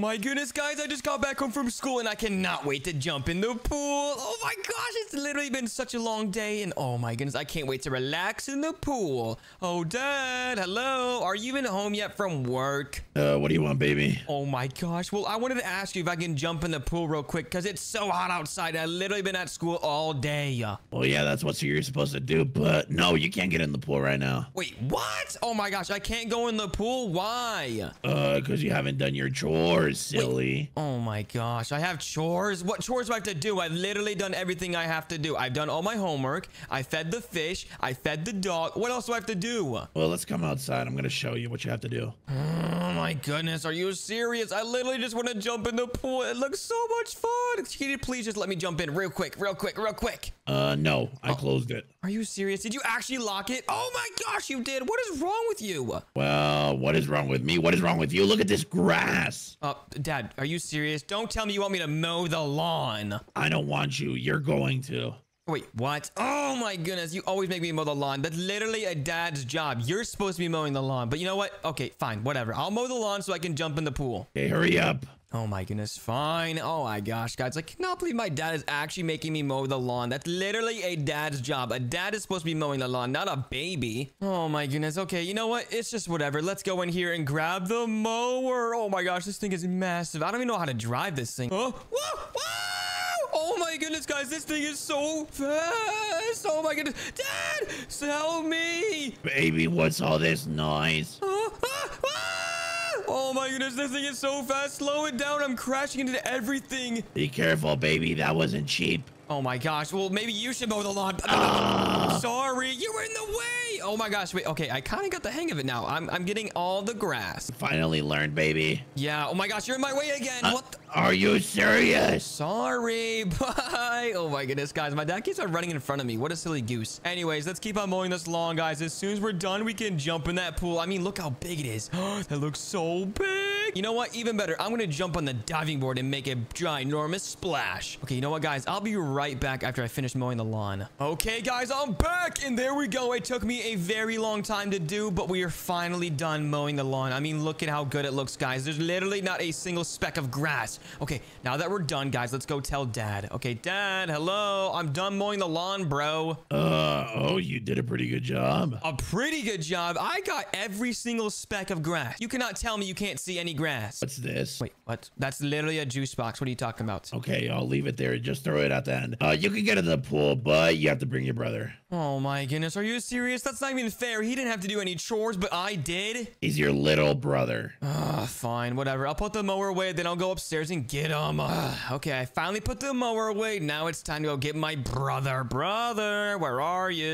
my goodness, guys. I just got back home from school and I cannot wait to jump in the pool. Oh my gosh, it's literally been such a long day. And oh my goodness, I can't wait to relax in the pool. Oh, Dad, hello. Are you even home yet from work? Uh, what do you want, baby? Oh my gosh. Well, I wanted to ask you if I can jump in the pool real quick because it's so hot outside. I literally been at school all day. Well, yeah, that's what you're supposed to do, but no, you can't get in the pool right now. Wait, what? Oh my gosh, I can't go in the pool. Why? Uh, because you haven't done your chores, silly. Oh my gosh, I have chores. What chores do I have to do? I've literally done everything I have to do. I've done all my homework. I fed the fish. I fed the dog. What else do I have to do? Well, let's come outside. I'm gonna show you what you have to do. Oh my goodness, are you serious? I literally just want to jump in the pool. It looks so much fun. Can you please just let me jump in real quick, real quick, real quick? Uh, no, I closed it. Are you serious? Did you actually lock it? Oh my gosh, you did. What is wrong with you? Well, what is wrong with me? What is wrong with you? Look at this grass. Uh, Dad, are you serious? Don't tell me you want me to mow the lawn. I don't want you. You're going to. Wait, what? Oh my goodness, you always make me mow the lawn. That's literally a dad's job. You're supposed to be mowing the lawn. But you know what? Okay, fine, whatever. I'll mow the lawn so I can jump in the pool. Okay, hurry up. Oh my goodness, fine. Oh my gosh, guys. I cannot believe my dad is actually making me mow the lawn. That's literally a dad's job. A dad is supposed to be mowing the lawn, not a baby. Oh my goodness. Okay, you know what? It's just whatever. Let's go in here and grab the mower. Oh my gosh, this thing is massive. I don't even know how to drive this thing. Oh, whoa, whoa! Oh my goodness, guys. This thing is so fast. Oh my goodness. Dad, help me. Baby, what's all this noise? Ah, ah, ah! Oh my goodness, this thing is so fast. Slow it down. I'm crashing into everything. Be careful, baby. That wasn't cheap. Oh my gosh. Well, maybe you should mow the lawn. Ah. Sorry, you were in the way. Oh my gosh. Wait, okay. I kind of got the hang of it now. I'm, I'm getting all the grass. Finally learned, baby. Yeah. Oh my gosh. You're in my way again. Uh, what? the- Are you serious? Sorry. Bye. Oh my goodness, guys. My dad keeps on running in front of me. What a silly goose. Anyways, let's keep on mowing this lawn, guys. As soon as we're done, we can jump in that pool. I mean, look how big it is. that looks so big. You know what? Even better. I'm going to jump on the diving board and make a ginormous splash. Okay, you know what, guys? I'll be right back after I finish mowing the lawn. Okay, guys, I'm back. And there we go. It took me a very long time to do, but we are finally done mowing the lawn. I mean, look at how good it looks, guys. There's literally not a single speck of grass. Okay, now that we're done, guys, let's go tell Dad. Okay, Dad, hello. I'm done mowing the lawn, bro. Uh, oh, you did a pretty good job. A pretty good job. I got every single speck of grass. You cannot tell me you can't see any grass. What's this? Wait, what? That's literally a juice box. What are you talking about? Okay, I'll leave it there. Just throw it at the end. Uh, you can get in the pool, but you have to bring your brother. Oh my goodness. Are you serious? That's not even fair. He didn't have to do any chores, but I did. He's your little brother. Ah, fine, whatever. I'll put the mower away, then I'll go upstairs and get him. Ah, okay, I finally put the mower away. Now it's time to go get my brother. Brother, where are you?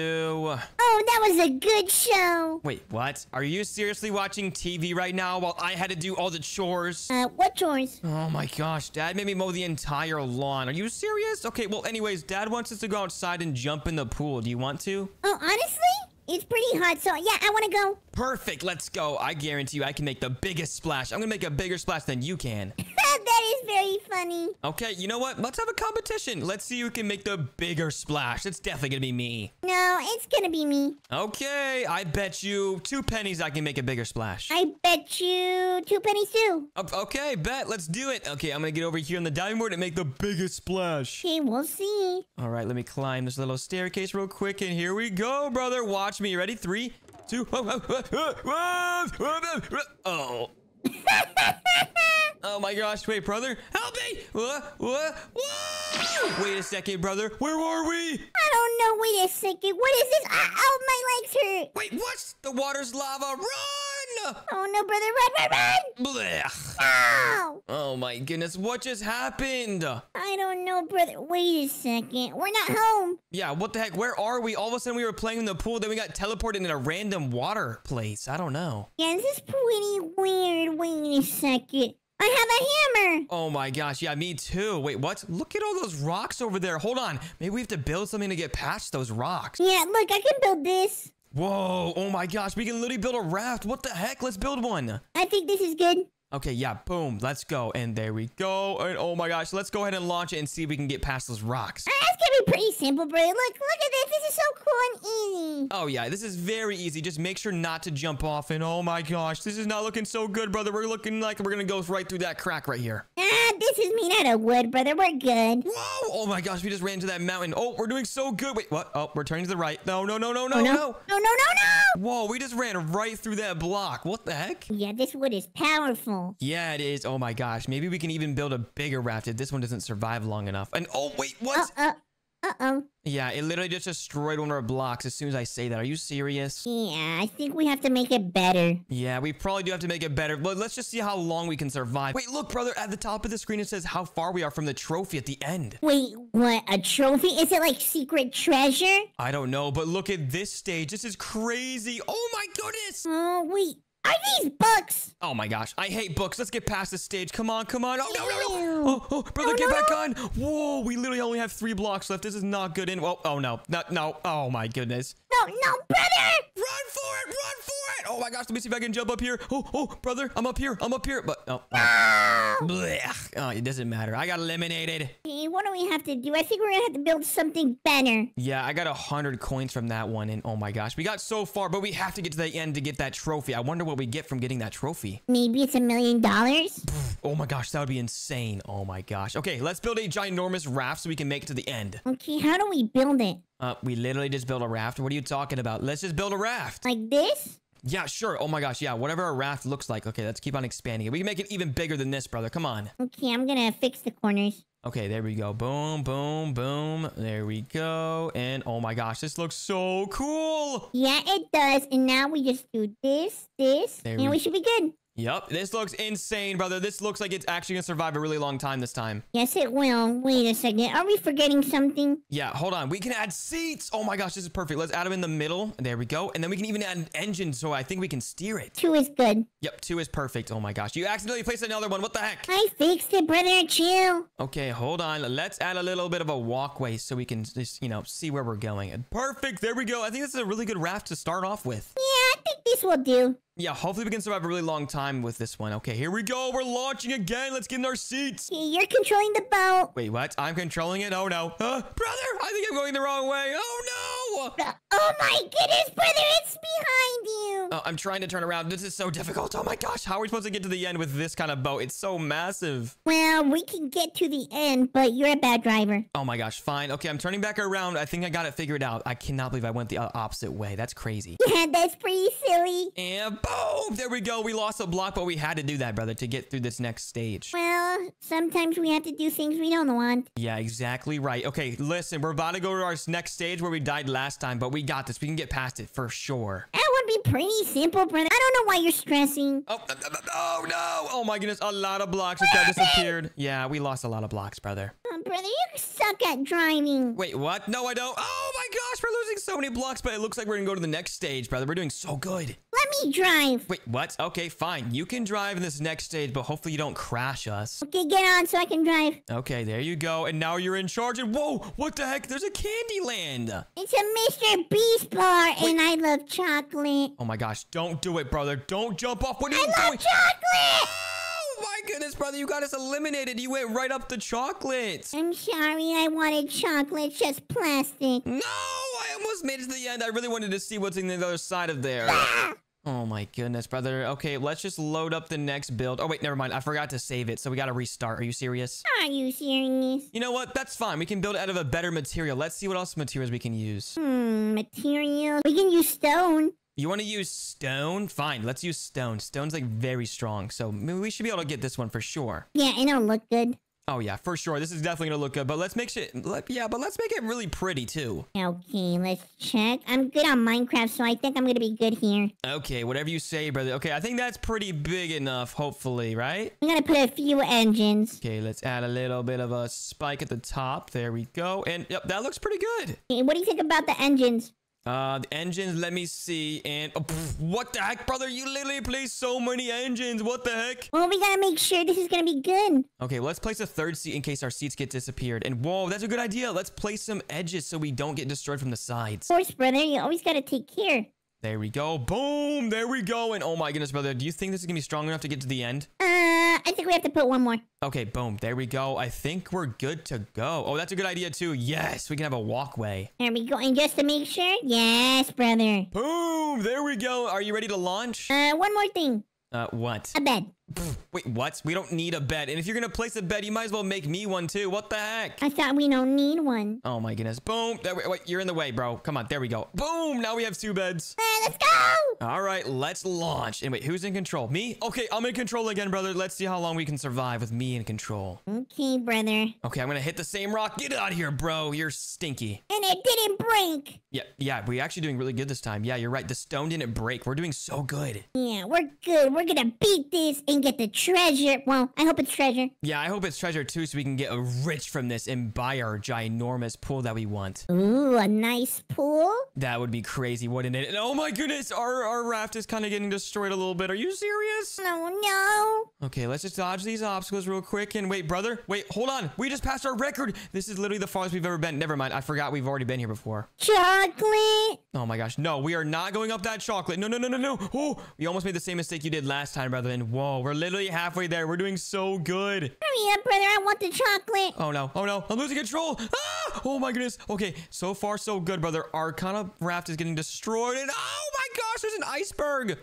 Oh, that was a good show. Wait, what? Are you seriously watching TV right now while I had to do all the chores? Uh, what chores? Oh my gosh, Dad made me mow the entire lawn. Are you serious? Okay, well, anyways, Dad wants us to go outside and jump in the pool. Do you want to? Oh, honestly, it's pretty hot, so yeah, I want to go. Perfect, let's go. I guarantee you I can make the biggest splash. I'm gonna make a bigger splash than you can. that is very funny. Okay, you know what? Let's have a competition. Let's see who can make the bigger splash. It's definitely gonna be me. No, it's gonna be me. Okay, I bet you two pennies I can make a bigger splash. I bet you two pennies too. Okay, bet. Let's do it. Okay, I'm gonna get over here on the diving board and make the biggest splash. Okay, we'll see. All right, let me climb this little staircase real quick, and here we go, brother. Watch me. You Ready? Three, two. Oh. Oh my gosh, wait, brother, help me! What? What? Whoa! Wait a second, brother, where are we? I don't know. Wait a second. What is this? Oh, my legs hurt. Wait, what? The water's lava, run! Oh no, brother, run, run, run! Blech. Ow! Oh my goodness, what just happened? I don't know, brother. Wait a second. We're not home. Yeah, what the heck, where are we? All of a sudden we were playing in the pool, then we got teleported in a random water place. I don't know. Yeah, this is pretty weird. Wait a second. I have a hammer. Oh my gosh, yeah, me too. Wait, what? Look at all those rocks over there. Hold on. Maybe we have to build something to get past those rocks. Yeah, look, I can build this. Whoa, oh my gosh, we can literally build a raft. What the heck? Let's build one. I think this is good. Okay, yeah, boom. Let's go. And there we go. And oh my gosh, let's go ahead and launch it and see if we can get past those rocks. Uh, That's gonna be pretty simple, brother. Look, look at this. This is so cool and easy. Oh yeah, this is very easy. Just make sure not to jump off. And oh my gosh, this is not looking so good, brother. We're looking like we're gonna go right through that crack right here. Ah, this is made out of wood, brother. We're good. Whoa! Oh my gosh, we just ran into that mountain. Oh, we're doing so good. Wait, what? Oh, we're turning to the right. No, no, no, no, no, Oh, no. no, no, no, no, Whoa, we just ran right through that block. What the heck? Yeah, this wood is powerful. Yeah, it is. Oh my gosh. Maybe we can even build a bigger raft if this one doesn't survive long enough. And oh, wait, what? Uh, uh, uh oh. Yeah, it literally just destroyed one of our blocks as soon as I say that. Are you serious? Yeah, I think we have to make it better. Yeah, we probably do have to make it better, but let's just see how long we can survive. Wait, look, brother, at the top of the screen it says how far we are from the trophy at the end. Wait, what? A trophy? Is it like secret treasure? I don't know, but look at this stage. This is crazy. Oh my goodness. Oh, wait. Are these books? Oh my gosh, I hate books. Let's get past this stage. Come on, come on. Oh, no, no, no. Oh, oh, brother, Oh, get no, back no. on. Whoa, we literally only have three blocks left. This is not good. In oh, oh no, no, no. Oh my goodness. No, no, brother! Run for it! Run for it! Oh my gosh, let me see if I can jump up here. Oh, oh, brother, I'm up here. I'm up here. But oh, oh. Blech. oh it doesn't matter. I got eliminated. Okay, what do we have to do? I think we're gonna have to build something better. Yeah, I got a hundred coins from that one, and oh my gosh, we got so far, but we have to get to the end to get that trophy. I wonder what we get from getting that trophy. Maybe it's a million dollars? Oh my gosh, that would be insane. Oh my gosh. Okay, let's build a ginormous raft so we can make it to the end. Okay, how do we build it? Uh, we literally just built a raft. What are you talking about? Let's just build a raft. Like this? Yeah, sure. Oh my gosh, yeah. Whatever a raft looks like. Okay, let's keep on expanding it. We can make it even bigger than this, brother. Come on. Okay, I'm gonna fix the corners. Okay, there we go. Boom, boom, boom. There we go. And oh my gosh, this looks so cool. Yeah, it does. And now we just do this, this, There and we- we should be good. Yep, this looks insane, brother. This looks like it's actually gonna survive a really long time this time. Yes, it will. Wait a second. Are we forgetting something? Yeah, hold on. We can add seats. Oh my gosh, this is perfect. Let's add them in the middle. There we go. And then we can even add an engine, so I think we can steer it. Two is good. Yep, two is perfect. Oh my gosh, you accidentally placed another one. What the heck? I fixed it, brother. Chill. Okay, hold on. Let's add a little bit of a walkway so we can just, you know, see where we're going. Perfect. There we go. I think this is a really good raft to start off with. Yeah, I think this will do. Yeah, hopefully we can survive a really long time with this one. Okay, here we go. We're launching again. Let's get in our seats. You're controlling the boat. Wait, what? I'm controlling it? Oh no. Huh? Brother, I think I'm going the wrong way. Oh no. Oh my goodness, brother, it's behind you. Oh, I'm trying to turn around. This is so difficult. Oh my gosh, how are we supposed to get to the end with this kind of boat? It's so massive. Well, we can get to the end, but you're a bad driver. Oh my gosh, fine. Okay, I'm turning back around. I think I got it figured out. I cannot believe I went the opposite way. That's crazy. Yeah, that's pretty silly. And boom! There we go. We lost a block, but we had to do that, brother, to get through this next stage. Well, sometimes we have to do things we don't want. Yeah, exactly right. Okay, listen, we're about to go to our next stage where we died last time, but we got this. We can get past it for sure. That would be pretty simple, brother. I don't know why you're stressing. Oh, oh no! Oh my goodness, a lot of blocks just got disappeared. Yeah, we lost a lot of blocks, brother. Brother, you suck at driving. Wait, what? No, I don't. Oh my gosh, we're losing so many blocks, but it looks like we're gonna go to the next stage, brother. We're doing so good. Let me drive. Wait, what? Okay, fine. You can drive in this next stage, but hopefully you don't crash us. Okay, get on so I can drive. Okay, there you go. And now you're in charge. And whoa, what the heck? There's a candy land. It's a Mr. Beast bar, and I love chocolate. Oh my gosh, don't do it, brother. Don't jump off. What are you doing? I love chocolate. Ah! Oh my goodness, brother. You got us eliminated. You went right up to chocolate. I'm sorry, I wanted chocolate, just plastic. No, I almost made it to the end. I really wanted to see what's in the other side of there. Ah! Oh my goodness, brother. Okay, let's just load up the next build. Oh wait, never mind. I forgot to save it, so we gotta restart. Are you serious? Are you serious? You know what? That's fine. We can build out of a better material. Let's see what else materials we can use. Hmm, material. We can use stone. You want to use stone? Fine, let's use stone. Stone's like very strong, so maybe we should be able to get this one for sure. Yeah, and it'll look good. Oh yeah, for sure. This is definitely gonna look good, but let's make sure. Look, yeah, but let's make it really pretty too. Okay, let's check. I'm good on Minecraft, so I think I'm gonna be good here. Okay, whatever you say, brother. Okay, I think that's pretty big enough. Hopefully, right? I'm gonna put a few engines. Okay, let's add a little bit of a spike at the top. There we go. And yep, that looks pretty good. Okay, what do you think about the engines? Uh, the engines, let me see. And oh, pff, what the heck, brother? You literally placed so many engines. What the heck? Well, we gotta make sure this is gonna be good. Okay, let's place a third seat in case our seats get disappeared. And whoa, that's a good idea. Let's place some edges so we don't get destroyed from the sides. Of course, brother, you always gotta take care. There we go. Boom. There we go. And oh my goodness, brother. Do you think this is going to be strong enough to get to the end? Uh, I think we have to put one more. Okay, boom. There we go. I think we're good to go. Oh, that's a good idea too. Yes, we can have a walkway. There we go. And just to make sure, yes, brother. Boom. There we go. Are you ready to launch? Uh, one more thing. Uh, what? A bed. Wait, what? We don't need a bed. And if you're going to place a bed, you might as well make me one too. What the heck? I thought we don't need one. Oh my goodness. Boom. There wait, you're in the way, bro. Come on. There we go. Boom. Now we have two beds. Uh, let's go. All right, let's launch. And wait, who's in control? Me? Okay, I'm in control again, brother. Let's see how long we can survive with me in control. Okay, brother. Okay, I'm gonna hit the same rock. Get out of here, bro. You're stinky. And it didn't break. Yeah, yeah, we're actually doing really good this time. Yeah, you're right. The stone didn't break. We're doing so good. Yeah, we're good. We're gonna beat this and get the treasure. Well, I hope it's treasure. Yeah, I hope it's treasure too, so we can get rich from this and buy our ginormous pool that we want. Ooh, a nice pool. That would be crazy, wouldn't it? And oh my goodness, our, our raft is kind of getting destroyed a little bit. Are you serious? No, no. Okay, let's just dodge these obstacles real quick. And wait, brother, wait, hold on. We just passed our record. This is literally the farthest we've ever been. Never mind. I forgot we've already been here before. Chocolate. Oh my gosh. No, we are not going up that chocolate. No, no, no, no, no. Oh, we almost made the same mistake you did last time, brother. And whoa, we're literally halfway there. We're doing so good. Hurry up, brother. I want the chocolate. Oh no, oh no, I'm losing control. Ah! Oh my goodness. Okay, so far so good, brother. Our kind of raft is getting destroyed. And oh my gosh, there's an iceberg.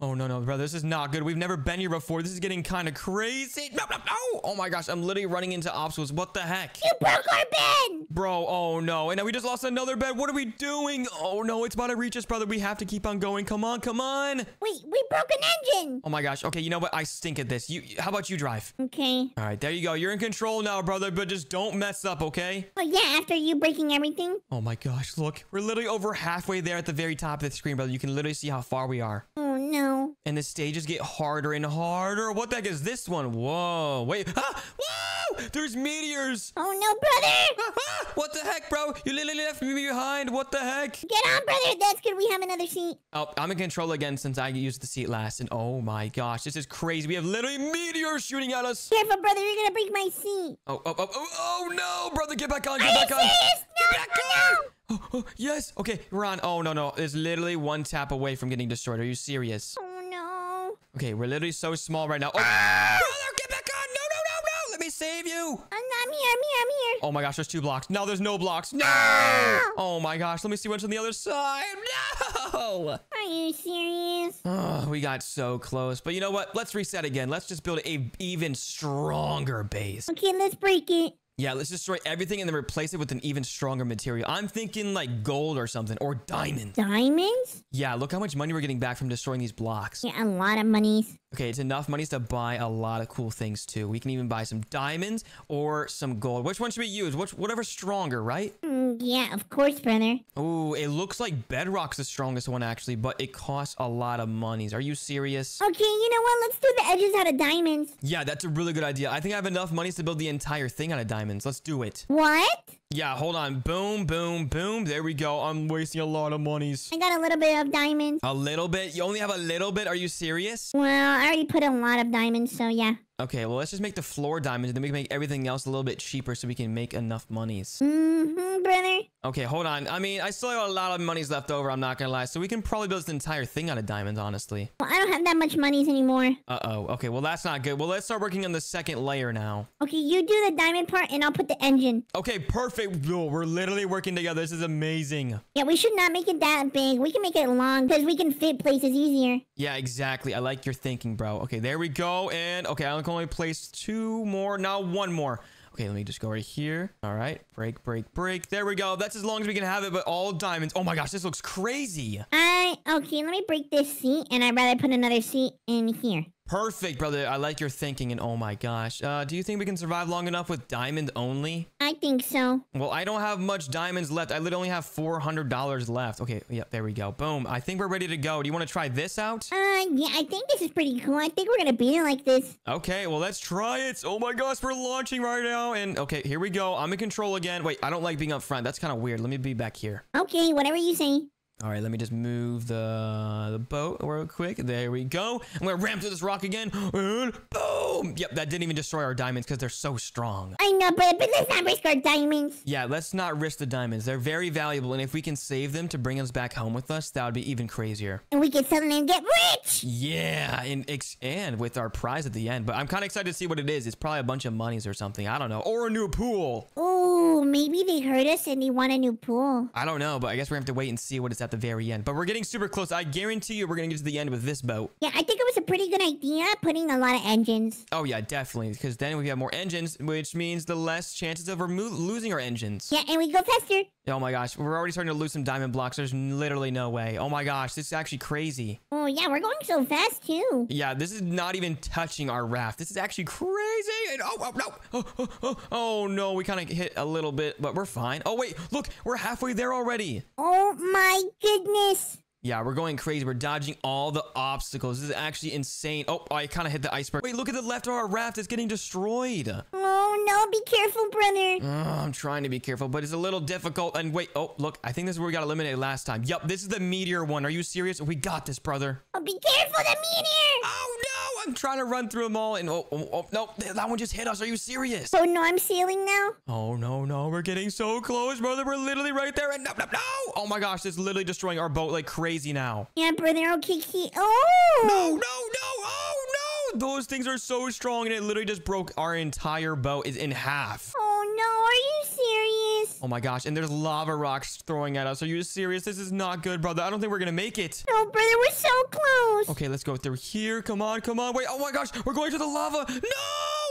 Oh no, no, brother, this is not good. We've never been here before. This is getting kind of crazy. No, no, no. Oh my gosh, I'm literally running into obstacles. What the heck? You broke our bed. Bro, oh no. And now we just lost another bed. What are we doing? Oh no, it's about to reach us, brother. We have to keep on going. Come on, come on. Wait, we broke an engine. Oh my gosh. Okay, you know what? I stink at this. You how about you drive? Okay. All right, there you go. You're in control now, brother, but just don't mess up, okay? Well, yeah, after you breaking everything. Oh my gosh, look. We're literally over halfway there at the very top of the screen, brother. You can literally see how far we are. Oh, Oh, no. And the stages get harder and harder. What the heck is this one? Whoa, wait. Ah, whoa! There's meteors. Oh, no, brother. Ah, ah, what the heck, bro? You literally left me behind. What the heck? Get on, brother. That's good. We have another seat. Oh, I'm in control again since I used the seat last. And oh my gosh, this is crazy. We have literally meteors shooting at us. Careful, brother. You're going to break my seat. Oh, oh, oh, oh, oh no, brother, get back on, Are get you back on. serious? No, Get back no, on. Oh, oh, yes. Okay, we're on. Oh, no, no. There's literally one tap away from getting destroyed. Are you serious? Oh, no. Okay, we're literally so small right now. Oh, brother, get back on. No, no, no, no. Let me save you. I'm, I'm here. I'm here. I'm here. Oh my gosh, there's two blocks. Now there's no blocks. No. Ah! Oh my gosh, let me see what's on the other side. No. Are you serious? Oh, we got so close. But you know what? Let's reset again. Let's just build a even stronger base. Okay, let's break it. Yeah, let's destroy everything and then replace it with an even stronger material. I'm thinking like gold or something or diamond. Diamonds? Yeah, look how much money we're getting back from destroying these blocks. Yeah, a lot of monies. Okay, it's enough monies to buy a lot of cool things too. We can even buy some diamonds or some gold. Which one should we use? Which whatever's stronger, right? Mm, yeah, of course, brother. Oh, it looks like bedrock's the strongest one actually, but it costs a lot of monies. Are you serious? Okay, you know what? Let's do the edges out of diamonds. Yeah, that's a really good idea. I think I have enough monies to build the entire thing out of diamonds. Let's do it. What? Yeah, hold on. Boom, boom, boom. There we go. I'm wasting a lot of monies. I got a little bit of diamonds. A little bit? You only have a little bit? Are you serious? Well, I already put a lot of diamonds, so yeah. Okay, well, let's just make the floor diamonds, and then we can make everything else a little bit cheaper so we can make enough monies. Mm-hmm, brother. Okay, hold on. I mean, I still have a lot of monies left over, I'm not gonna lie. So we can probably build this entire thing out of diamonds, honestly. Well, I don't have that much monies anymore. Uh-oh. Okay, well, that's not good. Well, let's start working on the second layer now. Okay, you do the diamond part, and I'll put the engine. Okay, perfect. Whoa, we're literally working together. This is amazing. Yeah, we should not make it that big. We can make it long, because we can fit places easier. Yeah, exactly. I like your thinking, bro. Okay, there we go. And, okay, I can only place two more. Now one more. Okay, let me just go right here. All right, break, break, break. There we go. That's as long as we can have it, but all diamonds. Oh my gosh, this looks crazy. I okay, let me break this seat, and I'd rather put another seat in here. Perfect, brother. I like your thinking, and oh my gosh. Uh, do you think we can survive long enough with diamond only? I think so. Well, I don't have much diamonds left. I literally only have $400 left. Okay, yeah, there we go. Boom. I think we're ready to go. Do you want to try this out? Uh, yeah, I think this is pretty cool. I think we're gonna beat it like this. Okay, well, let's try it. Oh my gosh, we're launching right now. And okay, here we go. I'm in control again. Wait, I don't like being up front. That's kind of weird. Let me be back here. Okay, whatever you say. All right, let me just move the the boat real quick. There we go. I'm gonna ram through this rock again. And boom! Yep, that didn't even destroy our diamonds because they're so strong. I know, but, but let's not risk our diamonds. Yeah, let's not risk the diamonds. They're very valuable, and if we can save them to bring us back home with us, that would be even crazier. And we can sell them and get rich. Yeah, and and with our prize at the end. But I'm kind of excited to see what it is. It's probably a bunch of monies or something. I don't know, or a new pool. Oh, maybe they heard us and they want a new pool. I don't know, but I guess we're gonna have to wait and see what it's at the very end. But we're getting super close. I guarantee you, we're gonna get to the end with this boat. Yeah, I think it was a pretty good idea putting a lot of engines. Oh yeah, definitely, because then we have more engines, which means the less chances of losing our engines. Yeah, and we go faster. Oh my gosh, we're already starting to lose some diamond blocks. There's literally no way. Oh my gosh, this is actually crazy. Oh, yeah, we're going so fast, too. Yeah, this is not even touching our raft. This is actually crazy. And oh, oh no. Oh, oh, oh, oh no, we kind of hit a little bit, but we're fine. Oh wait, look, we're halfway there already. Oh, my goodness. Yeah, we're going crazy. We're dodging all the obstacles. This is actually insane. Oh, I kind of hit the iceberg. Wait, look at the left of our raft. It's getting destroyed. Oh, no, be careful, brother. Oh, I'm trying to be careful, but it's a little difficult. And wait, oh, look, I think this is where we got eliminated last time. Yup, this is the meteor one. Are you serious? We got this, brother. Oh, be careful, the meteor. Oh, no, I'm trying to run through them all. And oh, oh, oh, no, that one just hit us. Are you serious? Oh, no, I'm sealing now. Oh, no, no, we're getting so close, brother. We're literally right there. And no, no, no. Oh my gosh, it's literally destroying our boat like crazy now. Yeah, brother, okay, key. Oh. No, no, no. Oh, no. Those things are so strong, and it literally just broke our entire boat is in half. Oh, no, are you serious? Oh my gosh, and there's lava rocks throwing at us. Are you serious? This is not good, brother. I don't think we're gonna make it. No, brother, we're so close. Okay, let's go through here. Come on, come on. Wait, oh my gosh, we're going to the lava. No!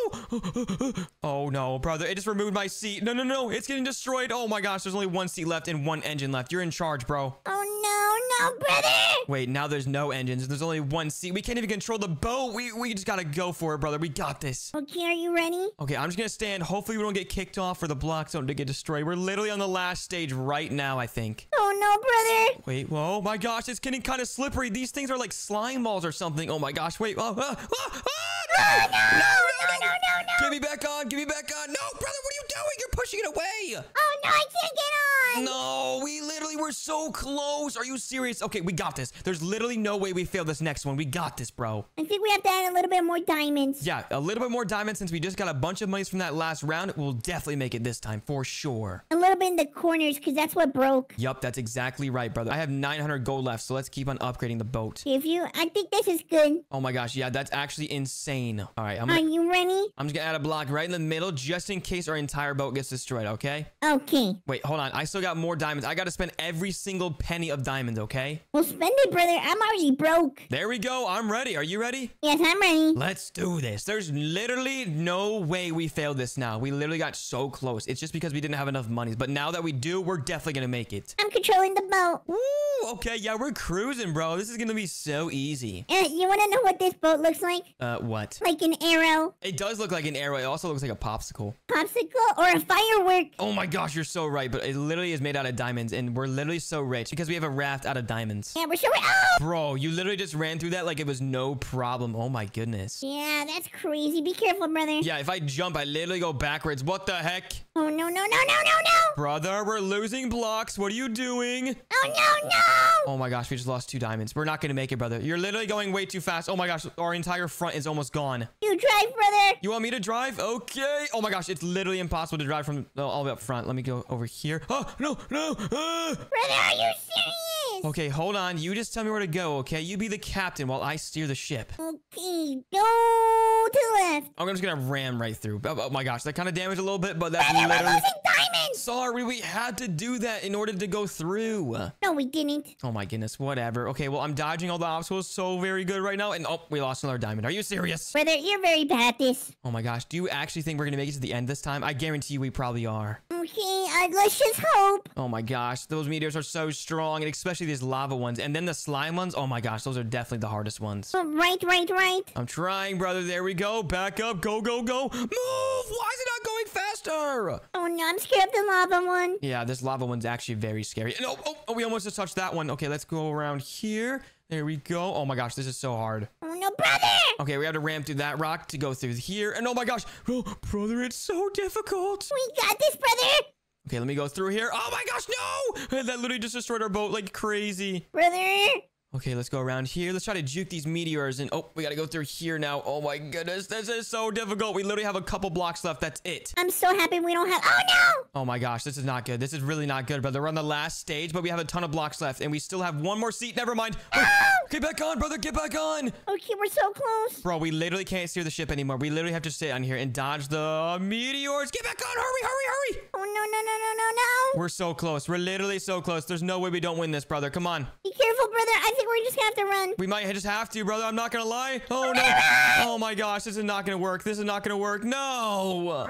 Oh no, brother. It just removed my seat. No, no, no. It's getting destroyed. Oh my gosh, there's only one seat left and one engine left. You're in charge, bro. Oh, no, no, brother. Wait, now there's no engines. There's only one seat. We can't even control the boat. We, we just gotta go for it, brother. We got this. Okay, are you ready? Okay, I'm just gonna stand. Hopefully we don't get kicked off or the blocks don't get destroyed. We're literally on the last stage right now, I think. Oh, no, brother. Wait, whoa, my gosh, it's getting kind of slippery. These things are like slime balls or something. Oh my gosh, wait. Oh, ah, ah, ah, no, no, no, no, no, no. Get me back on, get me back on. No, brother, what are you doing? You're pushing it away. Oh, no, I can't get on. No, we literally were so close. Are you serious? Okay, we got this. There's literally no way we fail this next one. We got this, bro. I think we have to add a little bit more diamonds. Yeah, a little bit more diamonds since we just got a bunch of monies from that last round. We'll definitely make it this time for sure. A little bit in the corners, because that's what broke. Yup, that's exactly right, brother. I have 900 gold left, so let's keep on upgrading the boat. If you, I think this is good. Oh my gosh, yeah, that's actually insane. All right, I'm Are gonna, you ready? I'm just gonna add a block right in the middle just in case our entire boat gets destroyed, okay? Okay. Wait, hold on. I still got more diamonds. I gotta spend every single penny of diamonds, okay? Well, spend it, brother. I'm already broke. There we go. I'm ready. Are you ready? Yes, I'm ready. Let's do this. There's literally no way we failed this now. We literally got so close. It's just because we didn't have enough monies. But now that we do, we're definitely gonna make it. I'm controlling the boat. Woo! Okay, yeah, we're cruising, bro. This is gonna be so easy. Uh, you want to know what this boat looks like? Uh, what? Like an arrow, It does look like an arrow. It also looks like a popsicle. popsicle, or a firework. Oh my gosh, you're so right. But it literally is made out of diamonds, and we're literally so rich because we have a raft out of diamonds. Yeah, we're sure. Oh! Bro, you literally just ran through that like it was no problem. Oh my goodness. Yeah, that's crazy. Be careful, brother. Yeah, if I jump, I literally go backwards. What the heck? Oh, no, no, no, no, no, no. Brother, we're losing blocks. What are you doing? Oh, no, no. Oh my gosh, we just lost two diamonds. We're not gonna make it, brother. You're literally going way too fast. Oh my gosh, our entire front is almost gone. You drive, brother. You want me to drive? Okay. Oh my gosh, it's literally impossible to drive from oh, all the way up front. Let me go over here. Oh, no, no. Ah. Brother, are you serious? Okay, hold on. You just tell me where to go, okay? You be the captain while I steer the ship. Okay, go to left. I'm just gonna ram right through. Oh, oh my gosh, that kind of damaged a little bit, but that's we're literally... losing diamonds. Sorry, we had to do that in order to go through. No, we didn't. Oh my goodness, whatever. Okay, well, I'm dodging all the obstacles so very good right now. And oh, we lost another diamond. Are you serious? Brother, you're very bad at this. Oh my gosh, do you actually think we're gonna make it to the end this time? I guarantee you we probably are. Okay, uh, let's just hope. Oh my gosh, those meteors are so strong, and especially these lava ones. And then the slime ones, oh my gosh, those are definitely the hardest ones. Oh, right, right, right. I'm trying, brother. There we go. Back up. Go, go, go. Move! Why is it not going faster? Oh no, I'm scared of the lava one. Yeah, this lava one's actually very scary. No, oh, oh, we almost just touched that one. Okay, let's go around here. There we go. Oh my gosh, this is so hard. Oh no, brother. Okay, we have to ram through that rock to go through here. And oh my gosh, oh, brother, it's so difficult. We got this, brother. Okay, let me go through here. Oh my gosh, no! That literally just destroyed our boat like crazy. Brother, Okay, let's go around here. Let's try to juke these meteors. And oh, we gotta go through here now. Oh my goodness, this is so difficult. We literally have a couple blocks left. That's it. I'm so happy we don't have. Oh no! Oh my gosh, this is not good. This is really not good, brother. We're on the last stage, but we have a ton of blocks left, and we still have one more seat. Never mind. Wait, oh! get back on, brother. Get back on. Okay, we're so close. Bro, we literally can't steer the ship anymore. We literally have to stay on here and dodge the meteors. Get back on. Hurry, hurry, hurry. Oh no no no no no no! We're so close. We're literally so close. There's no way we don't win this, brother. Come on. Be careful, brother. I think we're just gonna have to run. We might just have to, brother. I'm not gonna lie. Oh no. Oh my gosh, this is not gonna work. This is not gonna work. No. Oh,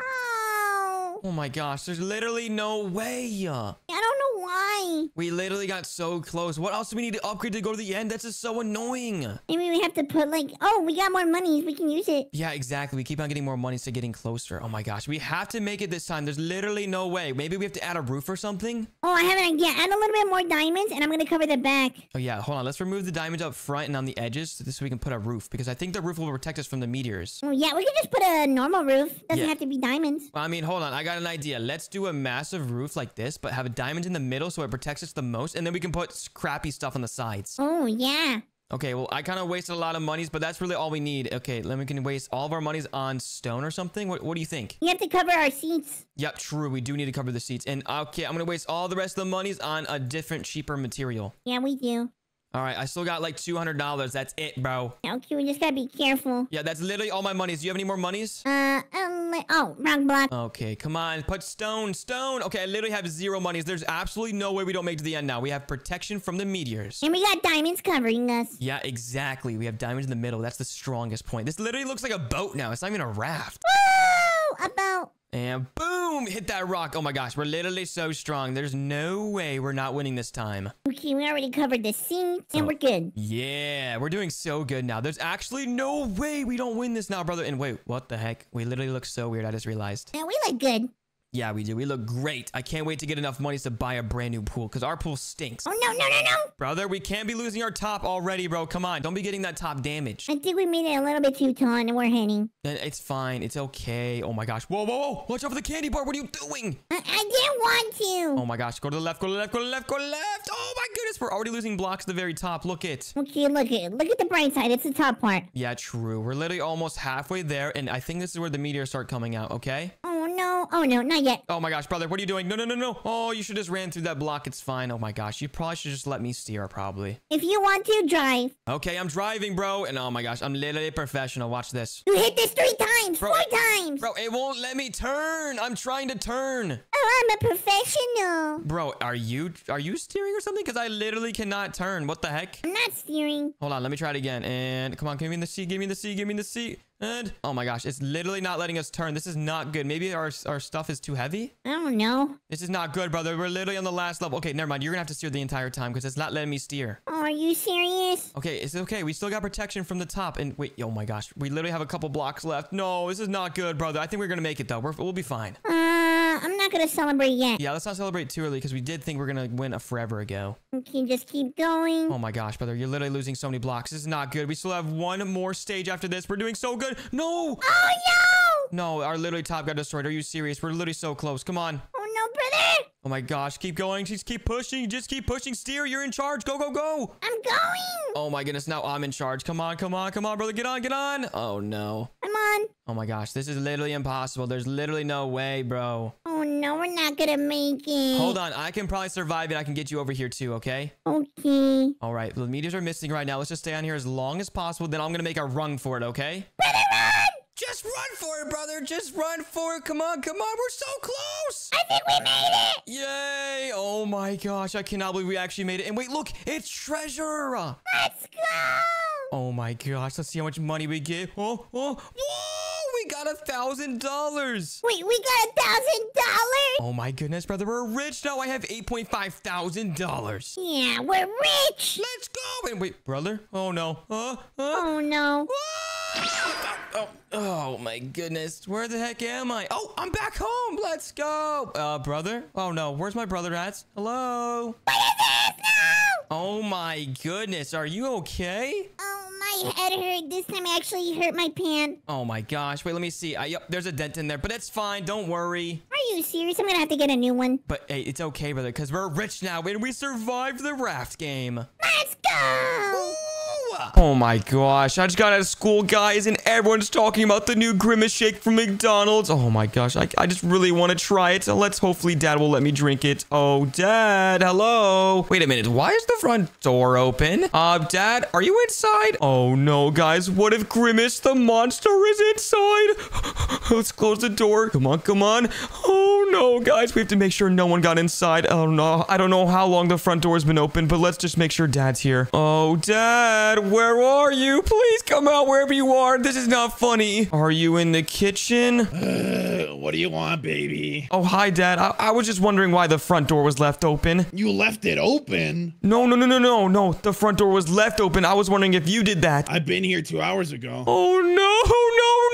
Oh my gosh, there's literally no way. I don't know why. We literally got so close. What else do we need to upgrade to go to the end? That's just so annoying. Maybe we have to put like. Oh, we got more monies. We can use it. Yeah, exactly. We keep on getting more money, so getting closer. Oh my gosh, we have to make it this time. There's literally no way. Maybe we have to add a roof or something. Oh, I have an idea. Add a little bit more diamonds, and I'm gonna cover the back. Oh yeah, hold on. Let's remove the diamonds up front and on the edges, so this way we can put a roof. Because I think the roof will protect us from the meteors. Oh yeah, we can just put a normal roof. Doesn't Yeah. have to be diamonds. Well, I mean, hold on. I got an idea. Let's do a massive roof like this, but have a diamond in the middle so it protects us the most, and then we can put crappy stuff on the sides. Oh yeah. Okay, well, I kind of wasted a lot of monies, but that's really all we need. Okay, then we can waste all of our monies on stone or something. What, what do you think? We have to cover our seats. Yep, true. We do need to cover the seats. And okay, I'm gonna waste all the rest of the monies on a different, cheaper material. Yeah, we do. All right, I still got like $200. That's it, bro. Okay, we just gotta be careful. Yeah, that's literally all my monies. Do you have any more monies? Uh, um, oh, wrong block. Okay, come on. Put stone, stone. Okay, I literally have zero monies. There's absolutely no way we don't make it to the end now. We have protection from the meteors. And we got diamonds covering us. Yeah, exactly. We have diamonds in the middle. That's the strongest point. This literally looks like a boat now. It's not even a raft. Woo! About. And boom, hit that rock. Oh my gosh, we're literally so strong. There's no way we're not winning this time. Okay, we already covered the seats, and Oh. we're good. Yeah, we're doing so good now. There's actually no way we don't win this now, brother. And wait, what the heck? We literally look so weird. I just realized. Yeah, we look good. Yeah, we do. We look great. I can't wait to get enough money to buy a brand new pool because our pool stinks. Oh no no no no! Brother, we can't be losing our top already, bro. Come on. Don't be getting that top damaged. I think we made it a little bit too tall, and we're. Uh, It's fine. It's okay. Oh my gosh. Whoa, whoa, whoa. Watch out for the candy bar. What are you doing? I, I didn't want to. Oh my gosh. Go to the left, go to the left, go to the left, go to the left. Oh my goodness. We're already losing blocks at the very top. Look it. Okay, look at look at the bright side. It's the top part. Yeah, true. We're literally almost halfway there. And I think this is where the meteors start coming out, okay? Oh no! Oh no! Not yet. Oh my gosh, brother. What are you doing? No, no, no, no. Oh, you should just ran through that block. It's fine. Oh my gosh. You probably should just let me steer, probably. If you want to drive, Okay, I'm driving, bro. And oh my gosh, I'm literally professional. Watch this. you hit this three times, Bro, four it- times. Bro, it won't let me turn. I'm trying to turn. Oh, I'm a professional. Bro, are you are you steering or something? Because I literally cannot turn. What the heck? I'm not steering. Hold on, let me try it again. And come on, give me the seat, give me the seat, give me the seat. And oh my gosh, it's literally not letting us turn. This is not good. Maybe our our stuff is too heavy. I don't know. This is not good, brother. We're literally on the last level. Okay, never mind. You're gonna have to steer the entire time because it's not letting me steer. Oh, are you serious? Okay, it's okay. We still got protection from the top. And wait, oh my gosh, we literally have a couple blocks left. No, this is not good, brother. I think we're gonna make it though. We're, we'll be fine. Uh, I'm not gonna celebrate yet. Yeah, let's not celebrate too early because we did think we are gonna win a forever ago. Okay, just keep going. Oh my gosh, brother, you're literally losing so many blocks. This is not good. We still have one more stage after this. We're doing so good. No! Oh no! No, our literally top got destroyed. Are you serious? We're literally so close. Come on. Oh brother! Oh my gosh, keep going. Just keep pushing. Just keep pushing. Steer, you're in charge. Go, go, go. I'm going. Oh my goodness, now I'm in charge. Come on, come on, come on, brother. Get on, get on. Oh no. I'm on. Oh my gosh, this is literally impossible. There's literally no way, bro. Oh no, we're not gonna make it. Hold on, I can probably survive it. I can get you over here too, okay? Okay. All right, the meteors are missing right now. Let's just stay on here as long as possible. Then I'm gonna make a run for it, okay? Brother! Just run for it, brother. Just run for it. Come on, come on. We're so close. I think we made it. Yay! Oh my gosh, I cannot believe we actually made it. And wait, look, it's treasure. Let's go. Oh my gosh, let's see how much money we get. Oh, oh, whoa! We got a thousand dollars. Wait, we got a thousand dollars. Oh my goodness, brother, we're rich now. I have eight point five thousand dollars. Yeah, we're rich. Let's go. And wait, brother. Oh no. Uh, uh. Oh no. Oh, oh my goodness. Where the heck am I? Oh, I'm back home. Let's go. Uh, brother? Oh no, where's my brother at? Hello? What is this? No. Oh my goodness, are you okay? Oh, my head hurt. This time I actually hurt my pan. Oh my gosh, wait, let me see. I, yep, there's a dent in there, but it's fine. Don't worry. Are you serious? I'm gonna have to get a new one. But hey, it's okay, brother, because we're rich now and we survived the raft game. Let's go! Oh my gosh, I just got out of school, guys, and everyone's talking about the new Grimace Shake from McDonald's. Oh my gosh, I, I just really want to try it. Let's hopefully Dad will let me drink it. Oh, Dad, hello. Wait a minute, why is the front door open? Uh, Dad, are you inside? Oh no, guys, what if Grimace the monster is inside? let's close the door. Come on, come on. Oh no, guys, we have to make sure no one got inside. Oh no, I don't know how long the front door has been open, but let's just make sure Dad's here. Oh, Dad, where are you? Please come out wherever you are. This is not funny. Are you in the kitchen? Uh, what do you want, baby? Oh, hi, Dad. I, I was just wondering why the front door was left open. You left it open. No, no, no, no, no, no. The front door was left open. I was wondering if you did that. I've been here two hours ago. Oh, no, no, no.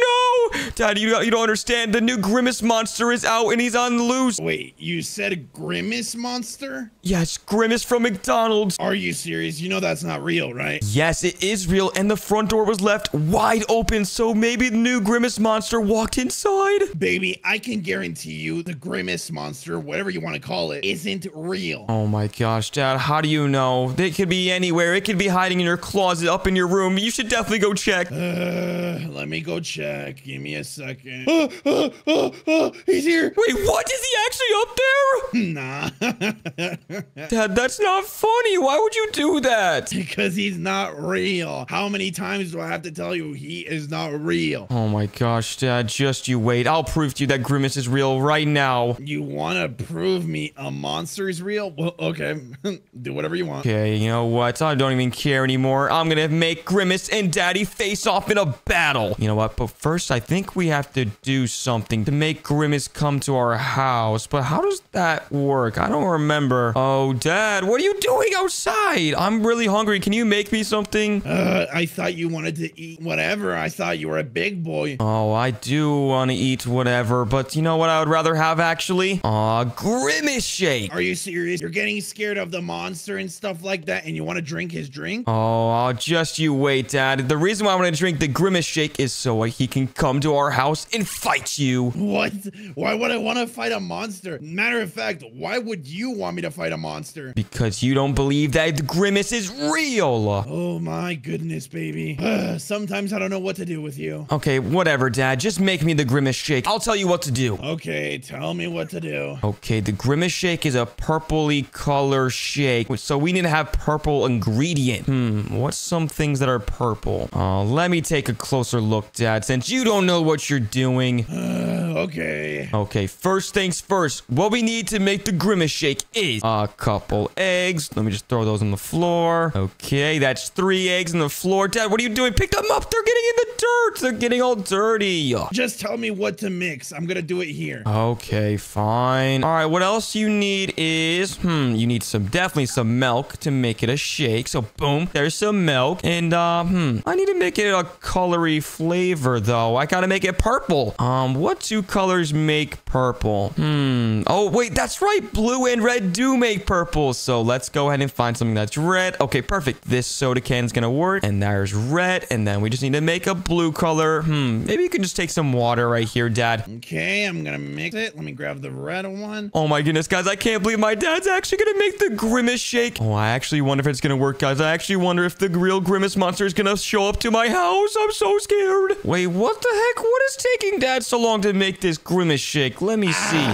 Dad, you, you don't understand. The new Grimace monster is out and he's on the loose. Wait, you said Grimace Monster? Yes, Grimace from McDonald's. Are you serious? You know that's not real, right? Yes, it is real, and the front door was left wide open, so maybe the new Grimace monster walked inside. Baby, I can guarantee you the Grimace Monster, whatever you want to call it, isn't real. Oh my gosh, Dad, how do you know? It could be anywhere. It could be hiding in your closet up in your room. You should definitely go check. Uh, let me go check. Give me a second. Oh, oh, oh, oh, he's here. Wait, what? Is he actually up there? Nah. Dad, that's not funny. Why would you do that? because he's not real. How many times do I have to tell you he is not real? Oh my gosh, Dad, just you wait. I'll prove to you that Grimace is real right now. You want to prove me a monster is real? Well, okay. Do whatever you want. Okay, you know what? I don't even care anymore. I'm gonna make Grimace and Daddy face off in a battle. You know what? But first, I think we have to do something to make Grimace come to our house. But how does that work? I don't remember. Oh, Dad, what are you doing outside? I'm really hungry. Can you make me something? Uh, I thought you wanted to eat whatever. I thought you were a big boy. Oh, I do want to eat whatever, but you know what I would rather have actually? Aw, Grimace Shake. Are you serious? You're getting scared of the monster and stuff like that, and you want to drink his drink? Oh, I'll just you wait, Dad. The reason why I want to drink the Grimace Shake is so he can come to our house and fight you. What? Why would I want to fight a monster? Matter of fact, why would you want me to fight a monster? Because you don't believe that the Grimace is real. Oh my goodness, baby. Ugh, sometimes I don't know what to do with you. Okay, whatever, Dad. Just make me the Grimace Shake. I'll tell you what to do. Okay, tell me what to do. Okay, the Grimace Shake is a purpley color shake, so we need to have purple ingredient. Hmm, what's some things that are purple? Uh, let me take a closer look, Dad, since you don't know what you're doing. Uh, okay. Okay, first things first. What we need to make the Grimace Shake is a couple eggs. Let me just throw those on the floor. Okay, that's three eggs on the floor. Dad, what are you doing? Pick them up. They're getting in the dirt. They're getting all dirty. Just tell me what to mix. I'm gonna do it here. Okay, fine. All right, what else you need is, hmm, you need some, definitely some milk to make it a shake. So boom, there's some milk. And, uh, hmm, I need to make it a colory flavor though. I gotta make it purple. Um, what two colors make purple? Hmm, oh wait, that's right. Blue and red do make purple. So let's go ahead and find something that's red. Okay, perfect. This soda can's gonna work. And there's red. And then we just need to make a blue color. Hmm, maybe you can just take some water right here, Dad. Okay, I'm gonna mix it. Let me grab the red one. Oh my goodness, guys, I can't believe my dad's actually gonna make the Grimace shake. Oh, I actually wonder if it's gonna work, guys. I actually wonder if the real Grimace monster is gonna show up to my house. I'm so scared. Wait, what the heck? What is taking dad so long to make this Grimace shake? Let me see.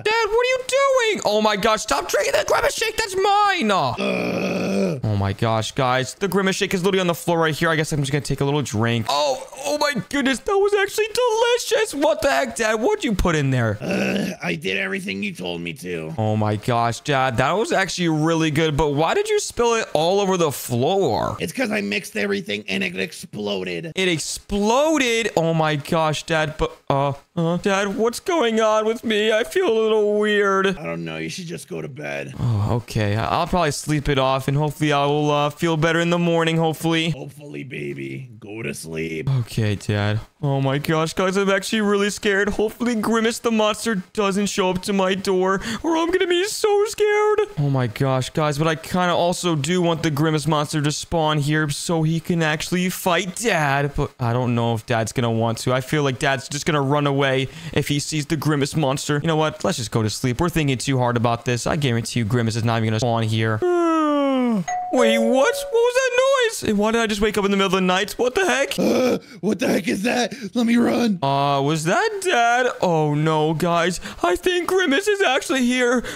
Dad, what are you doing? Oh my gosh, stop drinking the Grimace shake. That's mine. Oh my gosh, guys. The Grimace shake is literally on the floor right here. I guess I'm just gonna take a little drink. Oh, oh my goodness. That was actually delicious. What the heck, Dad? What'd you put in there? uh, I did everything you told me to. Oh my gosh, Dad, that was actually really good, but why did you spill it all over the floor? It's because I mixed everything and it exploded. It exploded. Oh my gosh, Dad, but, uh, uh, Dad, what's going on with me? I feel a little weird. I don't know. You should just go to bed. Oh, okay. I- I'll probably sleep it off and hopefully I will, uh, feel better in the morning, hopefully. Hopefully, baby. Go to sleep. Okay, Dad. Oh my gosh, guys, I'm actually really scared. Hopefully Grimace the monster doesn't show up to my door or I'm gonna be so scared. Oh my gosh, guys, but I kind of also do want the Grimace monster to spawn here so he can actually fight Dad. But I don't know if Dad's gonna want to. I feel like Dad's just gonna run away if he sees the Grimace monster. You know what? Let's just go to sleep. We're thinking too hard about this. I guarantee you Grimace is not even gonna spawn here. Wait, what? What was that noise? And why did I just wake up in the middle of the night? What the heck? Uh, what the heck is that? Let me run. Uh, was that Dad? Oh no, guys. I think Grimace is actually here.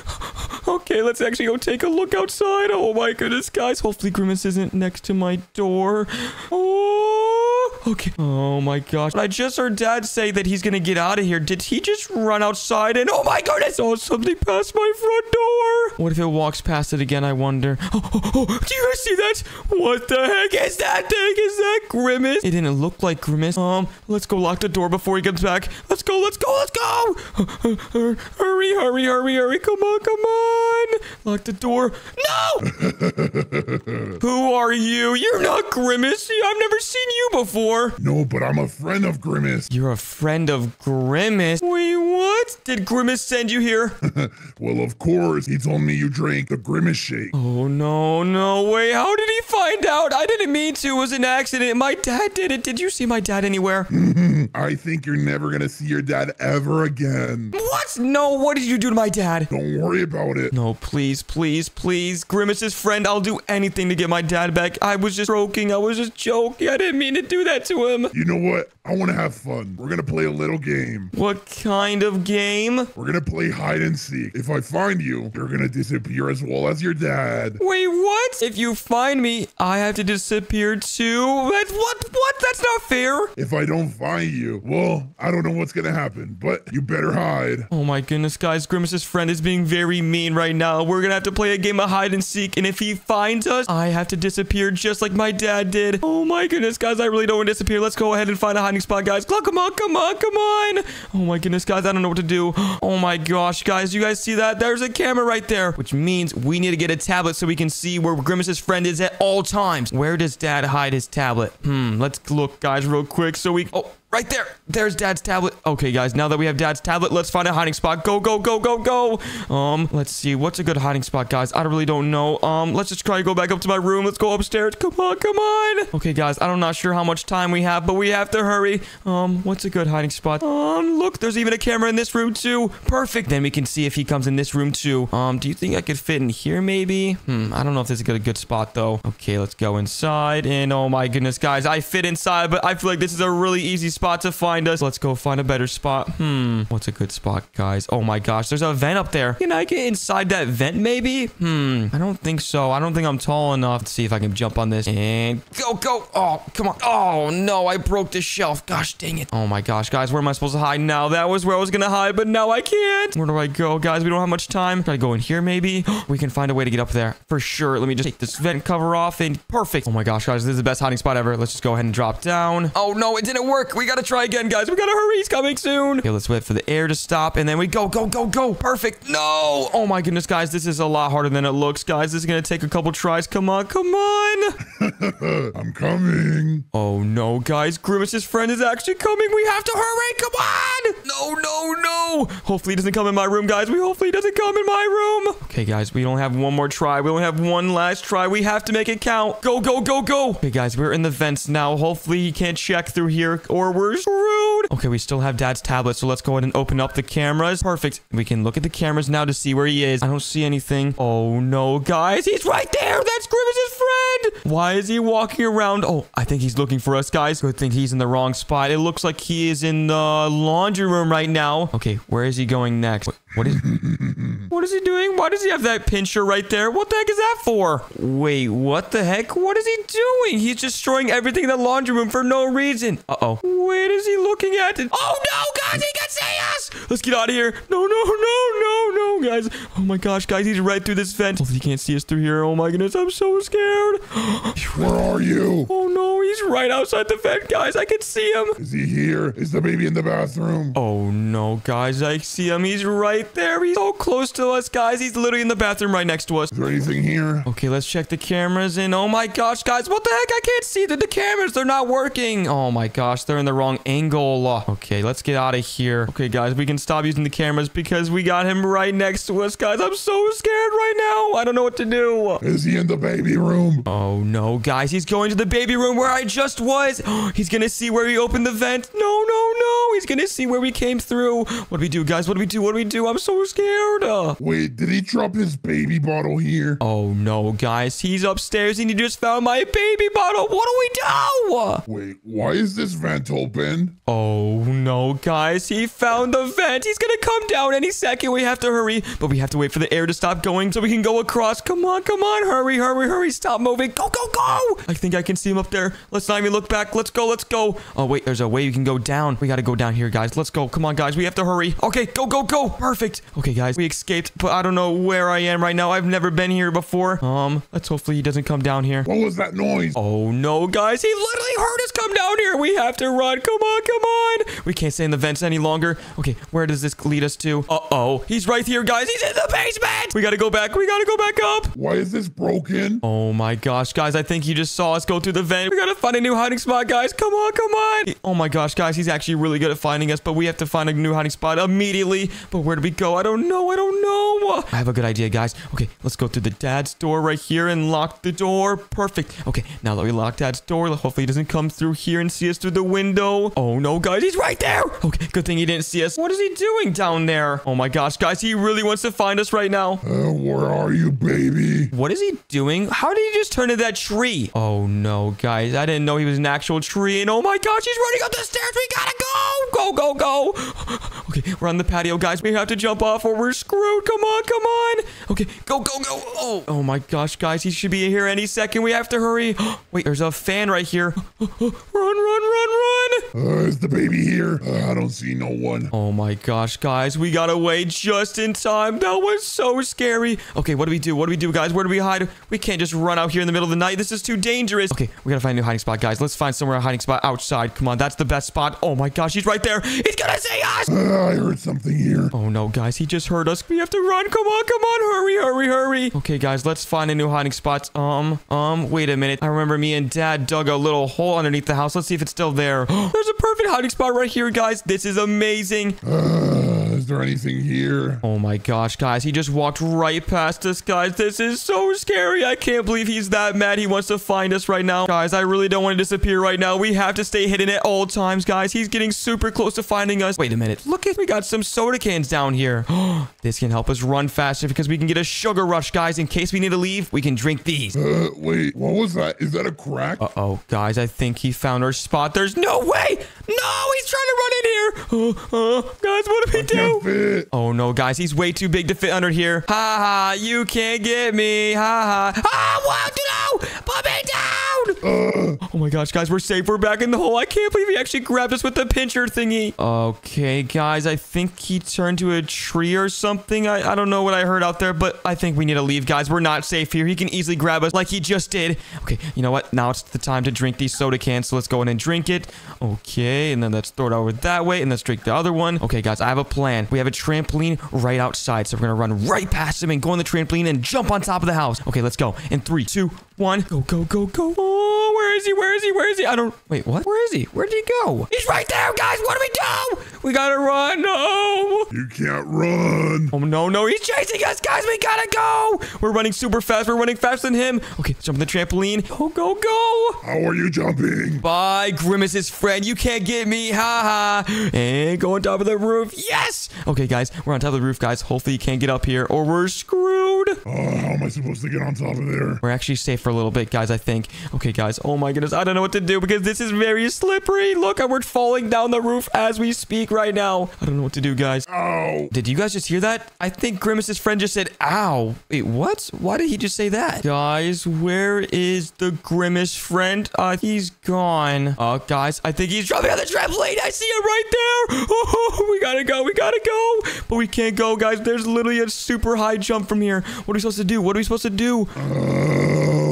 Okay, let's actually go take a look outside. Oh my goodness, guys. Hopefully Grimace isn't next to my door. Oh, okay. Oh my gosh. I just heard Dad say that he's gonna get out of here. Did he just run outside and oh my goodness, saw something pass my front door? What if it walks past it again, I wonder? Oh, oh, oh, do you guys see that? What the heck is that thing? Is that Grimace? It didn't look like Grimace. Um, let's go lock the door before he comes back. Let's go, let's go, let's go! hurry, hurry, hurry, hurry. Come on, come on. Lock the door. No! Who are you? You're not Grimace. I've never seen you before. No, but I'm a friend of Grimace. You're a friend of Grimace. Wait, what? Did Grimace send you here? well, of course. He told me you drank the Grimace shake. Oh, no, Oh, no way. How did he find out? I didn't mean to. It was an accident. My dad did it. Did you see my dad anywhere? I think you're never going to see your dad ever again. What? No, what did you do to my dad? Don't worry about it. No, please, please, please. Grimace's friend, I'll do anything to get my dad back. I was just joking. I was just joking. I didn't mean to do that to him. You know what? I want to have fun. We're going to play a little game. What kind of game? We're going to play hide and seek. If I find you, you're going to disappear as well as your dad. Wait, what? If you find me, I have to disappear too? That's what? What? That's not fair. If I don't find you, well, I don't know what's going to happen, but you better hide. Oh my goodness, guys. Grimace's friend is being very mean right now. We're going to have to play a game of hide and seek, and if he finds us, I have to disappear just like my dad did. Oh my goodness, guys. I really don't want to disappear. Let's go ahead and find a hiding spot, guys. Come on, come on, come on. Oh my goodness, guys. I don't know what to do. Oh my gosh, guys. You guys see that? There's a camera right there, which means we need to get a tablet so we can see where Grimace's friend is at all times. Where does dad hide his tablet? Hmm, let's look, guys, real quick so we... Oh, Right there. There's dad's tablet. Okay, guys, now that we have dad's tablet, let's find a hiding spot. Go, go, go, go, go. Um, let's see. What's a good hiding spot, guys? I really don't know. Um, let's just try to go back up to my room. Let's go upstairs. Come on, come on. Okay, guys, I'm not sure how much time we have, but we have to hurry. Um, what's a good hiding spot? Um, look, there's even a camera in this room, too. Perfect. Then we can see if he comes in this room, too. Um, do you think I could fit in here, maybe? Hmm, I don't know if this is a good, spot, though. Okay, let's go inside. And oh my goodness, guys, I fit inside, but I feel like this is a really easy spot to find us. Let's go find a better spot. Hmm. What's a good spot, guys? Oh my gosh, there's a vent up there. Can I get inside that vent, maybe? Hmm. I don't think so. I don't think I'm tall enough. Let's see if I can jump on this. And go, go. Oh, come on. Oh, no. I broke the shelf. Gosh, dang it. Oh my gosh, guys. Where am I supposed to hide now? That was where I was going to hide, but now I can't. Where do I go, guys? We don't have much time. To go in here, maybe? we can find a way to get up there. For sure. Let me just take this vent cover off and perfect. Oh my gosh, guys. This is the best hiding spot ever. Let's just go ahead and drop down. Oh, no. It didn't work. We got to try again, guys. We gotta hurry. He's coming soon. Okay, let's wait for the air to stop, and then we go, go, go, go. Perfect. No. Oh my goodness, guys. This is a lot harder than it looks, guys. This is gonna take a couple tries. Come on, come on. I'm coming. Oh no, guys. Grimace's friend is actually coming. We have to hurry. Come on. No, no, no. Hopefully he doesn't come in my room, guys. We hopefully he doesn't come in my room. Okay, guys. We don't have one more try. We only have one last try. We have to make it count. Go, go, go, go. Okay, guys. We're in the vents now. Hopefully he can't check through here or we're screwed. Okay, we still have dad's tablet, so let's go ahead and open up the cameras. Perfect. We can look at the cameras now to see where he is. I don't see anything. Oh, no, guys. He's right there. That's Grimace's friend. Why is he walking around? Oh, I think he's looking for us, guys. Good thing he's in the wrong spot. It looks like he is in the laundry room right now. Okay, where is he going next? What, what is... what is he doing? Why does he have that pincher right there? What the heck is that for? Wait, what the heck? What is he doing? He's destroying everything in the laundry room for no reason. Uh-oh. Wait, is he looking at? it? Oh, no, guys, he can see us. Let's get out of here. No, no, no, no, no, guys. Oh, my gosh, guys, he's right through this vent. Hopefully he can't see us through here. Oh, my goodness, I'm so scared. Where are you? Oh, no, he's He's right outside the vent, guys. I can see him. Is he here? Is the baby in the bathroom? Oh no, guys, I see him. He's right there. He's so close to us, guys. He's literally in the bathroom right next to us. Is there anything here? Okay, let's check the cameras and oh my gosh, guys, what the heck? I can't see the, the cameras. They're not working. Oh my gosh, they're in the wrong angle. Okay, let's get out of here. Okay, guys, we can stop using the cameras because we got him right next to us, guys. I'm so scared right now. I don't know what to do. Is he in the baby room? Oh no, guys, he's going to the baby room where I just was. he's gonna see where we opened the vent. No, no, no. He's gonna see where we came through. What do we do, guys? What do we do? What do we do? I'm so scared. Uh, Wait, did he drop his baby bottle here? Oh no, guys, he's upstairs and he just found my baby bottle. What do we do? Wait, why is this vent open? Oh no, guys, he found the vent. He's gonna come down any second. We have to hurry, but we have to wait for the air to stop going so we can go across. Come on, come on, hurry, hurry, hurry. Stop moving. Go, go, go. I think I can see him up there. Let's not even look back. Let's go, let's go. Oh, wait, there's a way you can go down. We gotta go down here, guys. Let's go. Come on, guys. We have to hurry. Okay, go, go, go. Perfect. Okay, guys, we escaped, but I don't know where I am right now. I've never been here before. Um, let's hopefully he doesn't come down here. What was that noise? Oh no, guys, he literally heard us come down here. We have to run. Come on, come on. We can't stay in the vents any longer. Okay, where does this lead us to? Uh-oh, he's right here, guys. He's in the basement. We gotta go back. We gotta go back up. Why is this broken? Oh my gosh, guys, I think he just saw us go through the vent. We gotta find a new hiding spot, guys. Come on, come on. He- oh my gosh, guys, he's actually really good at finding us, but we have to find a new hiding spot immediately. But where do we go? I don't know. I don't know. I have a good idea, guys. Okay, let's go through the dad's door right here and lock the door. Perfect. Okay, now that we locked dad's door, hopefully he doesn't come through here and see us through the window. Oh no, guys, he's right there. Okay, good thing he didn't see us. What is he doing down there? Oh my gosh, guys, he really wants to find us right now. Uh, where are you, baby? What is he doing? How did he just turn into that tree? Oh no, guys. I didn't know he was an actual tree. And oh my gosh, he's running up the stairs. We gotta go. Go, go, go. Okay, we're on the patio, guys. We have to jump off or we're screwed. Come on, come on. Okay, go, go, go. Oh, oh my gosh, guys. He should be here any second. We have to hurry. Wait, there's a fan right here. Run, run, run, run. Uh, is the baby here? Uh, I don't see no one. Oh my gosh, guys, we got away just in time. That was so scary. Okay, what do we do? What do we do, guys? Where do we hide? We can't just run out here in the middle of the night. This is too dangerous. Okay, we gotta find a new hiding spot, guys. Let's find somewhere a hiding spot outside. Come on, that's the best spot. Oh my gosh, he's right there. He's gonna see us. Uh, I heard something here. Oh no, guys, he just heard us. We have to run. Come on, come on, hurry, hurry, hurry. Okay, guys, let's find a new hiding spot. Um, um, wait a minute. I remember me and Dad dug a little hole underneath the house. Let's see if it's still there. There's a perfect hiding spot right here, guys. This is amazing. Uh, is there anything here? Oh my gosh, guys. He just walked right past us, guys. This is so scary. I can't believe he's that mad. He wants to find us right now. Guys, I really don't want to disappear right now. We have to stay hidden at all times, guys. He's getting super close to finding us. Wait a minute. Look at we got some soda cans down here. this can help us run faster because we can get a sugar rush, guys. In case we need to leave, we can drink these. Uh, wait, what was that? Is that a crack? Uh-oh, guys, I think he found our spot. There's no way! No, he's trying to run in here! Uh, uh, guys, what do we do? Oh no, guys, he's way too big to fit under here. Ha ha, you can't get me. Ha ha. Ah, wow, no! Put me down! Uh, Oh my gosh, guys, we're safe. We're back in the hole. I can't believe he actually grabbed us with the pincher thingy. Okay, guys, I think he turned to a tree or something. I, I don't know what I heard out there, but I think we need to leave, guys. We're not safe here. He can easily grab us like he just did. Okay, you know what? Now it's the time to drink these soda cans, so let's go in and drink it. Okay, and then let's throw it over that way, and let's drink the other one. Okay, guys, I have a plan. We have a trampoline right outside, so we're gonna run right past him and go on the trampoline and jump on top of the house. Okay, let's go. In three, two, one. Go, go, go, go. Oh, where is he? Where is he? Where is he? I don't... Wait, what? Where is he? Where did he go? He's right there, guys. What do we do? We gotta run. No. you can't run. Oh, no, no. He's chasing us, guys. We gotta go. We're running super fast. We're running faster than him. Okay, jump on the trampoline. Go, go, go. How are you jumping? Bye, Grimace's friend. You can't get me. Ha ha. And go on top of the roof. Yes. Okay, guys. We're on top of the roof, guys. Hopefully you can't get up here or we're screwed. Uh, how am I supposed to get on top of there? We're actually safe for a little bit, guys, I think. Okay, guys. Oh my goodness. I don't know what to do because this is very slippery. Look, I we're falling down the roof as we speak right now. I don't know what to do, guys. Ow. Did you guys just hear that? I think Grimace's friend just said, ow. Wait, what? Why did he just say that? Guys, where is the Grimace friend? Uh, he's gone. Uh, guys, I think he's jumping on the trampoline. I see him right there. Oh, we gotta go. We gotta go. But we can't go, guys. There's literally a super high jump from here. What are we supposed to do? What are we supposed to do?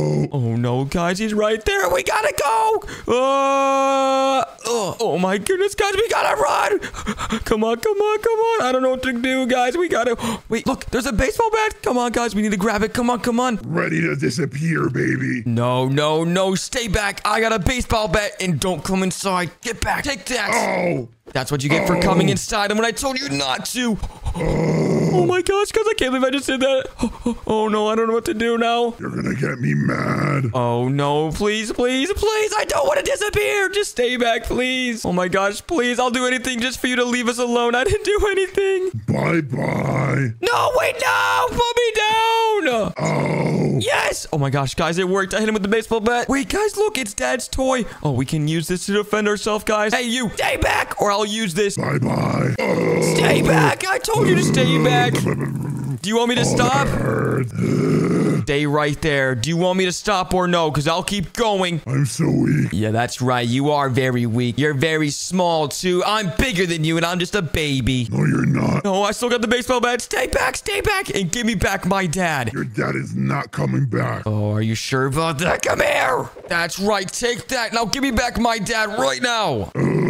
Oh. Oh no, guys, he's right there. We gotta go. Uh, oh, oh my goodness, guys, we gotta run. Come on, come on, come on. I don't know what to do, guys. We gotta. Wait, look, there's a baseball bat. Come on, guys, we need to grab it. Come on, come on. Ready to disappear, baby. No, no, no. Stay back. I got a baseball bat and don't come inside. Get back. Take that. Oh, That's what you get for coming oh. inside and when I told you not to. Oh my gosh, guys, I can't believe I just did that. Oh no, I don't know what to do now. you're gonna get me mad. Oh no, please, please, please. I don't want to disappear. Just stay back, please. Oh my gosh, please. I'll do anything just for you to leave us alone. I didn't do anything. Bye bye. No, wait, no. Put me down. Oh, Yes! Oh my gosh, guys, it worked. I hit him with the baseball bat. Wait, guys, look, it's Dad's toy. Oh, we can use this to defend ourselves, guys. Hey, you, stay back, or I'll use this. bye bye. Stay back! I told you to stay back. Do you want me to stop? Stay right there. Do you want me to stop or no? Because I'll keep going. I'm so weak. Yeah, that's right. You are very weak. You're very small, too. I'm bigger than you, and I'm just a baby. No, you're not. No, I still got the baseball bat. Stay back, stay back, and give me back my dad. Your dad is not coming back. Oh, are you sure about that? Come here! That's right, take that. Now give me back my dad right now. Uh.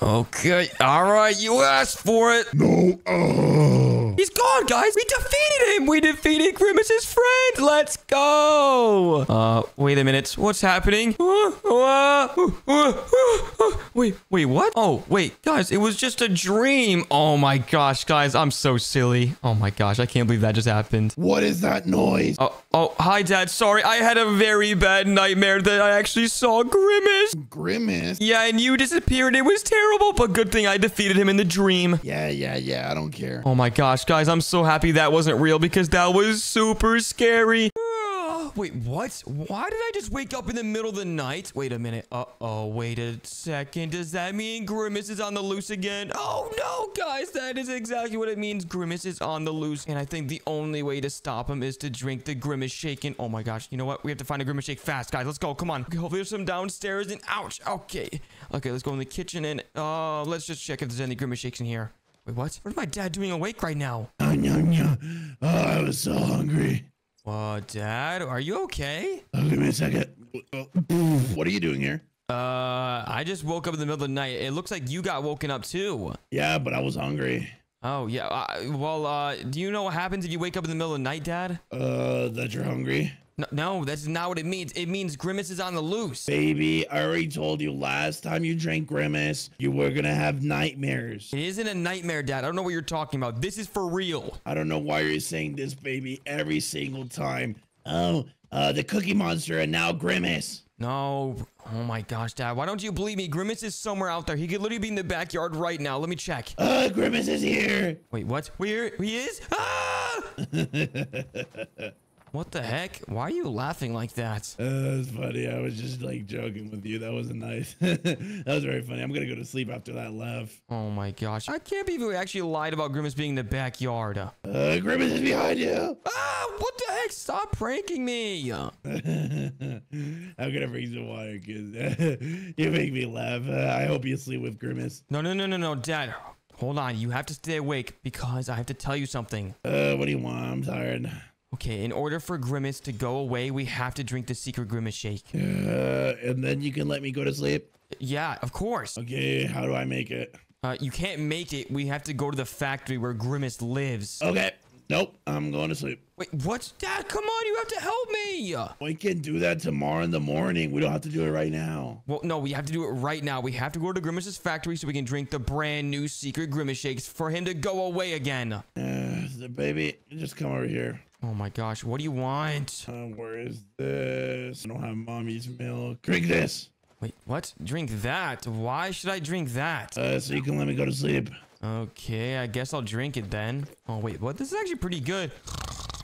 Okay, alright, you asked for it. No. Oh. He's gone, guys. We defeated him. We defeated Grimace's friend. Let's go. Uh, wait a minute. What's happening? Uh, uh, uh, Wait, wait, what? Oh, wait, guys, it was just a dream. Oh my gosh, guys, I'm so silly. Oh my gosh, I can't believe that just happened. What is that noise? Oh, oh, hi, Dad. Sorry, I had a very bad nightmare that I actually saw Grimace. Grimace? Yeah, and you disappeared. It was terrible, but good thing I defeated him in the dream. Yeah, yeah, yeah. I don't care. Oh my gosh, guys, I'm so happy that wasn't real because that was super scary. Wait, what? Why did I just wake up in the middle of the night? Wait a minute. Uh-oh, wait a second. Does that mean Grimace is on the loose again? Oh no, guys, that is exactly what it means. Grimace is on the loose, and I think the only way to stop him is to drink the Grimace shake. And oh my gosh, you know what? We have to find a Grimace shake fast, guys. Let's go. Come on. Okay, hopefully there's some downstairs, and ouch. Okay. Okay, let's go in the kitchen, and uh, let's just check if there's any Grimace shakes in here. Wait, what? What is my dad doing awake right now? Oh, I was so hungry. Uh, Dad, are you okay? Oh, give me a second. Oh, What are you doing here? Uh, I just woke up in the middle of the night. It looks like you got woken up too. Yeah, but I was hungry. Oh, yeah. Uh, well, uh, do you know what happens if you wake up in the middle of the night, Dad? Uh, that you're hungry? No, no, that's not what it means. It means Grimace is on the loose. Baby, I already told you last time you drank Grimace, you were gonna have nightmares. It isn't a nightmare, Dad. I don't know what you're talking about. This is for real. I don't know why you're saying this, baby, every single time. Oh, uh, the Cookie Monster and now Grimace. No. Oh my gosh, Dad. Why don't you believe me? Grimace is somewhere out there. He could literally be in the backyard right now. Let me check. Uh, Grimace is here. Wait, what? Where? He is? Ah! what the heck? Why are you laughing like that? Uh, that's funny. I was just like joking with you. That wasn't nice. that was very funny. I'm gonna go to sleep after that laugh. Oh my gosh. I can't believe we actually lied about Grimace being in the backyard. Uh, Grimace is behind you. Ah, what the heck? Stop pranking me. I'm gonna bring some water because you make me laugh. Uh, I hope you sleep with Grimace. No, no, no, no, no, Dad. Hold on. You have to stay awake because I have to tell you something. Uh, what do you want? I'm tired. Okay, in order for Grimace to go away, we have to drink the secret Grimace shake. Uh, and then you can let me go to sleep. Yeah, of course. Okay, how do I make it? Uh, you can't make it. We have to go to the factory where Grimace lives. Okay. Nope, I'm going to sleep. Wait, what? Dad, come on. You have to help me. We can do that tomorrow in the morning. We don't have to do it right now. Well, no, we have to do it right now. We have to go to Grimace's factory so we can drink the brand new secret Grimace shakes for him to go away again. Uh, the baby, just come over here. Oh my gosh, what do you want? Uh, where is this? I don't have mommy's milk. Drink this, Wait, what? Drink that? Why should I drink that? uh, so you can let me go to sleep. Okay, I guess I'll drink it then. Oh, wait, what? This is actually pretty good.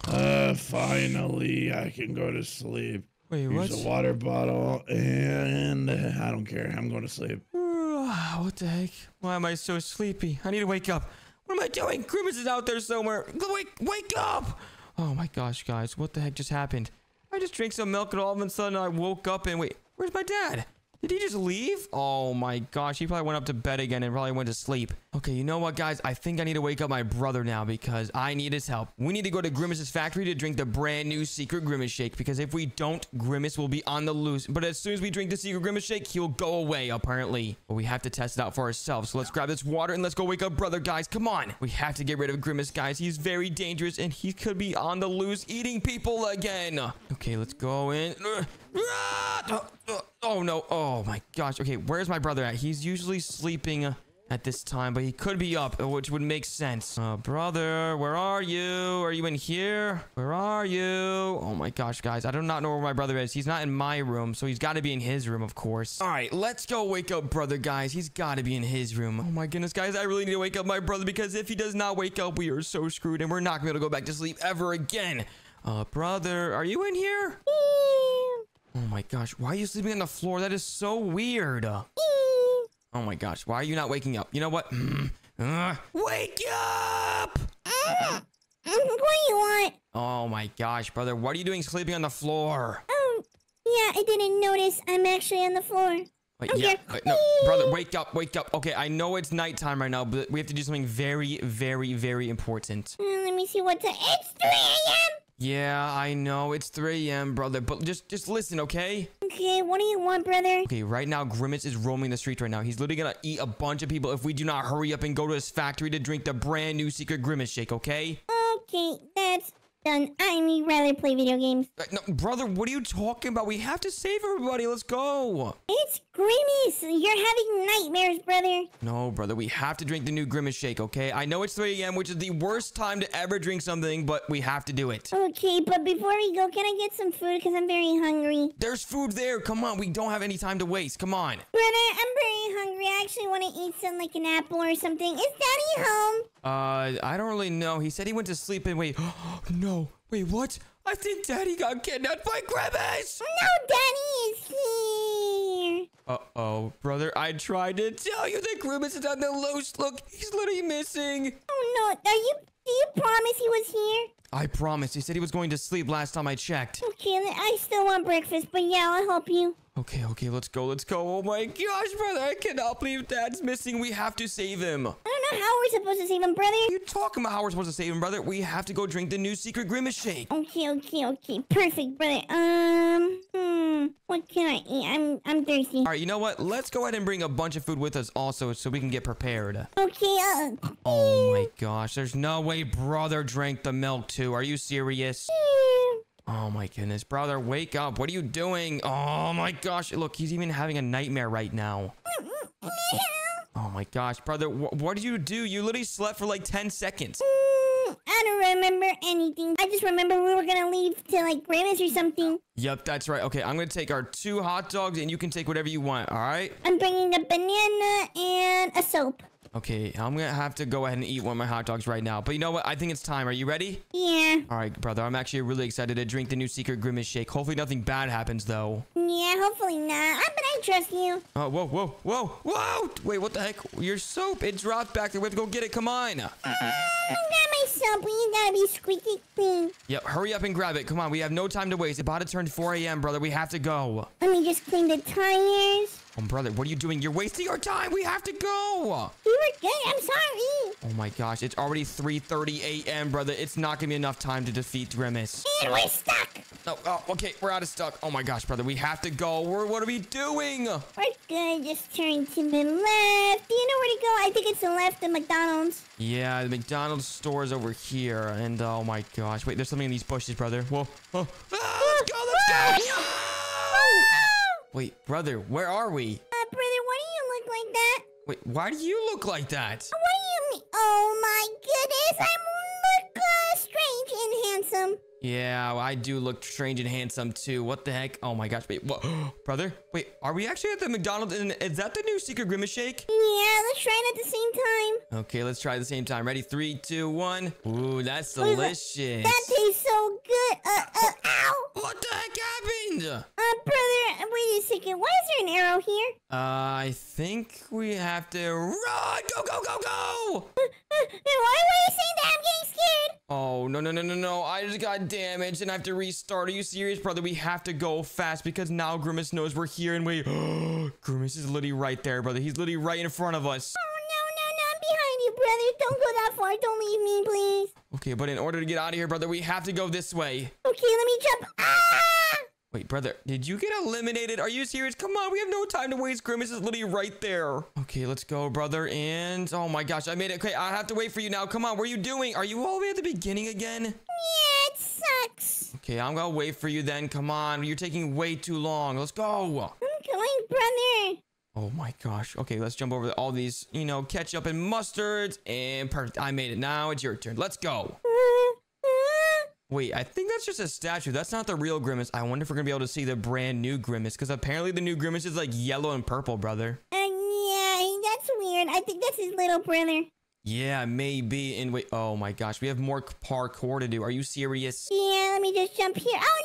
Uh, finally, I can go to sleep. Wait, what? Here's a water bottle, and uh, I don't care. I'm going to sleep. what the heck? Why am I so sleepy? I need to wake up. What am I doing? Grimace is out there somewhere. Wake, wake up! Oh my gosh, guys, what the heck just happened? I just drank some milk and all of a sudden I woke up and wait, where's my dad? Did he just leave? Oh my gosh, he probably went up to bed again and probably went to sleep. Okay, you know what, guys? I think I need to wake up my brother now because I need his help. We need to go to Grimace's factory to drink the brand new secret Grimace shake because if we don't, Grimace will be on the loose. But as soon as we drink the secret Grimace shake, he'll go away, apparently. But we have to test it out for ourselves. So let's grab this water and let's go wake up brother, guys. Come on. We have to get rid of Grimace, guys. He's very dangerous and he could be on the loose eating people again. Okay, let's go in. Ah! Oh no. Oh my gosh. Okay, where's my brother at? He's usually sleeping at this time, but he could be up, which would make sense. Uh, brother, where are you? Are you in here? Where are you? Oh my gosh, guys. I do not know where my brother is. He's not in my room, so he's got to be in his room, of course. All right, let's go wake up brother, guys. He's got to be in his room. Oh my goodness, guys. I really need to wake up my brother because if he does not wake up, we are so screwed and we're not going to be able to go back to sleep ever again. Uh, brother, are you in here? Oh my gosh, why are you sleeping on the floor? That is so weird. Oh my gosh, why are you not waking up? You know what? Uh, wake up! what do you want? Oh my gosh, brother, what are you doing sleeping on the floor? Oh, yeah, I didn't notice. I'm actually on the floor. Wait, I'm yeah, wait, no, brother, wake up, wake up. Okay, I know it's nighttime right now, but we have to do something very, very, very important. Uh, let me see what time. It's 3 a.m. Yeah, I know it's 3 a.m., brother, but just, just listen, okay? Okay, what do you want, brother? Okay, right now Grimace is roaming the streets right now. He's literally gonna eat a bunch of people if we do not hurry up and go to his factory to drink the brand new secret Grimace shake, okay? Okay, that's done. I rather play video games. Uh, No, brother, what are you talking about? We have to save everybody. Let's go. It's Grimace. You're having nightmares, brother. No, brother, we have to drink the new Grimace shake, okay? I know it's 3 a.m., which is the worst time to ever drink something, but we have to do it. Okay, but before we go, can I get some food? Because I'm very hungry. There's food there. Come on, we don't have any time to waste. Come on. Brother, I'm very hungry. I actually want to eat some, like an apple or something. Is Daddy home? Uh, I don't really know. He said he went to sleep and wait. no. Wait, what? I think Daddy got kidnapped by Grimace. No, Daddy is here. Uh-oh, brother. I tried to tell you that Grimace is on the loose. Look, he's literally missing. Oh no, are you? Do you promise he was here? I promise. He said he was going to sleep last time I checked. Okay, I still want breakfast, but yeah, I'll help you. Okay, okay, let's go, let's go. Oh my gosh, brother, I cannot believe Dad's missing. We have to save him. I don't know how we're supposed to save him, brother. you talking about how we're supposed to save him, brother? We have to go drink the new secret Grimace shake. Okay, okay, okay, perfect, brother. Um, hmm, what can I eat? I'm, I'm thirsty. All right, you know what? Let's go ahead and bring a bunch of food with us also so we can get prepared. Okay, uh, Oh my gosh, there's no way brother drank the milk too. Are you serious? Oh my goodness, brother, wake up. What are you doing? Oh my gosh, look, he's even having a nightmare right now. Oh my gosh, brother, wh- what did you do? You literally slept for like 10 seconds. Mm, I don't remember anything. I just remember we were gonna leave to like Grandma's or something. Yep, that's right. Okay, I'm gonna take our two hot dogs and you can take whatever you want, all right? I'm bringing a banana and a soap. Okay, I'm gonna have to go ahead and eat one of my hot dogs right now. But you know what? I think it's time. Are you ready? Yeah, All right, brother, I'm actually really excited to drink the new secret Grimace shake. Hopefully nothing bad happens though. yeah, hopefully not. But I trust you. Oh, whoa, whoa, whoa, whoa! Wait, what the heck? Your soap, it dropped back there. We have to go get it. Come on. I got my soap, you gotta be squeaky clean. Yep, hurry up and grab it. Come on, we have no time to waste. It's about to turn 4 a.m., brother. We have to go. Let me just clean the tires. Oh, brother, what are you doing? You're wasting our time. We have to go. You were good. I'm sorry. Oh my gosh, it's already 3:30 a.m., brother. It's not gonna be enough time to defeat Grimace. And we're stuck. Oh, oh, okay, we're out of stock. Oh my gosh, brother, we have to go. We're, what are we doing? We're going to Just turn to the left. Do you know where to go? I think it's the left, the McDonald's. Yeah, the McDonald's store is over here. And oh my gosh, wait, there's something in these bushes, brother. Whoa. Oh. Ah, let's go, let's go. Oh, Wait, brother, where are we? Uh, brother, why do you look like that? Wait, why do you look like that? What do you mean? Oh my goodness, I look uh, strange and handsome. Yeah, I do look strange and handsome too. What the heck? Oh my gosh, wait, what? brother, wait, are we actually at the McDonald's? And is that the new secret Grimace shake? Yeah, let's try it at the same time. Okay, let's try at the same time. Ready? Three, two, one. Ooh, that's is that? delicious. That tastes so good. Uh, uh, ow. What the heck happened? Uh, brother, wait a second. Why is there an arrow here? Uh, I think we have to run. Go, go, go, go. Uh, uh, why, why are you saying that? I'm getting scared. Oh, no, no, no, no, no. I just got damaged and I have to restart. Are you serious, brother? We have to go fast because now Grimace knows we're here and we... Grimace is literally right there, brother. He's literally right in front of us. Oh, no, no, no. I'm behind you, brother. Don't go that far. Don't leave me, please. Okay, but in order to get out of here, brother, we have to go this way. Okay, let me jump. Ah! Wait, brother, did you get eliminated? Are you serious? Come on, we have no time to waste. Grimace is literally right there. Okay, let's go, brother. And oh my gosh, I made it. Okay, I have to wait for you now. Come on, what are you doing? Are you all the way at the beginning again? Yeah, it sucks. Okay, I'm gonna wait for you then. Come on, you're taking way too long. Let's go. I'm going, brother. Oh my gosh. Okay, let's jump over all these, you know, ketchup and mustards. And perfect. I made it. Now it's your turn. Let's go. Mm-hmm. Wait, I think that's just a statue. That's not the real Grimace. I wonder if we're gonna be able to see the brand new Grimace because apparently the new Grimace is like yellow and purple, brother. uh, yeah, that's weird. I think that's his little brother. Yeah, maybe. And wait, oh my gosh, we have more parkour to do. Are you serious? Yeah, let me just jump here. Oh,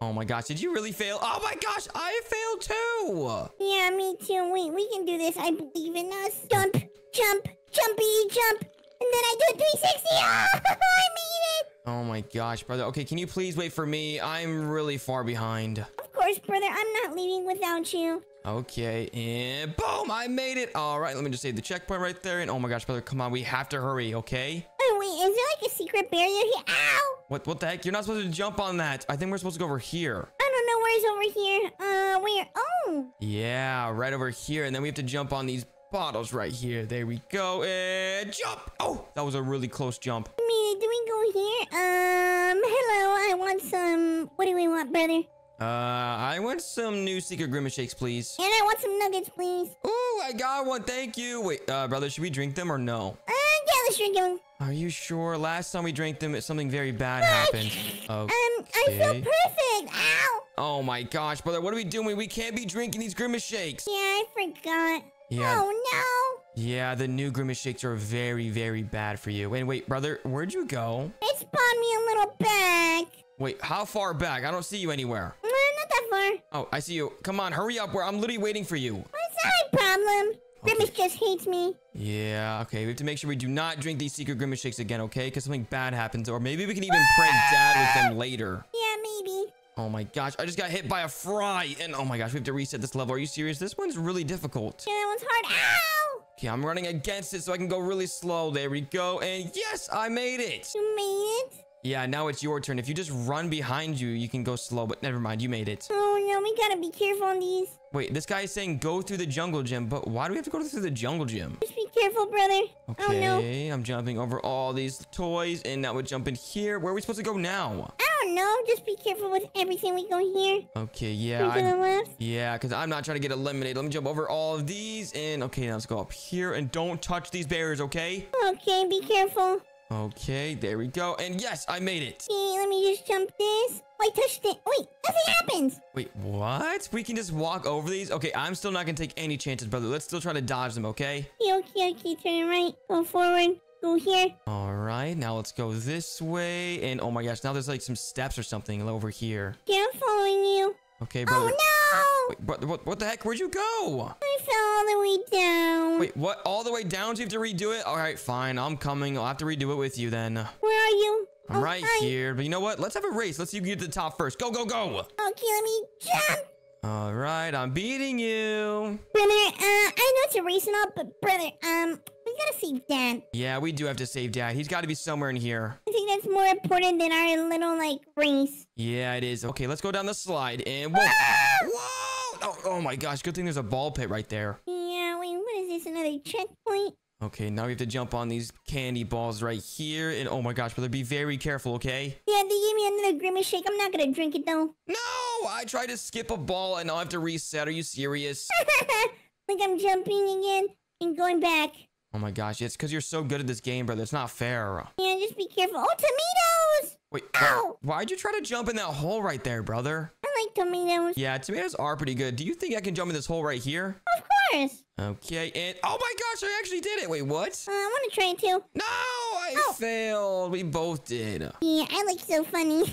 no. Oh my gosh, did you really fail? Oh my gosh, I failed too. Yeah, me too. Wait, we can do this. I believe in us. Jump, jump, jumpy, jump. And then I do a 360. Oh, I made it. Oh my gosh, brother. Okay, can you please wait for me? I'm really far behind. Of course, brother. I'm not leaving without you. Okay, and boom, I made it. All right, let me just save the checkpoint right there. And oh my gosh, brother, come on, we have to hurry, okay? Oh, wait. Is there like a secret barrier here? Ow. What what the heck? You're not supposed to jump on that. I think we're supposed to go over here. I don't know where's over here. Uh, where? Oh. Yeah, right over here. And then we have to jump on these bottles right here. There we go. And jump. Oh, that was a really close jump. Me, do we go here? Um, hello. I want some. What do we want, brother? Uh, I want some new secret grimace shakes, please. And I want some nuggets, please. Ooh, I got one. Thank you. Wait, uh, brother, should we drink them or no? Uh, yeah, let's drink them. Are you sure? Last time we drank them, something very bad happened. Um, I feel Okay. perfect. Ow. Oh my gosh, brother, what are we doing? We can't be drinking these grimace shakes. Yeah, I forgot. Yeah. Oh Yeah, the new grimace shakes are very, very bad for you. Wait, wait, brother, where'd you go? no. It spawned me a little back. Wait, how far back? I don't see you anywhere. Uh, not that far. Oh, I see you. Come on, hurry up. Where I'm literally waiting for you. It's not my problem. Grimace just hates me. Yeah, okay. We have to make sure we do not drink these secret grimace shakes again, okay? Because something bad happens, or maybe we can even prank dad with them later. Yeah, maybe. Oh my gosh, I just got hit by a fry, and oh my gosh, we have to reset this level. Are you serious? This one's really difficult. Yeah, that one's hard. Ow! Okay, I'm running against it so I can go really slow. There we go, and yes, I made it. You made it? Yeah, now it's your turn. If you just run behind you, you can go slow, but never mind, you made it. Oh no, we gotta be careful on these. Wait, this guy is saying go through the jungle gym, but why do we have to go through the jungle gym? Just be careful, brother. Oh no. Okay, I'm jumping over all these toys, and now we jump in here. Where are we supposed to go now? I don't know. Just be careful with everything we go here. Okay, yeah, I, yeah, because I'm not trying to get eliminated. Let me jump over all of these, and okay, now let's go up here, and don't touch these barriers, okay? Okay, be careful. Okay, there we go, and yes, I made it. Okay, let me just jump this. Oh, I touched it. Wait, nothing happens. Wait, what? We can just walk over these? Okay, I'm still not gonna take any chances, brother. Let's still try to dodge them, okay? Okay, okay, okay. Turn right. Go forward. Go here. All right, now let's go this way, and oh my gosh, now there's like some steps or something over here. Yeah, I'm following you. Okay, brother. Oh no! Wait, brother, what, what the heck? Where'd you go? I fell all the way down. Wait, what? All the way down? So you have to redo it? All right, fine. I'm coming. I'll have to redo it with you then. Where are you? I'm Oh, right hi. here. But you know what? Let's have a race. Let's see who can get to the top first. Go, go, go. Okay, let me jump. All right, I'm beating you. Brother, uh, I know it's a race and all, but brother, um, gotta save Dad. Yeah, we do have to save Dad. He's got to be somewhere in here. I think that's more important than our little, like, race. Yeah, it is. Okay, let's go down the slide. And ah! whoa. Whoa. Oh, oh my gosh. Good thing there's a ball pit right there. Yeah, wait, what is this? Another checkpoint? Okay, now we have to jump on these candy balls right here. And oh my gosh, brother, be very careful, okay? Yeah, they gave me another grimace shake. I'm not gonna drink it though. No, I tried to skip a ball and I'll have to reset. Are you serious? like I'm jumping again and going back. Oh my gosh, it's because you're so good at this game, brother. It's not fair. Yeah, just be careful. Oh, tomatoes! Wait, Ow! why, why'd you try to jump in that hole right there, brother? I like tomatoes. Yeah, tomatoes are pretty good. Do you think I can jump in this hole right here? Of course. Okay, and oh my gosh, I actually did it. Wait, what? Uh, I want to try it too. No, I I failed. We both did. Yeah, I look so funny.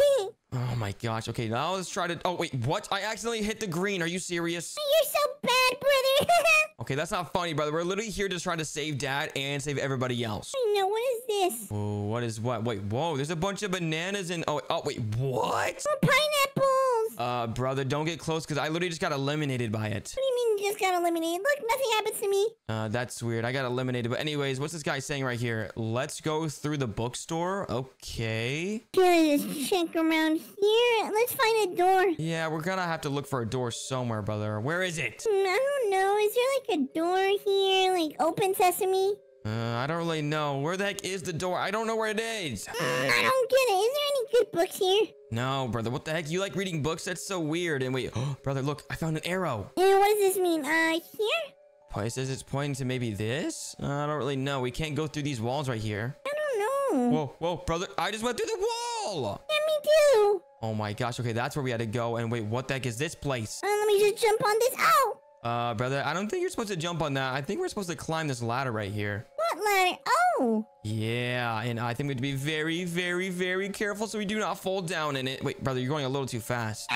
Oh my gosh. Okay, now let's try to. Oh wait, what? I accidentally hit the green. Are you serious? You're so bad, brother. Okay, that's not funny, brother. We're literally here just trying to save Dad and save everybody else. I know. What is this? Whoa, what is what? Wait, whoa. There's a bunch of bananas and. Oh, oh wait, what? Oh, pineapples. Uh, brother, don't get close because I literally just got eliminated by it. What do you mean you just got eliminated? Look, nothing happens to me. Uh, that's weird. I got eliminated. But anyways, what's this guy saying right here? Let's go through the bookstore. Okay. Can just check around here? Let's find a door. Yeah, we're gonna have to look for a door somewhere, brother. Where is it? Hmm, I don't know. Is there like a door here? Like open sesame? Uh, I don't really know. Where the heck is the door? I don't know where it is. I don't get it. Is there any good books here? No, brother. What the heck? You like reading books? That's so weird. And wait, brother, look. I found an arrow. And what does this mean? Uh, here? Oh, it says it's pointing to maybe this? Uh, I don't really know. We can't go through these walls right here. I don't know. Whoa, whoa, brother. I just went through the wall. Yeah, me too. Oh my gosh. Okay, that's where we had to go. And wait, what the heck is this place? Uh, let me just jump on this. Oh, Uh, brother, I don't think you're supposed to jump on that. I think we're supposed to climb this ladder right here. Oh, Yeah, and I think we have to be very, very, very careful so we do not fall down in it. Wait, brother, you're going a little too fast.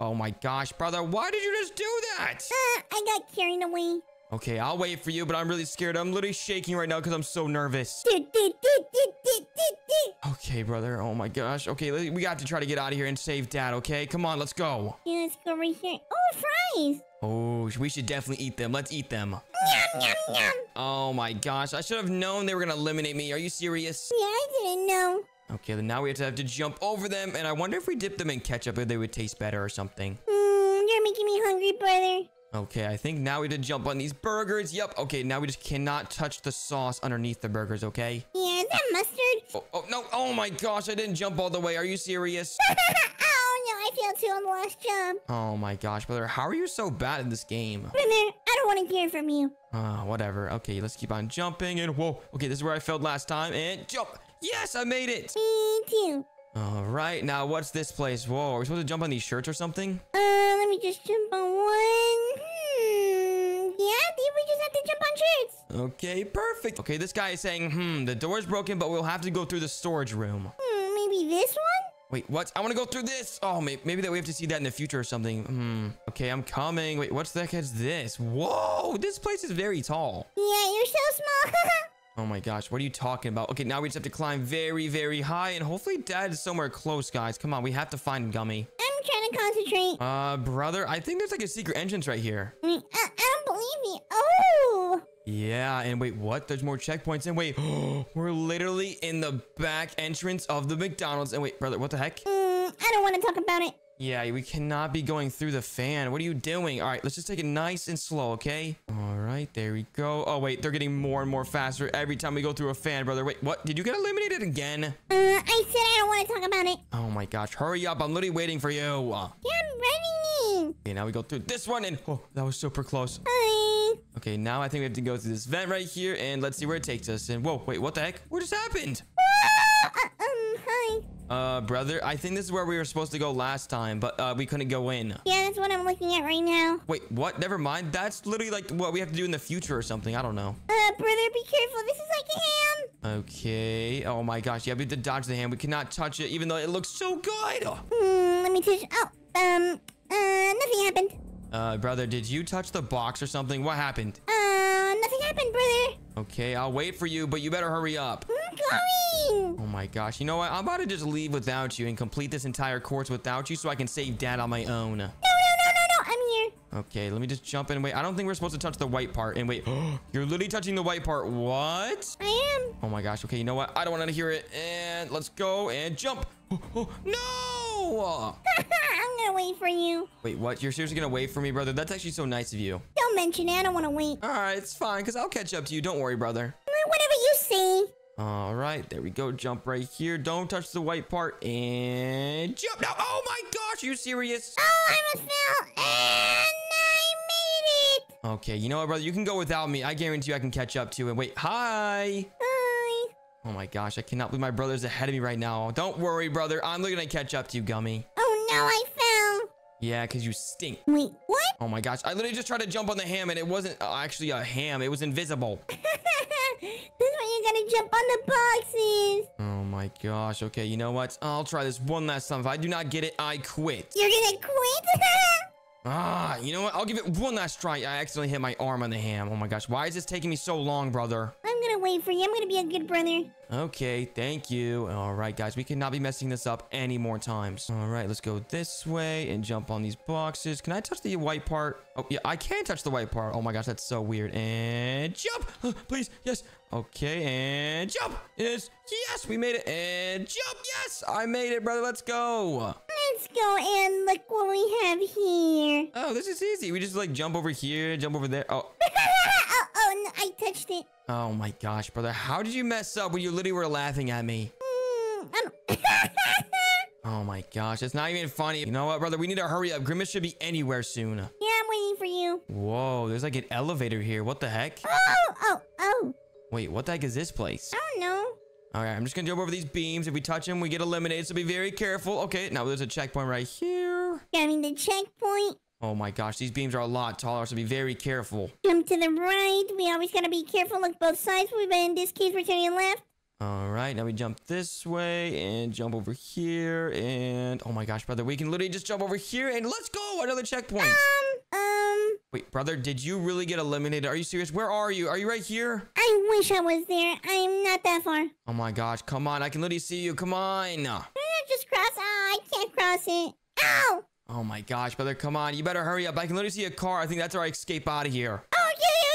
Oh my gosh, brother, why did you just do that? uh, I got carried away. Okay, I'll wait for you, but I'm really scared. I'm literally shaking right now because I'm so nervous. Okay, brother. Oh my gosh. Okay, we got to try to get out of here and save dad, okay? Come on, let's go. Yeah, let's go right here. Oh, fries. Oh, we should definitely eat them. Let's eat them. Yum, yum, yum. Oh my gosh, I should have known they were gonna eliminate me. Are you serious? Yeah, I didn't know. Okay, then now we have to have to jump over them, and I wonder if we dip them in ketchup if they would taste better or something. Hmm, you're making me hungry, brother. Okay, I think now we to jump on these burgers. Yep. Okay, now we just cannot touch the sauce underneath the burgers, okay? Yeah, is that mustard? Oh, oh no. Oh my gosh, I didn't jump all the way. Are you serious? oh, no, I failed too on the last jump. Oh my gosh, brother. How are you so bad at this game? Brother, I don't want to hear from you. Ah, whatever. Okay, let's keep on jumping and whoa. Okay, this is where I failed last time and jump. Yes, I made it. Me too. All right, now what's this place? Whoa, are we supposed to jump on these shirts or something? Uh, let me just jump on one. Hmm. Yeah, I think we just have to jump on shirts. Okay, perfect. Okay, this guy is saying, hmm, the door's broken, but we'll have to go through the storage room. Hmm, maybe this one? Wait, what? I want to go through this. Oh, maybe, maybe that we have to see that in the future or something. Hmm. Okay, I'm coming. Wait, what's the heck is this? Whoa, this place is very tall. Yeah, you're so small. Oh my gosh, what are you talking about? Okay, now we just have to climb very, very high, and hopefully Dad is somewhere close, guys. Come on, we have to find Gummy. I'm trying to concentrate. Uh, brother, I think there's like a secret entrance right here. I, mean, I, I don't believe you. Oh. Yeah, and wait, what? There's more checkpoints, and wait, we're literally in the back entrance of the McDonald's. And wait, brother, what the heck? Hmm, I don't want to talk about it. Yeah, we cannot be going through the fan. What are you doing? All right, let's just take it nice and slow, okay? All right, there we go. Oh, wait, they're getting more and more faster every time we go through a fan, brother. Wait, what? Did you get eliminated again? Uh, I said I don't want to talk about it. Oh my gosh, hurry up. I'm literally waiting for you. Yeah, I'm running. Okay, now we go through this one, and oh, that was super close. Hi. Okay, now I think we have to go through this vent right here, and let's see where it takes us. And whoa, wait, what the heck? What just happened? Uh, um, hi. Uh, brother, I think this is where we were supposed to go last time, but uh, we couldn't go in. Yeah, that's what I'm looking at right now. Wait, what? Never mind. That's literally like what we have to do in the future or something. I don't know. Uh, brother, be careful. This is like a ham. Okay. Oh my gosh. Yeah, we have to dodge the hand. We cannot touch it, even though it looks so good. Hmm, let me touch. Oh, um, uh, nothing happened. Uh, brother, did you touch the box or something? What happened? Uh, nothing happened, brother. Okay, I'll wait for you, but you better hurry up. I'm coming. Oh my gosh. You know what? I'm about to just leave without you and complete this entire course without you so I can save dad on my own. No. Okay, let me just jump in. Wait, I don't think we're supposed to touch the white part. And wait, you're literally touching the white part. What? I am. Oh my gosh. Okay, you know what? I don't want to hear it. And let's go and jump. Oh, oh, no! I'm gonna wait for you. Wait, what? You're seriously gonna wait for me, brother? That's actually so nice of you. Don't mention it. I don't want to wait. All right, it's fine, because I'll catch up to you. Don't worry, brother. Whatever you say. All right, there we go. Jump right here. Don't touch the white part. And jump. No. Oh my gosh, are you serious? Oh, I almost fell, and I made it. Okay, you know what, brother? You can go without me. I guarantee you I can catch up to you. And wait, hi. Hi. Oh my gosh, I cannot believe my brother's ahead of me right now. Don't worry, brother. I'm literally gonna catch up to you, Gummy. Oh no, I fell. Yeah, because you stink. Wait, what? Oh my gosh, I literally just tried to jump on the ham and it wasn't uh, actually a ham. It was invisible. this is what you gotta jump on the boxes. Oh my gosh. Okay, you know what? I'll try this one last time. If I do not get it, I quit. You're gonna quit? Ah, you know what? I'll give it one last try. I accidentally hit my arm on the ham. Oh my gosh. Why is this taking me so long, brother? I'm gonna wait for you. I'm gonna be a good brother. Okay, thank you. All right, guys, we cannot be messing this up any more times. All right, let's go this way and jump on these boxes. Can I touch the white part? Oh, yeah, I can touch the white part. Oh my gosh, that's so weird. And jump, Uh, please. Yes. Okay, and jump. Yes, yes, we made it. And jump. Yes, I made it, brother. Let's go. Let's go and look what we have here. Oh, this is easy. We just like jump over here, jump over there. Oh, oh, oh, no, I touched it. oh my gosh, brother. How did you mess up when you literally were laughing at me? Mm, Oh my gosh, it's not even funny. You know what, brother? We need to hurry up. Grimace should be anywhere soon. yeah, I'm waiting for you. Whoa, there's like an elevator here. What the heck? Oh, oh, oh. Wait, what the heck is this place? I don't know. All right, I'm just gonna jump over these beams. If we touch them, we get eliminated, so be very careful. Okay, now there's a checkpoint right here. Mean, the checkpoint. Oh my gosh, these beams are a lot taller, so be very careful. Jump to the right. We always gotta be careful. Look both sides. But in this case, we're turning left. All right, now we jump this way and jump over here. And oh my gosh, brother, we can literally just jump over here and let's go. Another checkpoint. Um, um, Wait, brother, did you really get eliminated? Are you serious? Where are you? Are you right here? I wish I was there. I'm not that far. Oh my gosh, come on. I can literally see you. Come on. Eh, Just cross. Ah, I can't cross it. Ow! Oh my gosh, brother, come on. You better hurry up. I can literally see a car. I think that's where I escape out of here. Oh, yeah,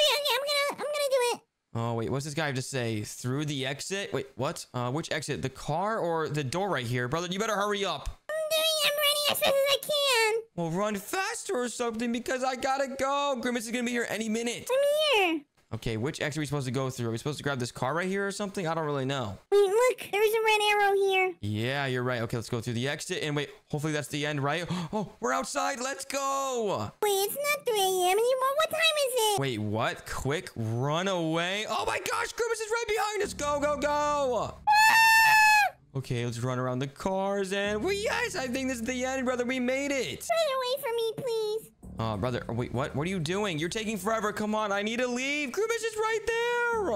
Oh, wait, what's this guy have to say? Through the exit? Wait, what? Uh, which exit? The car or the door right here? Brother, you better hurry up. I'm doing it. I'm running as fast as I can. Well, run faster or something because I gotta go. Grimace is gonna be here any minute. I'm here. Okay, which exit are we supposed to go through? Are we supposed to grab this car right here or something? I don't really know. Wait, look. There's a red arrow here. Yeah, you're right. Okay, let's go through the exit. And wait, hopefully that's the end, right? Oh, we're outside. Let's go. Wait, it's not 3 a.m. anymore. What time is it? Wait, what? Quick, run away. Oh my gosh, Grimace is right behind us. Go, go, go. Ah! Okay, let's run around the cars and we yes, I think this is the end, brother. We made it. Run away from me, please. Uh, brother, oh, wait, what? What are you doing? You're taking forever. Come on, I need to leave. Grimace is right there.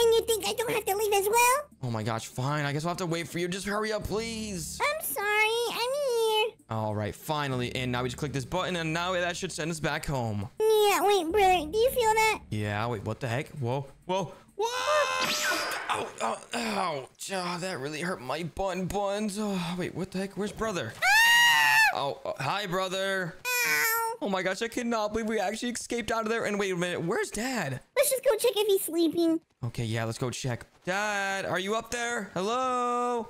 And you think I don't have to leave as well? Oh my gosh, fine. I guess we'll have to wait for you. Just hurry up, please. I'm sorry. I'm here. All right, finally. And now we just click this button and now that should send us back home. Yeah, wait, brother. Do you feel that? Yeah, wait, what the heck? Whoa, whoa, whoa! Ow, ow, ouch. Oh, that really hurt my bun buns. Oh, wait, what the heck? Where's brother? Oh, uh, hi, brother. Oh my gosh, I cannot believe we actually escaped out of there. And wait a minute, where's dad? Let's just go check if he's sleeping. Okay, yeah, let's go check. Dad, are you up there? Hello?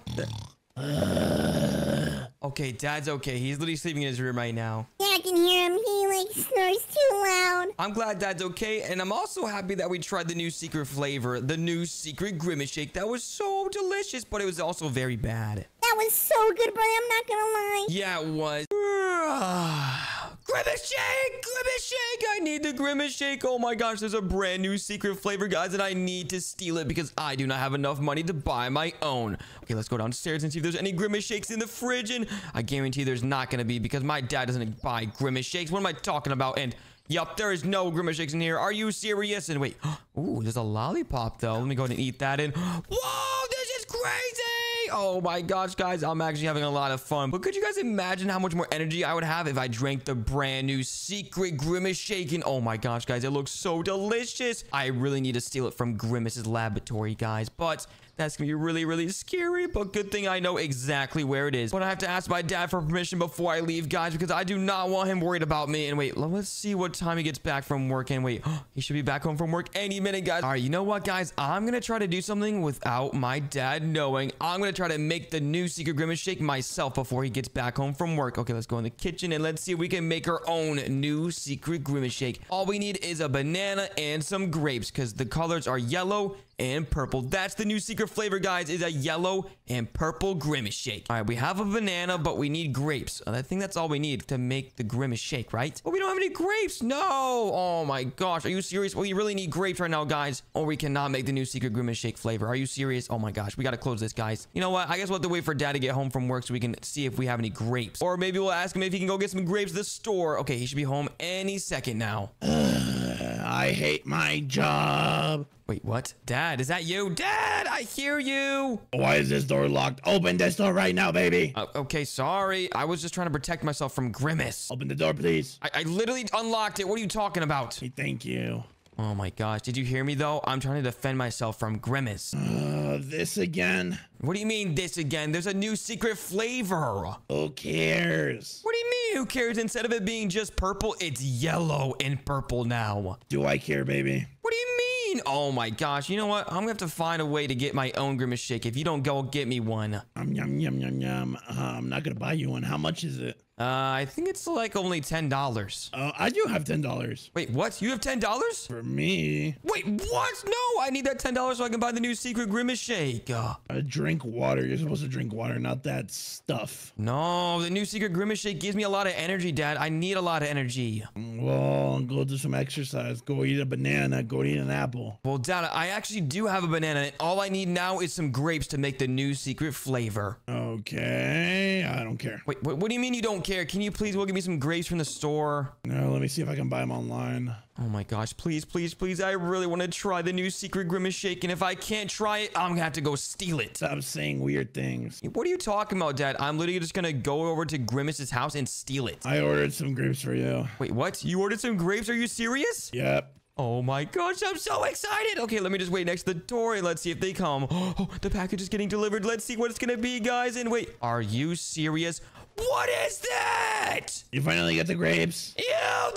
Okay, dad's okay. He's literally sleeping in his room right now. Yeah, I can hear him. He like snores too loud. I'm glad dad's okay, and I'm also happy that we tried the new secret flavor, the new secret Grimace shake. That was so delicious, but it was also very bad. That was so good, brother. I'm not gonna lie. Yeah, it was. Grimace shake! Grimace shake! I need the Grimace shake. Oh my gosh, there's a brand new secret flavor, guys, and I need to steal it because I do not have enough money to buy my own. Okay, let's go downstairs and see if there's any Grimace shakes in the fridge, and I guarantee there's not gonna be because my dad doesn't buy Grimace shakes. What am I talking about? And Yup, there is no Grimace shakes in here. Are you serious? And wait, ooh, there's a lollipop though. Let me go ahead and eat that. And whoa, this is crazy! Oh my gosh, guys, I'm actually having a lot of fun. But could you guys imagine how much more energy I would have if I drank the brand new secret Grimace shake? And oh my gosh, guys, it looks so delicious. I really need to steal it from Grimace's laboratory, guys. But that's gonna be really, really scary, but good thing I know exactly where it is. But I have to ask my dad for permission before I leave, guys, because I do not want him worried about me. And wait, let's see what time he gets back from work. And wait, he should be back home from work any minute, guys. All right, you know what, guys? I'm gonna try to do something without my dad knowing. I'm gonna try to make the new secret grimace shake myself before he gets back home from work. Okay, let's go in the kitchen and let's see if we can make our own new secret grimace shake. All we need is a banana and some grapes because the colors are yellow and purple. That's the new secret flavor, guys, is a yellow and purple grimace shake. All right, we have a banana, but we need grapes. Uh, I think that's all we need to make the grimace shake, right? But we don't have any grapes. No. Oh my gosh. Are you serious? Well, you really need grapes right now, guys, or we cannot make the new secret grimace shake flavor. Are you serious? Oh my gosh. We got to close this, guys. You know what? I guess we'll have to wait for dad to get home from work so we can see if we have any grapes. Or maybe we'll ask him if he can go get some grapes at the store. Okay, he should be home any second now. I hate my job. Wait, what? Dad, is that you? Dad, I hear you. Why is this door locked? Open this door right now, baby. Uh, okay, sorry. I was just trying to protect myself from Grimace. Open the door, please. I, I literally unlocked it. What are you talking about? Hey, thank you. Oh my gosh. Did you hear me though? I'm trying to defend myself from Grimace. Uh, this again? What do you mean this again? There's a new secret flavor. Who cares? What do you mean? Who cares? Instead of it being just purple, it's yellow and purple now. Do I care, baby? What do you mean? Oh my gosh. You know what? I'm gonna have to find a way to get my own Grimace shake. If you don't go get me one. Um, yum, yum, yum, yum. Uh, I'm not gonna buy you one. How much is it? Uh, I think it's like only $10. Uh, I do have ten dollars Wait, what? You have $10? for me. Wait, what? No, I need that $10 so I can buy the new secret Grimace shake. Uh, Uh, drink water. You're supposed to drink water, not that stuff. no, the new secret Grimace shake gives me a lot of energy, Dad. I need a lot of energy. Well, go do some exercise. Go eat a banana. Go eat an apple. Well, Dad, I actually do have a banana. and All I need now is some grapes to make the new secret flavor. Okay, I don't care. Wait, what, what do you mean you don't care? Can you please go get me some grapes from the store? No, let me see if I can buy them online. Oh my gosh, please, please, please. I really want to try the new secret Grimace shake, and if I can't try it, I'm gonna have to go steal it. Stop saying weird things. What are you talking about, Dad? I'm literally just gonna go over to Grimace's house and steal it. I ordered some grapes for you. Wait, what? You ordered some grapes? Are you serious? Yep. Oh my gosh, I'm so excited. Okay, let me just wait next to the door and let's see if they come. Oh, the package is getting delivered. Let's see what it's gonna be, guys. And wait, are you serious? What is that? You finally got the grapes. Ew,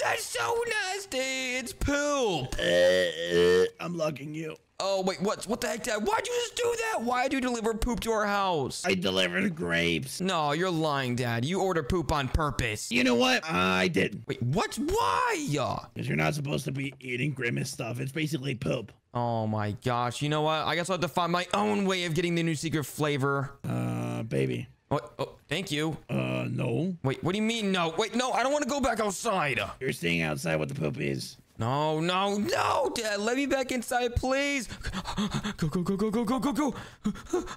that's so nasty. It's poop. Uh, I'm locking you. Oh, wait, what? What the heck, Dad? Why'd you just do that? Why'd you deliver poop to our house? I delivered grapes. No, you're lying, Dad. You order poop on purpose. You know what? I did. Wait, what? Why? Because you're not supposed to be eating grimace stuff. It's basically poop. Oh my gosh. You know what? I guess I'll have to find my own way of getting the new secret flavor. Uh, baby. What? Oh, thank you. Uh, no. Wait, what do you mean no? Wait, no, I don't want to go back outside. You're staying outside with the poop is. No, no, no, Dad, let me back inside, please. Go, go, go, go, go, go, go, go.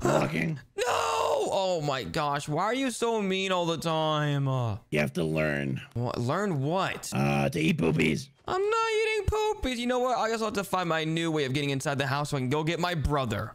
Locking. No! Oh my gosh, why are you so mean all the time? Uh, You have to learn. what, learn what? Uh, to eat poopies. I'm not eating poopies. You know what? I guess I'll have to find my new way of getting inside the house so I can go get my brother.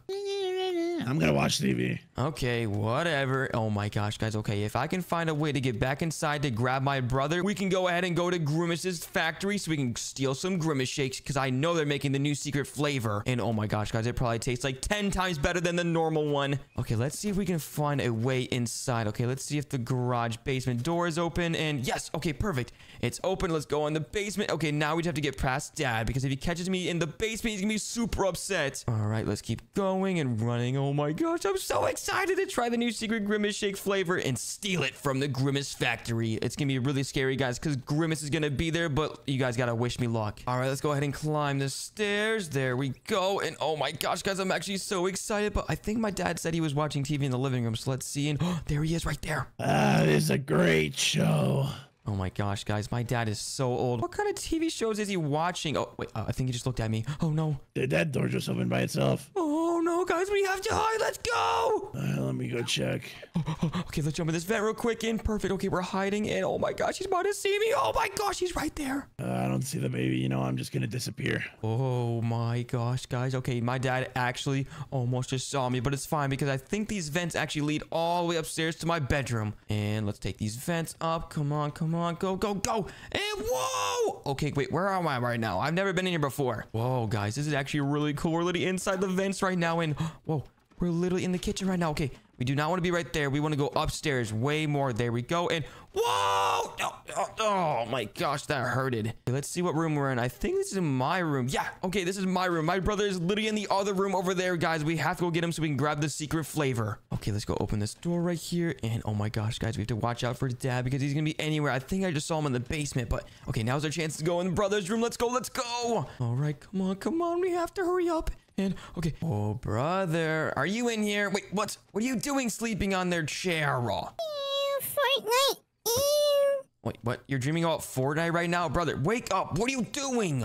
I'm gonna watch TV. Okay, whatever. Oh my gosh, guys. Okay, if I can find a way to get back inside to grab my brother, we can go ahead and go to Grimace's factory so we can steal some Grimace shakes because I know they're making the new secret flavor. And oh my gosh, guys, it probably tastes like 10 times better than the normal one. Okay, let's see if we can find a way inside. Okay, let's see if the garage basement door is open. And yes, okay, perfect. It's open. Let's go in the basement. Okay, now we just have to get past dad because if he catches me in the basement, he's gonna be super upset. All right, let's keep going and running. Oh my gosh, I'm so excited to try the new secret Grimace shake flavor and steal it from the Grimace factory. It's gonna be really scary, guys, because Grimace is gonna be there, but you guys gotta wish me luck. All right, let's go ahead and climb the stairs. There we go. And oh my gosh, guys, I'm actually so excited, but I think my dad said he was watching TV in the living room, so let's see. And oh, there he is right there. Ah, this is a great show. Oh my gosh, guys, my dad is so old. What kind of TV shows is he watching? Oh, wait, uh, I think he just looked at me. Oh no. Did that door just open by itself? Oh no, guys, we have to hide. Let's go. Uh, let me go check. Okay, let's jump in this vent real quick. In perfect. Okay, we're hiding. And oh my gosh, he's about to see me. Oh my gosh, he's right there. Uh, I don't see the baby. You know, I'm just gonna disappear. Oh my gosh, guys. Okay, my dad actually almost just saw me, but it's fine because I think these vents actually lead all the way upstairs to my bedroom. And let's take these vents up. Come on, come on, go, go, go. And whoa! Okay, wait, where am I right now? I've never been in here before. Whoa, guys, this is actually really cool. We're literally inside the vents right now, and whoa, we're literally in the kitchen right now. Okay, we do not want to be right there. We want to go upstairs way more. There we go. And whoa! Oh, oh, my gosh, that hurted. Let's see what room we're in. I think this is my room. Yeah, okay, this is my room. My brother is literally in the other room over there, guys. We have to go get him so we can grab the secret flavor. Okay, let's go open this door right here. And oh my gosh, guys, we have to watch out for dad because he's going to be anywhere. I think I just saw him in the basement, but okay, now's our chance to go in the brother's room. Let's go, let's go. All right, come on, come on. We have to hurry up. And okay. Oh, brother, are you in here? Wait, what? What are you doing sleeping on their chair? Ew, Fortnite. Ew. Wait, what? You're dreaming about Fortnite right now? Brother, wake up. What are you doing?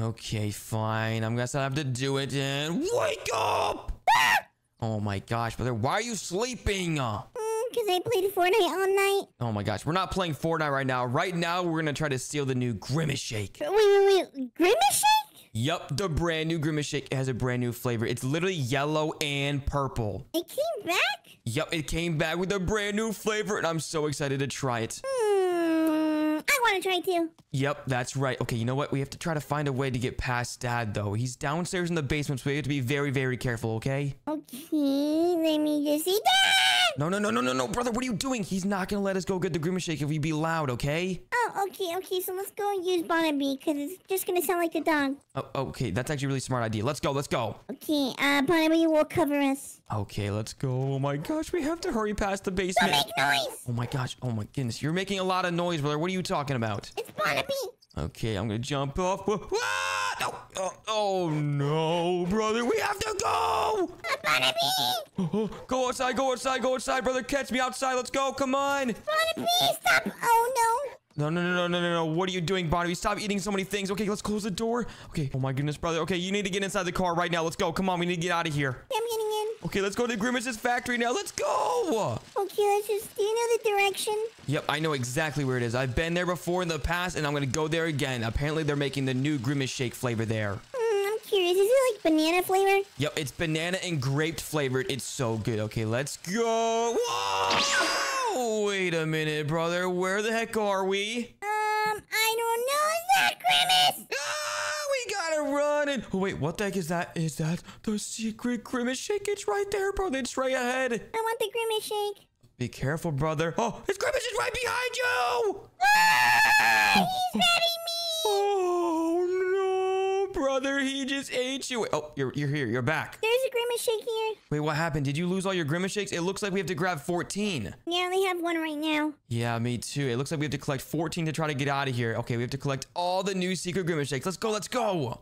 Okay, fine. I'm gonna have to do it and wake up. Oh my gosh, brother, why are you sleeping? Mm, because I played Fortnite all night. Oh my gosh, we're not playing Fortnite right now. Right now, we're gonna try to steal the new Grimace Shake. Wait, wait, wait. Grimace Shake? Yup, the brand new Grimace Shake has a brand new flavor. It's literally yellow and purple. It came back? Yup, it came back with a brand new flavor, and I'm so excited to try it. Hmm. Want to try too. Yep, that's right. Okay, you know what? We have to try to find a way to get past Dad, though. He's downstairs in the basement, so we have to be very, very careful, okay? Okay, let me just see that. No, no, no, no, no, no, brother. What are you doing? He's not gonna let us go get the Grimace Shake if we be loud, okay? Oh, okay, okay. So let's go and use Barnaby because it's just gonna sound like a dog. Oh, okay, that's actually a really smart idea. Let's go, let's go. Okay, uh, Barnaby will cover us. Okay, let's go. Oh my gosh, we have to hurry past the basement. Make noise. Oh my gosh, oh my goodness. You're making a lot of noise, brother. What are you talking about? It's Barnaby. Okay, I'm gonna jump off. Whoa, ah, no. oh, oh no, brother, we have to go. Uh, Barnaby. Go outside, go outside, go outside, brother. Catch me outside. Let's go. Come on. Barnaby, stop. Oh No, no, no, no, no, no, no. What are you doing, Barnaby? Stop eating so many things. Okay, let's close the door. Okay. Oh my goodness, brother. Okay, you need to get inside the car right now. Let's go. Come on, we need to get out of here. no. I'm getting in. Okay, let's go to Grimace's factory now. Let's go. Okay, let's just. Do you know the direction? Yep, I know exactly where it is. I've been there before in the past, and I'm gonna go there again. Apparently, they're making the new Grimace Shake flavor there. Hmm, I'm curious. Is it like banana flavor? Yep, it's banana and grape flavored. It's so good. Okay, let's go. Whoa! Wait a minute, brother. Where the heck are we? Um, I don't know. Is that Grimace? Ah, we gotta run and oh wait, what the heck is that? Is that the secret Grimace Shake? It's right there, brother. It's right ahead. I want the Grimace shake. Be careful, brother. Oh, his Grimace is right behind you. Ah, he's grabbing me. Oh no, brother, he just ate you. Oh, you're you're here. You're back. There's a Grimace shake here. Wait, what happened? Did you lose all your Grimace Shakes? It looks like we have to grab 14. Yeah, I only have one right now. Yeah, me too. It looks like we have to collect 14 to try to get out of here. Okay, we have to collect all the new secret Grimace Shakes. Let's go, let's go. Uh,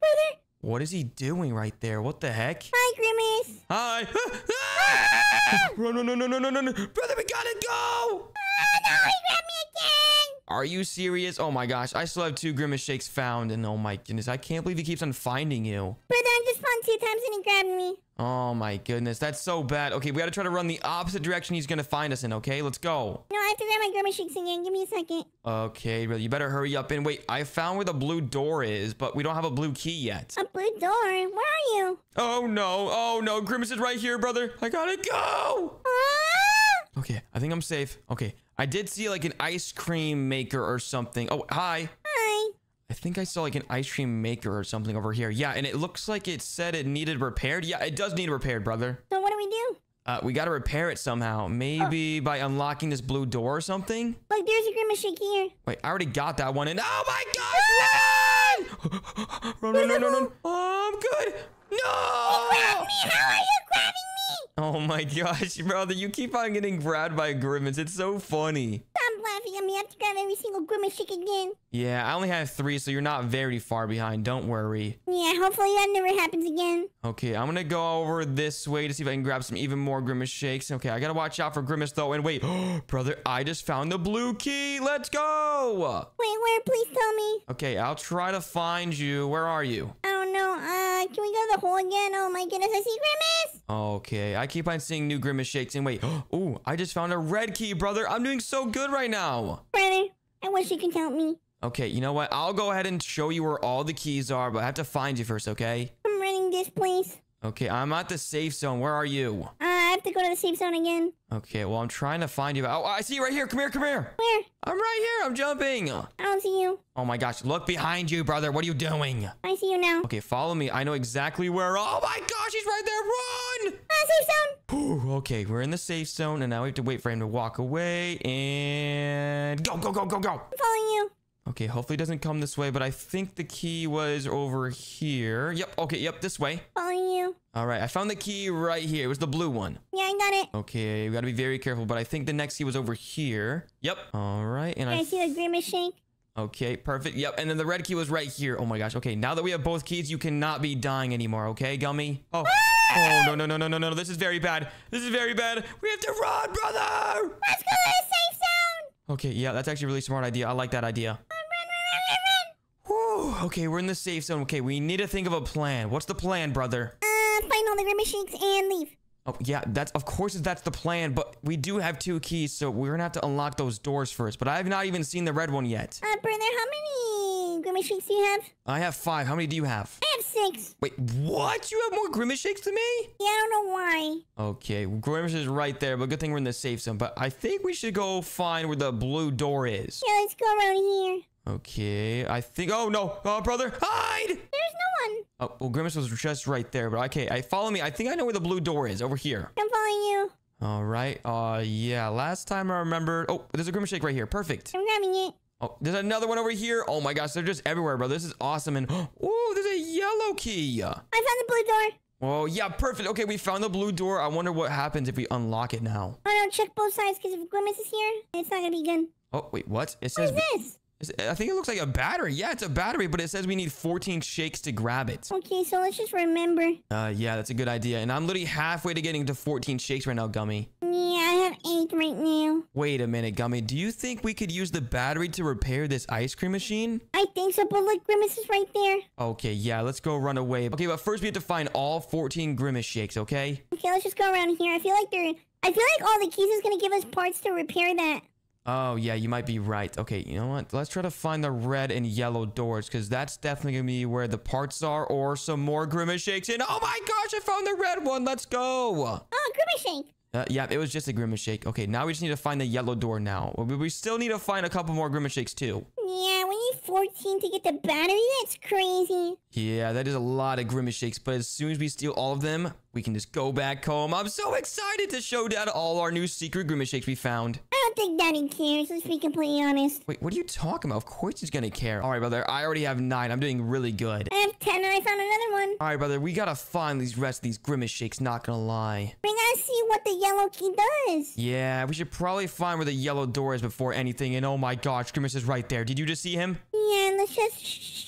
brother. What is he doing right there? What the heck? Hi, Grimace. Hi. Ah! Run, no, no, no, no, no, no, no. Brother, we gotta go. Oh, no, he grabbed me again. Are you serious? Oh my gosh, I still have two Grimace Shakes found, and oh my goodness, I can't believe he keeps on finding you. Brother, I just spawned two times and he grabbed me. Oh my goodness, that's so bad. Okay, we gotta try to run the opposite direction he's gonna find us in, okay? Let's go. No, I have to grab my Grimace shakes again. Give me a second. Okay, brother, you better hurry up and wait. I found where the blue door is, but we don't have a blue key yet. A blue door. Where are you? Oh no, oh no, Grimace is right here, brother. I gotta go. Ah! Okay, I think I'm safe. Okay, I did see like an ice cream maker or something. Oh, hi. Hi. I think I saw like an ice cream maker or something over here. Yeah, and it looks like it said it needed repaired. Yeah, it does need repaired, brother. So what do we do? Uh, we gotta repair it somehow. Maybe by unlocking this blue door or something. Look, there's a Grimace shake here. Wait, I already got that one. And oh my gosh, run! run, run, run, run, run. Oh, I'm good. No! Grab me. How are you grabbing me? Oh my gosh, brother, you keep on getting grabbed by Grimace. It's so funny. Stop laughing at me. I have to grab every single Grimace shake again. Yeah, I only have three, so you're not very far behind. Don't worry. Yeah, hopefully that never happens again. Okay, I'm gonna go over this way to see if I can grab some even more Grimace shakes. Okay, I gotta watch out for Grimace though. And wait, brother, I just found the blue key. Let's go. Wait, where? Please tell me. Okay, I'll try to find you. Where are you? I don't know. Uh, can we go to the hole again? Oh my goodness, I see Grimace. Okay, I keep on seeing new Grimace shakes. And wait, ooh, I just found a red key, brother. I'm doing so good right now. Brother, I wish you could help me. Okay, you know what? I'll go ahead and show you where all the keys are, but I have to find you first, okay? I'm running this place. Okay, I'm at the safe zone. Where are you? Have to go to the safe zone again. Okay, well, I'm trying to find you. Oh, I see you right here. Come here, come here. Where? I'm right here. I'm jumping. I don't see you. Oh my gosh, look behind you, brother. What are you doing? I see you now. Okay, follow me. I know exactly where. Oh my gosh, he's right there. Run! Ah, safe zone. Whew, okay, we're in the safe zone, and now we have to wait for him to walk away. And go, go, go, go, go. I'm following you. Okay, hopefully it doesn't come this way, but I think the key was over here. Yep, okay, yep, this way. Following you. All right, I found the key right here. It was the blue one. Yeah, I got it. Okay, we gotta be very careful, but I think the next key was over here. Yep. All right, and I I. see the Grimace shake. Okay, perfect. Yep, and then the red key was right here. Oh my gosh. Okay, now that we have both keys, you cannot be dying anymore. Okay, Gummy. Oh. Ah! Oh no no no no no no! This is very bad. This is very bad. We have to run, brother. Let's go to the safe zone. Okay, yeah, that's actually a really smart idea. I like that idea. Whew. Okay, we're in the safe zone. Okay, we need to think of a plan. What's the plan, brother? Uh, find all the Grimace shakes and leave. Oh, yeah, that's of course that's the plan, but we do have two keys, so we're gonna have to unlock those doors first. But I have not even seen the red one yet. Uh, brother, how many grimace shakes do you have? I have five. How many do you have? I have six. Wait, what? You have more Grimace shakes than me? Yeah, I don't know why. Okay, Grimace is right there, but good thing we're in the safe zone. But I think we should go find where the blue door is. Yeah, let's go around here. Okay, I think. Oh no, oh brother, hide! There's no one. Oh, well, Grimace was just right there, but okay, I follow me. I think I know where the blue door is over here. I'm following you. All right. Uh, yeah. Last time I remember. Oh, there's a Grimace shake right here. Perfect. I'm grabbing it. Oh, there's another one over here. Oh my gosh, they're just everywhere, bro. This is awesome. And oh, there's a yellow key. I found the blue door. Oh yeah, perfect. Okay, we found the blue door. I wonder what happens if we unlock it now. Oh no, check both sides because if Grimace is here, it's not gonna be good. Oh wait, what? It says. is this? I think it looks like a battery. Yeah, it's a battery, but it says we need 14 shakes to grab it. Okay, so let's just remember. Uh, yeah, that's a good idea. And I'm literally halfway to getting to 14 shakes right now, Gummy. Yeah, I have eight right now. Wait a minute, Gummy. Do you think we could use the battery to repair this ice cream machine? I think so, but look, Grimace is right there. Okay, yeah, let's go run away. Okay, but first we have to find all 14 Grimace shakes, okay? Okay, let's just go around here. I feel like they're. I feel like all the keys is gonna give us parts to repair that. Oh, yeah, you might be right. Okay, you know what? Let's try to find the red and yellow doors because that's definitely going to be where the parts are or some more Grimace shakes. And oh my gosh, I found the red one. Let's go. Oh, Grimace shake. Uh, yeah, it was just a Grimace shake. Okay, now we just need to find the yellow door now. We, we still need to find a couple more Grimace shakes too. Yeah, we need 14 to get the battery. That's crazy. Yeah, that is a lot of Grimace shakes, but as soon as we steal all of them, we can just go back home. I'm so excited to show Dad all our new secret Grimace shakes we found. I don't think Daddy cares. Let's be completely honest. Wait, what are you talking about? Of course he's gonna care. All right, brother, I already have nine. I'm doing really good. I have 10 and I found another one. All right, brother, we gotta find these rest of these Grimace shakes, not gonna lie. We gotta see what the yellow key does. Yeah, we should probably find where the yellow door is before anything. And oh my gosh, Grimace is right there. Did you just see him? Yeah, let's just.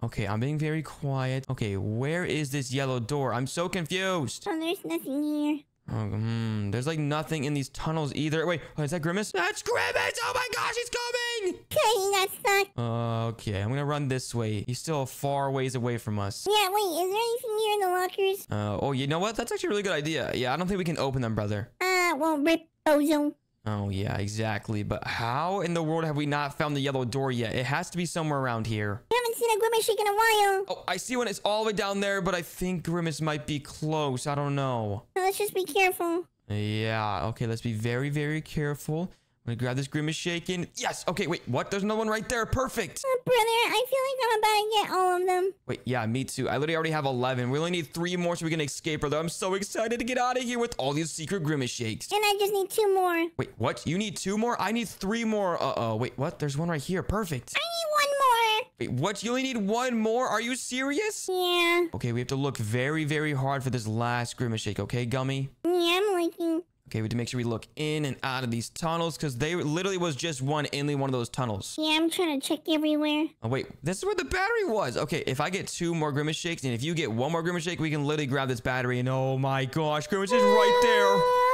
Okay, I'm being very quiet. Okay, where is this yellow door? I'm so confused. Oh, there's nothing here. Oh, hmm, there's like nothing in these tunnels either. Wait, oh, is that Grimace? That's Grimace! Oh my gosh, he's coming! Okay, he got stuck. Okay, I'm gonna run this way. He's still a far ways away from us. Yeah, wait, is there anything here in the lockers? Uh, oh, you know what? That's actually a really good idea. Yeah, I don't think we can open them, brother. Uh, well, rip bozo. Oh, yeah, exactly. But how in the world have we not found the yellow door yet? It has to be somewhere around here. I haven't seen a Grimace shake in a while. Oh, I see one. It's all the way down there, but I think Grimace might be close. I don't know. Let's just be careful. Yeah, okay, let's be very, very careful. I'm gonna grab this Grimace shaking. Yes, okay, wait, what? There's another one right there. Perfect. Uh, brother, I feel like I'm about to get all of them. Wait, yeah, me too. I literally already have 11. We only need three more so we can escape, brother. I'm so excited to get out of here with all these secret Grimace shakes. And I just need two more. Wait, what? You need two more? I need three more. Uh-oh, wait, what? There's one right here. Perfect. I need one more. Wait, what? You only need one more? Are you serious? Yeah, Okay, we have to look very, very hard for this last Grimace shake, okay, Gummy? yeah, I'm liking. Okay, we have to make sure we look in and out of these tunnels because they literally was just one in one of those tunnels. Yeah, I'm trying to check everywhere. Oh, wait, this is where the battery was. Okay, if I get two more Grimace shakes and if you get one more Grimace shake, we can literally grab this battery and oh my gosh, Grimace is right there. Ah.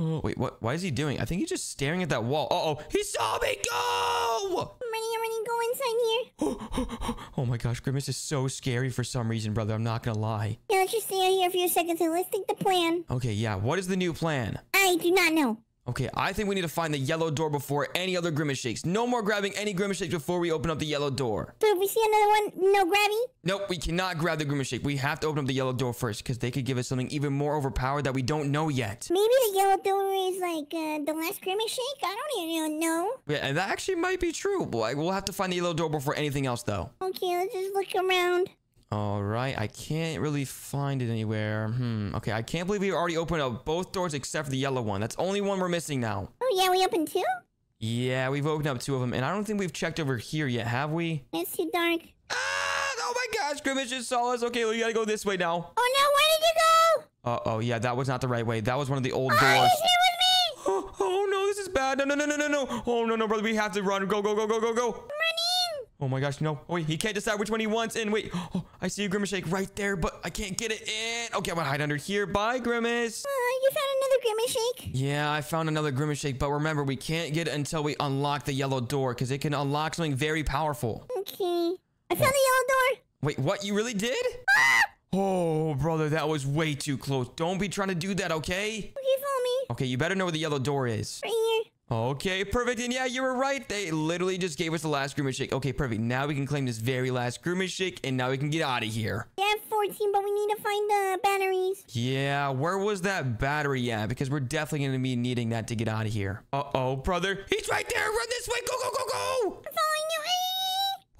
Uh! Oh, wait, what? Why is he doing? I think he's just staring at that wall. Uh-oh, he saw me go! I'm ready, I'm ready. Go inside here. oh my gosh, Grimace is so scary for some reason, brother. I'm not gonna lie. Yeah, let's just stay out here for a few seconds and let's think the plan. Okay, yeah, what is the new plan? I do not know. Okay, I think we need to find the yellow door before any other Grimace shakes. No more grabbing any Grimace shakes before we open up the yellow door. So if we see another one, no grabby? Nope, we cannot grab the Grimace shake. We have to open up the yellow door first because they could give us something even more overpowered that we don't know yet. Maybe the yellow door is like uh, the last Grimace shake? I don't even know. Yeah, and that actually might be true. Boy, we'll have to find the yellow door before anything else, though. Okay, let's just look around. All right, I can't really find it anywhere. Hmm. Okay, I can't believe we already opened up both doors except for the yellow one. That's only one we're missing now. Oh, yeah, we opened two? Yeah, we've opened up two of them, and I don't think we've checked over here yet, have we? It's too dark. Ah! Oh my gosh, Grimace just saw us. Okay, we gotta go this way now. Oh, no, where did you go? Uh oh, yeah, that was not the right way. That was one of the old Oh, doors. he's here with me. Oh, oh no, this is bad. No, no, no, no, no, no. Oh no, no, brother, we have to run. Go, go, go, go, go, go. Oh my gosh, no. Oh, wait, he can't decide which one he wants. And wait, oh, I see a Grimace shake right there, but I can't get it in. Okay, I'm gonna hide under here. Bye, Grimace. Uh, you found another Grimace shake? Yeah, I found another Grimace shake, but remember, we can't get it until we unlock the yellow door because it can unlock something very powerful. Okay. I found the yellow door. Wait, what? You really did? Ah! Oh, brother, that was way too close. Don't be trying to do that, okay? Okay, follow me. Okay, you better know where the yellow door is. Right here. Okay, perfect. And yeah, you were right. They literally just gave us the last Grimace Shake. Okay, perfect. Now we can claim this very last Grimace Shake, and now we can get out of here. Yeah, 14, but we need to find the batteries. Yeah, where was that battery at? Because we're definitely going to be needing that to get out of here. Uh-oh, brother. He's right there. Run this way. Go, go, go, go. I'm following you.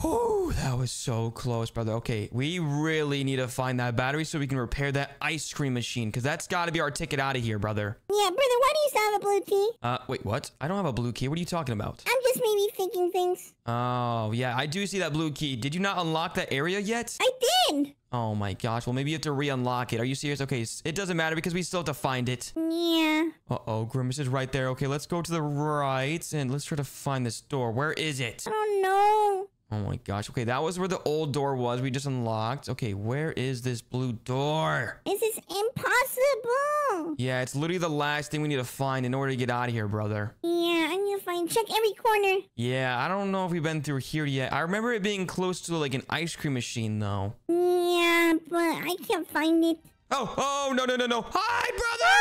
Oh, that was so close, brother. Okay, we really need to find that battery so we can repair that ice cream machine because that's got to be our ticket out of here, brother. Yeah, brother, why do you still have a blue key? Uh, wait, what? I don't have a blue key. What are you talking about? I'm just maybe thinking things. Oh, yeah, I do see that blue key. Did you not unlock that area yet? I did. Oh my gosh. Well, maybe you have to re-unlock it. Are you serious? Okay, it doesn't matter because we still have to find it. Yeah. Uh-oh, Grimace is right there. Okay, let's go to the right and let's try to find this door. Where is it? I don't know. Oh my gosh. Okay, that was where the old door was. We just unlocked. Okay, where is this blue door? This is impossible. Yeah, it's literally the last thing we need to find in order to get out of here, brother. Yeah, I need to find, check every corner. Yeah, I don't know if we've been through here yet. I remember it being close to like an ice cream machine though. Yeah, but I can't find it. Oh, oh, no, no, no, no. Hi, brother!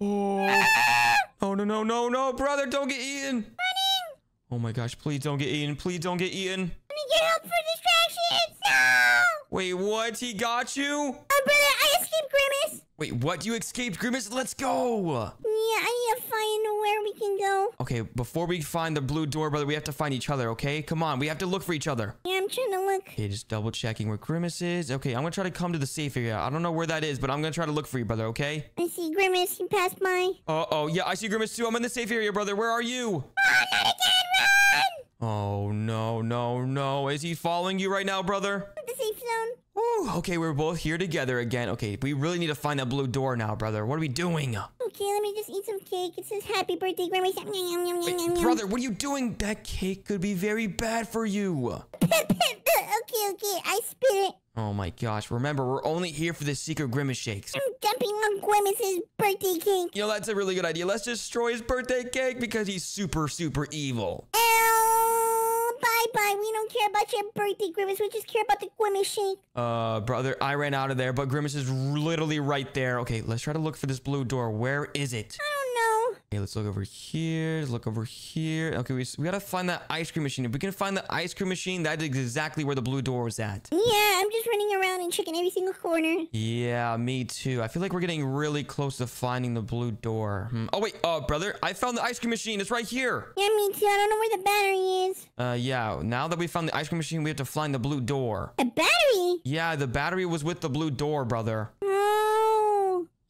Ah! Oh, oh no, no, no, no, brother, don't get eaten. Running! Oh my gosh, please don't get eaten. Please don't get eaten. Get help for distractions. No! Wait, what? He got you? Oh, brother, I escaped Grimace. Wait, what? You escaped Grimace? Let's go. Yeah, I need to find where we can go. Okay, before we find the blue door, brother, we have to find each other, okay? Come on, we have to look for each other. Yeah, I'm trying to look. Okay, just double checking where Grimace is. Okay, I'm gonna try to come to the safe area. I don't know where that is, but I'm gonna try to look for you, brother, okay? I see Grimace. He passed by. Uh oh, yeah, I see Grimace too. I'm in the safe area, brother. Where are you? Oh, not again, run! Oh, no, no, no. Is he following you right now, brother? The safe zone. Whew, okay, we're both here together again. Okay, we really need to find that blue door now, brother. What are we doing? Okay, let me just eat some cake. It says happy birthday, yum, Wait, brother, what are you doing? That cake could be very bad for you. okay, okay, I spit it. Oh my gosh, remember, we're only here for the secret Grimace shakes. I'm dumping on Grimace's birthday cake. You know, that's a really good idea. Let's destroy his birthday cake because he's super, super evil. Oh, bye bye. We don't care about your birthday, Grimace. We just care about the Grimace shake. Uh, brother, I ran out of there, but Grimace is literally right there. Okay, let's try to look for this blue door. Where is it? I don't know. Okay, let's look over here. Let's look over here. Okay, we, we gotta find that ice cream machine. If we can find the ice cream machine, that is exactly where the blue door was at. Yeah, I'm just running around and checking every single corner. Yeah, me too. I feel like we're getting really close to finding the blue door. Hmm. Oh, wait. Oh, brother, I found the ice cream machine. It's right here. Yeah, me too. I don't know where the battery is. Uh, yeah. Now that we found the ice cream machine, we have to find the blue door. A battery? Yeah, the battery was with the blue door, brother. Oh.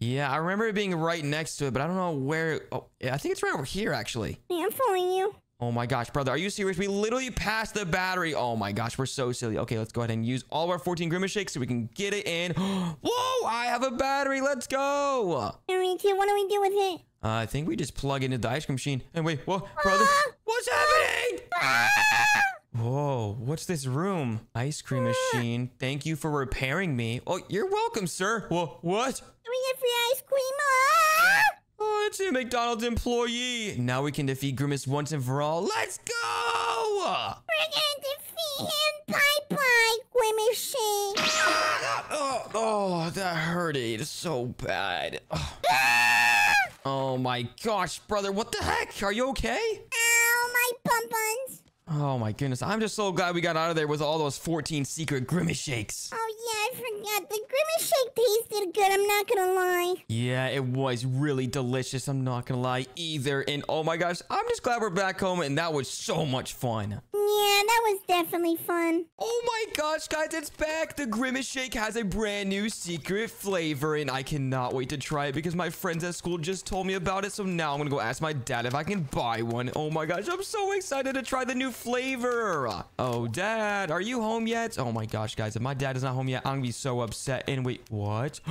Yeah, I remember it being right next to it, but I don't know where. Oh, yeah, I think it's right over here, actually. Yeah, I'm following you. Oh my gosh, brother, are you serious? We literally passed the battery. Oh my gosh, we're so silly. Okay, let's go ahead and use all of our 14 Grimace Shakes so we can get it in. Whoa, I have a battery. Let's go. Me too. What do we do with it? Uh, I think we just plug into the ice cream machine. And wait, what, brother? Ah! What's happening? Ah! Whoa, what's this room? Ice cream machine. Thank you for repairing me. Oh, you're welcome, sir. Whoa, what? We get free ice cream? Ah! Oh, it's a McDonald's employee. Now we can defeat Grimace once and for all. Let's go! We're gonna defeat him. Bye bye, Grimace shake. Oh, oh, that hurted so bad. Oh. Oh my gosh, brother, what the heck? Are you okay? Ow, my bum buns. Oh my goodness, I'm just so glad we got out of there with all those 14 secret Grimace shakes. Oh yeah, I forgot. The Grimace shake tasted good. I'm not gonna lie. Yeah, it was really delicious. I'm not gonna lie either. And oh my gosh, I'm just glad we're back home and that was so much fun. Yeah, that was definitely fun. Oh my gosh, guys, it's back. The Grimace Shake has a brand new secret flavor, and I cannot wait to try it because my friends at school just told me about it. So now I'm gonna go ask my dad if I can buy one. Oh my gosh, I'm so excited to try the new flavor. Oh, dad, are you home yet? Oh my gosh, guys, if my dad is not home yet, I'm gonna be so upset. And wait, what?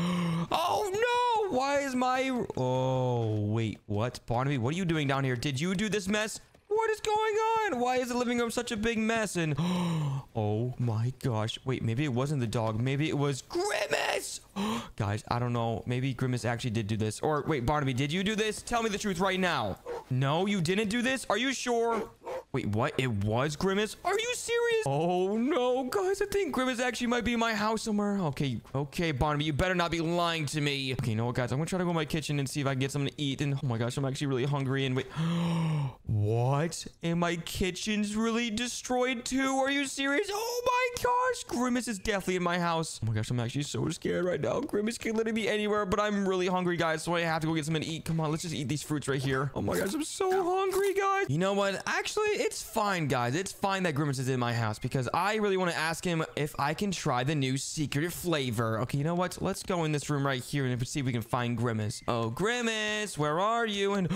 Oh no, why is my... Oh, wait, what? Barnaby, what are you doing down here? Did you do this mess? What is going on? Why is the living room such a big mess? And oh my gosh. Wait, maybe it wasn't the dog. Maybe it was Grimace. Guys, I don't know. Maybe Grimace actually did do this. Or wait, Barnaby, did you do this? Tell me the truth right now. No, you didn't do this? Are you sure? Wait, what? It was Grimace? Are you serious? Oh no, guys, I think Grimace actually might be in my house somewhere. Okay, okay, Barnaby, you better not be lying to me. Okay, you know what, guys? I'm gonna try to go in my kitchen and see if I can get something to eat. And oh my gosh, I'm actually really hungry. And wait, what? And my kitchen's really destroyed too? Are you serious? Oh my gosh, Grimace is definitely in my house. Oh my gosh, I'm actually so scared right now. Grimace can literally be anywhere, but I'm really hungry, guys, so I have to go get something to eat. Come on, let's just eat these fruits right here. Oh my gosh, I'm so hungry, guys. You know what? Actually, it's fine, guys. It's fine that Grimace is in my house because I really want to ask him if I can try the new secret flavor. Okay, you know what? Let's go in this room right here and see if we can find Grimace. Oh, Grimace, where are you? And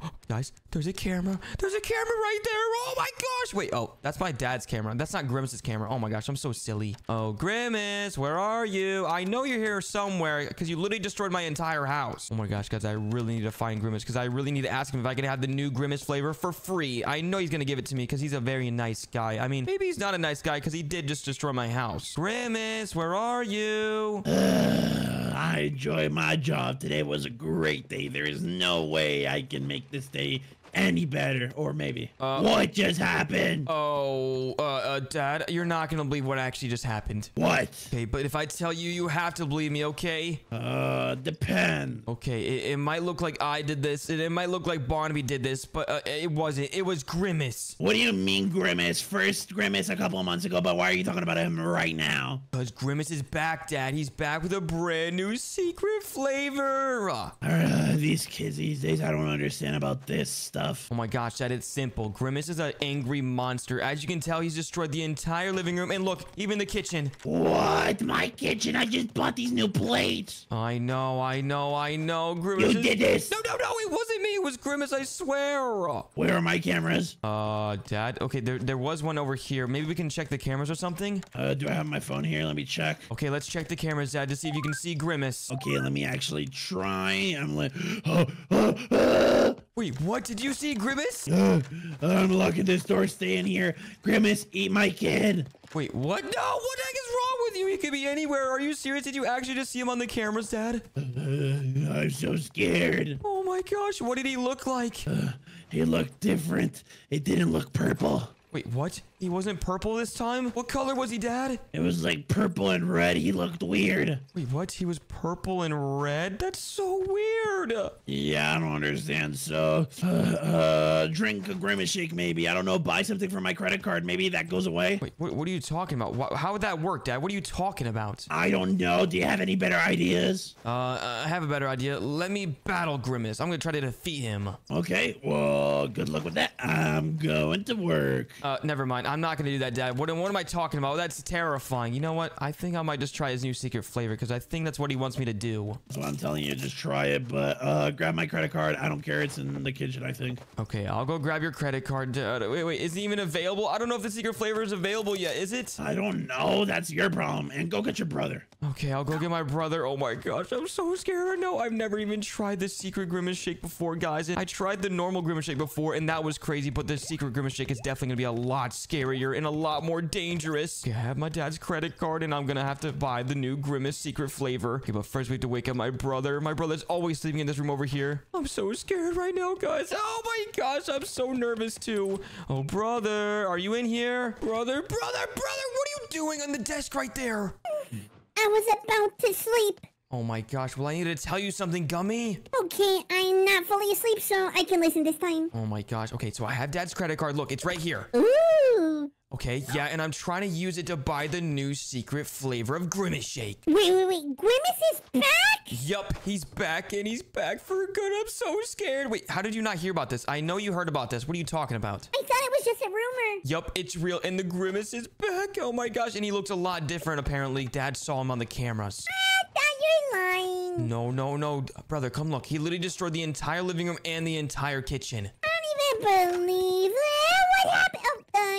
Guys, there's a camera. There's a camera right there. Oh my gosh. Wait, oh, that's my dad's camera. That's not Grimace's camera. Oh my gosh, I'm so silly. Oh, Grimace, where are you? I know you're here somewhere because you literally destroyed my entire house. Oh my gosh, guys, I really need to find Grimace because I really need to ask him if I can have the new Grimace flavor for free. I know he's going to give it to me because he's a very nice guy. I mean, maybe he's not a nice guy because he did just destroy my house. Grimace, where are you? I enjoy my job. Today was a great day. There is no way I can make this day any better. Or maybe. Uh, what just happened? Oh, uh, uh, Dad, you're not going to believe what actually just happened. what? Okay, but if I tell you, you have to believe me, okay? Uh, depend. Okay, it, it might look like I did this, and it might look like Barnaby did this, but uh, it wasn't. It was Grimace. What do you mean, Grimace? First Grimace a couple of months ago, but why are you talking about him right now? Because Grimace is back, Dad. He's back with a brand new secret flavor. Uh, these kids these days, I don't understand about this stuff. Oh my gosh, that is simple. Grimace is an angry monster. As you can tell, he's destroyed the entire living room, and look, even the kitchen. What? My kitchen? I just bought these new plates. I know, I know, I know. Grimace You is- did this. No, no, no, it wasn't me. It was Grimace, I swear. Where are my cameras? Uh, Dad, okay, there, there was one over here. Maybe we can check the cameras or something? Uh, do I have my phone here? Let me check. Okay, let's check the cameras, Dad, to see if you can see Grimace. Okay, let me actually try. I'm like, oh, oh, oh. Wait, what? Did you see Grimace? Uh, I'm locking this door. Stay in here. Grimace, eat my kid. Wait, what? No, what the heck is wrong with you? He could be anywhere. Are you serious? Did you actually just see him on the cameras, Dad? Uh, I'm so scared. Oh my gosh, what did he look like? He looked different. It didn't look purple. Wait, what? He wasn't purple this time? What color was he, Dad? It was like purple and red. He looked weird. Wait, what? He was purple and red? That's so weird. Yeah, I don't understand. So, uh, uh, drink a grimace shake, maybe. I don't know. Buy something from my credit card. Maybe that goes away. Wait, what, what are you talking about? How would that work, Dad? What are you talking about? I don't know. Do you have any better ideas? Uh, I have a better idea. Let me battle Grimace. I'm gonna try to defeat him. Okay. Well, good luck with that. I'm going to work. Uh, never mind. I'm not gonna do that, Dad. What, what am I talking about? That's terrifying. You know what? I think I might just try his new secret flavor because I think that's what he wants me to do. So I'm telling you, just try it. But uh, grab my credit card. I don't care. It's in the kitchen, I think. Okay, I'll go grab your credit card. Uh, wait, wait, is it even available? I don't know if the secret flavor is available yet. Is it? I don't know. That's your problem. And go get your brother. Okay, I'll go get my brother. Oh my gosh, I'm so scared right now. I've never even tried the secret Grimace Shake before, guys. I tried the normal Grimace Shake before, and that was crazy, but the secret Grimace Shake is definitely gonna be a lot scarier and a lot more dangerous. Okay, I have my dad's credit card, and I'm gonna have to buy the new Grimace secret flavor. Okay, but first we have to wake up my brother. My brother's always sleeping in this room over here. I'm so scared right now, guys. Oh my gosh, I'm so nervous too. Oh, brother, are you in here? Brother, brother, brother, what are you doing on the desk right there? I was about to sleep. Oh my gosh, well, I need to tell you something, Gummy. Okay, I'm not fully asleep, so I can listen this time. Oh my gosh. Okay, so I have dad's credit card. Look, it's right here. Ooh. Okay, yeah, and I'm trying to use it to buy the new secret flavor of Grimace Shake. Wait, wait, wait. Grimace is back? Yup, he's back and he's back for good. I'm so scared. Wait, how did you not hear about this? I know you heard about this. What are you talking about? I thought it was just a rumor. Yup, it's real, and the Grimace is back. Oh my gosh, and he looks a lot different apparently. Dad saw him on the cameras. I No, no, no. Brother, come look. He literally destroyed the entire living room and the entire kitchen. I don't even believe that.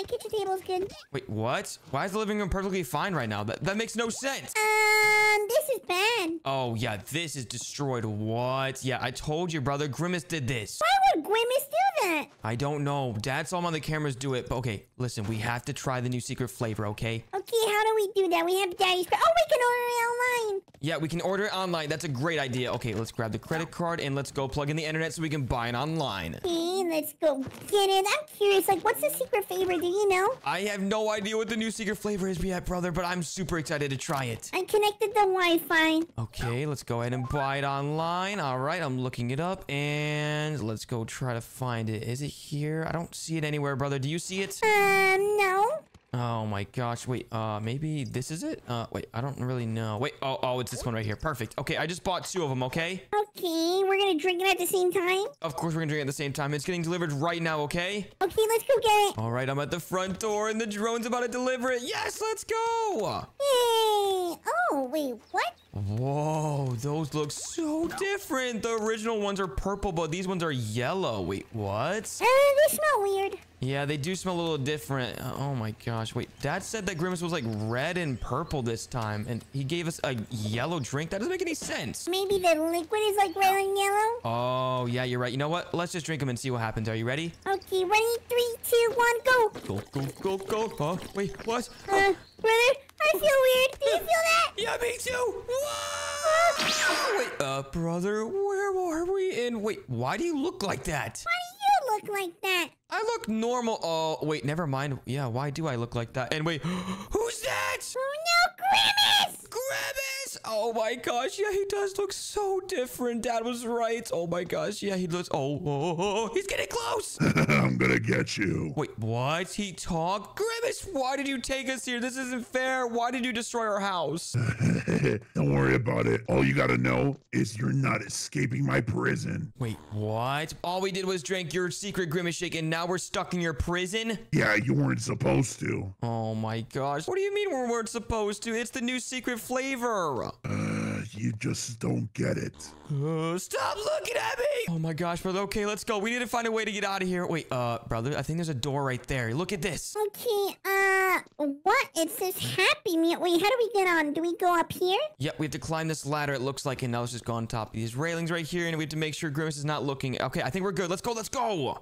Uh, kitchen table's good. Wait, what? Why is the living room perfectly fine right now? That, that makes no sense. Um, this is bad. Oh, yeah, this is destroyed. What? Yeah, I told you, brother. Grimace did this. Why would Grimace do that? I don't know. Dad saw him on the cameras do it. But okay, listen, we have to try the new secret flavor, okay? Okay, how do we do that? We have daddy's. Oh, we can order it online. Yeah, we can order it online. That's a great idea. Okay, let's grab the credit card and let's go plug in the internet so we can buy it online. Okay, let's go get it. I'm curious, like, what's the secret flavor? Do you know? I have no idea what the new secret flavor is yet, brother, but I'm super excited to try it. I connected the Wi-Fi. Okay, let's go ahead and buy it online. All right, I'm looking it up and let's go try to find it. Is it here? I don't see it anywhere, brother. Do you see it? Um, no. Oh my gosh. Wait, uh, maybe this is it? Uh, wait, I don't really know. Wait, oh, oh, it's this one right here. Perfect. Okay, I just bought two of them, okay? Okay, we're gonna drink it at the same time. Of course, we're gonna drink it at the same time. It's getting delivered right now, okay? Okay, let's go get it. All right, I'm at the front door and the drone's about to deliver it. Yes, let's go. Yay! Oh, wait, what? Whoa, those look so different. The original ones are purple, but these ones are yellow. Wait, what? Uh, they smell weird. Yeah, they do smell a little different. Oh my gosh. Wait, Dad said that Grimace was like red and purple this time, and he gave us a yellow drink? That doesn't make any sense. Maybe the liquid is like red and yellow. Oh, yeah, you're right. You know what? Let's just drink them and see what happens. Are you ready? Okay, ready? Three, two, one, go. Go, go, go, go. Oh, wait, what? Uh, brother, I feel weird. Do you feel that? Yeah, me too. Whoa! Wait, uh, brother, where are we in? Wait, why do you look like that? Why do you look like that? I look normal. Oh, wait, never mind. Yeah, why do I look like that? And wait, who's that? Oh no, Grimace! Grimace! Oh my gosh, yeah, he does look so different. Dad was right. Oh my gosh, yeah, he looks. Oh, oh, oh, he's getting close. I'm gonna get you. Wait, what? He talked? Grimace, why did you take us here? This isn't fair. Why did you destroy our house? Don't worry about it. All you gotta know is you're not escaping my prison. Wait, what? All we did was drink your secret Grimace shake, and now we're stuck in your prison? Yeah, you weren't supposed to. Oh my gosh. What do you mean we weren't supposed to? It's the new secret flavor. Uh, you just don't get it. Uh, stop looking at me! Oh my gosh, brother. Okay, let's go. We need to find a way to get out of here. Wait, uh, brother, I think there's a door right there. Look at this. Okay, uh, what? It says Happy Meal. Wait, how do we get on? Do we go up here? Yep, we have to climb this ladder, it looks like, and now let's just go on top of these railings right here, and we have to make sure Grimace is not looking. Okay, I think we're good. Let's go, let's go!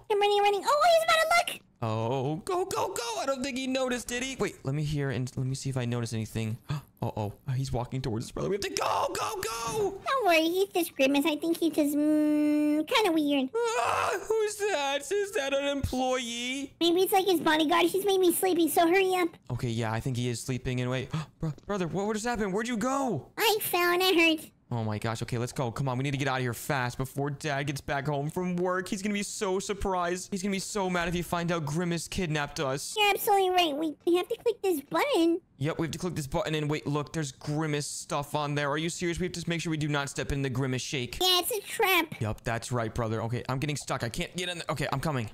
I'm running, running. Oh, he's about to look. Oh, go, go, go! I don't think he noticed, did he? Wait, let me hear and let me see if I notice anything. Oh, oh, he's walking towards us, brother. We have to go, go, go! Don't worry, he's just Grimace. I think he's just, mm, kind of weird. Ah, who's that? Is that an employee? Maybe it's like his bodyguard. He's made me sleepy, so hurry up. Okay, yeah, I think he is sleeping. And wait, brother, what, what just happened? Where'd you go? I fell and it hurt. Oh my gosh. Okay, let's go. Come on. We need to get out of here fast before dad gets back home from work. He's going to be so surprised. He's going to be so mad if he finds out Grimace kidnapped us. You're absolutely right. We, we have to click this button. Yep, we have to click this button and wait, look, there's Grimace stuff on there. Are you serious? We have to make sure we do not step in the Grimace shake. Yeah, it's a trap. Yep, that's right, brother. Okay, I'm getting stuck. I can't get in there. Okay, I'm coming.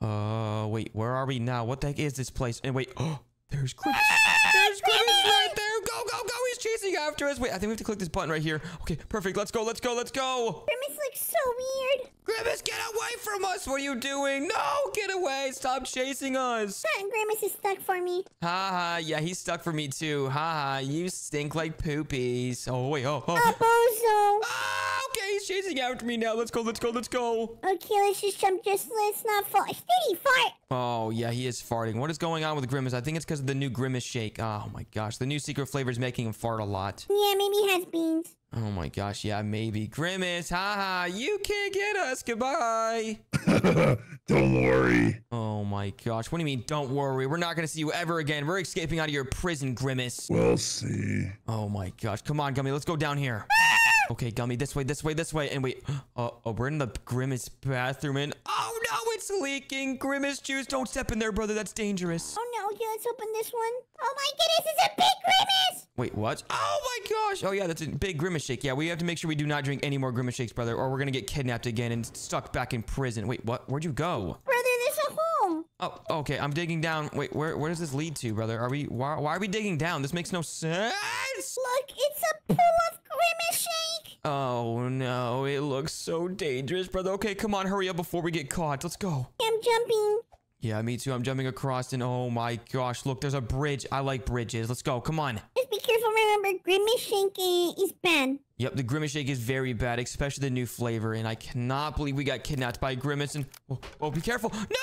Uh, wait, where are we now? What the heck is this place? And wait, oh, there's Grimace. There's Grimace right there. Go, go, go. He's chasing after us. Wait, I think we have to click this button right here. Okay, perfect. Let's go, let's go, let's go. Grimace looks so weird. Grimace, get away from us. What are you doing? No, get away. Stop chasing us. That Grimace is stuck for me. Ha ha. Yeah, he's stuck for me too. Ha ha. You stink like poopies. Oh, wait. Oh, oh. Oh, Bozo. Ah, okay, he's chasing after me now. Let's go, let's go, let's go. Okay, let's just jump. Just let's not fall. Steady fart. Oh, yeah, he is farting. What is going on with Grimace? I think it's because of the new Grimace shake. Oh, my gosh. The new secret flavor is making him fart a lot. Yeah, maybe he has beans. Oh, my gosh. Yeah, maybe. Grimace, haha, you can't get us. Goodbye. Don't worry. Oh, my gosh. What do you mean, don't worry? We're not going to see you ever again. We're escaping out of your prison, Grimace. We'll see. Oh, my gosh. Come on, Gummy. Let's go down here. Ah! Okay, Gummy, this way, this way, this way. And wait, uh, oh, we're in the Grimace bathroom and... Oh, no, it's leaking. Grimace juice. Don't step in there, brother. That's dangerous. Oh no, yeah, let's open this one. Oh my goodness, it's a big Grimace. Wait, what? Oh my gosh. Oh yeah, that's a big Grimace shake. Yeah, we have to make sure we do not drink any more Grimace shakes, brother, or we're gonna get kidnapped again and stuck back in prison. Wait, what? Where'd you go? Brother, there's a hole. Oh, okay. I'm digging down. Wait, where where does this lead to, brother? Are we why, why are we digging down? This makes no sense. Look, it's a pool of Grimace shake. Oh no, it looks so dangerous, brother. Okay, come on, hurry up before we get caught. Let's go. I'm jumping. Yeah, me too. I'm jumping across and oh my gosh, look, there's a bridge. I like bridges. Let's go. Come on. Just be careful. Remember, Grimace shake uh, is bad. Yep, the Grimace shake is very bad, especially the new flavor. And I cannot believe we got kidnapped by Grimace. And oh, oh be careful! No!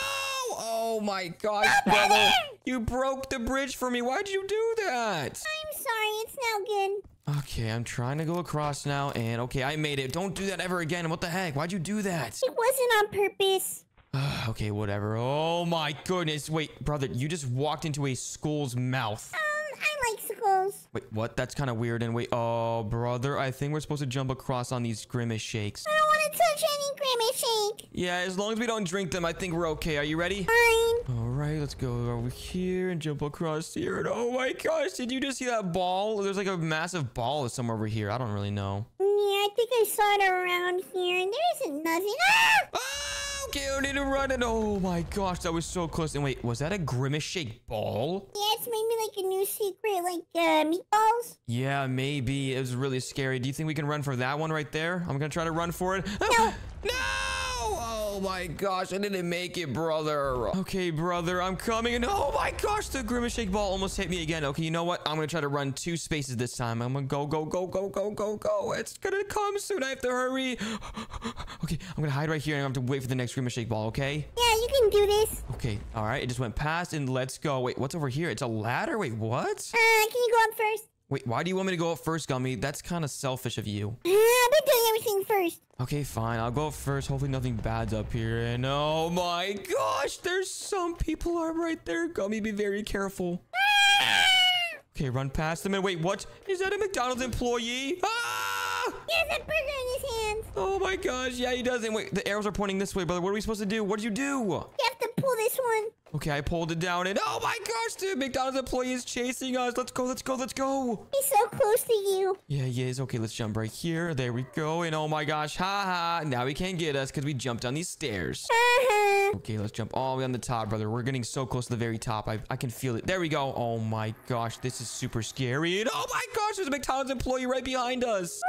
Oh my gosh, brother! You broke the bridge for me. Why'd you do that? I'm sorry. It's now good. Okay, I'm trying to go across now, and okay, I made it. Don't do that ever again. What the heck? Why'd you do that? It wasn't on purpose. Okay, whatever. Oh my goodness. Wait, brother, you just walked into a skull's mouth. Um, I like skulls. Wait, what? That's kind of weird. And wait, oh, brother, I think we're supposed to jump across on these grimace shakes. I don't want to touch any grimace shake. Yeah, as long as we don't drink them, I think we're okay. Are you ready? Fine. All right, let's go over here and jump across here. And oh my gosh, did you just see that ball? There's like a massive ball somewhere over here. I don't really know. Yeah, I think I saw it around here, and there isn't nothing. Ah! Ah, okay, I need to run it. Oh my gosh, that was so close. And wait, was that a grimace shake ball? Yeah, it's maybe like a new secret, like uh, meatballs. Yeah, maybe. It was really scary. Do you think we can run for that one right there? I'm gonna try to run for it. No. no! Oh my gosh, I didn't make it, brother. Okay, brother, I'm coming. And oh my gosh, the grimace shake ball almost hit me again. Okay, you know what? I'm gonna try to run two spaces this time. I'm gonna go, go, go, go, go, go, go. It's gonna come soon. I have to hurry. okay, I'm gonna hide right here and I'm gonna have to wait for the next grimace shake ball, okay? Yeah, you can do this. Okay, all right. It just went past and let's go. Wait, what's over here? It's a ladder? Wait, what? Uh, can you go up first? Wait, why do you want me to go up first, Gummy? That's kind of selfish of you. I've been doing everything first. Okay, fine. I'll go up first. Hopefully nothing bad's up here. And oh my gosh, there's some people are right there. Gummy, be very careful. Okay, run past them. And wait, what? Is that a McDonald's employee? Ah! He has a burger in his hands. Oh my gosh, yeah, he does. And wait, the arrows are pointing this way, brother. What are we supposed to do? What did you do? You have to pull this one. Okay, I pulled it down. And oh my gosh, dude, McDonald's employee is chasing us. Let's go, let's go, let's go. He's so close to you. Yeah, he is. Okay, let's jump right here. There we go. And oh my gosh, ha ha. Now he can't get us because we jumped down these stairs. Uh-huh. Okay, let's jump all the way on the top, brother. We're getting so close to the very top. I, I can feel it. There we go. Oh my gosh, this is super scary. And oh my gosh, there's a McDonald's employee right behind us.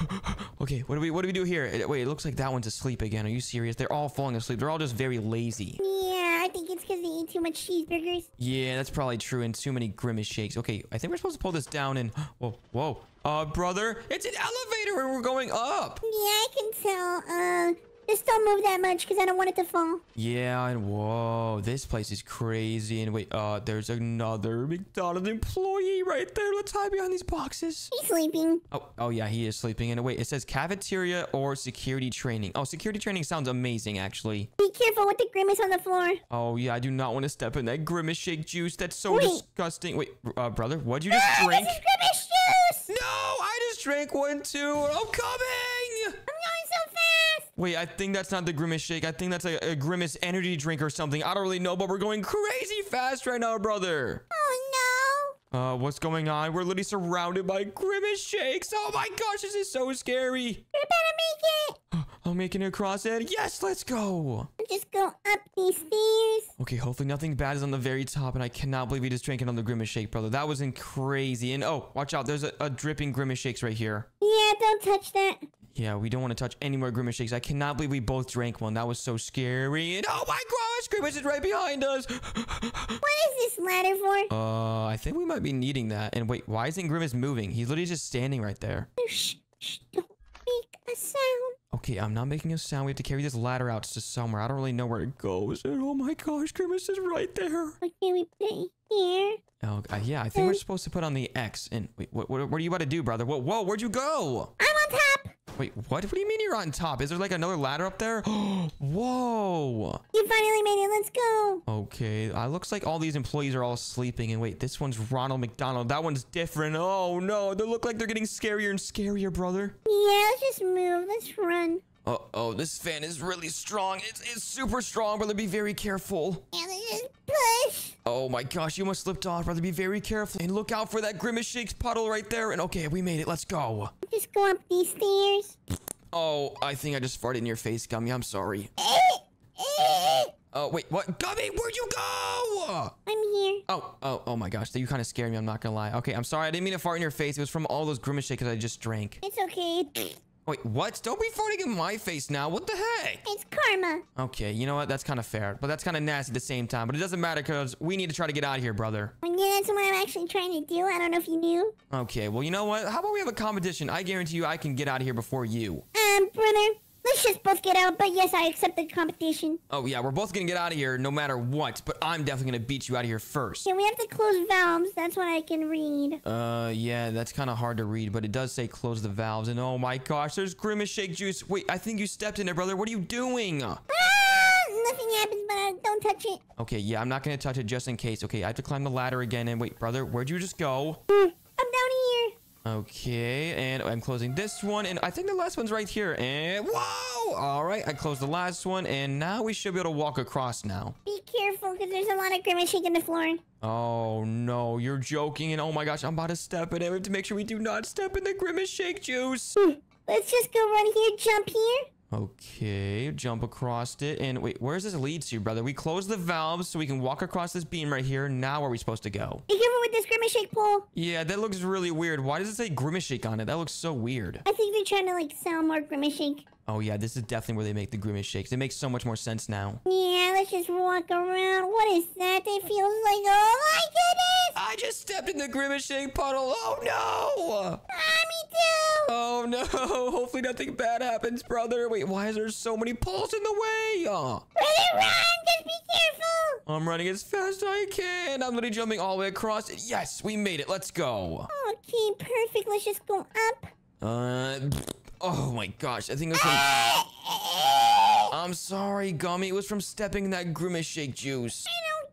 okay, what do we what do we do here? It- Wait, it looks like that one's asleep again. Are you serious? They're all falling asleep. They're all just very lazy. Yeah, I think it's because they eat too much cheeseburgers. Yeah, that's probably true. And too many grimace shakes. Okay, I think we're supposed to pull this down and whoa, whoa. Uh, brother, it's an elevator and we're going up. Yeah, I can tell. Uh, just don't move that much because I don't want it to fall. Yeah, and whoa, this place is crazy. And wait, uh, there's another McDonald's employee right there. Let's hide behind these boxes. He's sleeping. Oh, oh yeah, he is sleeping. And wait, it says cafeteria or security training. Oh, security training sounds amazing, actually. Be careful with the grimace on the floor. Oh yeah, I do not want to step in that grimace shake juice. That's so Wait. disgusting. Wait, uh, brother, what'd you just Ah, drink? Grimace juice. No, I just drank one too. I'm coming. I'm going so fast. Wait, I think that's not the grimace shake. I think that's a, a grimace energy drink or something. I don't really know, but we're going crazy fast right now, brother. Oh Uh, what's going on? We're literally surrounded by grimace shakes. Oh my gosh, this is so scary. no! You better make it. I'm making it across it. Yes, let's go. Just go up these stairs. Okay, hopefully nothing bad is on the very top, and I cannot believe we just drank it on the grimace shake, brother. That was in crazy. And oh, watch out. There's a, a dripping grimace shakes right here. Yeah, don't touch that. Yeah, we don't want to touch any more grimace shakes. I cannot believe we both drank one. That was so scary. And oh my gosh, grimace is right behind us. What is this ladder for? uh, I think we might be needing that. And wait, why isn't grimace moving? He's literally just standing right there. Shh, shh, don't make a sound. Okay, I'm not making a sound. We have to carry this ladder out to somewhere. I don't really know where it goes. And oh my gosh, grimace is right there. Okay, we put it here. Oh, uh, yeah, I think we're supposed to put on the X. And wait, what, what, what are you about to do, brother? Whoa, whoa, where'd you go? I'm on top. Wait, what? What do you mean you're on top? Is there like another ladder up there? Whoa. You finally made it. Let's go. Okay, uh, looks like all these employees are all sleeping. And wait, this one's Ronald McDonald. That one's different. Oh no, they look like they're getting scarier and scarier, brother. Yeah, let's just move. Let's run. Oh, oh, this fan is really strong. It's, it's super strong, brother. Be very careful. Yeah, let's push. Oh my gosh, you almost slipped off, brother. Be very careful. And look out for that Grimace Shakes puddle right there. And okay, we made it. Let's go. Just go up these stairs. Oh, I think I just farted in your face, Gummy. I'm sorry. Uh, oh, wait, what? Gummy, where'd you go? I'm here. Oh, oh, oh my gosh. You kind of scared me. I'm not gonna lie. Okay, I'm sorry. I didn't mean to fart in your face. It was from all those Grimace Shakes I just drank. It's okay. Wait, what? Don't be farting in my face now. What the heck? It's karma. Okay, you know what? That's kind of fair. But that's kind of nasty at the same time. But it doesn't matter because we need to try to get out of here, brother. Yeah, that's what I'm actually trying to do. I don't know if you knew. Okay, well, you know what? How about we have a competition? I guarantee you I can get out of here before you. Um, brother, let's just both get out. But yes, I accept the competition. Oh, yeah, we're both gonna get out of here no matter what. But I'm definitely gonna beat you out of here first. Yeah, we have to close valves. That's what I can read. Uh, yeah, that's kind of hard to read, but it does say close the valves. And oh my gosh, there's Grimace Shake Juice. Wait, I think you stepped in there, brother. What are you doing? Ah, nothing happens, but uh, don't touch it. Okay, yeah, I'm not gonna touch it just in case. Okay, I have to climb the ladder again. And wait, brother, where'd you just go? Hmm, I'm down here. Okay, and I'm closing this one, and I think the last one's right here. And whoa! All right, I closed the last one, and now we should be able to walk across now. Be careful, because there's a lot of grimace shaking in the floor. Oh no, you're joking, and oh my gosh, I'm about to step in it. We have to make sure we do not step in the Grimace Shake juice. Let's just go run here, jump here. Okay, jump across it, and wait, where does this lead to, brother? We close the valves so we can walk across this beam right here. Now where are we supposed to go? Be careful with this grimace shake pole. Yeah, that looks really weird. Why does it say Grimace Shake on it? That looks so weird. I think they're trying to like sell more grimace shake. Oh yeah, this is definitely where they make the Grimace Shakes. It makes so much more sense now. Yeah, let's just walk around. What is that? It feels like, oh my goodness! I just stepped in the Grimace Shake puddle. Oh no! Ah, me too! Oh no! Hopefully nothing bad happens, brother. Wait, why is there so many poles in the way? Oh, Brother, run! Just be careful! I'm running as fast as I can. I'm literally jumping all the way across. Yes, we made it. Let's go. Okay, perfect. Let's just go up. Uh, oh my gosh. I think it was from. I'm sorry, Gummy. It was from stepping in that Grimace Shake juice.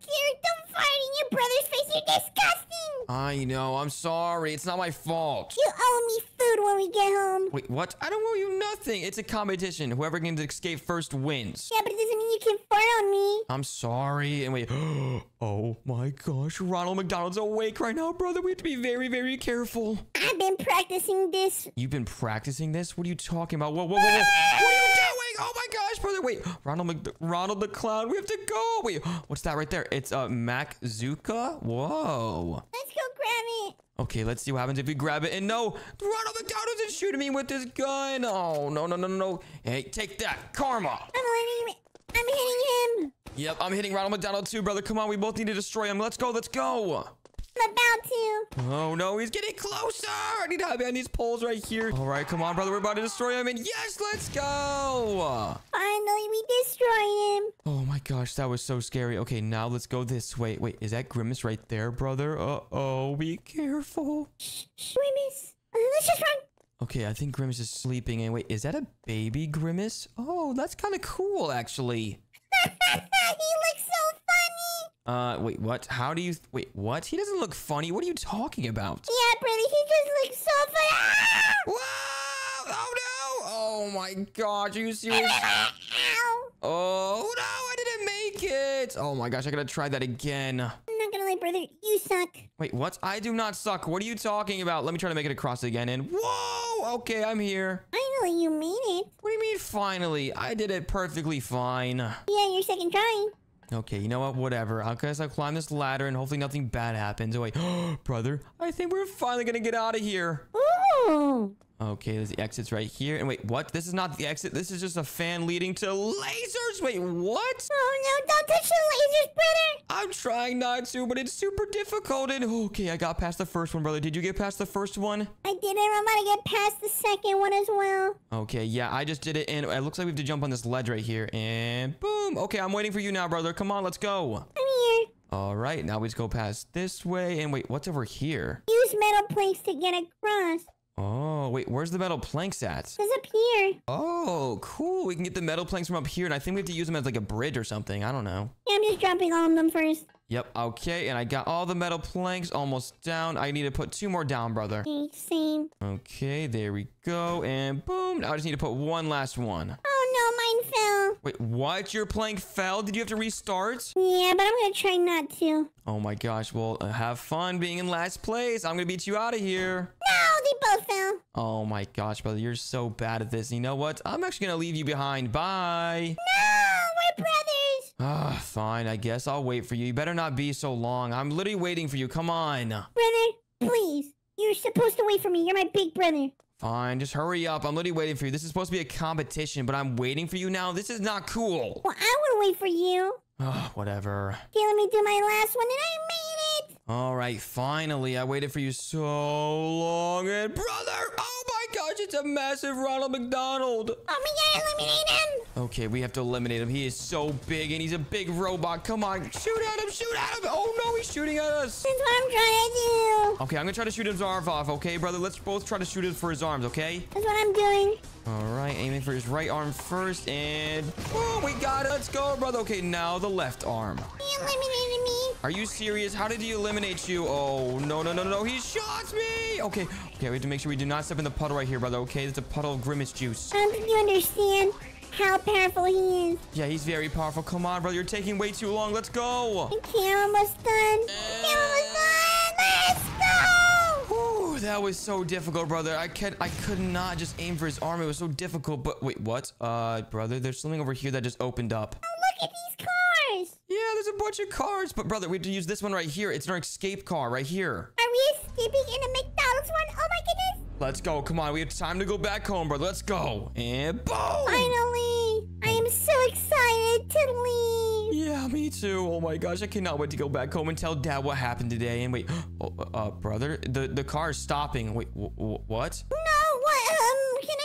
Care. Don't fart in your brother's face. You're disgusting. I know. I'm sorry. It's not my fault. You owe me food when we get home. Wait, what? I don't owe you nothing. It's a competition. Whoever can escape first wins. Yeah, but it doesn't mean you can fart on me. I'm sorry. And wait. Oh my gosh. Ronald McDonald's awake right now, brother. We have to be very, very careful. I've been practicing this. You've been practicing this? What are you talking about? Whoa, whoa, whoa, whoa. What are you doing? Oh my gosh, brother. Wait. Ronald Mc- Ronald the Clown. We have to go. Wait. What's that right there? It's uh, Mac Zuka? Whoa. Let's go grab it. Okay, let's see what happens if we grab it. And no, Ronald McDonald's is shooting me with his gun. Oh, no, no, no, no, no. Hey, take that. Karma. I'm hitting him. I'm hitting him. Yep, I'm hitting Ronald McDonald too, brother. Come on, we both need to destroy him. Let's go, let's go. I'm about to. Oh no, he's getting closer. I need to hide behind these poles right here. All right, come on, brother. We're about to destroy him. And yes, let's go. Finally, we destroy him. Oh my gosh, that was so scary. Okay, now let's go this way. Wait, is that Grimace right there, brother? Uh-oh, be careful. Grimace. Uh, let's just run. Okay, I think Grimace is sleeping. And wait, is that a baby Grimace? Oh, that's kind of cool, actually. he looks so funny. Uh, wait, what? How do you... Wait, what? He doesn't look funny. What are you talking about? Yeah, brother, he just looks so funny. Ah! Whoa! Oh, no! Oh, my gosh. Are you serious? Oh, no! I didn't make it! Oh, my gosh. I gotta try that again. I'm not gonna lie, brother. You suck. Wait, what? I do not suck. What are you talking about? Let me try to make it across again. And whoa! Okay, I'm here. Finally, you made it. What do you mean, finally? I did it perfectly fine. Yeah, your second try. Okay, you know what? Whatever. I guess I'll climb this ladder and hopefully nothing bad happens. Oh, wait. Brother, I think we're finally gonna get out of here. Ooh. Okay, there's the exits right here. And wait, what? This is not the exit. This is just a fan leading to lasers. Wait, what? Oh no, don't touch the lasers, brother. I'm trying not to, but it's super difficult. And okay, I got past the first one, brother. Did you get past the first one? I did it. I'm about to get past the second one as well. Okay, yeah, I just did it. And it looks like we have to jump on this ledge right here. And boom. Okay, I'm waiting for you now, brother. Come on, let's go. I'm here. All right, now we just go past this way. And wait, what's over here? Use metal planks to get across. Oh, wait, where's the metal planks at? It's up here. Oh, cool. We can get the metal planks from up here, and I think we have to use them as like a bridge or something. I don't know. Yeah, I'm just dropping all of them first. Yep, okay, and I got all the metal planks almost down. I need to put two more down, brother. Okay, same. Okay, there we go, and boom. Now I just need to put one last one. Oh no, mine fell. Wait, what? Your plank fell? Did you have to restart? Yeah, but I'm gonna try not to. Oh my gosh, well, uh, have fun being in last place. I'm gonna beat you out of here. No, they both fell. Oh my gosh, brother, you're so bad at this. You know what? I'm actually gonna leave you behind. Bye. No, we're brothers. Ah, fine. I guess I'll wait for you. You better not be so long. I'm literally waiting for you. Come on. Brother, please. You're supposed to wait for me. You're my big brother. Fine, just hurry up. I'm literally waiting for you. This is supposed to be a competition, but I'm waiting for you now. This is not cool. Well, I would wait for you. Ah, whatever. Okay, let me do my last one, and I made it. All right, finally. I waited for you so long. And brother, oh my gosh, it's a massive Ronald McDonald. Oh, we gotta eliminate him. Okay, we have to eliminate him. He is so big and he's a big robot. Come on, shoot at him, shoot at him. Oh no, he's shooting at us. That's what I'm trying to do. Okay, I'm gonna try to shoot his arm off, okay, brother? Let's both try to shoot him for his arms, okay? That's what I'm doing. All right, aiming for his right arm first, and oh, we got it. Let's go, brother. Okay, now the left arm. He eliminated me. Are you serious? How did you eliminate you? Oh, no, no, no, no, no. He shot me. Okay, okay, we have to make sure we do not step in the puddle right here, brother, okay? It's a puddle of grimace juice. Don't you understand how powerful he is. Yeah, he's very powerful. Come on, brother. You're taking way too long. Let's go. Okay, I'm almost done. I'm almost done. Let's go. Whew, that was so difficult, brother. I can I could not just aim for his arm. It was so difficult. But wait, what? Uh, brother, there's something over here that just opened up. Oh, look at these cars. Yeah, there's a bunch of cars. But brother, we have to use this one right here. It's our escape car right here. Are we escaping in a McDonald's one? Oh my goodness. Let's go. Come on. We have time to go back home, brother. Let's go. And boom. Finally. I am so excited to leave. Yeah, me too. Oh my gosh, I cannot wait to go back home and tell dad what happened today. And wait, oh, uh, brother, the the car is stopping. Wait, wh- wh- what? No, what? Um, can I get out? No.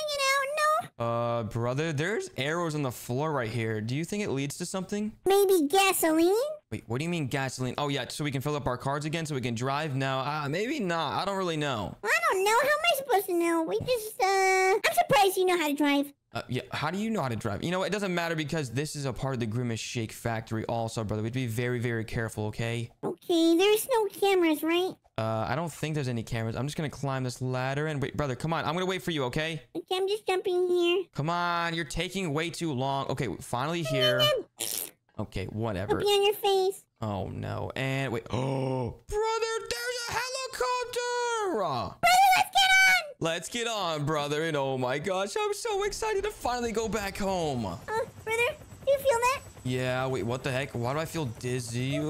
Uh, brother, there's arrows on the floor right here. Do you think it leads to something? Maybe gasoline? Wait, what do you mean gasoline? Oh yeah, so we can fill up our cars again, so we can drive. No, uh, maybe not. I don't really know. I don't know. How am I supposed to know? We just, uh, I'm surprised you know how to drive. Uh, yeah, how do you know how to drive? You know, it doesn't matter because this is a part of the Grimace Shake factory also, brother. We have to be very, very careful, okay? Okay, there's no cameras, right? Uh, I don't think there's any cameras. I'm just gonna climb this ladder and wait, brother, come on. I'm gonna wait for you, okay? Okay, I'm just jumping here. Come on, you're taking way too long. Okay, finally here. Okay, whatever. Be on your face. Oh no, and wait. Oh, brother, there's a helicopter! Brother, let's get on! Let's get on, brother. And oh my gosh, I'm so excited to finally go back home. Oh, brother, you feel that? Yeah, wait, what the heck? Why do I feel dizzy?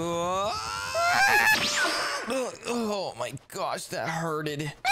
Ah! Oh my gosh, that hurted.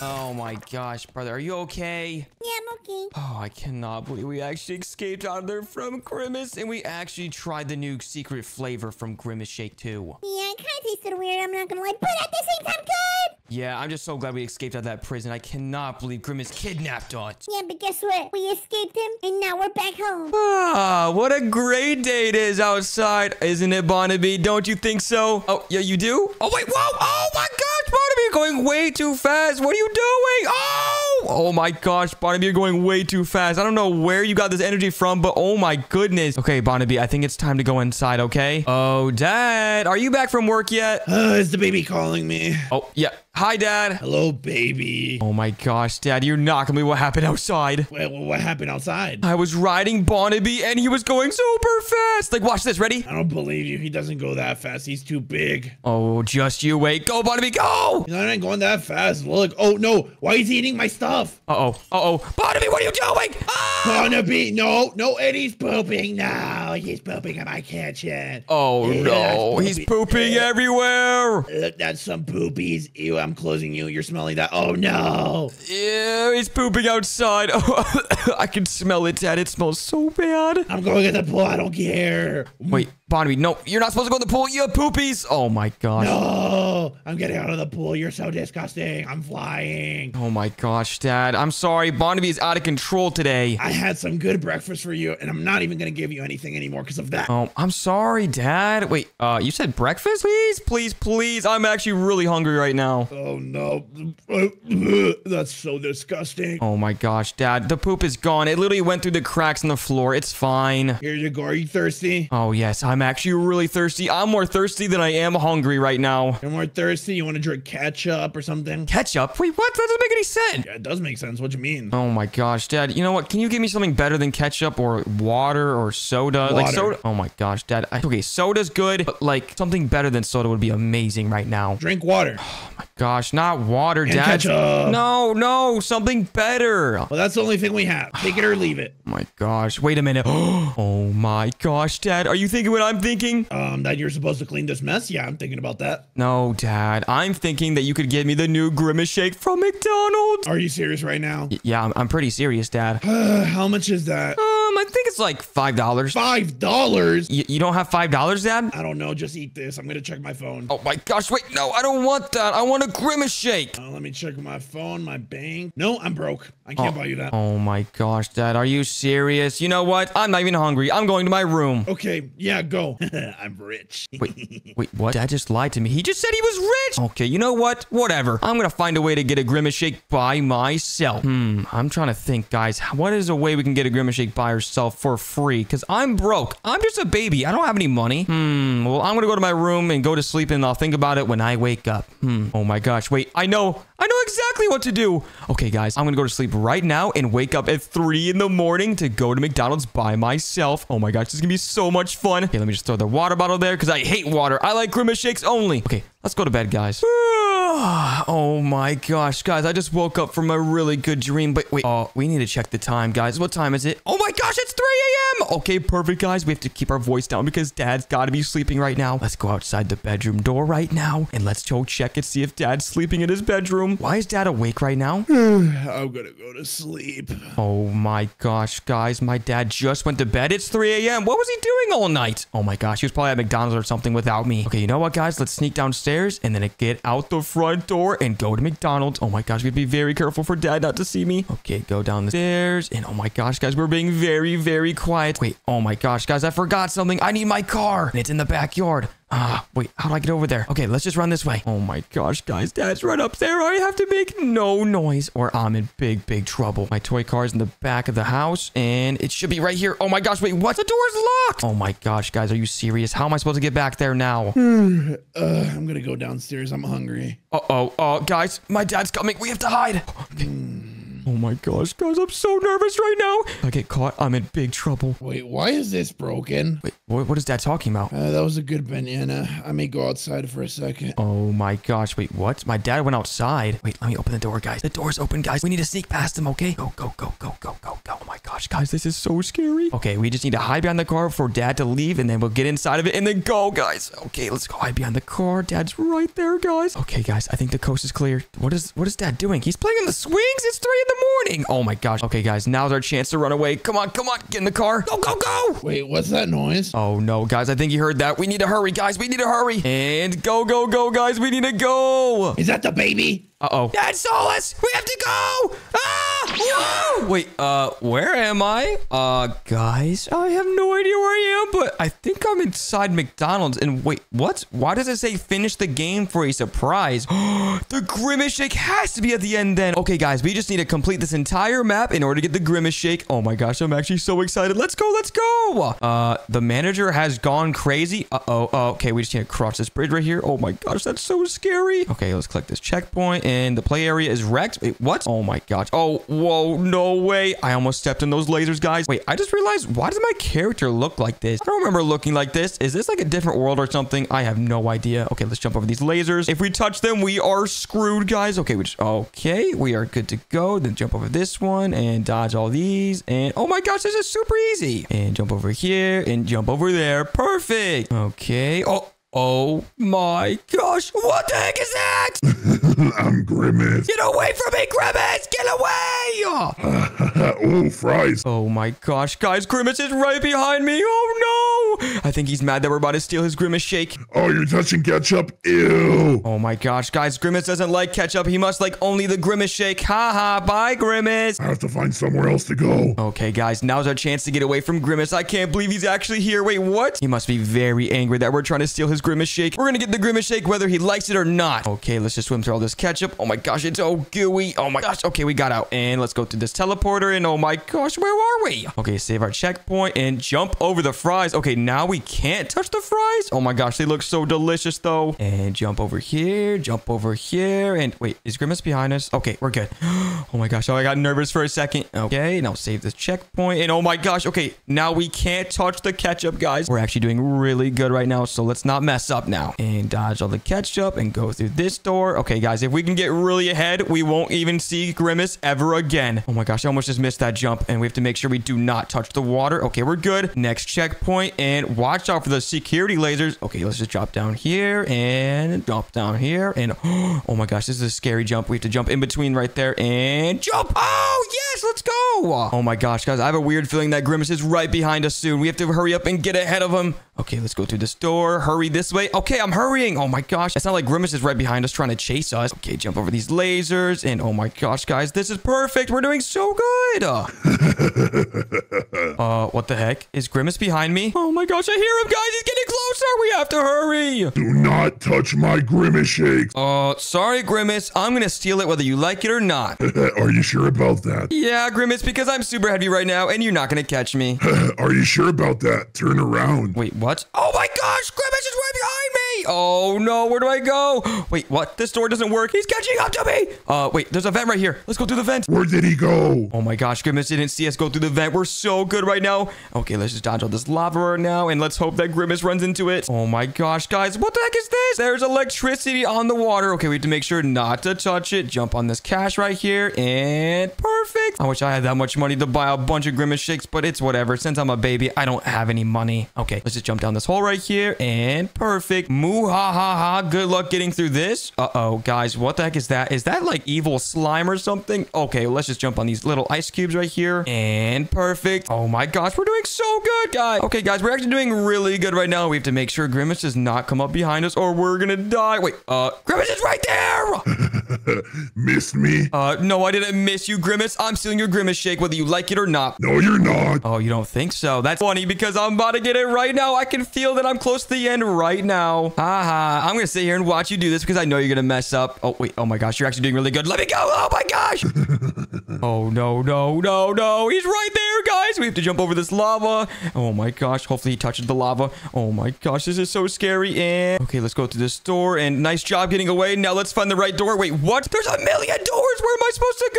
Oh my gosh, brother, are you okay? Yeah, I'm okay. Oh, I cannot believe we actually escaped out of there from Grimace and we actually tried the new secret flavor from Grimace Shake 2. Yeah, it kind of tasted weird, I'm not gonna lie, but at the same time, good! Yeah, I'm just so glad we escaped out of that prison. I cannot believe Grimace kidnapped us. Yeah, but guess what? We escaped him, and now we're back home. Ah, what a great day it is outside, isn't it, Barnaby? Don't you think so? Oh, yeah, you do? Oh, wait, whoa! Oh my gosh, Barnaby, you're going way too fast. What are you doing? Oh! Oh my gosh, Barnaby, you're going way too fast. I don't know where you got this energy from, but oh my goodness. Okay, Barnaby, I think it's time to go inside, okay? Oh, Dad, are you back from work yet? Uh, is the baby calling me? Oh, yeah. Hi, Dad. Hello, baby. Oh my gosh, Dad, you're not gonna believe what happened outside. Well, what happened outside? I was riding Barnaby and he was going super fast. Like, watch this. Ready? I don't believe you. He doesn't go that fast. He's too big. Oh, just you wait. Go, Barnaby, go! He's not even going that fast. Look. Oh, no. Why is he eating my stuff? Uh-oh. Uh-oh. Barnaby, what are you doing? Ah! Barnaby. No, no, and he's pooping now. He's pooping in my kitchen. Oh, Yeah, no. it's He's pooping everywhere. Look, that's some poopies. Ew, I'm closing you. You're smelling that. Oh, no. Ew, he's pooping outside. I can smell it, Dad. It smells so bad. I'm going in the pool. I don't care. Wait, Barnaby, no. You're not supposed to go in the pool. You have poopies. Oh, my gosh. No, I'm getting out of the pool. You're so disgusting. I'm flying. Oh, my gosh, Dad. I'm sorry. Barnaby is out of control today. I had some good breakfast for you, and I'm not even going to give you anything anymore because of that. Oh, I'm sorry, Dad. Wait, uh, you said breakfast? Please, please, please. I'm actually really hungry right now. Oh, no. That's so disgusting. Oh my gosh, Dad. The poop is gone. It literally went through the cracks in the floor. It's fine. Here you go. Are you thirsty? Oh, yes. I'm actually really thirsty. I'm more thirsty than I am hungry right now. You're more thirsty? You want to drink ketchup or something? Ketchup? Wait, what? That doesn't make any sense. Yeah, it does make sense. What do you mean? Oh my gosh, Dad. You know what? Can you give me something better than ketchup or water or soda? Like Water. soda. Oh my gosh, Dad. I, okay, soda's good, but like something better than soda would be amazing right now. Drink water. Oh my gosh, not water, And Dad. ketchup. No, no, something better. Well, that's the only thing we have. Take it or leave it. Oh my gosh, wait a minute. Oh my gosh, Dad. Are you thinking what I'm thinking? Um, that you're supposed to clean this mess? Yeah, I'm thinking about that. No, Dad. I'm thinking that you could give me the new Grimace Shake from McDonald's. Are you serious right now? Y- Yeah, I'm, I'm pretty serious, Dad. Uh, how much is that? Um, I think it's like five dollars. Five dollars? You, you don't have five dollars, Dad? I don't know. Just eat this. I'm gonna check my phone. Oh my gosh! Wait, no, I don't want that. I want a grimace shake. Uh, let me check my phone, my bank. No, I'm broke. I can't buy you that. Oh my gosh, Dad, are you serious? You know what? I'm not even hungry. I'm going to my room. Okay, yeah, go. I'm rich. Wait, wait, what? Dad just lied to me. He just said he was rich. Okay, you know what? Whatever. I'm gonna find a way to get a grimace shake by myself. Hmm, I'm trying to think, guys. What is a way we can get a grimace shake by ourselves for free? Because I'm broke. I'm just a baby. I don't have any money. Hmm, well, I'm gonna go to my room and go to sleep and I'll think about it when I wake up. Hmm, oh my gosh. Wait, I know. I know exactly what to do. Okay, guys, I'm gonna go to sleep right now and wake up at 3 in the morning to go to McDonald's by myself. Oh my gosh, this is gonna be so much fun. Okay, let me just throw the water bottle there because I hate water. I like grimace shakes only. Okay, let's go to bed, guys. Oh my gosh, guys, I just woke up from a really good dream. But wait, oh, we need to check the time, guys. What time is it? Oh my gosh, it's 3 a.m. Okay, perfect, guys. We have to keep our voice down because Dad's got to be sleeping right now. Let's go outside the bedroom door right now and let's go check and see if Dad's sleeping in his bedroom. Why is Dad awake right now? I'm gonna go to sleep. Oh my gosh, guys, my dad just went to bed. It's 3 a.m. What was he doing all night? Oh my gosh, he was probably at McDonald's or something without me. Okay, you know what, guys? Let's sneak downstairs and then get out the front door and go to McDonald's. Oh my gosh, we to be very careful for dad not to see me. Okay, go down the stairs. And oh my gosh, guys, we're being very, very quiet. Wait, oh my gosh, guys, I forgot something. I need my car. And it's in the backyard. Ah, wait, how do I get over there? Okay, let's just run this way. Oh my gosh, guys, dad's right up there. I have to make no noise or I'm in big, big trouble. My toy car's in the back of the house and it should be right here. Oh my gosh, wait, what? The door's locked. Oh my gosh, guys, are you serious? How am I supposed to get back there now? uh, I'm gonna go downstairs. I'm hungry. Uh-oh, uh, guys, my dad's coming. We have to hide. Oh my gosh, guys, I'm so nervous right now. If I get caught, I'm in big trouble. Wait, why is this broken? Wait, what, what is dad talking about? Uh, that was a good banana. I may go outside for a second. Oh my gosh, wait, what? My dad went outside. Wait, let me open the door, guys. The door's open, guys. We need to sneak past him, okay? Go, go, go, go, go, go, go. Oh my gosh, guys, this is so scary. Okay, we just need to hide behind the car for dad to leave, and then we'll get inside of it and then go, guys. Okay, let's go hide behind the car. Dad's right there, guys. Okay, guys, I think the coast is clear. What is what is dad doing? He's playing on the swings. It's three in the morning. Oh my gosh. Okay, guys, now's our chance to run away. Come on, come on, get in the car. Go, go, go. Wait, what's that noise? Oh no, guys, I think you heard that. We need to hurry, guys. We need to hurry. And go, go, go, guys. We need to go. Is that the baby? Uh-oh. Dad saw us. We have to go. Ah! Whoa! Wait, uh, where am I? Uh, guys, I have no idea where I am, but I think I'm inside McDonald's. And wait, what? Why does it say finish the game for a surprise? the Grimace Shake has to be at the end then. Okay, guys, we just need to complete this entire map in order to get the Grimace Shake. Oh my gosh, I'm actually so excited. Let's go, let's go. Uh, the manager has gone crazy. Uh-oh. Oh, okay, we just need to cross this bridge right here. Oh my gosh, that's so scary. Okay, let's click this checkpoint and the play area is wrecked. Wait, what? Oh my gosh. Oh, whoa, no way. I almost stepped in those lasers, guys. Wait, I just realized, why does my character look like this? I don't remember looking like this. Is this like a different world or something? I have no idea. Okay, let's jump over these lasers. If we touch them, we are screwed, guys. Okay, we just, okay, we are good to go. Then jump over this one and dodge all these. And oh my gosh, this is super easy. And jump over here and jump over there. Perfect. Okay. Oh, Oh my gosh, what the heck is that? I'm Grimace. Get away from me, Grimace! Get away! oh, fries. Oh my gosh, guys, Grimace is right behind me. Oh no! I think he's mad that we're about to steal his Grimace shake. Oh, you're touching ketchup? Ew. Oh my gosh, guys, Grimace doesn't like ketchup. He must like only the Grimace shake. Ha ha, bye, Grimace. I have to find somewhere else to go. Okay, guys, now's our chance to get away from Grimace. I can't believe he's actually here. Wait, what? He must be very angry that we're trying to steal his Grimace shake. We're gonna get the Grimace shake whether he likes it or not. Okay, let's just swim through all this ketchup. Oh my gosh, it's so gooey. Oh my gosh. Okay, we got out. And let's go to this teleporter. And oh my gosh, where are we? Okay, save our checkpoint and jump over the fries. Okay, now we can't touch the fries. Oh my gosh, they look so delicious though. And jump over here, jump over here. And wait, is Grimace behind us? Okay, we're good. Oh my gosh, oh, I got nervous for a second. Okay, now save this checkpoint. And oh my gosh, okay, now we can't touch the ketchup, guys. We're actually doing really good right now, so let's not mess up now. And dodge all the ketchup and go through this door. Okay, guys, if we can get really ahead, we won't even see Grimace ever again. Oh my gosh, I almost just missed that jump. And we have to make sure we do not touch the water. Okay, we're good. Next checkpoint. And watch out for the security lasers. Okay, let's just drop down here and drop down here. And oh my gosh, this is a scary jump. We have to jump in between right there and jump. Oh, Yes, let's go. Oh my gosh, guys, I have a weird feeling that Grimace is right behind us soon. We have to hurry up and get ahead of him. Okay, let's go through this door. Hurry this way. Okay, I'm hurrying. Oh my gosh. It's not like Grimace is right behind us trying to chase us. Okay, jump over these lasers. And oh my gosh, guys, this is perfect. We're doing so good. Uh, what the heck? Is Grimace behind me? Oh my gosh, I hear him, guys. He's getting closer. We have to hurry. Do not touch my Grimace shakes. Uh, sorry, Grimace. I'm gonna steal it whether you like it or not. Are you sure about that? Yeah, Grimace, because I'm super heavy right now and you're not gonna catch me. Are you sure about that? Turn around. Wait, what? Oh my gosh, Grimace is right! Oh no, where do I go? Wait, what? This door doesn't work. He's catching up to me! Uh, wait, there's a vent right here. Let's go through the vent. Where did he go? Oh my gosh, Grimace didn't see us go through the vent. We're so good right now. Okay, let's just dodge all this lava right now and let's hope that Grimace runs into it. Oh my gosh, guys, what the heck is this? There's electricity on the water. Okay, we have to make sure not to touch it. Jump on this cash right here and perfect. I wish I had that much money to buy a bunch of Grimace shakes, but it's whatever. Since I'm a baby, I don't have any money. Okay, let's just jump down this hole right here and perfect. Moo ha ha ha. Good luck getting through this. Uh-oh, guys, what the heck is that? Is that like evil slime or something? Okay, let's just jump on these little ice cubes right here and perfect. Oh my gosh, we're doing so good, guys. Okay, guys, we're actually doing really good right now. We have to make sure Grimace does not come up behind us or we're gonna die. Wait, uh, Grimace is right there. Missed me? Uh, no, I didn't miss you, Grimace. I'm stealing your Grimace shake whether you like it or not. No, you're not. Oh, you don't think so? That's funny because I'm about to get it right now. I can feel that I'm close to the end right now. I'm going to sit here and watch you do this because I know you're going to mess up. Oh, wait. Oh my gosh. You're actually doing really good. Let me go. Oh my gosh. oh, no, no, no, no. He's right there, guys. We have to jump over this lava. Oh my gosh. Hopefully he touches the lava. Oh my gosh. This is so scary. And okay, let's go to this door. And nice job getting away. Now let's find the right door. Wait, what? There's a million doors. Where am I supposed to go?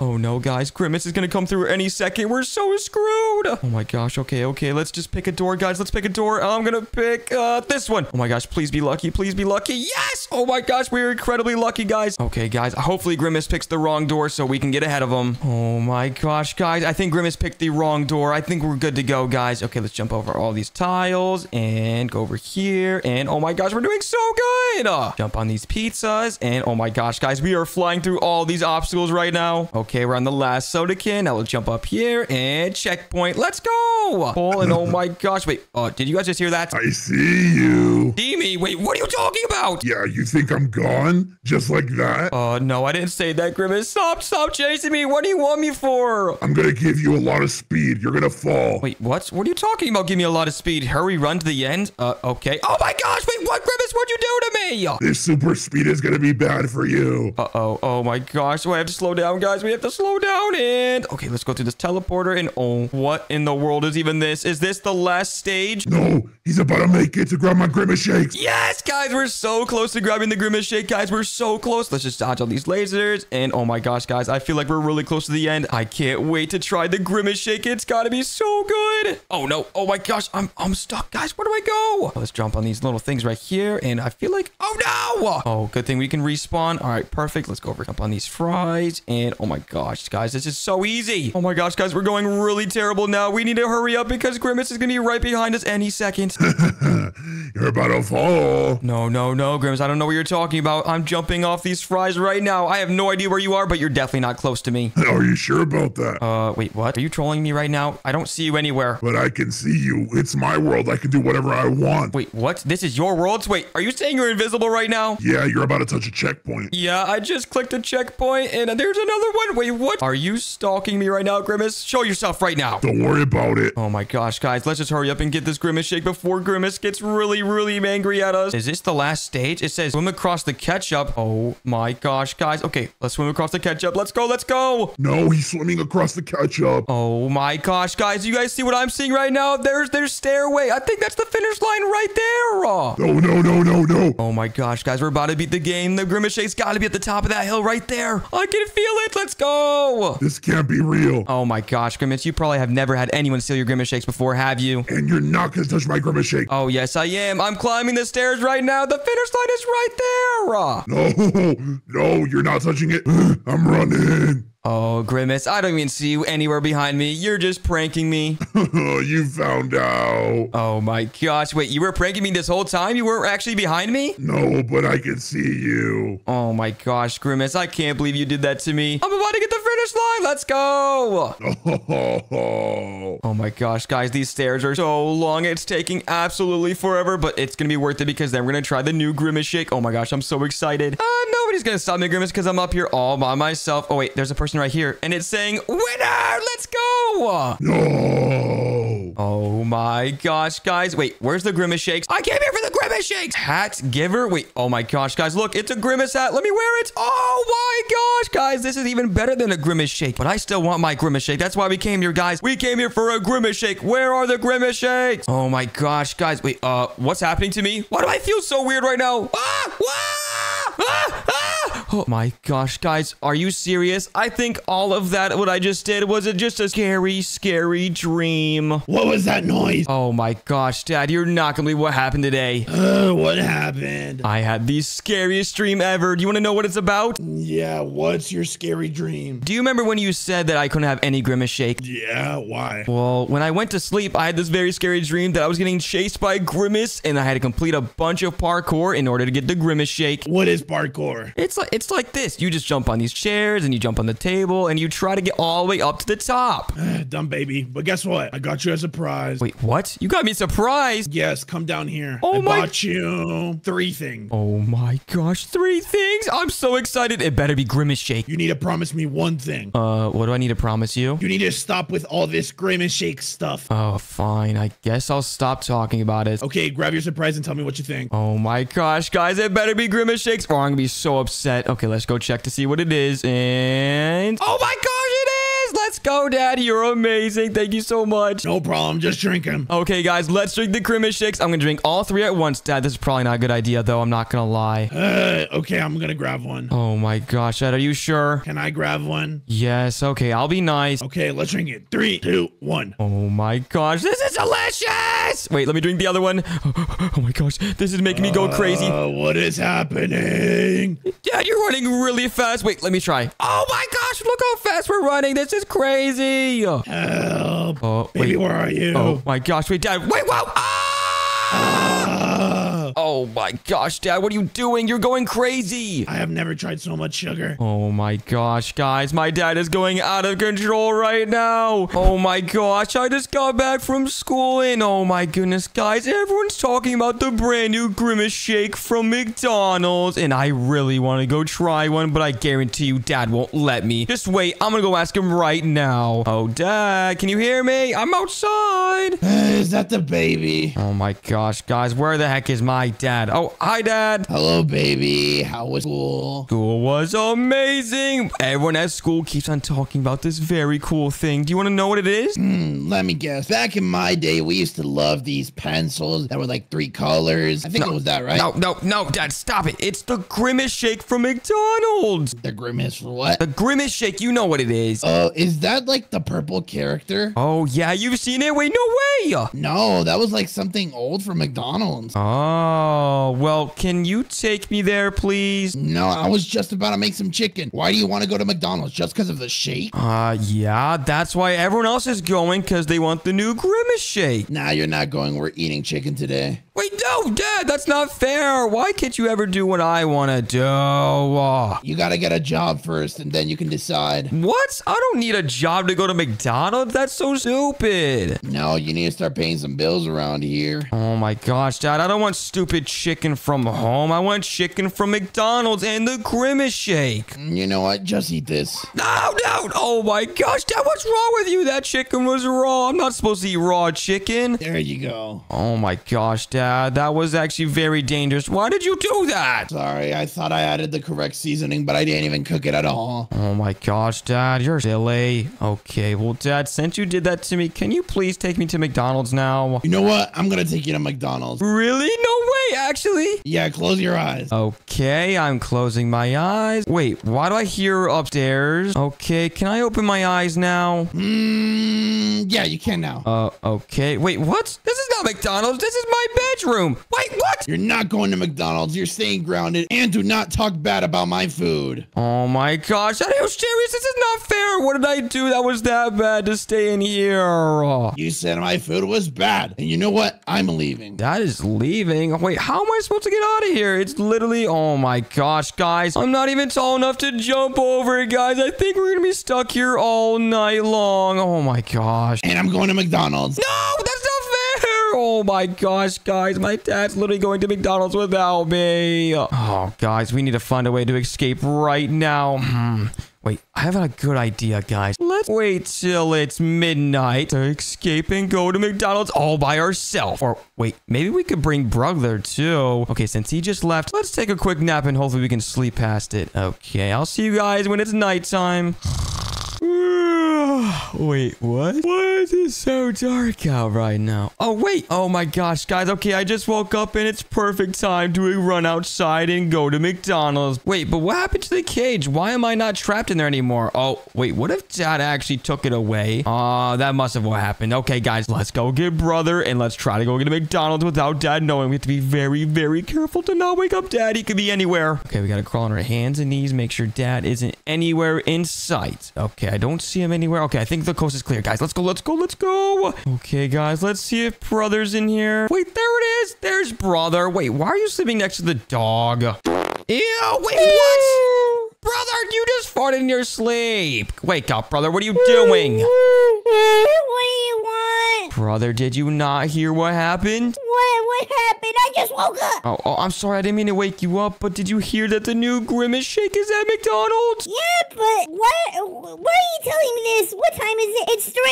Oh no, guys. Grimace is going to come through any second. We're so screwed. Oh my gosh. Okay, okay. Let's just pick a door, guys. Let's pick a door. I'm going to pick uh, this one. Oh my gosh. Please be lucky. Please be lucky. Yes. Oh my gosh. We're incredibly lucky, guys. Okay, guys. Hopefully Grimace picks the wrong door so we can get ahead of him. Oh my gosh, guys. I think Grimace picked the wrong door. I think we're good to go, guys. Okay, let's jump over all these tiles and go over here. And oh my gosh, we're doing so good. Uh, jump on these pizzas. And oh my gosh, guys, we are flying through all these obstacles right now. Okay, we're on the last soda can. Now we'll jump up here and checkpoint. Let's go. Pull and oh my gosh. Wait, uh, did you guys just hear that? I see you. Demi, wait, what are you talking about? Yeah, you think I'm gone? Just like that? Uh, no, I didn't say that, Grimace. Stop, stop chasing me. What do you want me for? I'm gonna give you a lot of speed. You're gonna fall. Wait, what? What are you talking about? Give me a lot of speed. Hurry, run to the end. Uh, okay. Oh my gosh, wait, what, Grimace? What'd you do to me? This super speed is gonna be bad for you. Uh-oh. Oh my gosh. I have to slow down, guys. We have to slow down. And okay, let's go through this teleporter. And oh, what in the world is even this? Is this the last stage? No, he's about to make it to grab my Grimace shakes. Yes, guys, we're so close to grabbing the Grimace Shake, guys. We're so close. Let's just dodge all these lasers. And oh my gosh, guys, I feel like we're really close to the end. I can't wait to try the Grimace Shake. It's gotta be so good. Oh no. Oh my gosh, I'm I'm stuck, guys. Where do I go? Let's jump on these little things right here. And I feel like, oh no. Oh, good thing we can respawn. All right, perfect. Let's go over, jump on these fries. And oh my gosh, guys, this is so easy. Oh my gosh, guys, we're going really terrible now. We need to hurry up because Grimace is gonna be right behind us any second. You're about to fall. No, no, no, Grimace. I don't know what you're talking about. I'm jumping off these fries right now. I have no idea where you are, but you're definitely not close to me. Are you sure about that? Uh, wait, what? Are you trolling me right now? I don't see you anywhere. But I can see you. It's my world. I can do whatever I want. Wait, what? This is your world? Wait, are you saying you're invisible right now? Yeah, you're about to touch a checkpoint. Yeah, I just clicked a checkpoint and there's another one. Wait, what? Are you stalking me right now, Grimace? Show yourself right now. Don't worry about it. Oh my gosh, guys, let's just hurry up and get this Grimace shake before Grimace gets really, really angry at us. Is this the last stage? It says swim across the ketchup. Oh my gosh, guys. Okay, let's swim across the ketchup. Let's go, let's go. No, he's swimming across the ketchup. Oh my gosh, guys. You guys see what I'm seeing right now? There's their stairway. I think that's the finish line right there. No, no, no, no, no. Oh my gosh, guys. We're about to beat the game. The Grimace Shake's got to be at the top of that hill right there. I can feel it. Let's go. This can't be real. Oh my gosh, Grimace. You probably have never had anyone steal your Grimace Shakes before, have you? And you're not gonna touch my Grimace shake. Oh, yes, I am. I'm climbing the stairs right now. The finish line is right there. No, no, you're not touching it. I'm running. Oh, Grimace, I don't even see you anywhere behind me. You're just pranking me. you found out. Oh my gosh. Wait, you were pranking me this whole time? You weren't actually behind me? No, but I can see you. Oh my gosh, Grimace, I can't believe you did that to me. I'm about to get the finish line. Let's go. Oh my gosh, guys, these stairs are so long. It's taking absolutely forever, but it's gonna be worth it because then we're gonna try the new Grimace shake. Oh my gosh, I'm so excited. Uh, nobody's gonna stop me, Grimace, because I'm up here all by myself. Oh wait, there's a person right here, and it's saying, winner, let's go. no. Oh my gosh, guys. Wait, where's the Grimace shakes? I came here for the Grimace shakes. Hat giver. Wait, oh my gosh, guys, look, it's a Grimace hat. Let me wear it. Oh my gosh, guys, this is even better than a Grimace shake, but I still want my Grimace shake. That's why we came here, guys. We came here for a Grimace shake. Where are the Grimace shakes? Oh my gosh, guys. Wait, uh, what's happening to me? Why do I feel so weird right now? Ah! Ah! Ah! Ah! Oh my gosh, guys, are you serious? I think all of that, what I just did, was it just a scary, scary dream? What was that noise? Oh my gosh, Dad, you're not gonna believe what happened today. Uh, what happened? I had the scariest dream ever. Do you want to know what it's about? Yeah, what's your scary dream? Do you remember when you said that I couldn't have any Grimace shake? Yeah, why? Well, when I went to sleep, I had this very scary dream that I was getting chased by Grimace and I had to complete a bunch of parkour in order to get the Grimace shake. What is parkour? It's like it's like this. You just jump on these chairs and you jump on the table and you try to get all the way up to the top. Dumb baby. But guess what? I got you as a surprise. Wait, what? You got me surprised. Yes, come down here. Oh I my- bought you three things. Oh my gosh, three things. I'm so excited. It better be Grimace shake. You need to promise me one thing. Uh, what do I need to promise you? You need to stop with all this Grimace Shake stuff. Oh, fine. I guess I'll stop talking about it. Okay, grab your surprise and tell me what you think. Oh my gosh, guys, it better be Grimace Shakes or I'm gonna be so upset. Okay, let's go check to see what it is. And oh my gosh, it is! Go, Daddy. You're amazing. Thank you so much. No problem, just drink them. Okay, guys, let's drink the Grimace Shakes. I'm gonna drink all three at once, Dad. This is probably not a good idea, though. I'm not gonna lie. Uh, okay, I'm gonna grab one. Oh my gosh, Dad, are you sure? Can I grab one? Yes, okay, I'll be nice. Okay, let's drink it. Three, two, one. Oh my gosh, this is delicious! Wait, let me drink the other one. Oh my gosh, this is making me go crazy. Uh, what is happening? Dad, you're running really fast. Wait, let me try. Oh my gosh, look how fast we're running. This is crazy. Oh, Help. wait. Baby, where are you? Oh my gosh, wait, Dad. Wait, whoa. Ah! Ah, Oh Oh my gosh, Dad, what are you doing? You're going crazy. I have never tried so much sugar. Oh my gosh, guys, my dad is going out of control right now. Oh my gosh, I just got back from school and oh my goodness, guys, everyone's talking about the brand new Grimace Shake from McDonald's and I really want to go try one, but I guarantee you dad won't let me. Just wait, I'm gonna go ask him right now. Oh, dad, can you hear me? I'm outside. is that the baby? Oh my gosh, guys, where the heck is my dad? Oh, hi, dad. Hello, baby. How was school? School was amazing. Everyone at school keeps on talking about this very cool thing. Do you want to know what it is? Hmm, let me guess. Back in my day, we used to love these pencils that were like three colors. I think it was that, right? No, no, no, Dad, stop it. It's the Grimace Shake from McDonald's. The grimace for what? The Grimace Shake, you know what it is. Oh, is that like the purple character? Oh, yeah, you've seen it? Wait, no way. No, that was like something old from McDonald's. Oh, well, can you take me there, please? No, I was just about to make some chicken. Why do you want to go to McDonald's? Just because of the shake? Uh, yeah, that's why everyone else is going because they want the new Grimace Shake. Nah, you're not going. We're eating chicken today. Wait, no, Dad, that's not fair. Why can't you ever do what I want to do? Uh, You gotta get a job first, and then you can decide. What? I don't need a job to go to McDonald's. That's so stupid. No, you need to start paying some bills around here. Oh my gosh, Dad. I don't want stupid chicken from home. I want chicken from McDonald's and the Grimace Shake. You know what? Just eat this. No, no. Oh my gosh, Dad. What's wrong with you? That chicken was raw. I'm not supposed to eat raw chicken. There you go. Oh my gosh, Dad. That was actually very dangerous. Why did you do that? Sorry, I thought I added the correct seasoning, but I didn't even cook it at all. Oh my gosh, Dad, you're silly. Okay, well, Dad, since you did that to me, can you please take me to McDonald's now? You know what? I'm gonna take you to McDonald's. Really? No actually? Yeah, close your eyes. Okay, I'm closing my eyes. Wait, why do I hear upstairs? Okay, can I open my eyes now? Mm, yeah, you can now. Uh, okay. Wait, what? This is not McDonald's. This is my bedroom. Wait, what? You're not going to McDonald's. You're staying grounded. And do not talk bad about my food. Oh my gosh, are you serious? This is not fair. What did I do that was that bad to stay in here? You said my food was bad. And you know what? I'm leaving. That is leaving. Wait, how am I supposed to get out of here? It's literally, oh my gosh, guys. I'm not even tall enough to jump over it, guys. I think we're gonna be stuck here all night long. Oh my gosh. And I'm going to McDonald's. No, that's not fair. Oh my gosh, guys. My dad's literally going to McDonald's without me. Oh, guys, we need to find a way to escape right now. Hmm. Wait, I have a good idea, guys. Let's wait till it's midnight to escape and go to McDonald's all by ourselves. Or wait, maybe we could bring brother too. Okay, since he just left, let's take a quick nap and hopefully we can sleep past it. Okay, I'll see you guys when it's nighttime. Wait, what? Why is it so dark out right now? Oh, wait. Oh my gosh, guys. Okay, I just woke up and it's perfect time to run outside and go to McDonald's. Wait, but what happened to the cage? Why am I not trapped in there anymore? Oh, wait, what if dad actually took it away? Ah, that must have what happened. Okay, guys, let's go get brother and let's try to go get a McDonald's without dad knowing. We have to be very, very careful to not wake up dad. He could be anywhere. Okay, we gotta crawl on our hands and knees, make sure dad isn't anywhere in sight. Okay, I don't see him anywhere. Okay, I think the coast is clear, guys. Let's go, let's go, let's go. Okay, guys, let's see if brother's in here. Wait, there it is. There's brother. Wait, why are you sleeping next to the dog? Ew, wait, what? Brother, you just farted in your sleep. Wake up, brother. What are you doing? What do you want? Brother, did you not hear what happened? What? What happened? I just woke up. Oh, oh, I'm sorry. I didn't mean to wake you up, but did you hear that the new Grimace Shake is at McDonald's? Yeah, but what? Why are you telling me this? What time is it? It's 3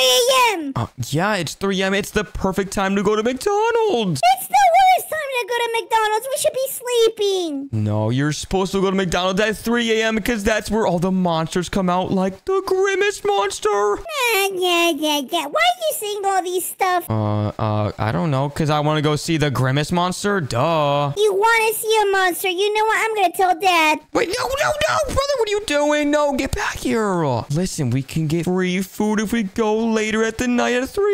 a.m. Uh, yeah, it's 3 a.m. It's the perfect time to go to McDonald's. It's the worst time to go to McDonald's. We should be sleeping. No, you're supposed to go to McDonald's at 3 a.m. because that's where all the monsters come out, like the Grimace monster. Ah, yeah, yeah, yeah. Why are you saying all these stuff? Uh, uh, I don't know, because I want to go see the Grimace monster. Duh. You want to see a monster? You know what? I'm gonna tell Dad. Wait, no, no, no, brother, what are you doing? No, get back here. Listen, we can get free food if we go later at the night at 3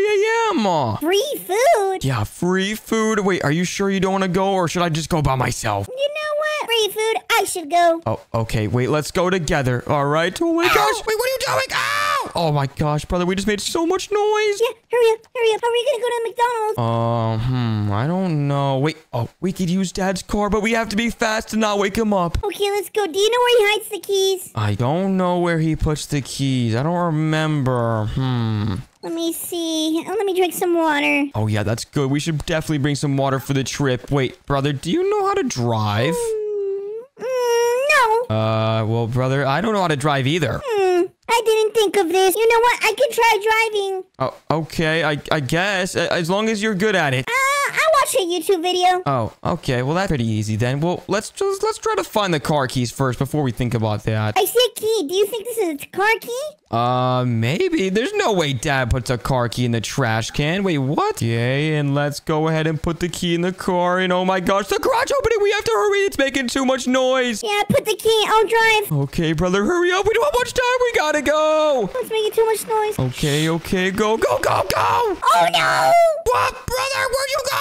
a.m. Free food? Yeah, free food. Wait, are you sure you don't want to go, or should I just go by myself? You know what? Free food. I should go. Oh, okay. Wait, let's go together. All right. Oh my gosh. Wait, what are you doing? Ow! Oh my gosh, brother, we just made so much noise. Yeah, hurry up, hurry up. How are we gonna go to McDonald's? Uh, hmm, I don't know. Wait, oh, we could use Dad's car, but we have to be fast to not wake him up. Okay, let's go. Do you know where he hides the keys? I don't know where he puts the keys. I don't remember. Hmm. Let me see. Oh, let me drink some water. Oh, yeah, that's good. We should definitely bring some water for the trip. Wait, brother, do you know how to drive? Mm, mm, no. Uh, well, brother, I don't know how to drive either. Hmm. I didn't think of this. You know what? I could try driving. Oh, okay, I, I guess, as long as you're good at it. Uh, I watched a YouTube video. Oh, okay. Well, that's pretty easy then. Well, let's just let's try to find the car keys first before we think about that. I see a key. Do you think this is a car key? Uh, maybe. There's no way Dad puts a car key in the trash can. Wait, what? Okay, and let's go ahead and put the key in the car. And oh my gosh, the garage opening. We have to hurry. It's making too much noise. Yeah, put the key. I'll drive. Okay, brother, hurry up. We don't have much time. We gotta go. It's making too much noise. Okay, okay, go, go, go, go. Oh no! What, brother? Where'd you go?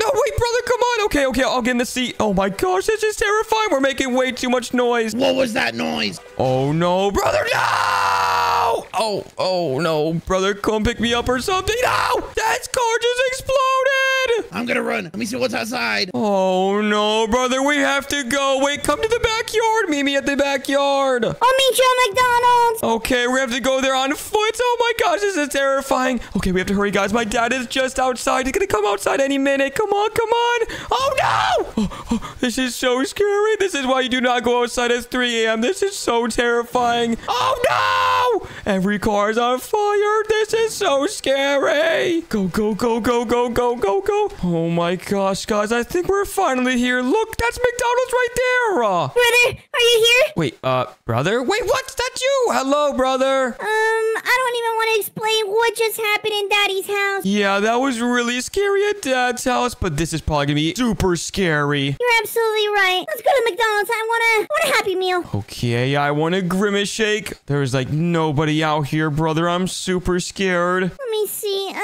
No, wait, brother, come on. Okay, okay, I'll get in the seat. Oh my gosh, this is terrifying. We're making way too much noise. What was that noise? Oh no, brother, no! Oh, oh no, brother, come pick me up or something. No! That car just exploded! I'm gonna run. Let me see what's outside. Oh no, brother, we have to go. Wait, come to the backyard. Meet me at the backyard. I'll meet you at McDonald's. Okay, we have to go there on foot. Oh my gosh, this is terrifying. Okay, we have to hurry, guys. My dad is just outside. He's gonna come outside any minute. Come on, come on. Oh no! Oh, oh, this is so scary. This is why you do not go outside at 3 a.m. This is so terrifying. Oh no! Every car is on fire. This is so scary. Go, go, go, go, go, go, go, go. Oh my gosh, guys. I think we're finally here. Look, that's McDonald's right there. Brother, are you here? wait, uh, brother? Wait, what's that you? Hello, brother. Um, I don't even want to explain what just happened in Daddy's house. Yeah, that was really scary at Dad's house, but this is probably gonna be super scary. You're absolutely right. Let's go to McDonald's. I want a want a Happy Meal. Okay, I want a grimace shake. There's like nobody out here, brother. I'm super scared. Let me see. Um,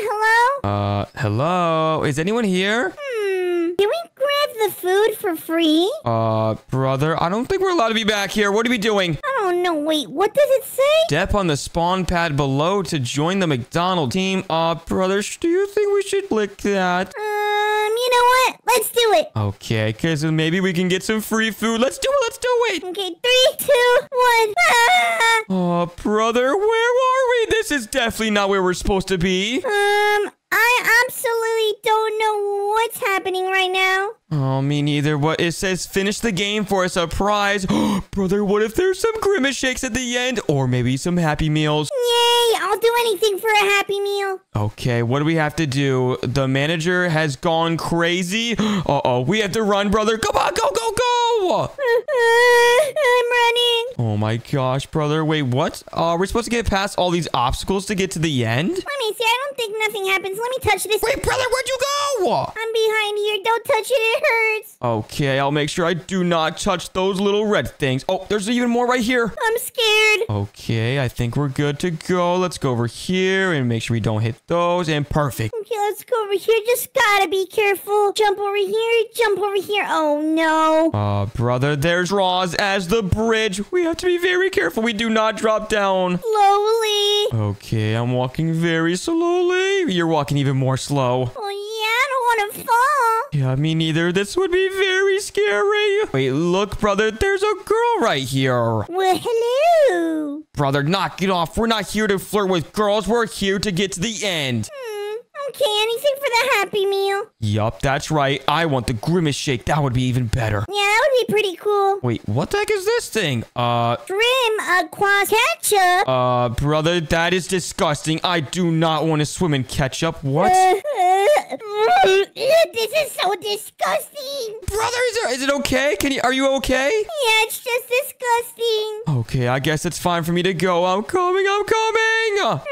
hello? Uh, hello? Is anyone here? Hmm. Can we grab the food for free? Uh, brother, I don't think we're allowed to be back here. What are we doing? I don't know. Wait, what does it say? Step on the spawn pad below to join the McDonald team. Uh, brother, do you think we should click that? Um, you know what? Let's do it. Okay, because maybe we can get some free food. Let's do it. Let's do it. Okay, three, two, one. Ah! Oh, brother, where are we? This is definitely not where we're supposed to be. Um, I absolutely don't know what's happening right now. Oh, me neither. What it says, finish the game for a surprise. brother, what if there's some grimace shakes at the end? Or maybe some happy meals? Yay, I'll do anything for a Happy Meal. Okay, what do we have to do? The manager has gone crazy. Uh-oh, we have to run, brother. Come on, go, go, go! I'm running. Oh my gosh, brother. Wait, what? Uh, we're supposed to get past all these obstacles to get to the end? Let me see. I don't think nothing happens. Let me touch this. Wait, brother, where'd you go? I'm behind here. Don't touch it. It hurts. Okay, I'll make sure I do not touch those little red things. Oh, there's even more right here. I'm scared. Okay, I think we're good to go. Let's go over here and make sure we don't hit those. And perfect. Okay, let's go over here. Just gotta be careful. Jump over here. Jump over here. Oh no. Uh, brother, there's Roz as the bridge. We have to be very careful. We do not drop down. Slowly. Okay, I'm walking very slowly. You're walking even more slow. Oh yeah, I don't want to fall. Yeah, me neither. This would be very scary. Wait, look, brother. There's a girl right here. Well, hello. Brother, knock it off. We're not here to flirt with girls. We're here to get to the end. Hmm. Okay, anything for the Happy Meal. Yup, that's right. I want the grimace shake. That would be even better. Yeah, that would be pretty cool. Wait, what the heck is this thing? Uh, Shrimp aqua ketchup. uh, brother, that is disgusting. I do not want to swim in ketchup. What? this is so disgusting. Brother, is, there, is it okay? Can you, are you okay? Yeah, it's just disgusting. Okay, I guess it's fine for me to go. I'm coming, I'm coming! Okay.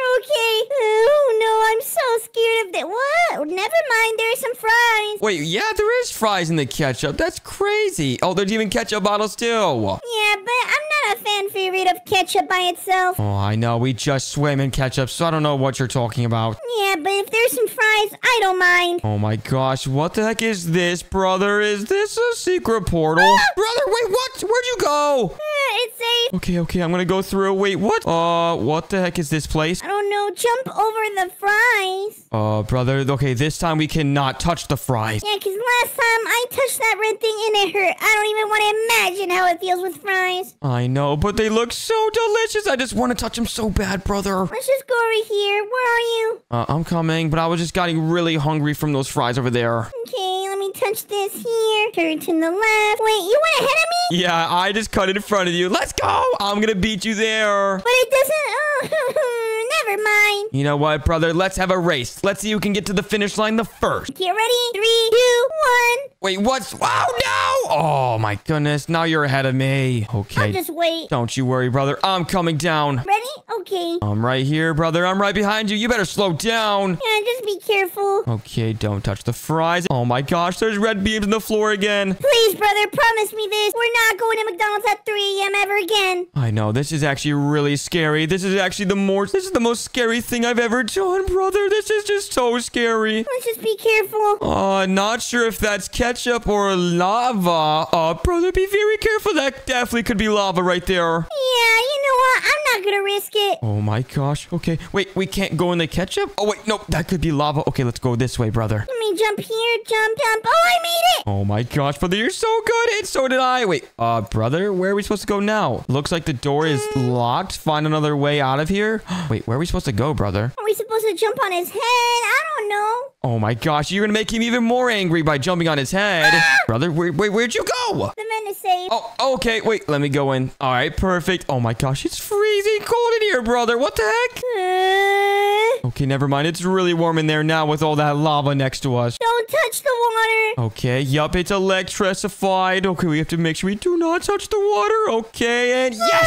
Oh no, I'm so scared of that. What? Never mind. There's some fries. Wait, yeah, there is fries in the ketchup. That's crazy. Oh, there's even ketchup bottles too. Yeah, but I'm not a fan favorite of ketchup by itself. Oh, I know. We just swim in ketchup, so I don't know what you're talking about. Yeah, but if there's some fries, I don't mind. Oh my gosh, what the heck is this, brother? Is this a secret portal? brother, wait, what? Where'd you go? It's safe. Okay, okay, I'm gonna go through. Wait, what? Uh, what the heck is this place? I don't know. Jump over the fries. Uh, brother, okay, this time we cannot touch the fries. Yeah, because last time I touched that red thing and it hurt. I don't even want to imagine how it feels with fries. I know, but they look so delicious. I just want to touch them so bad, brother. Let's just go over here. Where are you? Uh, I'm coming, but I was just getting really hungry from those fries over there. Okay, let me touch this here. Turn to the left. Wait, you went ahead of me? Yeah, I just cut it in front of you. Let's go! I'm gonna beat you there. But it doesn't. Oh, never mind. You know what, brother? Let's have a race. Let's see who can get to the finish line the first. Get ready. Three, two, one. Wait, what's... Oh, no! Oh, my goodness. Now you're ahead of me. I'll Okay. just wait. Don't you worry, brother. I'm coming down. Ready? Okay. I'm right here, brother. I'm right behind you. You better slow down. Yeah, just be careful. Okay, don't touch the fries. Oh, my gosh. There's red beams in the floor again. Please, brother, promise me this. We're not going to McDonald's at 3 a.m. ever again. I know. This is actually really scary. This is actually the more... This is the most scary thing I've ever done, brother. This is just so scary. Let's just be careful. Uh, not sure if that's ketchup or lava. Uh, brother, be very careful. That definitely could be lava right there. Yeah, you know what? I'm not gonna risk it. Oh my gosh. Okay, wait, we can't go in the ketchup? Oh, wait, no, that could be lava. Okay, let's go this way, brother. Let me jump here, jump, jump. Oh, I made it. Oh my gosh, brother, you're so good, and so did I. Wait, uh, brother, where are we supposed to go now? Looks like the door is locked. Find another way out of here. Wait, where are we supposed to go, brother? Are we supposed to jump on his head? I don't know. Oh my gosh, you're gonna make him even more angry by jumping on his head. brother, wait, wait, where'd you go? The men is safe. Oh, okay. Wait, let me go in. All right, perfect. Oh my gosh, it's freezing cold in here, brother. What the heck? Uh, Okay, never mind. It's really warm in there now with all that lava next to us. don't touch the water. Okay, yup, it's electrified. Okay, we have to make sure we do not touch the water. Okay, and yes!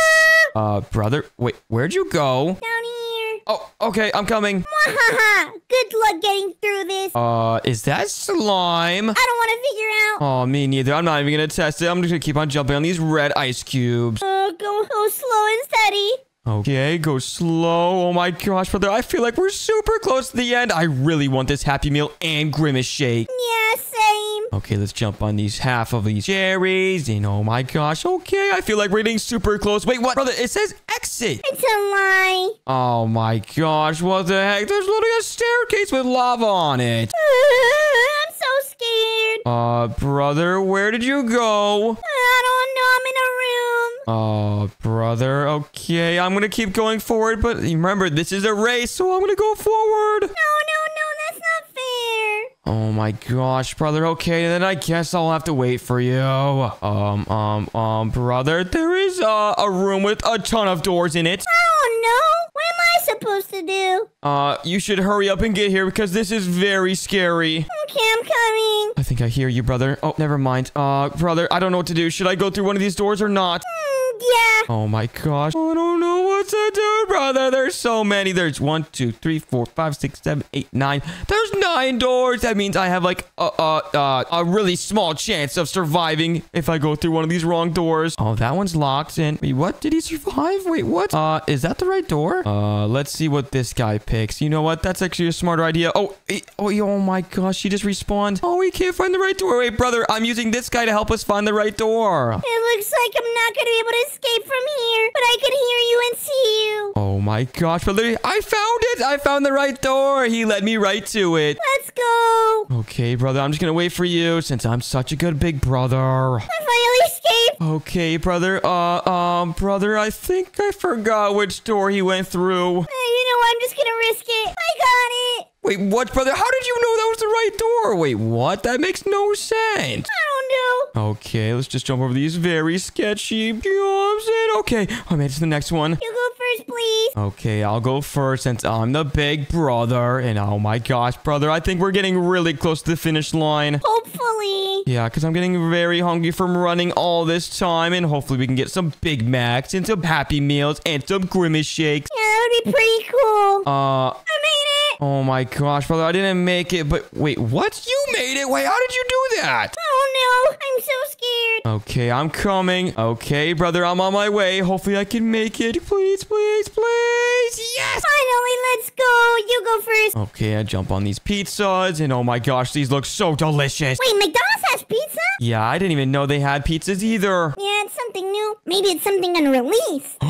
Uh, brother, wait, where'd you go? Down here. Oh, okay, I'm coming. Good luck getting through this. Uh, is that slime? I don't want to figure out. Oh, me neither. I'm not even gonna test it. I'm just gonna keep on jumping on these red ice cubes. Oh, go, go slow and steady. Okay, go slow. Oh my gosh, brother. I feel like we're super close to the end. I really want this Happy Meal and Grimace Shake. Yeah, same. Okay, let's jump on these half of these cherries. And oh my gosh, okay. I feel like we're getting super close. Wait, what? Brother, it says exit. It's a lie. Oh my gosh, what the heck? There's literally a staircase with lava on it. So scared. Uh, brother, where did you go? I don't know. I'm in a room. Oh, brother. Okay, I'm gonna keep going forward, but remember, this is a race, so I'm gonna go forward. No, no, no. That's not fair. Oh my gosh, brother. Okay, then I guess I'll have to wait for you. Um, um, um, brother, there is uh, a room with a ton of doors in it. I don't know. What am I supposed to do? Uh, you should hurry up and get here because this is very scary. Okay, I'm coming. I think I hear you, brother. Oh, never mind. Uh, brother, I don't know what to do. Should I go through one of these doors or not? Mm, yeah. Oh my gosh. I don't know what to do, brother. There's so many. There's one, two, three, four, five, six, seven, eight, nine. There's nine doors. That means I have like a, a, a, a really small chance of surviving if I go through one of these wrong doors. Oh, that one's locked. And wait, what? Did he survive? Wait, what? Uh, is that the right door? Uh, let's see what this guy picks. You know what? That's actually a smarter idea. Oh, eh, oh, oh my gosh. He just respawned. Oh, we can't find the right door. Wait, brother, I'm using this guy to help us find the right door. It looks like I'm not going to be able to escape from here, but I can hear you and see you. Oh my gosh, brother. I found it. I found the right door. He led me right to it. Let's go. Okay, brother. I'm just going to wait for you since I'm such a good big brother. I finally escaped. Okay, brother. Uh, um, brother, I think I forgot which door he went through. Uh, you know? I'm just to risk it. I got it. Wait, what, brother? How did you know that was the right door? Wait, what? That makes no sense. I don't know. Okay, let's just jump over these very sketchy jumps. And okay, I made it to the next one. You go first, please. Okay, I'll go first since I'm the big brother. And oh my gosh, brother, I think we're getting really close to the finish line. Hopefully. Yeah, because I'm getting very hungry from running all this time. And hopefully we can get some Big Macs and some Happy Meals and some Grimace Shakes. Yeah, that would be pretty cool. Uh, I it. Oh my gosh, brother, I didn't make it. But wait, what? You made it? Wait, how did you do that? Oh no, I'm so scared. Okay, I'm coming. Okay, brother, I'm on my way. Hopefully I can make it. Please, please, please. Yes! Finally, let's go. You go first. Okay, I jump on these pizzas, and oh my gosh, these look so delicious. Wait, McDonald's has pizza? Yeah, I didn't even know they had pizzas either. Yeah, it's something new. Maybe it's something unreleased.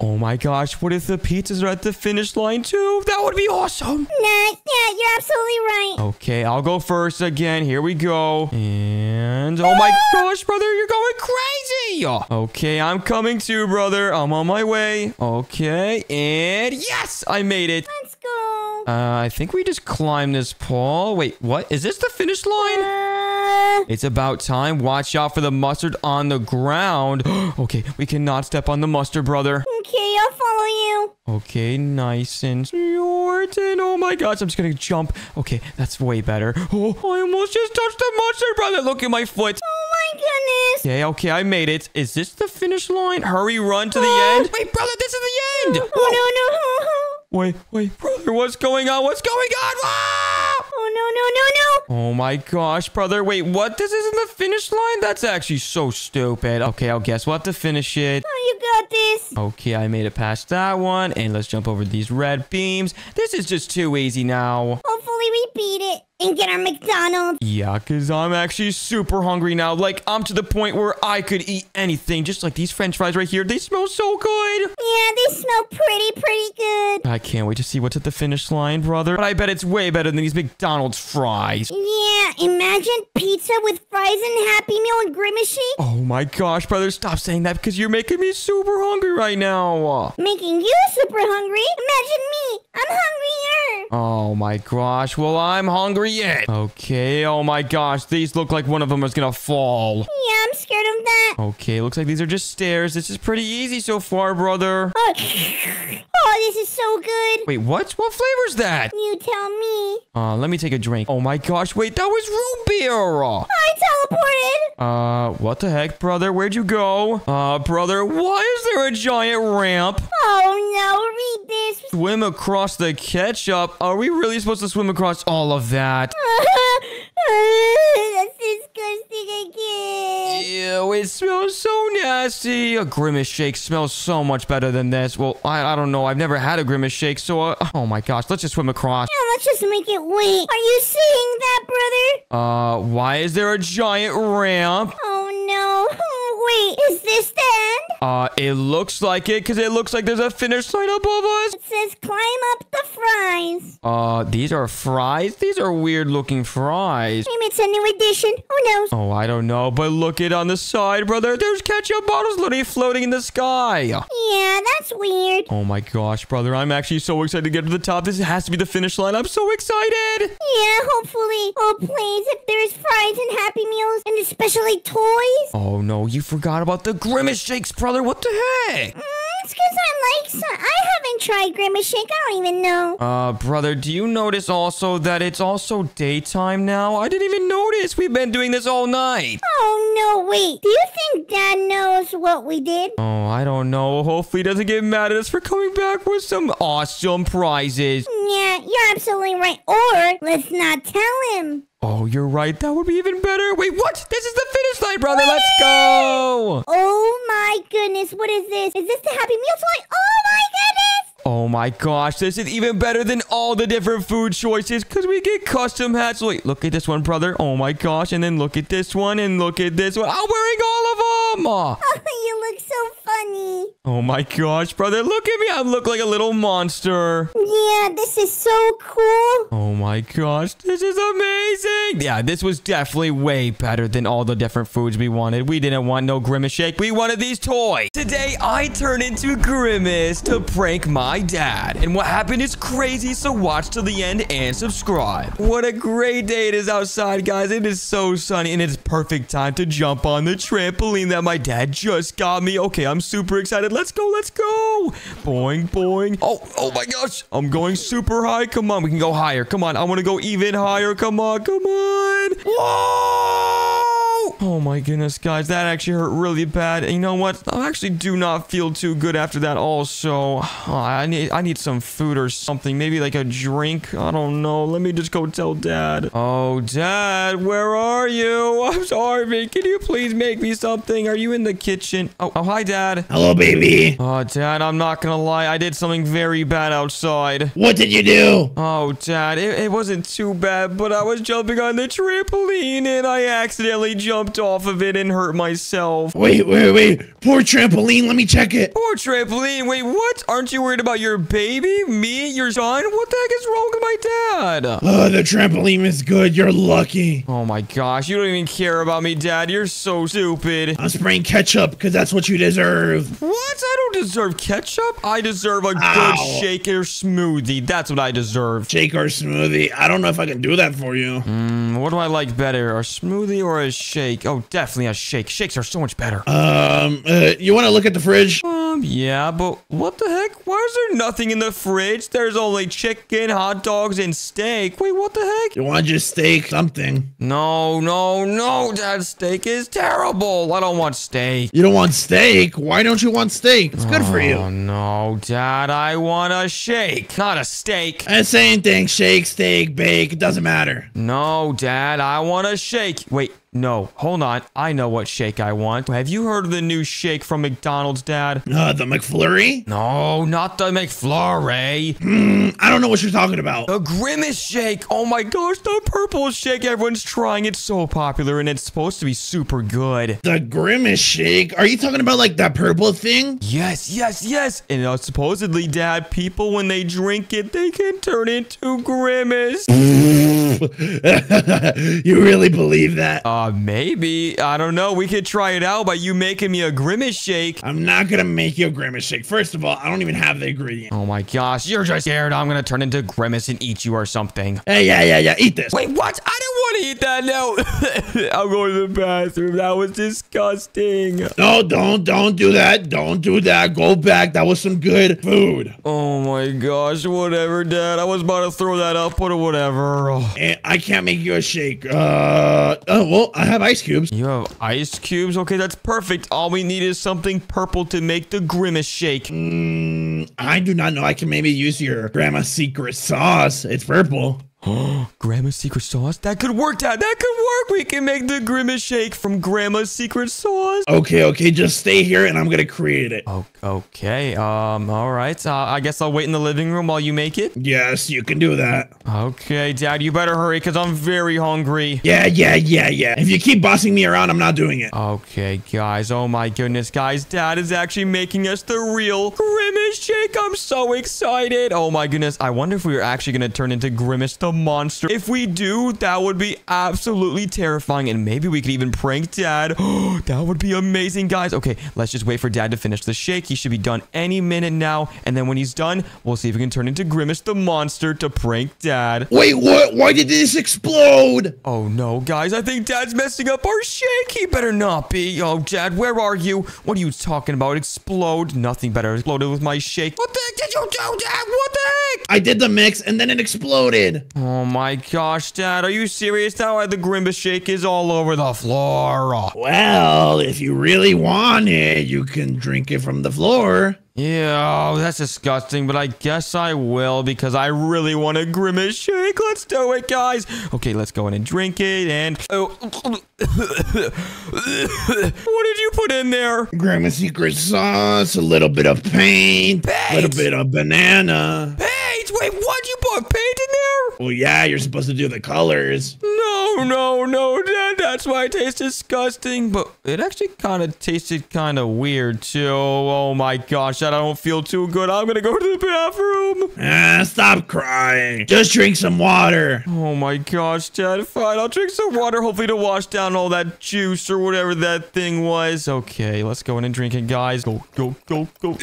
Oh my gosh, what if the pizzas are at the finish line too? That would be awesome. Nah, yeah, you're absolutely right. Okay, I'll go first again. Here we go. And oh my ah! gosh, brother, you're going crazy. Okay, I'm coming too, brother. I'm on my way. Okay, and yes, I made it. Let's go. Uh, I think we just climbed this pole. Wait, what? Is this the finish line? Uh, It's about time. Watch out for the mustard on the ground. okay, we cannot step on the mustard, brother. okay, I'll follow you. Okay, nice and short. And oh my gosh, I'm just gonna jump. Okay, that's way better. Oh, I almost just touched the mustard, brother. Look at my foot. Oh my goodness. Okay, okay, I made it. Is this the finish line? Hurry, run to the end. Wait, brother, this is the end. Oh no, no. Wait, wait, brother, what's going on? What's going on? Ah! Oh no, no, no, no. Oh my gosh, brother. Wait, what? This isn't the finish line? That's actually so stupid. Okay, I'll guess we'll have to finish it. Oh, you got this. Okay, I made it past that one. And let's jump over these red beams. This is just too easy now. Hopefully we beat it and get our McDonald's. Yeah, because I'm actually super hungry now. Like, I'm to the point where I could eat anything. Just like these french fries right here. They smell so good. Yeah, they smell pretty, pretty good. I can't wait to see what's at the finish line, brother. But I bet it's way better than these McDonald's fries. Yeah, imagine pizza with fries and Happy Meal and Grimace Oh my gosh, brother. Stop saying that because you're making me super hungry right now. Making you super hungry. Imagine me. I'm hungrier. Oh my gosh. Well, I'm hungry yet. Okay. Oh my gosh. These look like one of them is going to fall. Yeah, I'm scared of that. Okay. Looks like these are just stairs. This is pretty easy so far, brother. Oh, oh this is so good. Wait, what? What flavor's that? You tell me. Uh, let me take a drink. Oh my gosh, wait, that was root beer! I teleported. Uh, what the heck, brother? Where'd you go? Uh, brother, why is there a giant ramp? Oh no, read this. Swim across the ketchup? Are we really supposed to swim across all of that? That's disgusting again. Ew, it smells so nasty. A Grimace shake smells so much better than this. Well, I, I don't know. I've never had a Grimace shake, so uh, oh my gosh, let's just swim across. Yeah, let's just make it wait. Are you seeing that, brother? Uh, why is there a giant ramp? Oh no. Wait, is this the end? Uh, it looks like it because it looks like there's a finish line above us. It says climb up the fries. Uh, these are fries? These are weird looking fries. Maybe it's a new edition. Who knows? Oh, I don't know, but look it on the side, brother. There's ketchup bottles literally floating in the sky. Yeah, that's weird. Oh my gosh, brother. I'm actually so excited to get to the top. This has to be the finish line. I'm so excited. Yeah, hopefully. Oh, please, if there's fries and Happy Meals and especially toys. Oh no, you forgot about the Grimace shakes, brother. What the heck? Mm, it's because I like some. I haven't tried Grimace Shake. I don't even know. Uh, brother, do you notice also that it's also daytime now? I didn't even notice. We've been doing this all night. Oh, no, wait. Do you think Dad knows what we did? Oh, I don't know. Hopefully he doesn't get mad at us for coming back with some awesome prizes. Yeah, you're absolutely right. Or let's not tell him. Oh, you're right. That would be even better. Wait, what? This is the finish line, brother. Let's go. Oh my goodness, what is this? Is this the Happy Meal toy? Oh my goodness! Oh my gosh, this is even better than all the different food choices because we get custom hats. Wait, look at this one, brother. Oh my gosh. And then look at this one and look at this one. I'm wearing all of them. Oh, you look so funny. Oh my gosh, brother. Look at me. I look like a little monster. Yeah, this is so cool. Oh my gosh, this is amazing. Yeah, this was definitely way better than all the different foods we wanted. We didn't want no Grimace Shake. We wanted these toys. Today, I turn into Grimace to prank my dad. And what happened is crazy, so watch till the end and subscribe. What a great day it is outside, guys. It is so sunny, and it's perfect time to jump on the trampoline that my dad just got me. Okay, I'm super excited. Let's go, let's go. Boing, boing. Oh, oh my gosh. I'm going super high. Come on, we can go higher. Come on, I want to go even higher. Come on, come on. Whoa! Oh my goodness, guys, that actually hurt really bad. And you know what? I actually do not feel too good after that. Also, Oh, I need I need some food or something. Maybe like a drink. I don't know. Let me just go tell Dad. Oh, Dad, where are you? I'm starving. Can you please make me something? Are you in the kitchen? Oh, oh hi, Dad. Hello, baby. Oh, Dad, I'm not gonna lie. I did something very bad outside. What did you do? Oh, Dad, it, it wasn't too bad, but I was jumping on the trampoline and I accidentally jumped off of it and hurt myself. Wait, wait, wait. Poor trampoline. Let me check it. Poor trampoline. Wait, what? Aren't you worried about your baby? Me? Your son? What the heck is wrong with my dad? Oh, the trampoline is good. You're lucky. Oh my gosh, you don't even care about me, Dad. You're so stupid. I'm spraying ketchup because that's what you deserve. What? I don't deserve ketchup. I deserve a good Ow. shaker smoothie. That's what I deserve. Shake or smoothie. I don't know if I can do that for you. Mm, what do I like better, a smoothie or a shake? Oh, definitely a shake. Shakes are so much better. Um, uh, you want to look at the fridge? Um, yeah, but what the heck? Why is there nothing in the fridge? There's only chicken, hot dogs, and steak. Wait, what the heck? You want just steak? Something. No, no, no, Dad. Steak is terrible. I don't want steak. You don't want steak? Why don't you want steak? It's good for Oh, you. no, Dad. I want a shake, not a steak. Uh, same thing. Shake, steak, bake. It doesn't matter. No, Dad. I want a shake. Wait, no. Hold on. I know what shake I want. Have you heard of the new shake from McDonald's, Dad? Uh, the McFlurry? No, not the McFlurry. Hmm, I don't know what you're talking about. The Grimace shake. Oh my gosh, the purple shake everyone's trying. It's so popular and it's supposed to be super good. The Grimace shake? Are you talking about like that purple thing? Yes, yes, yes. And uh, supposedly, Dad, people when they drink it, they can turn into Grimace. you really believe that? Uh, maybe. I don't know. We could try it out by you making me a Grimace shake. I'm not gonna make you a Grimace shake. First of all, I don't even have the ingredient. Oh my gosh, you're just scared I'm gonna turn into Grimace and eat you or something. Hey, yeah, yeah, yeah. Eat this. Wait, what? I don't want to eat that. No. I'm going to the bathroom. That was disgusting. No, don't, don't do that. Don't do that. Go back. That was some good food. Oh my gosh, whatever, Dad. I was about to throw that up, but whatever. Eh, I can't make you a shake. Uh, oh, well, I have ice cubes. You have ice cubes? Okay, that's perfect. All we need is something purple to make the grimace shake. Mm, I do not know. I can maybe use your grandma's secret sauce. It's purple. Grandma's secret sauce? That could work, Dad. That could work. We can make the grimace shake from Grandma's secret sauce. Okay, okay, just stay here and I'm gonna create it. Oh, okay. Um, all right. Uh, I guess I'll wait in the living room while you make it. Yes, you can do that. Okay, Dad, you better hurry because I'm very hungry. Yeah, yeah, yeah, yeah. If you keep bossing me around, I'm not doing it. Okay, guys. Oh my goodness, guys. Dad is actually making us the real Grimace Shake. I'm so excited. Oh my goodness. I wonder if we are actually going to turn into Grimace the monster. If we do, that would be absolutely terrifying. And maybe we could even prank Dad. that would be amazing, guys. Okay, let's just wait for Dad to finish the shake. He should be done any minute now. And then when he's done, we'll see if we can turn into Grimace the monster to prank Dad. Wait, what? Why did this explode? Oh no, guys, I think Dad's messing up our shake. He better not be. Oh, Dad, where are you? What are you talking about? Explode? Nothing better exploded with my shake. What the heck did you do, Dad? What the heck? I did the mix and then it exploded. Oh my gosh, Dad, are you serious now? The Grimace shake is all over the floor. Well, if you really want it, you can drink it from the floor. Yeah, oh, that's disgusting, but I guess I will because I really want a Grimace shake. Let's do it, guys. Okay, let's go in and drink it and... Oh, what did you put in there? Grandma's secret sauce, a little bit of paint, a little bit of banana. Paint! Wait, what? You put paint in there? Well, yeah, you're supposed to do the colors. No, no, no, Dad. That's why it tastes disgusting. But it actually kind of tasted kind of weird, too. Oh my gosh, Dad, I don't feel too good. I'm gonna go to the bathroom. Ah, stop crying. Just drink some water. Oh my gosh, Dad. Fine, I'll drink some water, hopefully to wash down all that juice or whatever that thing was. Okay, let's go in and drink it, guys. Go, go, go, go.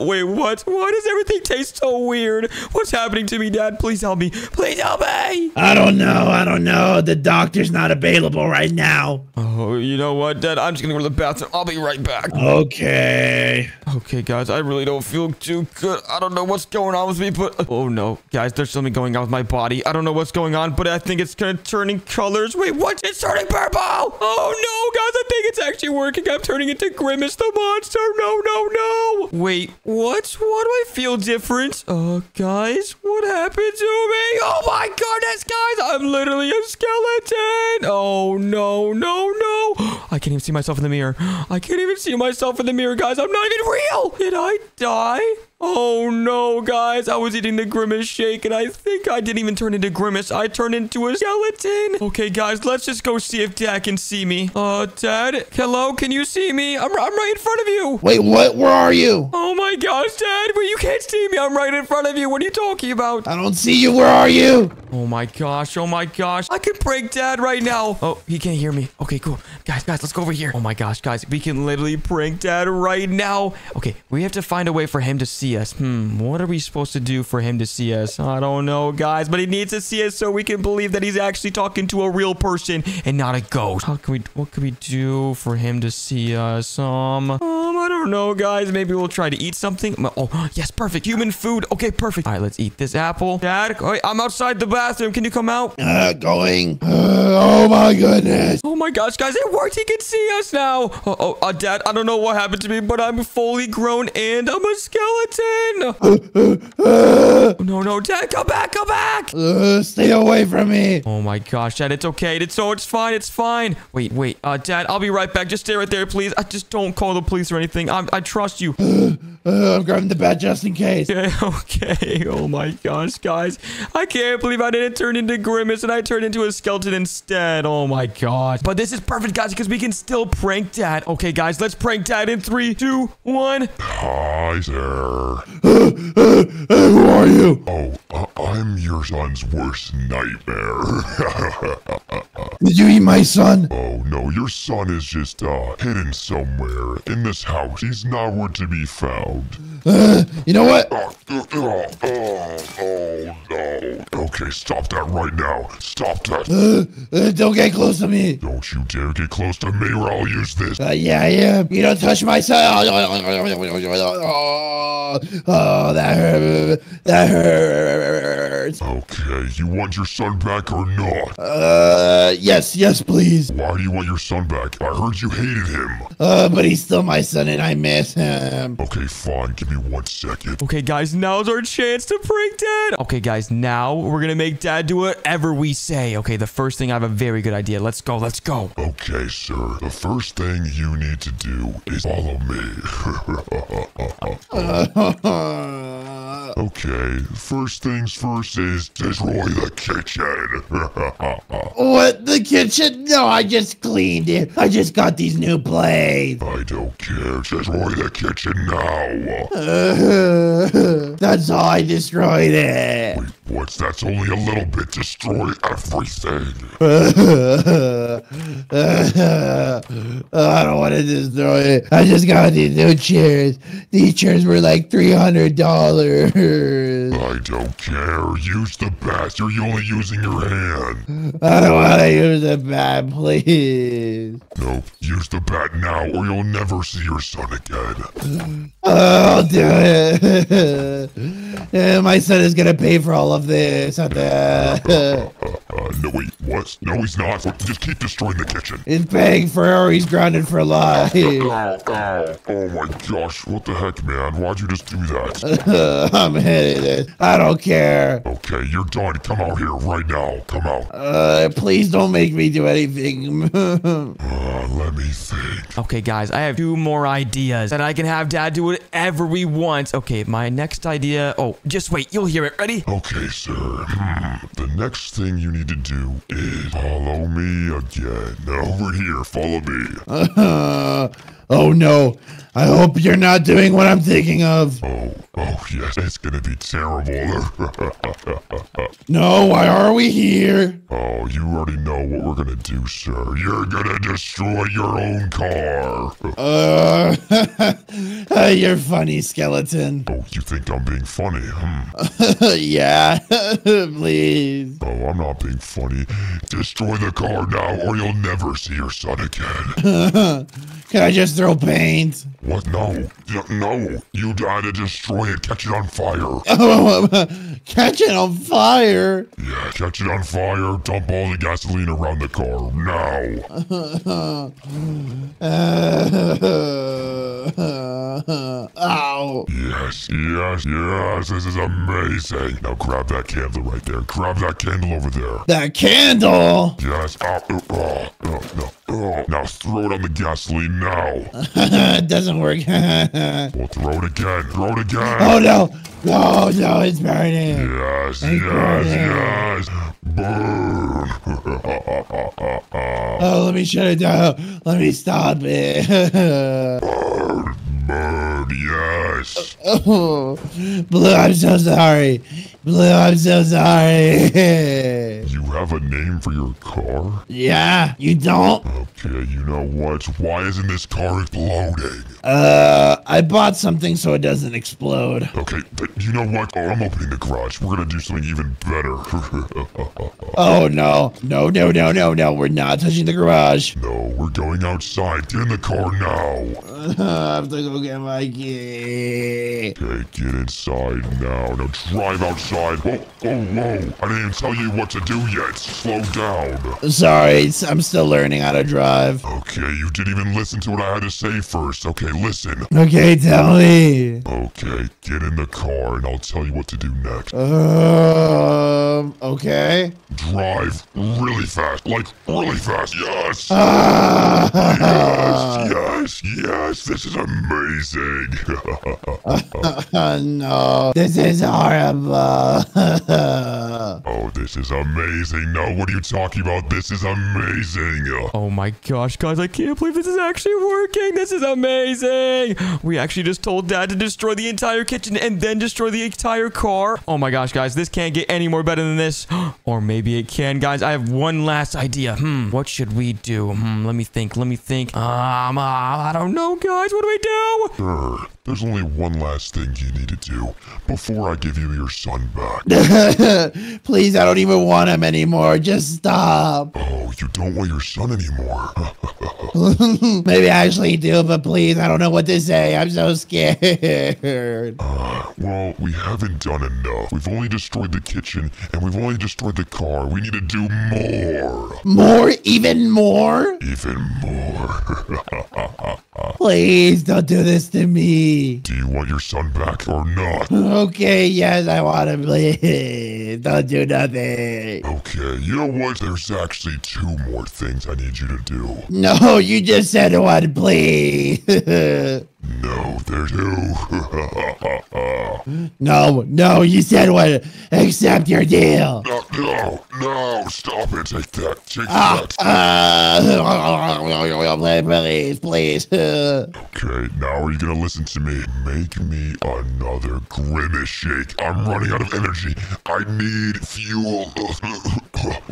Wait, what? Why does everything taste so weird? What's happening to me, Dad? Please help me. Please help me. I don't know. I don't know. The doctor's not available right now. Oh, you know what, Dad? I'm just gonna go to the bathroom. I'll be right back. Okay. Okay, guys, I really don't feel too good. I don't know what's going on with me, but oh no, guys, there's something going on with my body. I don't know what's going on, but I think it's kind of turning colors. Wait, what? It's turning purple. Oh no, guys, I think it's actually working. I'm turning into Grimace the monster. No, no, no. Wait, what? Why do I feel different? Uh, guys, what happened to me? Oh my goodness, guys, I'm literally a skeleton. Oh no, no, no. I can't even see myself in the mirror. I can't even see myself in the mirror, guys. I'm not even real. Did I die? Oh no, guys. I was eating the Grimace shake and I think I didn't even turn into Grimace. I turned into a skeleton. Okay, guys, let's just go see if Dad can see me. Uh, Dad? Hello? Can you see me? I'm, I'm right in front of you. Wait, what? Where are you? Oh my gosh, Dad. Well, you can't see me. I'm right in front of you. What are you talking about? I don't see you. Where are you? Oh my gosh, oh my gosh. I can prank dad right now. Oh, he can't hear me. Okay, cool. Guys, guys, let's go over here. Oh my gosh, guys, we can literally prank dad right now. Okay, we have to find a way for him to see us. Hmm, what are we supposed to do for him to see us? I don't know, guys, but he needs to see us so we can believe that he's actually talking to a real person and not a ghost. How can we, what can we do for him to see us? Um, um, I don't know, guys. Maybe we'll try to eat something. Oh, yes, perfect. Human food. Okay, perfect. All right, let's eat this apple. Dad, oh, I'm outside the bathroom. Can you come out? Uh, going. Uh, oh my goodness. Oh my gosh, guys, it worked. He can see us now. Oh, oh uh, Dad, I don't know what happened to me, but I'm fully grown and I'm a skeleton. Uh, No, no, Dad, come back, come back. uh, stay away from me. Oh my gosh, Dad, it's okay. It's so it's fine. It's fine. Wait, wait, uh, Dad, I'll be right back. Just stay right there, please. I just don't call the police or anything. I'm, I trust you. Uh, I'm grabbing the bat just in case. Okay, okay. Oh my gosh, guys. I can't believe I didn't turn into Grimace and I turned into a skeleton instead. Oh my gosh. But this is perfect, guys, because we can still prank Dad. Okay, guys, let's prank Dad in three, two, one. Hi there. Uh, uh, uh, who are you? Oh, uh, I'm your son's worst nightmare. Did you eat my son? oh no, your son is just uh hidden somewhere in this house. He's nowhere to be found. Uh, you know what? Oh, oh, oh, oh no. Okay, stop that right now. Stop that. Uh, uh, don't get close to me. Don't you dare get close to me or I'll use this. Uh, yeah, yeah. You don't touch my son. Oh, oh that hurt. That hurt. dollars. Okay, you want your son back or not? Uh, yes, yes, please. Why do you want your son back? I heard you hated him. Uh, but he's still my son and I miss him. Okay, fine. Give me one second. Okay, guys, now's our chance to prank Dad. Okay, guys, now we're gonna make Dad do whatever we say. Okay, the first thing I have a very good idea. Let's go, let's go. Okay, sir. The first thing you need to do is follow me. okay, first things first is destroy the kitchen. what? The kitchen? No, I just cleaned it. I just got these new plates. I don't care. Destroy the kitchen now. That's how I destroyed it. Wait, what's that's only a little bit. Destroy everything. I don't want to destroy it. I just got these new chairs. These chairs were like three hundred dollars. I don't care. Use the bat. You're only using your hand. I don't want to use the bat, please. Nope. Use the bat now, or you'll never see your son again. I'll do it. My son is gonna pay for all of this. No, wait. What? No, he's not. Just keep destroying the kitchen. He's paying for or he's grounded for life. Ow, ow. Oh, oh, oh, oh my gosh. What the heck, man? Why'd you just do that? I'm hitting it. I don't care. Okay, you're done. Come out here right now. Come out. Uh, please don't make me do anything. Uh, let me think. Okay, guys, I have two more ideas that I can have Dad do whatever we want. Okay, my next idea. Oh, just wait. You'll hear it. Ready? Okay, sir. Hmm. The next thing you need to do is follow me again. Over here, follow me. oh no. I hope you're not doing what I'm thinking of. Oh, oh yes, it's gonna be terrible. No, why are we here? oh, you already know what we're gonna do, sir. You're gonna destroy your own car. Uh, you're funny, skeleton. Oh, you think I'm being funny? Hmm. yeah, please. Oh, I'm not being funny. Destroy the car now, or you'll never see your son again. Can I just throw paint? What? No. No, no. You to destroy it. Catch it on fire. Catch it on fire. Yeah, catch it on fire. Dump all the gasoline around the car. Now. Ow. Yes, yes, yes. This is amazing. Now grab that candle right there. Grab that candle over there. That candle. Yes. Ow, oh, oh, oh, no. Oh. Now throw it on the gasoline now. It doesn't work. Well, throw it again. Throw it again. oh no. No, no, it's burning. Yes, Thank yes, you. yes. Burn. Oh, let me shut it down. Let me stop it. burn, burn, yes. oh, Blue, I'm so sorry. Blue, I'm so sorry. You have a name for your car? yeah, you don't? Okay, you know what? Why isn't this car exploding? Uh, I bought something so it doesn't explode. Okay, but you know what? Oh, I'm opening the garage. We're gonna do something even better. Oh no, no, no, no, no, no! We're not touching the garage. no, we're going outside. Get in the car now. I have to go get my key. Okay, get inside now. Now drive outside. Whoa, whoa, whoa. I didn't even tell you what to do yet. Slow down. Sorry, I'm still learning how to drive. Okay, you didn't even listen to what I had to say first. Okay, listen. Okay, tell me. Okay, get in the car and I'll tell you what to do next. Um, okay. Drive really fast. Like, really fast. Yes. Ah, Yes, yes, yes. This is amazing. no, this is horrible. oh, this is amazing. No, what are you talking about? This is amazing. Oh my gosh, guys, I can't believe this is actually working. This is amazing. We actually just told Dad to destroy the entire kitchen and then destroy the entire car. Oh my gosh, guys, this can't get any more better than this. or maybe it can, guys. I have one last idea. Hmm, what should we do? Hmm, let me think. Let me think. Um, uh, I don't know, guys. What do we do? Sure. There's only one last thing you need to do before I give you your son back. Please, I don't even want him anymore. Just stop. Oh, you don't want your son anymore. Maybe I actually do, but please, I don't know what to say. I'm so scared. Uh, well, we haven't done enough. We've only destroyed the kitchen, and we've only destroyed the car. We need to do more. More? Even more? Even more. Please don't do this to me. do you want your son back or not? Okay, yes, I want to please. Don't do nothing. Okay, you know what? There's actually two more things I need you to do. No, you just said one, please. No, there's two. no, no, you said one. Accept your deal. no, no, no, stop it. Take that. Take Ah, that. uh, please, please. Okay, now are you gonna listen to me? Make me another grimace shake. I'm running out of energy. I need fuel.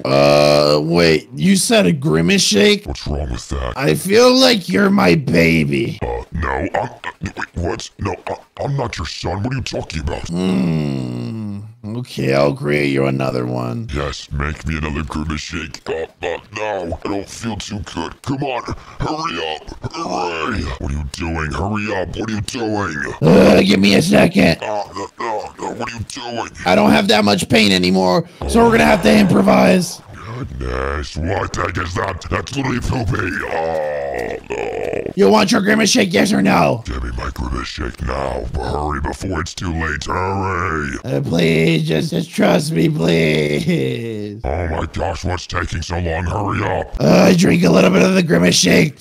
Uh, wait, you said a grimace shake? What's wrong with that? I feel like you're my baby. Uh, no, I'm. Uh, wait, what? No, I, I'm not your son. What are you talking about? Hmm. Okay, I'll create you another one. Yes, make me another grimace shake. Uh, uh, no, I don't feel too good. Come on, hurry up. Hurry. What are you doing? Hurry up. What are you doing? Uh, give me a second. Uh, no, no, what are you doing? I don't have that much pain anymore, so we're gonna have to improvise. Goodness, what the heck is that? That's literally poopy. Oh, no. You want your grimace shake, yes or no? Give me my grimace shake now. Hurry before it's too late. Hurry. Uh, please, just, just trust me, please. Oh my gosh, what's taking so long? Hurry up. Uh, drink a little bit of the grimace shake.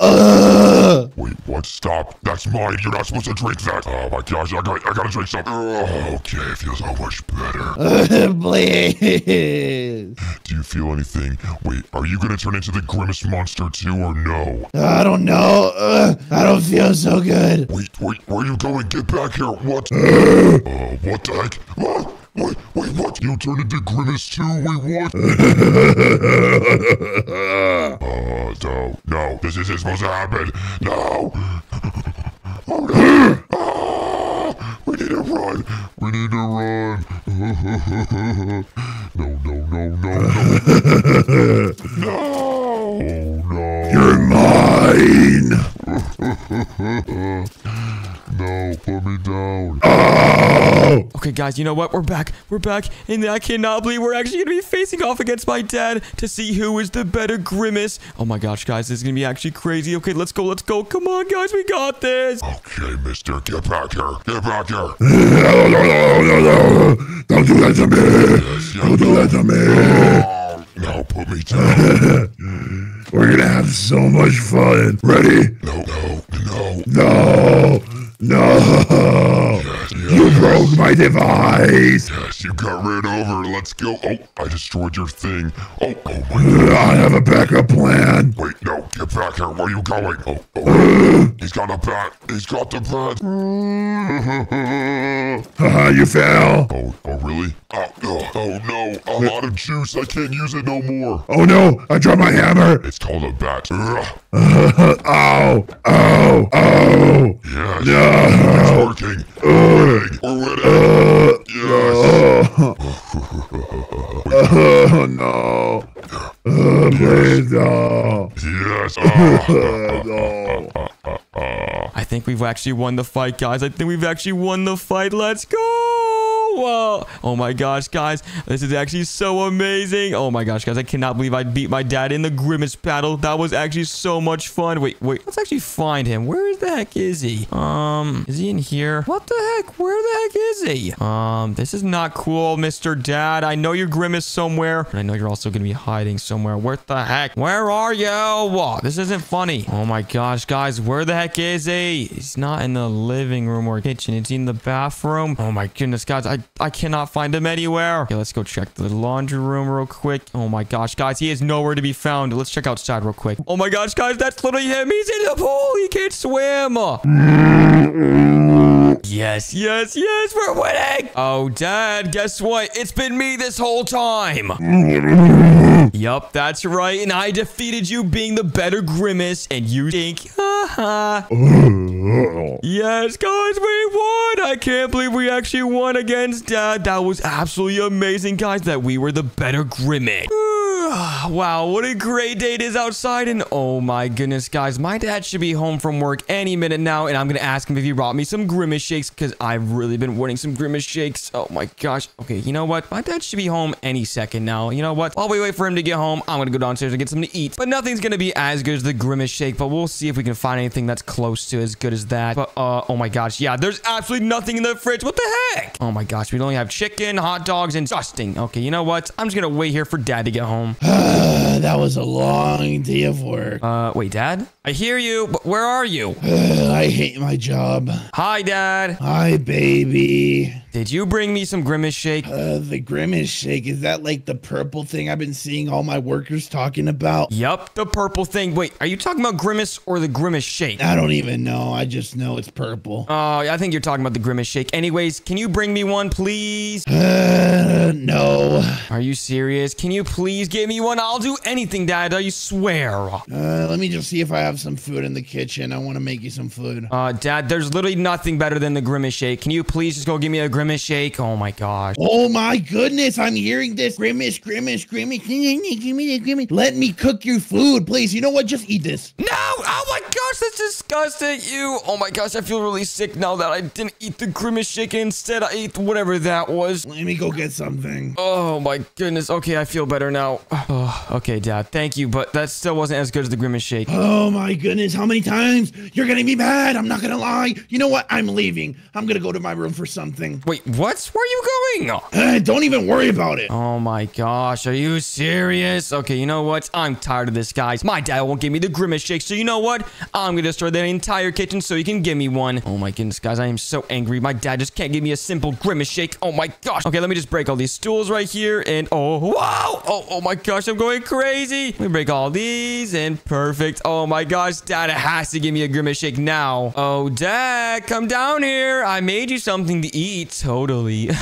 Uh, Wait, what? Stop. That's mine. You're not supposed to drink that. Oh my gosh, I gotta, I gotta drink some. Oh, okay, it feels so much better. please. Do you feel anything? Wait, are you gonna turn into the grimace monster too or no? I don't know. Uh, I don't feel so good. Wait, wait, where are you going? Get back here. What? uh, what the heck? What? Wait, wait, what? You turned into Grimace too? Wait, what? uh, no, no, this isn't supposed to happen. No. Oh no. Ah, we need to run. We need to run. no, no, no, no, no. no. Oh no. You're mine. No, put me down. Oh. Okay, guys, you know what? We're back. We're back. And I cannot believe we're actually going to be facing off against my dad to see who is the better Grimace. Oh my gosh, guys, this is going to be actually crazy. Okay, let's go. Let's go. Come on, guys. We got this. Okay, mister, get back here. Get back here. No, no, no, no, no. Don't do that to me. Yes, yes, Don't do that to me. Now put me down. We're gonna have so much fun. Ready? No, no, no. No. No. Yes, You yes, broke my device. yes, you got ran over. Let's go. Oh, I destroyed your thing. Oh, oh my. I have a backup plan. Wait, no, get back here. Where are you going? Oh, oh. He's got a bat. He's got the bat. Haha, you fell. Oh, oh, really? Oh, oh, oh no. I'm out of juice. I can't use it no more. Oh no, I dropped my hammer. It's called a bat. Ugh. Ow. Oh. Oh. Yes. No. It's working. We're winning. We're winning. Yes. Oh no. Oh, please no. Yes. Ah. No. I think we've actually won the fight, guys. I think we've actually won the fight. Let's go. Oh my gosh, guys. This is actually so amazing. Oh my gosh, guys. I cannot believe I beat my dad in the Grimace battle. That was actually so much fun. Wait, wait. Let's actually find him. Where the heck is he? Um, is he in here? What the heck? Where the heck is he? Um, this is not cool, Mr. Dad. I know you're Grimace somewhere, but I know you're also going to be hiding somewhere. Where the heck? Where are you? Whoa, this isn't funny. Oh my gosh, guys. Where the heck is he? He's not in the living room or kitchen. Is he in the bathroom? Oh my goodness, guys. I, I cannot find him anywhere. Okay, let's go check the laundry room real quick. Oh my gosh, guys. He is nowhere to be found. Let's check outside real quick. Oh my gosh, guys. That's literally him. He's in the pool. He can't swim. Yes, yes, yes, we're winning! Oh, Dad, guess what? It's been me this whole time! yup, that's right, and I defeated you being the better Grimace, and you think, haha. Uh-huh. yes, guys, we won! I can't believe we actually won against Dad. That was absolutely amazing, guys, that we were the better Grimace. wow, what a great day it is outside. And oh my goodness, guys, my dad should be home from work any minute now. And I'm going to ask him if he brought me some Grimace shakes because I've really been wanting some Grimace shakes. Oh my gosh. Okay, you know what? My dad should be home any second now. You know what? While we wait for him to get home, I'm going to go downstairs and get something to eat. But nothing's going to be as good as the Grimace shake. But we'll see if we can find anything that's close to as good as that. But, uh, oh my gosh. Yeah, there's absolutely nothing in the fridge. What the heck? Oh my gosh. We only have chicken, hot dogs, and dusting. Okay, you know what? I'm just going to wait here for dad to get home. that was a long day of work. Uh, wait, Dad? I hear you, but where are you? I hate my job. Hi, Dad. Hi, baby. Did you bring me some Grimace shake? Uh, the Grimace shake, is that like the purple thing I've been seeing all my workers talking about? Yup, the purple thing. Wait, are you talking about Grimace or the Grimace shake? I don't even know. I just know it's purple. Oh, I think you're talking about the Grimace shake. Anyways, can you bring me one, please? Uh, no. Are you serious? Can you please give me one? I'll do anything, Dad. I swear. Uh, let me just see if I have some food in the kitchen. I want to make you some food. Uh, Dad, there's literally nothing better than the Grimace shake. Can you please just go give me a Grimace shake? Oh my gosh. Oh my goodness, I'm hearing this. Grimace, Grimace, Grimace. Give me the Grimace. Let me cook your food, please. You know what? Just eat this. No! Oh my gosh, that's disgusting. You. Oh my gosh, I feel really sick now that I didn't eat the Grimace shake. Instead, I ate whatever that was. Let me go get something. Oh my goodness. Okay, I feel better now. Oh, okay, Dad. Thank you, but that still wasn't as good as the Grimace shake. Oh my goodness, how many times? You're gonna be mad. I'm not gonna lie. You know what? I'm leaving. I'm gonna go to my room for something. Wait, what? Where are you going? Uh, don't even worry about it. Oh my gosh, are you serious? Okay, you know what? I'm tired of this, guys. My dad won't give me the Grimace shake, so you know what? I'm gonna destroy the entire kitchen so he can give me one. Oh my goodness, guys, I am so angry. My dad just can't give me a simple Grimace shake. Oh my gosh. Okay, let me just break all these stools right here, and oh, wow! Oh, oh my gosh, I'm going crazy. Let me break all these, and perfect. Oh my gosh, dad has to give me a Grimace shake now. Oh, dad, come down here. I made you something to eat. Totally.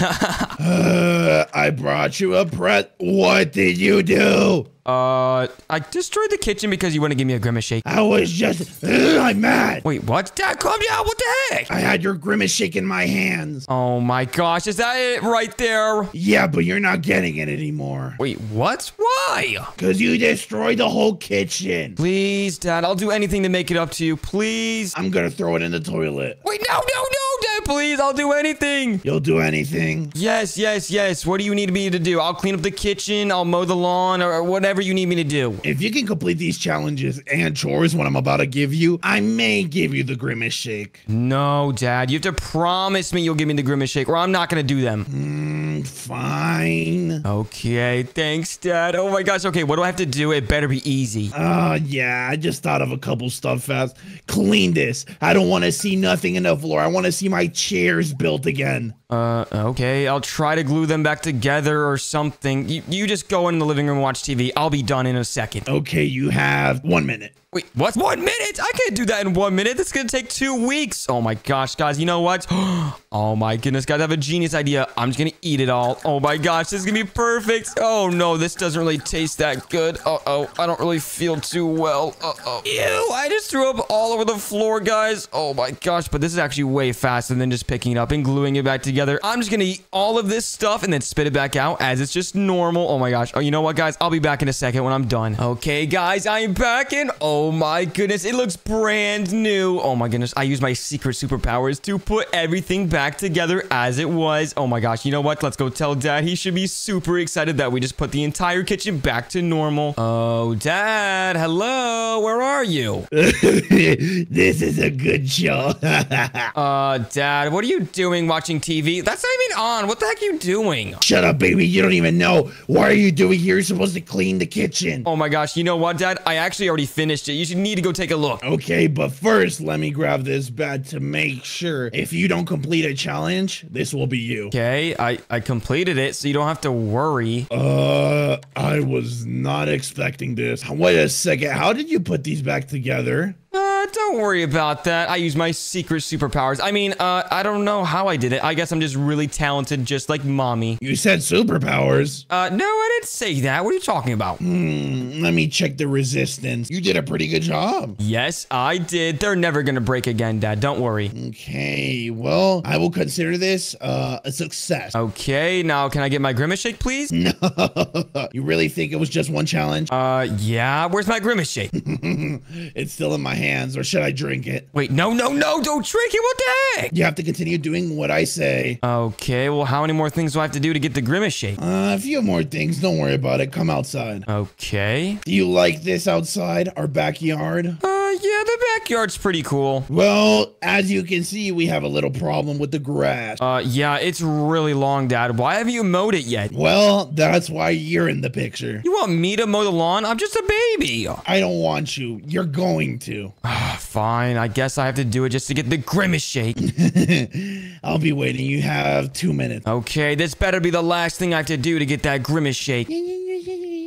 Uh, I brought you a pret. What did you do? Uh, I destroyed the kitchen because you wouldn't give me a grimace shake. I was just. Ugh, I'm mad. Wait, what? Dad, calm down. What the heck? I had your grimace shake in my hands. Oh my gosh, is that it right there? Yeah, but you're not getting it anymore. Wait, what? Why? Because you destroyed the whole kitchen. Please, Dad, I'll do anything to make it up to you. Please. I'm gonna throw it in the toilet. Wait, no, no, no, Dad, please. I'll do anything. You'll do anything? Yes, yes, yes. What do you need me to do? I'll clean up the kitchen, I'll mow the lawn, or whatever you need me to do. If you can complete these challenges and chores, what I'm about to give you, I may give you the grimace shake. No, Dad, you have to promise me you'll give me the grimace shake, or I'm not gonna do them. Mm, fine. Okay, thanks, Dad. Oh my gosh, okay, what do I have to do? It better be easy. Uh, yeah, I just thought of a couple stuff fast. Clean this. I don't want to see nothing in the floor. I want to see my chairs built again. Uh, okay, I'll try to glue them back together or something. You, you just go in the living room and watch TV. I'll be done in a second. Okay, you have one minute. Wait, what? One minute? I can't do that in one minute. That's gonna take two weeks. Oh my gosh, guys. You know what? Oh my goodness, guys. I have a genius idea. I'm just gonna eat it all. Oh my gosh, this is gonna be perfect. Oh no, this doesn't really taste that good. Uh-oh, I don't really feel too well. Uh-oh. Ew, I just threw up all over the floor, guys. Oh my gosh, but this is actually way faster than just picking it up and gluing it back together. I'm just gonna eat all of this stuff and then spit it back out as it's just normal. Oh my gosh. Oh, you know what, guys? I'll be back in a second when I'm done. Okay, guys, I'm back in. Oh my goodness, it looks brand new. Oh my goodness, I use my secret superpowers to put everything back together as it was. Oh my gosh, you know what? Let's go tell dad. He should be super excited that we just put the entire kitchen back to normal. Oh, dad, hello, where are you? this is a good show. uh, dad, what are you doing watching TV? That's not even on. What the heck are you doing? Shut up, baby. You don't even know. Why are you doing here? You're supposed to clean the kitchen. Oh my gosh, you know what, dad? I actually already finished You should need to go take a look. Okay, but first, let me grab this bat to make sure if you don't complete a challenge, this will be you. Okay, I, I completed it, so you don't have to worry. Uh, I was not expecting this. Wait a second. How did you put these back together? Uh, don't worry about that. I use my secret superpowers. I mean, uh, I don't know how I did it. I guess I'm just really talented, just like mommy. You said superpowers. Uh, no, I didn't say that. What are you talking about? Hmm, let me check the resistance. You did a pretty good job. Yes, I did. They're never gonna break again, Dad. Don't worry. Okay, well, I will consider this uh, a success. Okay, now can I get my grimace shake, please? No, you really think it was just one challenge? Uh, yeah. Where's my grimace shake? it's still in my hands, or should I drink it? Wait, no, no, no! Don't drink it. What the heck? You have to continue doing what I say. Okay, well, how many more things do I have to do to get the grimace shake? Uh, a few more things. Don't worry about it. Come outside. Okay. Do you like this outside, our backyard? Uh, yeah, the backyard's pretty cool. Well, as you can see, we have a little problem with the grass. Uh, yeah, it's really long, Dad. Why haven't you mowed it yet? Well, that's why you're in the picture. You want me to mow the lawn? I'm just a baby. I don't want you. You're going to. Fine, I guess I have to do it just to get the grimace shake. I'll be waiting. You have two minutes. Okay, this better be the last thing I have to do to get that grimace shake.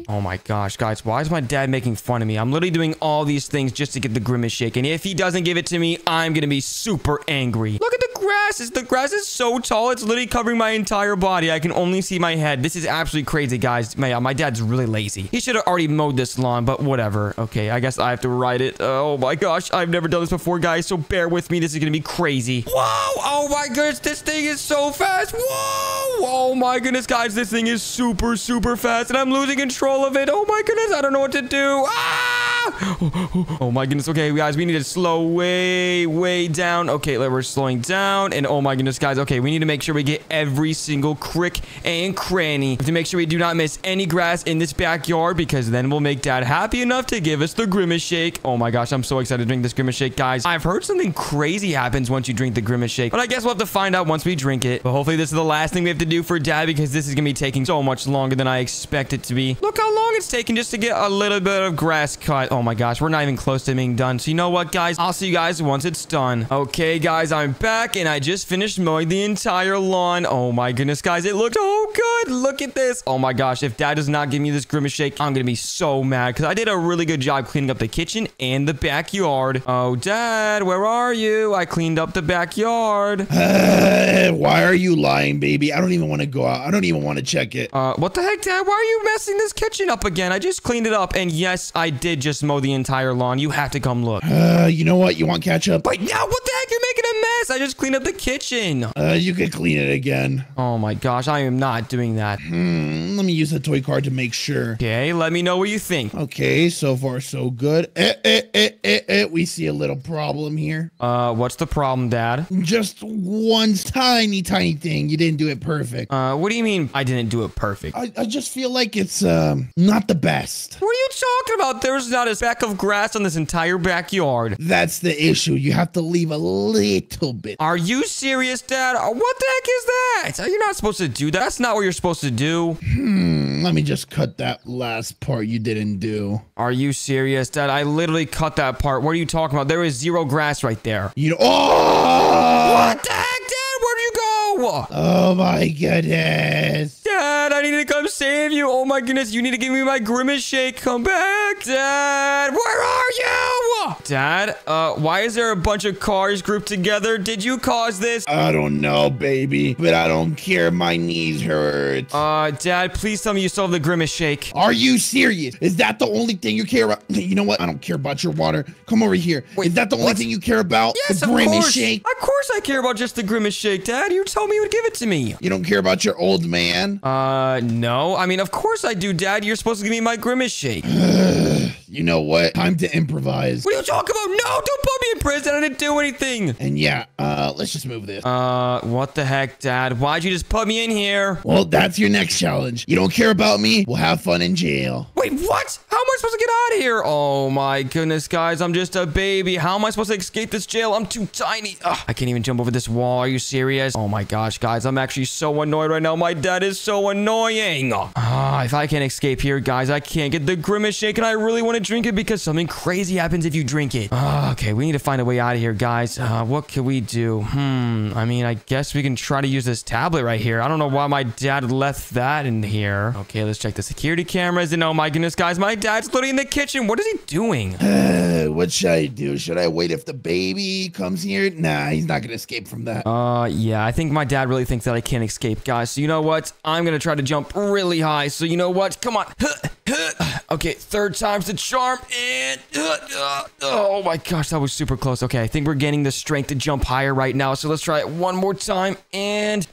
Oh my gosh, guys, why is my dad making fun of me? I'm literally doing all these things just to get the grimace shake. And if he doesn't give it to me, I'm gonna be super angry. Look at the grass. The grass is so tall, it's literally covering my entire body. I can only see my head. This is absolutely crazy, guys. My, my dad's really lazy. He should have already mowed this lawn, but whatever. Okay, I guess I have to ride it. Oh my gosh, I've never done this before, guys, so bear with me. This is gonna be crazy. Whoa! Oh my goodness, this thing is so fast. Whoa! Oh my goodness, guys, this thing is super, super fast, and I'm losing control of it. Oh my goodness, I don't know what to do. Ah! Oh my goodness. Okay, guys, we need to slow way, way down. Okay, we're slowing down. And oh my goodness, guys. Okay, we need to make sure we get every single crick and cranny. To make sure we do not miss any grass in this backyard because then we'll make dad happy enough to give us the grimace shake. Oh my gosh, I'm so excited to drink this grimace shake, guys. I've heard something crazy happens once you drink the grimace shake, but I guess we'll have to find out once we drink it. But hopefully this is the last thing we have to do for dad because this is going to be taking so much longer than I expect it to be. Look how long it's taking just to get a little bit of grass cut. Oh my gosh, we're not even close to being done. So you know what, guys? I'll see you guys once it's done. Okay, guys, I'm back and I just finished mowing the entire lawn. Oh my goodness, guys, it looked so good. Look at this. Oh my gosh, if dad does not give me this grimace shake, I'm gonna be so mad because I did a really good job cleaning up the kitchen and the backyard. Oh, dad, where are you? I cleaned up the backyard. Uh, why are you lying, baby? I don't even want to go out. I don't even want to check it. Uh, what the heck, Dad? Why are you messing this kitchen up again? I just cleaned it up, and yes, I did just mow the entire lawn. You have to come look. Uh, you know what? You want ketchup? Wait, now what the heck? You're making a mess. I just cleaned up the kitchen. Uh, you can clean it again. Oh my gosh, I am not doing that. Hmm, let me use the toy card to make sure. Okay, let me know what you think. Okay, so far so good. Eh, eh, eh, eh, eh. We see a little problem here. Uh, what's the problem, Dad? Just one tiny, tiny thing. You didn't do it perfect. Uh, what do you mean I didn't do it perfect? I, I just feel like it's um not the best. What are you talking about? There's not a speck of grass on this entire backyard. That's the issue. You have to leave a little bit. Are you serious, Dad? Uh, What the heck is that? You're not supposed to do that. That's not what you're supposed to do. Hmm, let me just cut that last part you didn't do. Are you serious, Dad? I literally cut that part. What are you talking about? There is zero grass right there. You know. Oh! What the heck, Dad? Where'd you go? Oh my goodness. Dad, I need to come save you. Oh my goodness, you need to give me my grimace shake. Come back. Dad, where are you? Dad, uh, why is there a bunch of cars grouped together? Did you cause this? I don't know, baby, but I don't care. My knees hurt. Uh, Dad, please tell me you still have the grimace shake. Are you serious? Is that the only thing you care about? You know what? I don't care about your water. Come over here. Wait, Is that the only what? thing you care about? Yes, the of grimace course. shake? Of course I care about just the grimace shake, Dad. You told me you would give it to me. You don't care about your old man? Uh, no. I mean, of course I do, Dad. You're supposed to give me my grimace shake. You know what? Time to improvise. What are you talking about? No, don't put me in prison. I didn't do anything. And yeah, uh, let's just move this. Uh, what the heck, Dad? Why'd you just put me in here? Well, that's your next challenge. You don't care about me? We'll have fun in jail. Wait, what? How am I supposed to get out of here? Oh my goodness, guys. I'm just a baby. How am I supposed to escape this jail? I'm too tiny. Ugh, I can't even jump over this wall. Are you serious? Oh my gosh, guys. I'm actually so annoyed right now. My dad is so annoying. Ah, if I can't escape here, guys, I can't get the grimace shake, and I really want to drink it because something crazy happens if you drink it. Ah, okay, we need to find a way out of here, guys. Uh, what can we do? Hmm. I mean, I guess we can try to use this tablet right here. I don't know why my dad left that in here. Okay, let's check the security cameras. And oh my goodness, guys, my dad's literally in the kitchen. What is he doing? Uh, what should I do? Should I wait if the baby comes here? Nah, he's not gonna escape from that. Uh, yeah, I think my dad really thinks that I can't escape, guys. So you know what? I'm gonna try to jump really high. So you know what? Come on. Okay, third time's the charm, and oh my gosh, that was super close. Okay, I think we're gaining the strength to jump higher right now. So let's try it one more time, and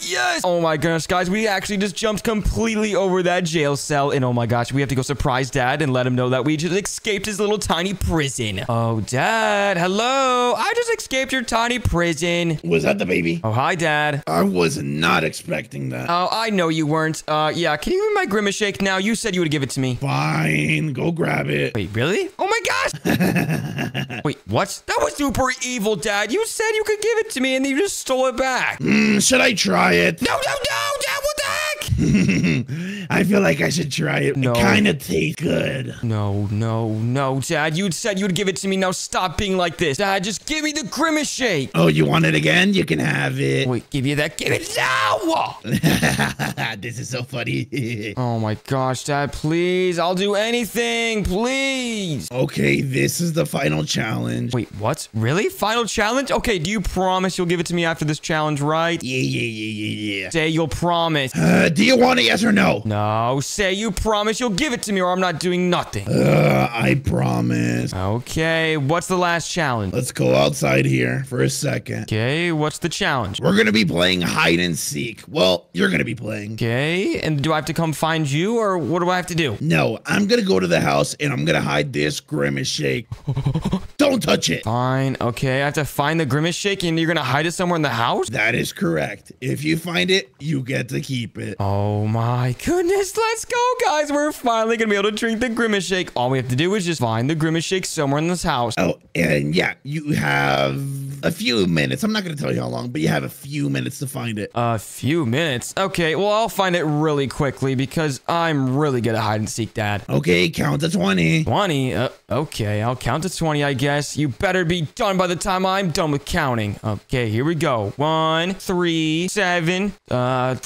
Yes! Oh my goodness, guys, we actually just jumped completely over that jail cell. And oh my gosh, we have to go surprise dad and let him know that we just escaped his little tiny prison. Oh, dad, hello. I just escaped your tiny prison. Was that the baby? Oh, hi, dad. I was not expecting that. Oh, I know you weren't. Uh, yeah, can you give me my Grimace Shake now? You said you would give it to me. Fine, go grab it. Wait, really? Oh my gosh! Wait, what? That was super evil, Dad. You said you could give it to me and you just stole it back. Mm, should I try it? No, no, no, Dad, what the heck? I feel like I should try it. No. It kind of tastes good. No, no, no, Dad. You said you'd give it to me. Now stop being like this. Dad, just give me the Grimace Shake. Oh, you want it again? You can have it. Wait, give you that. Give it now! this is so funny. Oh my gosh, Dad, please. I'll do anything, please. okay, this is the final challenge. Wait, what? Really? Final challenge? Okay, do you promise you'll give it to me after this challenge, right? Yeah, yeah, yeah, yeah, yeah. Say you'll promise. Uh, do you want it? Yes or no? No, say you promise you'll give it to me or I'm not doing nothing. Uh, I promise. Okay, what's the last challenge? Let's go outside here for a second. Okay, what's the challenge? We're gonna be playing hide and seek. Well, you're gonna be playing. Okay, and do I have to come find you or what do I have to do? No, I'm gonna go to the house and I'm gonna hide this grimace shake. Don't touch it. Fine, okay, I have to find the Grimace Shake and you're gonna hide it somewhere in the house? That is correct. If you find it, you get to keep it. Oh my goodness, let's go, guys. We're finally gonna be able to drink the Grimace Shake. All we have to do is just find the Grimace Shake somewhere in this house. Oh, and yeah, you have a few minutes. I'm not gonna tell you how long, but you have a few minutes to find it. A few minutes. Okay, well, I'll find it really quickly because I'm really good at hide and seek, Dad. Okay, count to 20. 20? Uh, okay, I'll count to 20, I guess. You better be done by the time I'm done with counting. Okay, here we go. One, three, seven, uh,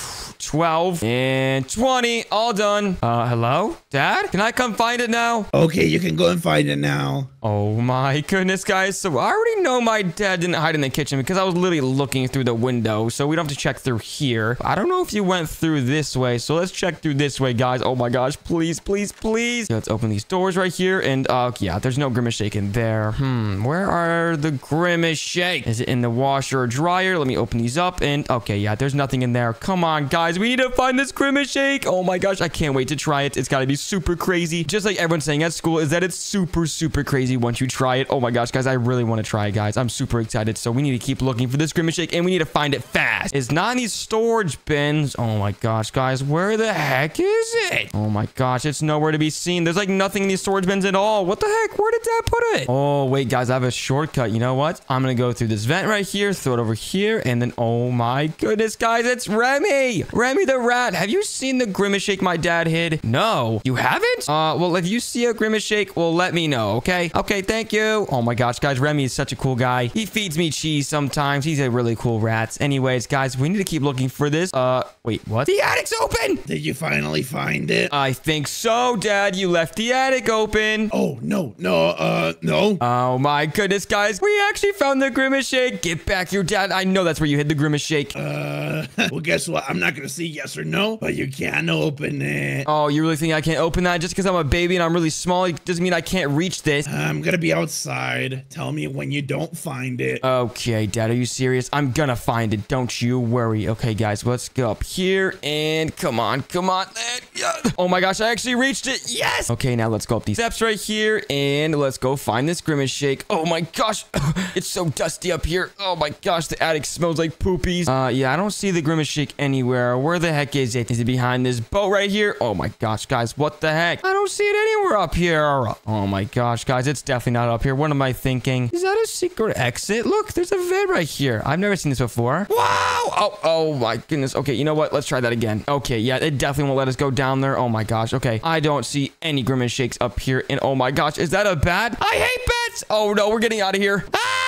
12, and 20. All done. Uh, hello? Dad? Can I come find it now? Okay, you can go and find it now. Oh my goodness, guys. So I already know my dad didn't hide in the kitchen because I was literally looking through the window. So we don't have to check through here. I don't know if you went through this way. So let's check through this way, guys. Oh my gosh. Please, please, please. Let's open these doors right here. And uh, yeah, there's no Grimace Shake in there. Hmm. Where are the Grimace Shake? Is it in the washer or dryer? Let me open these up. And okay, yeah, there's nothing in there. Come on, guys. We need to find this Grimace Shake. Oh my gosh. I can't wait to try it. It's got to be super crazy. Just like everyone's saying at school is that it's super, super crazy once you try it. Oh my gosh, guys. I really want to try it, guys. I'm super excited. So we need to keep looking for this Grimace Shake and we need to find it fast. It's not in these storage bins. Oh my gosh, guys. Where the heck is it? Oh my gosh. It's nowhere to be seen. There's like nothing in these storage bins at all. What the heck? Where did Dad put it? Oh, wait, guys. I have a shortcut. You know what? I'm going to go through this vent right here, throw it over here, and then, oh my goodness, guys. It's Remy. Remy the rat. Have you seen the Grimace Shake my dad hid? No. You haven't? Uh, well, if you see a Grimace Shake, well, let me know, okay? Okay, thank you. Oh my gosh, guys. Remy is such a cool guy. He feeds me cheese sometimes. He's a really cool rat. Anyways, guys, we need to keep looking for this. Uh, wait, what? The attic's open! Did you finally find it? I think so, Dad. You left the attic open. Oh, no, no, uh, no. Oh my goodness, guys. We actually found the Grimace Shake. Get back here, Dad. I know that's where you hid the Grimace Shake. Uh, well, guess what? I'm not gonna say yes or no, but you can open it. Oh, you really think I can't open that just because I'm a baby and I'm really small? It doesn't mean I can't reach this. I'm gonna be outside. Tell me when you don't find it. Okay, Dad, are you serious? I'm gonna find it. Don't you worry. Okay, guys, let's go up here and come on, come on. Oh my gosh, I actually reached it. Yes. Okay, now let's go up these steps right here and let's go find this Grimace Shake. Oh my gosh, it's so dusty up here. Oh my gosh, the attic smells like poopies. Uh, yeah, I don't see the Grimace Shake anywhere. Where the heck is it? Is it behind this boat right here? Oh my gosh, guys, what the heck? I don't see it anywhere up here. Oh my gosh, guys, it's definitely not up here. What am I thinking? Is that a secret exit? Look, there's a vent right here. I've never seen this before. Wow! Oh, oh my goodness. Okay, you know what? Let's try that again. Okay, yeah, it definitely won't let us go down there. Oh my gosh. Okay, I don't see any Grimace Shakes up here. And oh my gosh, is that a bat? I hate bats! What? Oh no, we're getting out of here. Ah!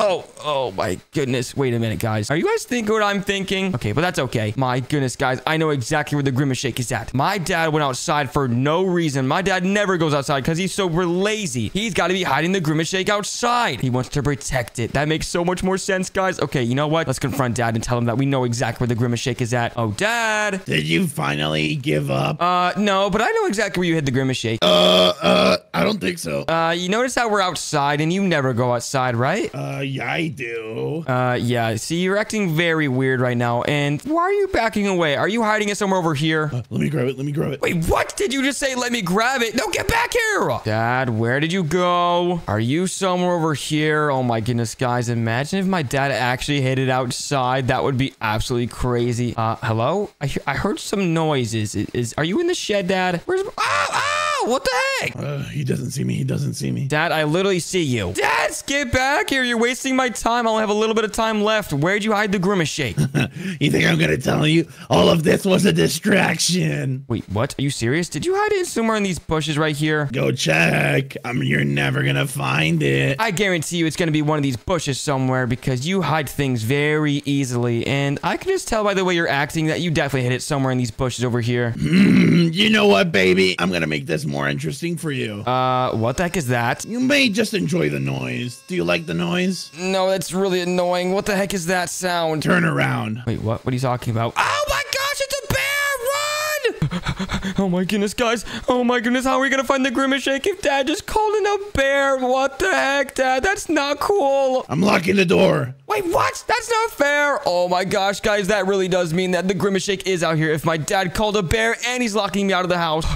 Oh, oh my goodness. Wait a minute, guys. Are you guys thinking what I'm thinking? Okay, but that's okay. My goodness, guys. I know exactly where the Grimace Shake is at. My dad went outside for no reason. My dad never goes outside because he's super lazy. He's got to be hiding the Grimace Shake outside. He wants to protect it. That makes so much more sense, guys. Okay, you know what? Let's confront dad and tell him that we know exactly where the Grimace Shake is at. Oh, dad. Did you finally give up? Uh, no, but I know exactly where you hid the Grimace Shake. Uh, uh, I don't think so. Uh, you notice how we're outside and you never go outside, right? Uh, yeah, I do. Uh, yeah. See, you're acting very weird right now. And why are you backing away? Are you hiding it somewhere over here? Uh, let me grab it. Let me grab it. Wait, what did you just say? Let me grab it. No, get back here. Dad, where did you go? Are you somewhere over here? Oh my goodness, guys. Imagine if my dad actually hid it outside. That would be absolutely crazy. Uh, hello? I, I heard some noises. Is, is are you in the shed, Dad? Where's Oh, oh, what the heck? Uh, he doesn't see me. He doesn't see me. Dad, I literally see you. Dad, get back here. You're wasting my time. I only have a little bit of time left. Where'd you hide the grimace shake? you think I'm gonna tell you all of this was a distraction? Wait, what? Are you serious? Did you hide it somewhere in these bushes right here? Go check. I mean, you're never gonna find it. I guarantee you it's going to be one of these bushes somewhere because you hide things very easily. And I can just tell by the way you're acting that you definitely hid it somewhere in these bushes over here. Hmm, you know what, baby? I'm gonna make this more interesting for you. Uh, what the heck is that? You may just enjoy the noise. Do you like the noise? No, that's really annoying. What the heck is that sound? Turn around. Wait, what? What are you talking about? Oh my gosh, it's a bear! Run! oh my goodness, guys. Oh my goodness, how are we gonna find the Grimace Shake if Dad just called in a bear? What the heck, Dad? That's not cool. I'm locking the door. Wait, what? That's not fair. Oh my gosh, guys, that really does mean that the Grimace Shake is out here if my dad called a bear and he's locking me out of the house.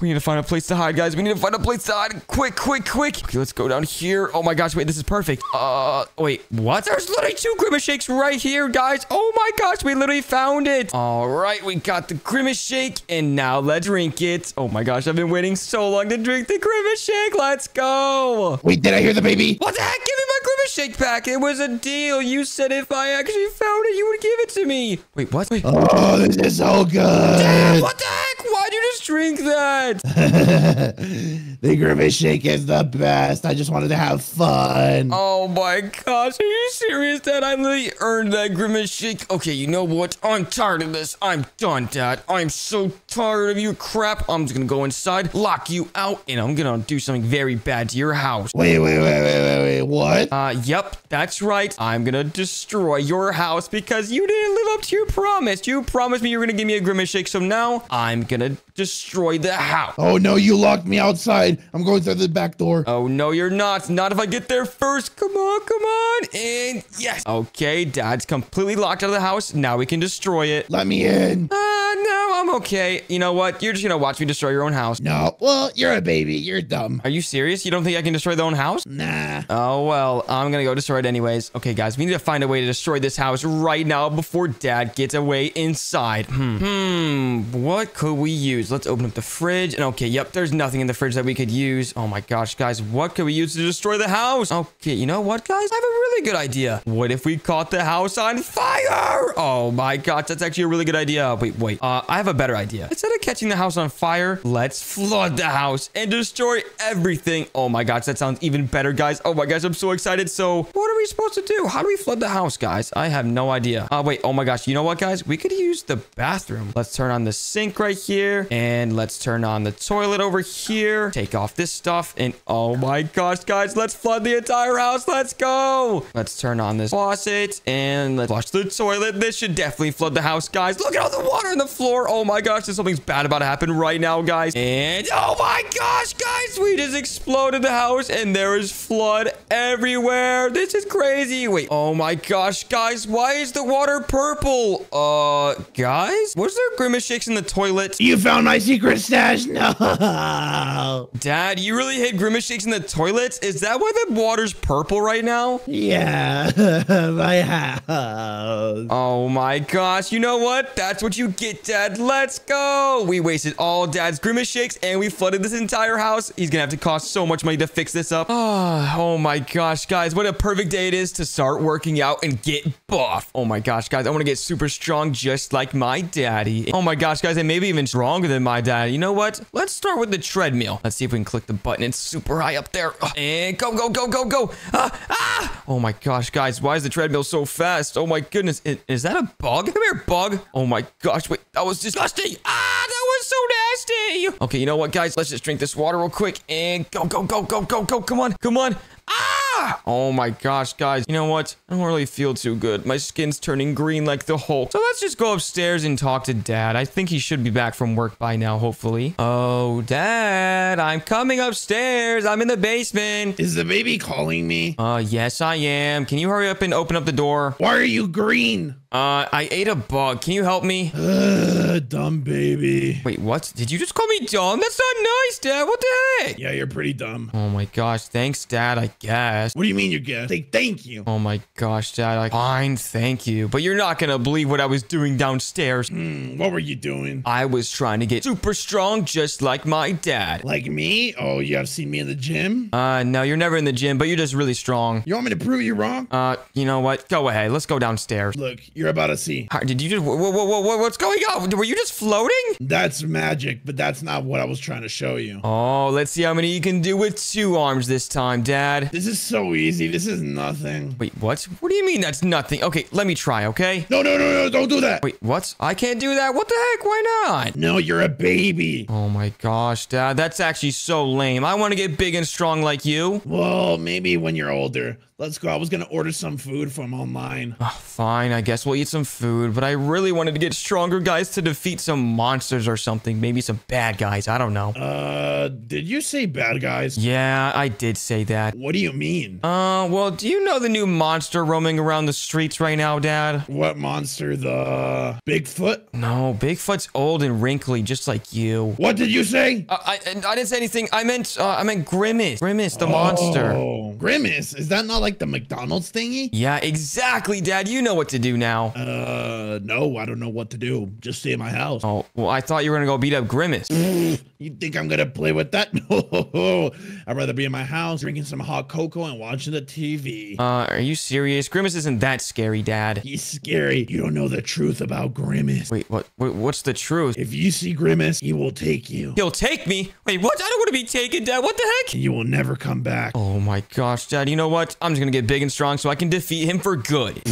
We need to find a place to hide, guys. We need to find a place to hide. Quick, quick, quick. Okay, let's go down here. Oh my gosh, wait, this is perfect. Uh, wait, what? There's literally two Grimace Shakes right here, guys. Oh my gosh, we literally found it. All right, we got the Grimace Shake, and now let's drink it. Oh my gosh, I've been waiting so long to drink the Grimace Shake. Let's go. Wait, did I hear the baby? What the heck? Give me my Grimace Shake back. It was a deal. You said if I actually found it, you would give it to me. Wait, what? Wait. Oh, this is so good. what the heck? Why'd you just drink that? the Grimace Shake is the best. I just wanted to have fun. Oh my gosh, are you serious, Dad? I literally earned that Grimace Shake. Okay, you know what? I'm tired of this. I'm done, Dad. I'm so tired of your crap. I'm just gonna go inside, lock you out, and I'm gonna do something very bad to your house. Wait, wait, wait, wait, wait, wait. What? Uh, yep, that's right. I'm gonna destroy your house because you didn't live up to your promise. You promised me you were gonna give me a Grimace Shake, so now I'm gonna destroy the house. Oh no, you locked me outside. I'm going through the back door. Oh, no, you're not. Not if I get there first. Come on, come on. And yes. Okay, Dad's completely locked out of the house. Now we can destroy it. Let me in. Uh, no, I'm okay. You know what? You're just gonna watch me destroy your own house. No. Well, you're a baby. You're dumb. Are you serious? You don't think I can destroy the own house? Nah. Oh, well, I'm gonna go destroy it anyways. Okay, guys, we need to find a way to destroy this house right now before Dad gets away inside. Hmm. Hmm. What could we use? Let's open up the fridge. And okay, yep, there's nothing in the fridge that we could use. Oh my gosh, guys, what could we use to destroy the house? Okay, you know what, guys? I have a really good idea. What if we caught the house on fire? Oh my gosh, that's actually a really good idea. Wait, wait. Uh, I have a better idea. Instead of catching the house on fire, let's flood the house and destroy everything. Oh my gosh, that sounds even better, guys. Oh my gosh, I'm so excited. So, what are we supposed to do? How do we flood the house, guys? I have no idea. Uh, wait. Oh my gosh. You know what, guys? We could use the bathroom. Let's turn on the sink right here, and let's turn on the toilet over here. Take off this stuff, and oh my gosh, guys, let's flood the entire house. Let's go. Let's turn on this faucet and let's flush the toilet. This should definitely flood the house, guys. Look at all the water on the floor. Oh my gosh, there's something's bad about to happen right now, guys. And oh my gosh, guys, we just exploded the house and there is flood everywhere. This is crazy. Wait, oh my gosh, guys, why is the water purple? Uh, guys, was there grimace shakes in the toilet? You found my secret stash. No. Dad, you really hid grimace shakes in the toilet? Is that why the water's purple right now? Yeah, my house. Oh my gosh, you know what? That's what you get, Dad. Let Let's go. We wasted all dad's grimace shakes and we flooded this entire house. He's gonna have to cost so much money to fix this up. Oh, oh my gosh, guys. What a perfect day it is to start working out and get buff. Oh my gosh, guys. I want to get super strong just like my daddy. Oh my gosh, guys. And maybe even stronger than my dad. You know what? Let's start with the treadmill. Let's see if we can click the button. It's super high up there. And go, go, go, go, go. Ah, ah. Oh my gosh, guys. Why is the treadmill so fast? Oh my goodness. Is, is that a bug? Come here, bug. Oh my gosh. Wait, that was disgusting. Ah, that was so nasty. Okay, you know what, guys? Let's just drink this water real quick and go, go, go, go, go, go. Come on, come on. Ah! Oh my gosh, guys. You know what? I don't really feel too good. My skin's turning green like the Hulk. So let's just go upstairs and talk to Dad. I think he should be back from work by now, hopefully. Oh, Dad, I'm coming upstairs. I'm in the basement. Is the baby calling me? Uh, yes, I am. Can you hurry up and open up the door? Why are you green? Uh, I ate a bug. Can you help me? Uh, dumb baby. Wait, what? Did you just call me dumb? That's not nice, Dad. What the heck? Yeah, you're pretty dumb. Oh my gosh. Thanks, Dad, I guess. What do you mean you guess? Say thank you. Oh my gosh, Dad. Like, fine, thank you. But you're not gonna believe what I was doing downstairs. Hmm, what were you doing? I was trying to get super strong just like my dad. Like me? Oh, you have seen me in the gym? Uh, no, you're never in the gym, but you're just really strong. You want me to prove you wrong? Uh, you know what? Go ahead. Let's go downstairs. Look, you're about to see. How- Did you just, whoa, whoa, whoa, whoa, what's going on? Were you just floating? That's magic, but that's not what I was trying to show you. Oh, let's see how many you can do with two arms this time, Dad. This is so easy. This is nothing. Wait, what? What do you mean that's nothing? Okay, let me try, okay? No, no, no, no, don't do that. Wait, what? I can't do that? What the heck? Why not? No, you're a baby. Oh my gosh, Dad, that's actually so lame. I want to get big and strong like you. Well, maybe when you're older. Let's go. I was gonna order some food from online. Oh, fine, I guess we'll eat some food, but I really wanted to get stronger guys to defeat some monsters or something. Maybe some bad guys. I don't know. Uh, did you say bad guys? Yeah, I did say that. What do you mean? Uh, well, do you know the new monster roaming around the streets right now, Dad? What monster? The Bigfoot? No, Bigfoot's old and wrinkly, just like you. What did you say? Uh, I I didn't say anything. I meant uh, I meant Grimace. Grimace, the monster. Oh, Grimace. Is that not like the McDonald's thingy? Yeah, exactly, Dad. You know what to do now. Uh, no, I don't know what to do. Just stay in my house. Oh, well, I thought you were gonna go beat up Grimace. You think I'm gonna play with that? No, I'd rather be in my house drinking some hot cocoa and watching the TV. Uh, are you serious? Grimace isn't that scary, Dad. He's scary. You don't know the truth about Grimace. Wait, what? what what's the truth? If you see Grimace, he will take you. He'll take me. Wait, what? I don't want to be taken, Dad. What the heck? You will never come back. Oh my gosh, Dad. You know what? I'm just gonna get big and strong so I can defeat him for good.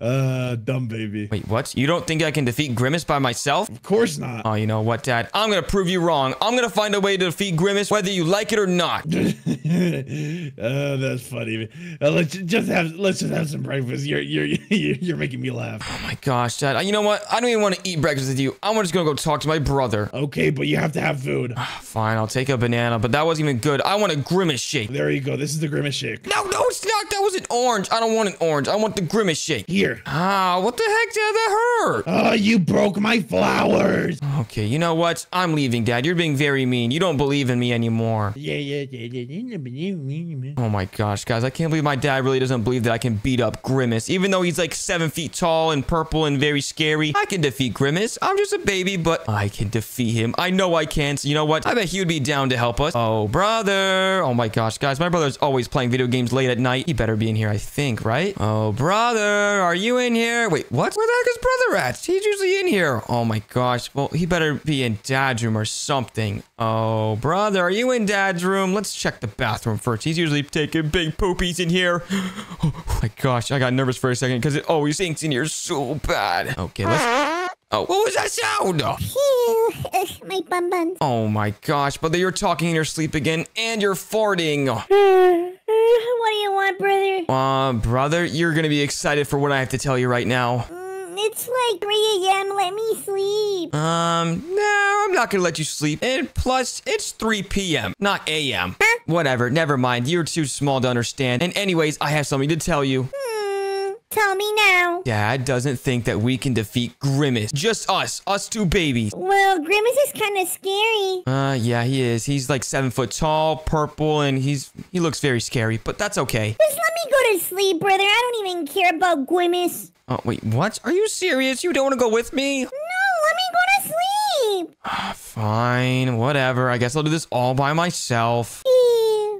uh, dumb baby. Wait, what? You don't think I can defeat Grimace by myself? Of course not. Oh, you know what, Dad? I'm gonna prove you wrong. I'm gonna find a way to defeat Grimace whether you like it or not. uh, that's funny. Uh, let's just have let's just have some breakfast. You're you're you're you're making me laugh. Oh my gosh, Dad. You know what? I don't even want to eat breakfast with you. I'm just gonna go talk to my brother. Okay, but you have to have food. Fine, I'll take a banana, but that wasn't even good. I want a Grimace shake. There you go. This is the Grimace shake. No, no, it's not. That was an orange. I don't want an orange. I want the Grimace shake. Here. Ah, what the heck, Dad? That hurt. Oh, you broke my flowers. Okay, you know what? I'm leaving, Dad. You're being very mean. You don't believe in me anymore. Yeah, yeah, yeah, yeah. Oh my gosh, guys. I can't believe my dad really doesn't believe that I can beat up Grimace. Even though he's like seven feet tall and purple and very scary, I can defeat Grimace. I'm just a baby, but I can defeat him. I know I can. So you know what? I bet he would be down to help us. Oh, brother. Oh my gosh, guys. My brother's always playing video games late at night. He better be in here, I think, right? Oh, brother. Are you in here? Wait, what? Where the heck is brother at? He's usually in here. Oh my gosh. Well, he better be in dad's room or something. Oh, brother. Are you in dad's room? Let's check the bathroom first. He's usually taking big poopies in here. Oh my gosh. I got nervous for a second because it always stinks in here so bad. Okay, let's... Oh, what was that sound? Phew. Ugh, my bum buns. Oh my gosh, brother, you're talking in your sleep again and you're farting. What do you want, brother? Uh, brother, you're gonna be excited for what I have to tell you right now. Mm, it's like 3 a.m. Let me sleep. Um, no, I'm not gonna let you sleep. And plus, it's 3 p.m., not a.m. Whatever, never mind. You're too small to understand. And anyways, I have something to tell you. Hmm. Tell me now. Dad doesn't think that we can defeat Grimace. Just us, us two babies. Well, Grimace is kind of scary. Uh, yeah, he is. He's like seven foot tall, purple, and he's he looks very scary. But that's okay. Just let me go to sleep, brother. I don't even care about Grimace. Oh, wait, what? Are you serious? You don't want to go with me? No, let me go to sleep. Fine, whatever. I guess I'll do this all by myself.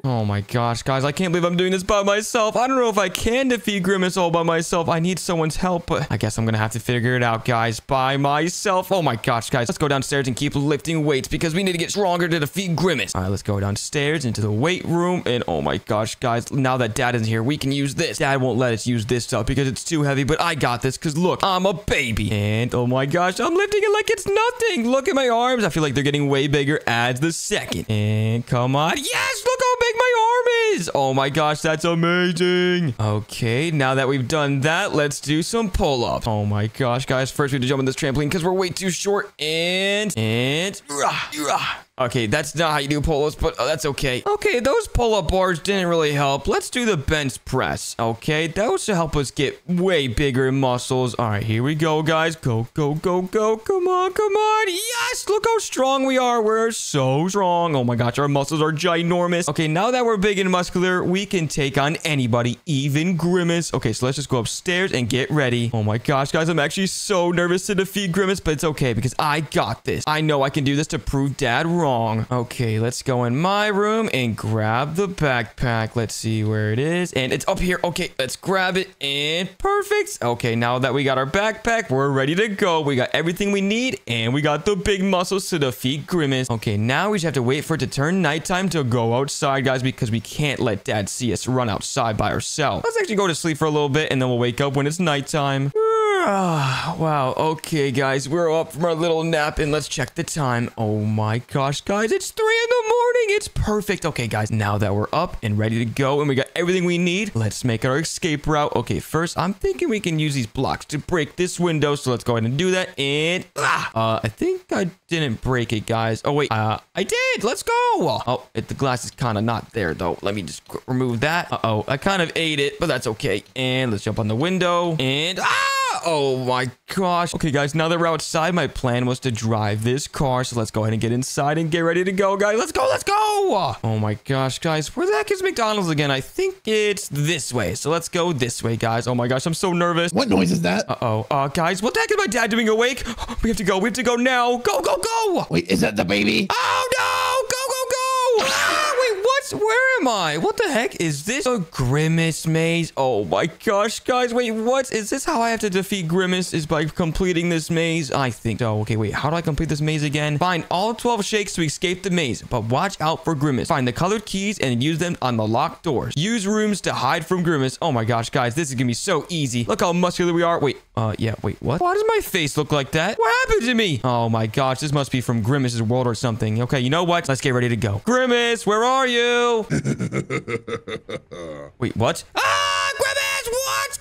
Oh my gosh, guys, I can't believe I'm doing this by myself. I don't know if I can defeat Grimace all by myself. I need someone's help, but I guess I'm gonna have to figure it out, guys, by myself. Oh my gosh, guys, let's go downstairs and keep lifting weights because we need to get stronger to defeat Grimace. All right, let's go downstairs into the weight room, and oh my gosh, guys, now that Dad isn't here, we can use this. Dad won't let us use this stuff because it's too heavy, but I got this because look, I'm a baby. And oh my gosh, I'm lifting it like it's nothing. Look at my arms. I feel like they're getting way bigger as the second. And come on. Yes, look how big my arm is. Oh my gosh, that's amazing. Okay, now that we've done that, let's do some pull-ups. Oh my gosh, guys. First, we have to jump on this trampoline because we're way too short. And, and, rah, rah. Okay, that's not how you do pull-ups, but uh, that's okay. Okay, those pull-up bars didn't really help. Let's do the bench press, okay? Those should help us get way bigger muscles. All right, here we go, guys. Go, go, go, go. Come on, come on. Yes, look how strong we are. We're so strong. Oh my gosh, our muscles are ginormous. Okay, now that we're big and muscular, we can take on anybody, even Grimace. Okay, so let's just go upstairs and get ready. Oh my gosh, guys, I'm actually so nervous to defeat Grimace, but it's okay because I got this. I know I can do this to prove Dad wrong. Okay, let's go in my room and grab the backpack. Let's see where it is. And it's up here. Okay, let's grab it. And perfect. Okay, now that we got our backpack, we're ready to go. We got everything we need. And we got the big muscles to defeat Grimace. Okay, now we just have to wait for it to turn nighttime to go outside, guys, because we can't let Dad see us run outside by ourselves. Let's actually go to sleep for a little bit, and then we'll wake up when it's nighttime. Wow. Okay, guys, we're up from our little nap and let's check the time. Oh my gosh, guys, it's three in the morning. It's perfect. Okay, guys, now that we're up and ready to go and we got everything we need, let's make our escape route. Okay, first, I'm thinking we can use these blocks to break this window. So let's go ahead and do that. And ah, uh, I think I didn't break it, guys. Oh, wait, uh, I did. Let's go. Oh, it, the glass is kind of not there, though. Let me just remove that. Uh-oh, I kind of ate it, but that's okay. And let's jump on the window and ah! Oh my gosh. Okay, guys, now that we're outside, my plan was to drive this car. So let's go ahead and get inside and get ready to go, guys. Let's go, let's go. Oh my gosh, guys. Where the heck is McDonald's again? I think it's this way. So let's go this way, guys. Oh my gosh, I'm so nervous. What noise is that? Uh-oh. Uh, guys, what the heck is my dad doing awake? We have to go. We have to go now. Go, go, go. Wait, is that the baby? Oh, no. Go, go, go. Ah, Where am I? What the heck? Is this a Grimace maze? Oh my gosh, guys. Wait, what? Is this how I have to defeat Grimace? Is by completing this maze? I think so. Okay, wait. How do I complete this maze again? Find all 12 shakes to escape the maze, but watch out for Grimace. Find the colored keys and use them on the locked doors. Use rooms to hide from Grimace. Oh my gosh, guys. This is gonna be so easy. Look how muscular we are. Wait, uh, yeah, wait, what? Why does my face look like that? What happened to me? Oh my gosh, this must be from Grimace's world or something. Okay, you know what? Let's get ready to go. Grimace, where are you? Wait, what? Ah?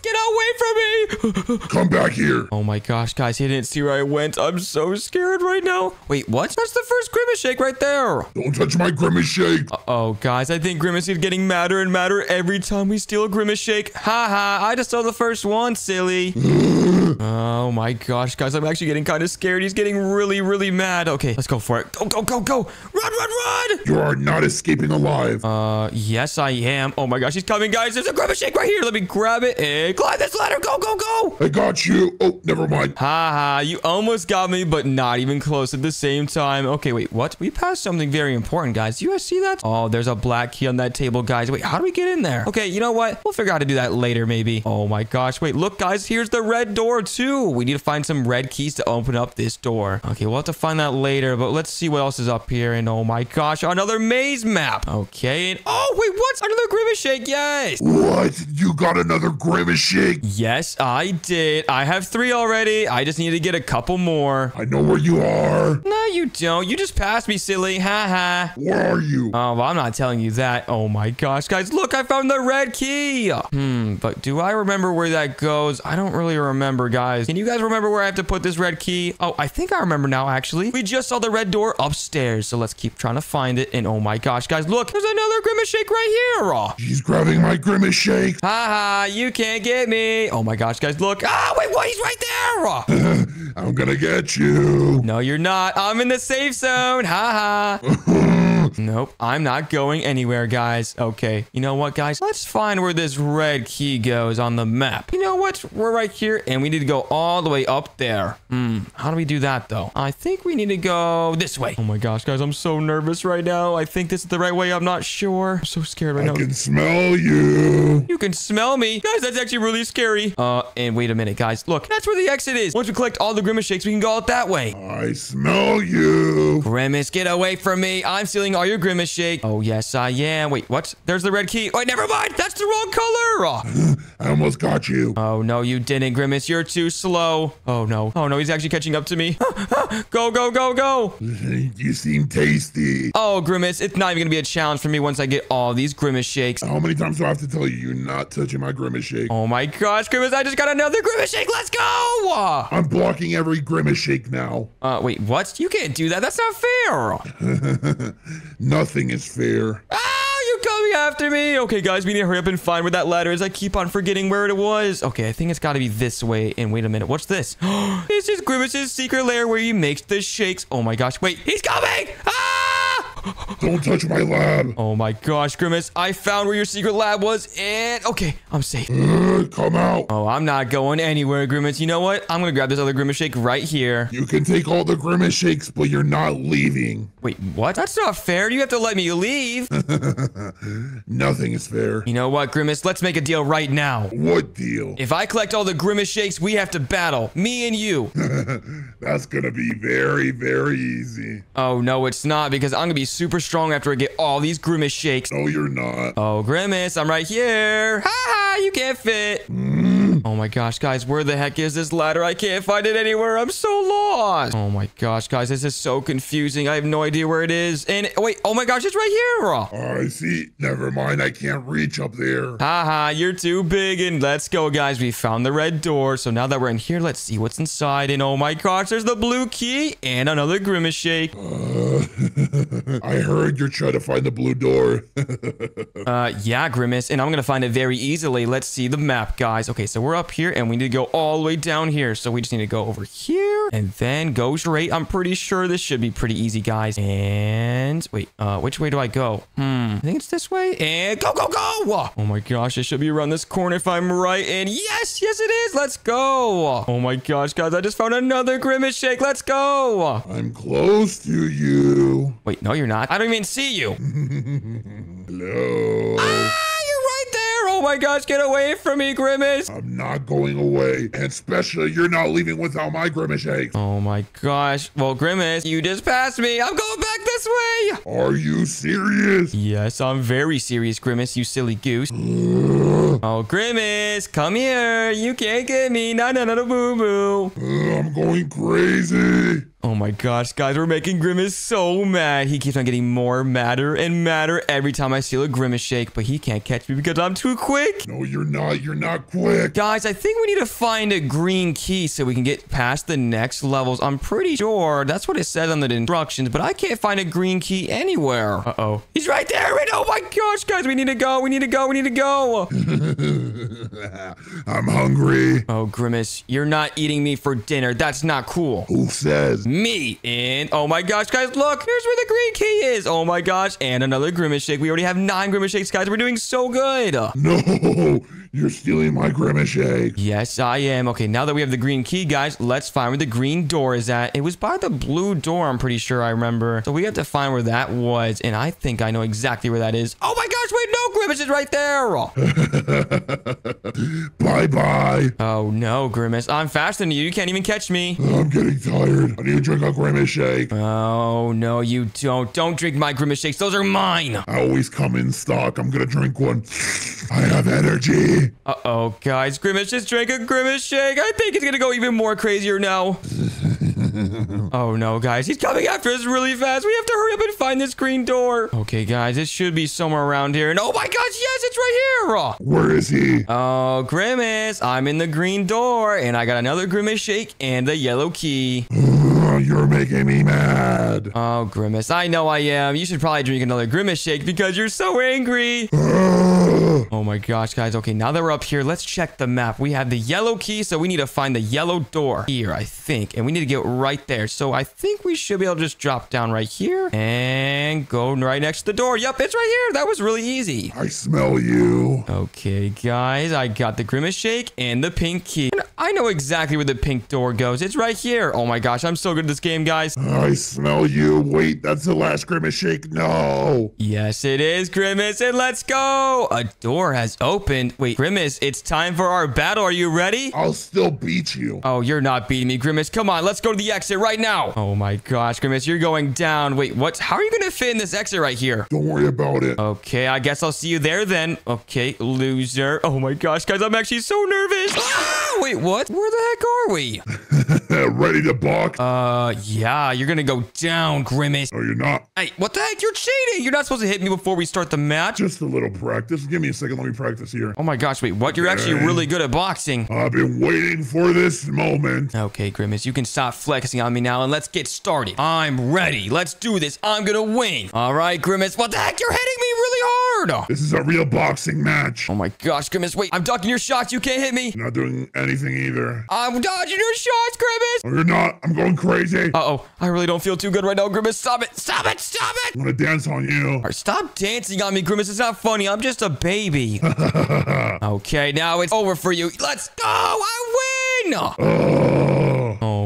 Get away from me! Come back here. oh my gosh, guys, he didn't see where I went. I'm so scared right now. Wait, what? That's the first Grimace shake right there. Don't touch my grimace shake. Uh-oh, guys, I think Grimace is getting madder and madder every time we steal a Grimace shake. Ha ha, I just saw the first one, silly. oh my gosh, guys, I'm actually getting kind of scared. He's getting really, really mad. Okay, let's go for it. Go, go, go, go. Run, run, run. You are not escaping alive. Uh, yes, I am. Oh my gosh, he's coming, guys. There's a Grimace shake right here. Let me grab it and climb this ladder. Go, go, go. I got you. Oh, never mind. Ha ha, you almost got me, but not even close at the same time. Okay, wait, what? We passed something very important, guys. Do you guys see that? Oh, there's a black key on that table, guys. Wait, how do we get in there? Okay, you know what? We'll figure out how to do that later, maybe. Oh my gosh, wait, look, guys, here's the red door, too. We need to find some red keys to open up this door. Okay, we'll have to find that later, but let's see what else is up here. And oh my gosh, another maze map. Okay, and oh, wait, what's another Grimace Shake? Yes. What? You got another grimace shake? Yes, I did. I have three already. I just need to get a couple more. I know where you are. No, you don't. You just passed me, silly. Ha ha. Where are you? Oh, well, I'm not telling you that. Oh my gosh, guys, look, I found the red key. Hmm, but do I remember where that goes? I don't really remember, guys. Can you guys remember where I have to put this red key? Oh, I think I remember now, actually. We just saw the red door upstairs, so let's keep trying to find it. And oh my gosh, guys, look, there's another Grimace Shake right here. She's grabbing my grimace shake. ha ha, you can't get me. Oh my gosh, guys, look. Ah, wait, what? He's right there. I'm gonna get you. no, you're not. I'm in the safe zone. Ha ha. Nope, I'm not going anywhere, guys. Okay, you know what, guys? Let's find where this red key goes on the map. You know what? We're right here, and we need to go all the way up there. Hmm, how do we do that, though? I think we need to go this way. Oh my gosh, guys, I'm so nervous right now. I think this is the right way. I'm not sure. I'm so scared right I now. I can smell you. You can smell me. Guys, that's actually really scary. Uh, and wait a minute, guys. Look, that's where the exit is. Once we collect all the Grimace shakes, we can go out that way. I smell you. Grimace, get away from me. I'm stealing all your Grimace shake. Oh, yes, I am. Wait, what? There's the red key. Wait, never mind. That's the wrong color. Oh, I almost got you. Oh, no, you didn't, Grimace. You're too slow. Oh, no. Oh, no, he's actually catching up to me. go, go, go, go. You seem tasty. Oh, Grimace, it's not even going to be a challenge for me once I get all these Grimace shakes. How many times do I have to tell you you're not touching my grimace shake? Oh, my gosh, Grimace, I just got another Grimace shake. Let's go. I'm blocking every grimace shake now. Uh, wait, what? You can't do that. That's not fair. Nothing is fair. Ah, you coming after me? Okay, guys, we need to hurry up and find where that ladder is. I keep on forgetting where it was. Okay, I think it's got to be this way. And wait a minute, what's this? this is Grimace's secret lair where he makes the shakes. Oh my gosh, wait, he's coming! Ah! Don't touch my lab. Oh my gosh, Grimace, I found where your secret lab was, and okay, I'm safe. Uh, come out. Oh, I'm not going anywhere, Grimace. You know what? I'm gonna grab this other Grimace shake right here. You can take all the grimace shakes, but you're not leaving. Wait, what? That's not fair. You have to let me leave. Nothing is fair. You know what, Grimace? Let's make a deal right now. What deal? If I collect all the Grimace shakes, we have to battle. Me and you. That's gonna be very, very easy. Oh, no, it's not because I'm gonna be super strong after I get all these Grimace shakes. No, you're not. Oh, Grimace, I'm right here. Ha ha, you can't fit. Mm. Oh my gosh, guys, where the heck is this ladder? I can't find it anywhere. I'm so lost. Oh my gosh, guys, this is so confusing. I have no idea where it is. And wait, oh my gosh, it's right here. Oh, I see. Never mind. I can't reach up there. Haha, you're too big. And let's go, guys. We found the red door. So now that we're in here, let's see what's inside. And oh my gosh, there's the blue key and another Grimace shake. Uh, I heard you're trying to find the blue door. Uh, yeah, Grimace, and I'm gonna find it very easily. Let's see the map, guys. Okay, so we're up here, and we need to go all the way down here. So we just need to go over here, and then go straight. I'm pretty sure this should be pretty easy, guys. And wait, uh, which way do I go? Hmm, I think it's this way. And go, go, go! Oh my gosh, it should be around this corner if I'm right. And yes, yes, it is. Let's go. Oh my gosh, guys, I just found another Grimace shake. Let's go. I'm close to you. Wait, no, you're not. I don't even see you. Hello. Ah, you're right there. Oh my gosh, get away from me, Grimace. I'm not going away. And especially, you're not leaving without my grimace eggs. Oh my gosh. Well, Grimace, you just passed me. I'm going back this way. Are you serious? Yes, I'm very serious, Grimace, you silly goose. Oh, Grimace, come here. You can't get me. Na na na na boo boo. uh, I'm going crazy. Oh my gosh, guys, we're making Grimace so mad. He keeps on getting more madder and madder every time I steal a Grimace shake, but he can't catch me because I'm too quick. No, you're not. You're not quick. Guys, I think we need to find a green key so we can get past the next levels. I'm pretty sure that's what it says on the instructions, but I can't find a green key anywhere. Uh-oh. He's right there. Wait, oh my gosh, guys, we need to go. We need to go. We need to go. I'm hungry. Oh, Grimace, you're not eating me for dinner. That's not cool. Who says? Me. And oh my gosh, guys, look. Here's where the green key is. Oh my gosh. And another Grimace shake. We already have nine Grimace shakes, guys. We're doing so good. No, you're stealing my grimace shake. Yes, I am. Okay, now that we have the green key, guys, let's find where the green door is at. It was by the blue door, I'm pretty sure I remember. So we have to find where that was, and I think I know exactly where that is. Oh my gosh, wait, no, Grimace is right there. bye bye. Oh no, Grimace, I'm faster than you. You can't even catch me. I'm getting tired. I need to drink a grimace shake. Oh no, you don't. Don't drink my Grimace shakes. Those are mine. I always come in stock. I'm gonna drink one. I have energy. Uh-oh, guys, Grimace just drank a Grimace shake. I think it's gonna go even more crazier now. Oh no, guys, he's coming after us really fast. We have to hurry up and find this green door. Okay, guys, it should be somewhere around here. And oh my gosh, yes, it's right here. Where is he? Oh, Grimace, I'm in the green door, and I got another Grimace shake and the yellow key. You're making me mad. Oh, Grimace, I know I am. You should probably drink another Grimace shake because you're so angry. Oh my gosh, guys. Okay, now that we're up here, let's check the map. We have the yellow key, so we need to find the yellow door here, I think. And we need to get right there. So I think we should be able to just drop down right here and go right next to the door. Yep, it's right here. That was really easy. I smell you. Okay, guys, I got the Grimace Shake and the pink key. And I know exactly where the pink door goes. It's right here. Oh my gosh, I'm so good at this game, guys. I smell you. Wait, that's the last grimace shake. No. Yes, it is, Grimace, and let's go. A door has opened. Wait, Grimace, it's time for our battle. Are you ready? I'll still beat you. Oh, you're not beating me, Grimace. Come on, let's go to the exit right now. Oh my gosh, Grimace, you're going down. Wait, what? How are you going to fit in this exit right here? Don't worry about it. Okay, I guess I'll see you there then. Okay, loser. Oh my gosh, guys, I'm actually so nervous. Ah, wait, what? Where the heck are we? Ready to box? Uh, yeah, you're gonna go down, Grimace. no, you're not. Hey, what the heck? You're cheating. You're not supposed to hit me before we start the match. Just a little practice. Give me a second. Let me practice here. Oh my gosh, wait, what? You're actually really good at boxing. I've been waiting for this moment. Okay, Grimace, you can stop flexing on me now and let's get started. I'm ready. Let's do this. I'm gonna win. All right, Grimace. What the heck? You're hitting me really hard. This is a real boxing match. Oh my gosh, Grimace. Wait, I'm ducking your shots. You can't hit me. You're not doing anything either. I'm dodging your shots, Grimace. No, you're not. I'm going crazy. Uh-oh. I really don't feel too good right now, Grimace. Stop it. Stop it. Stop it. I want to dance on you. All right, stop dancing on me, Grimace. It's not funny. I'm just a baby. okay, now it's over for you. Let's go. I win. Oh.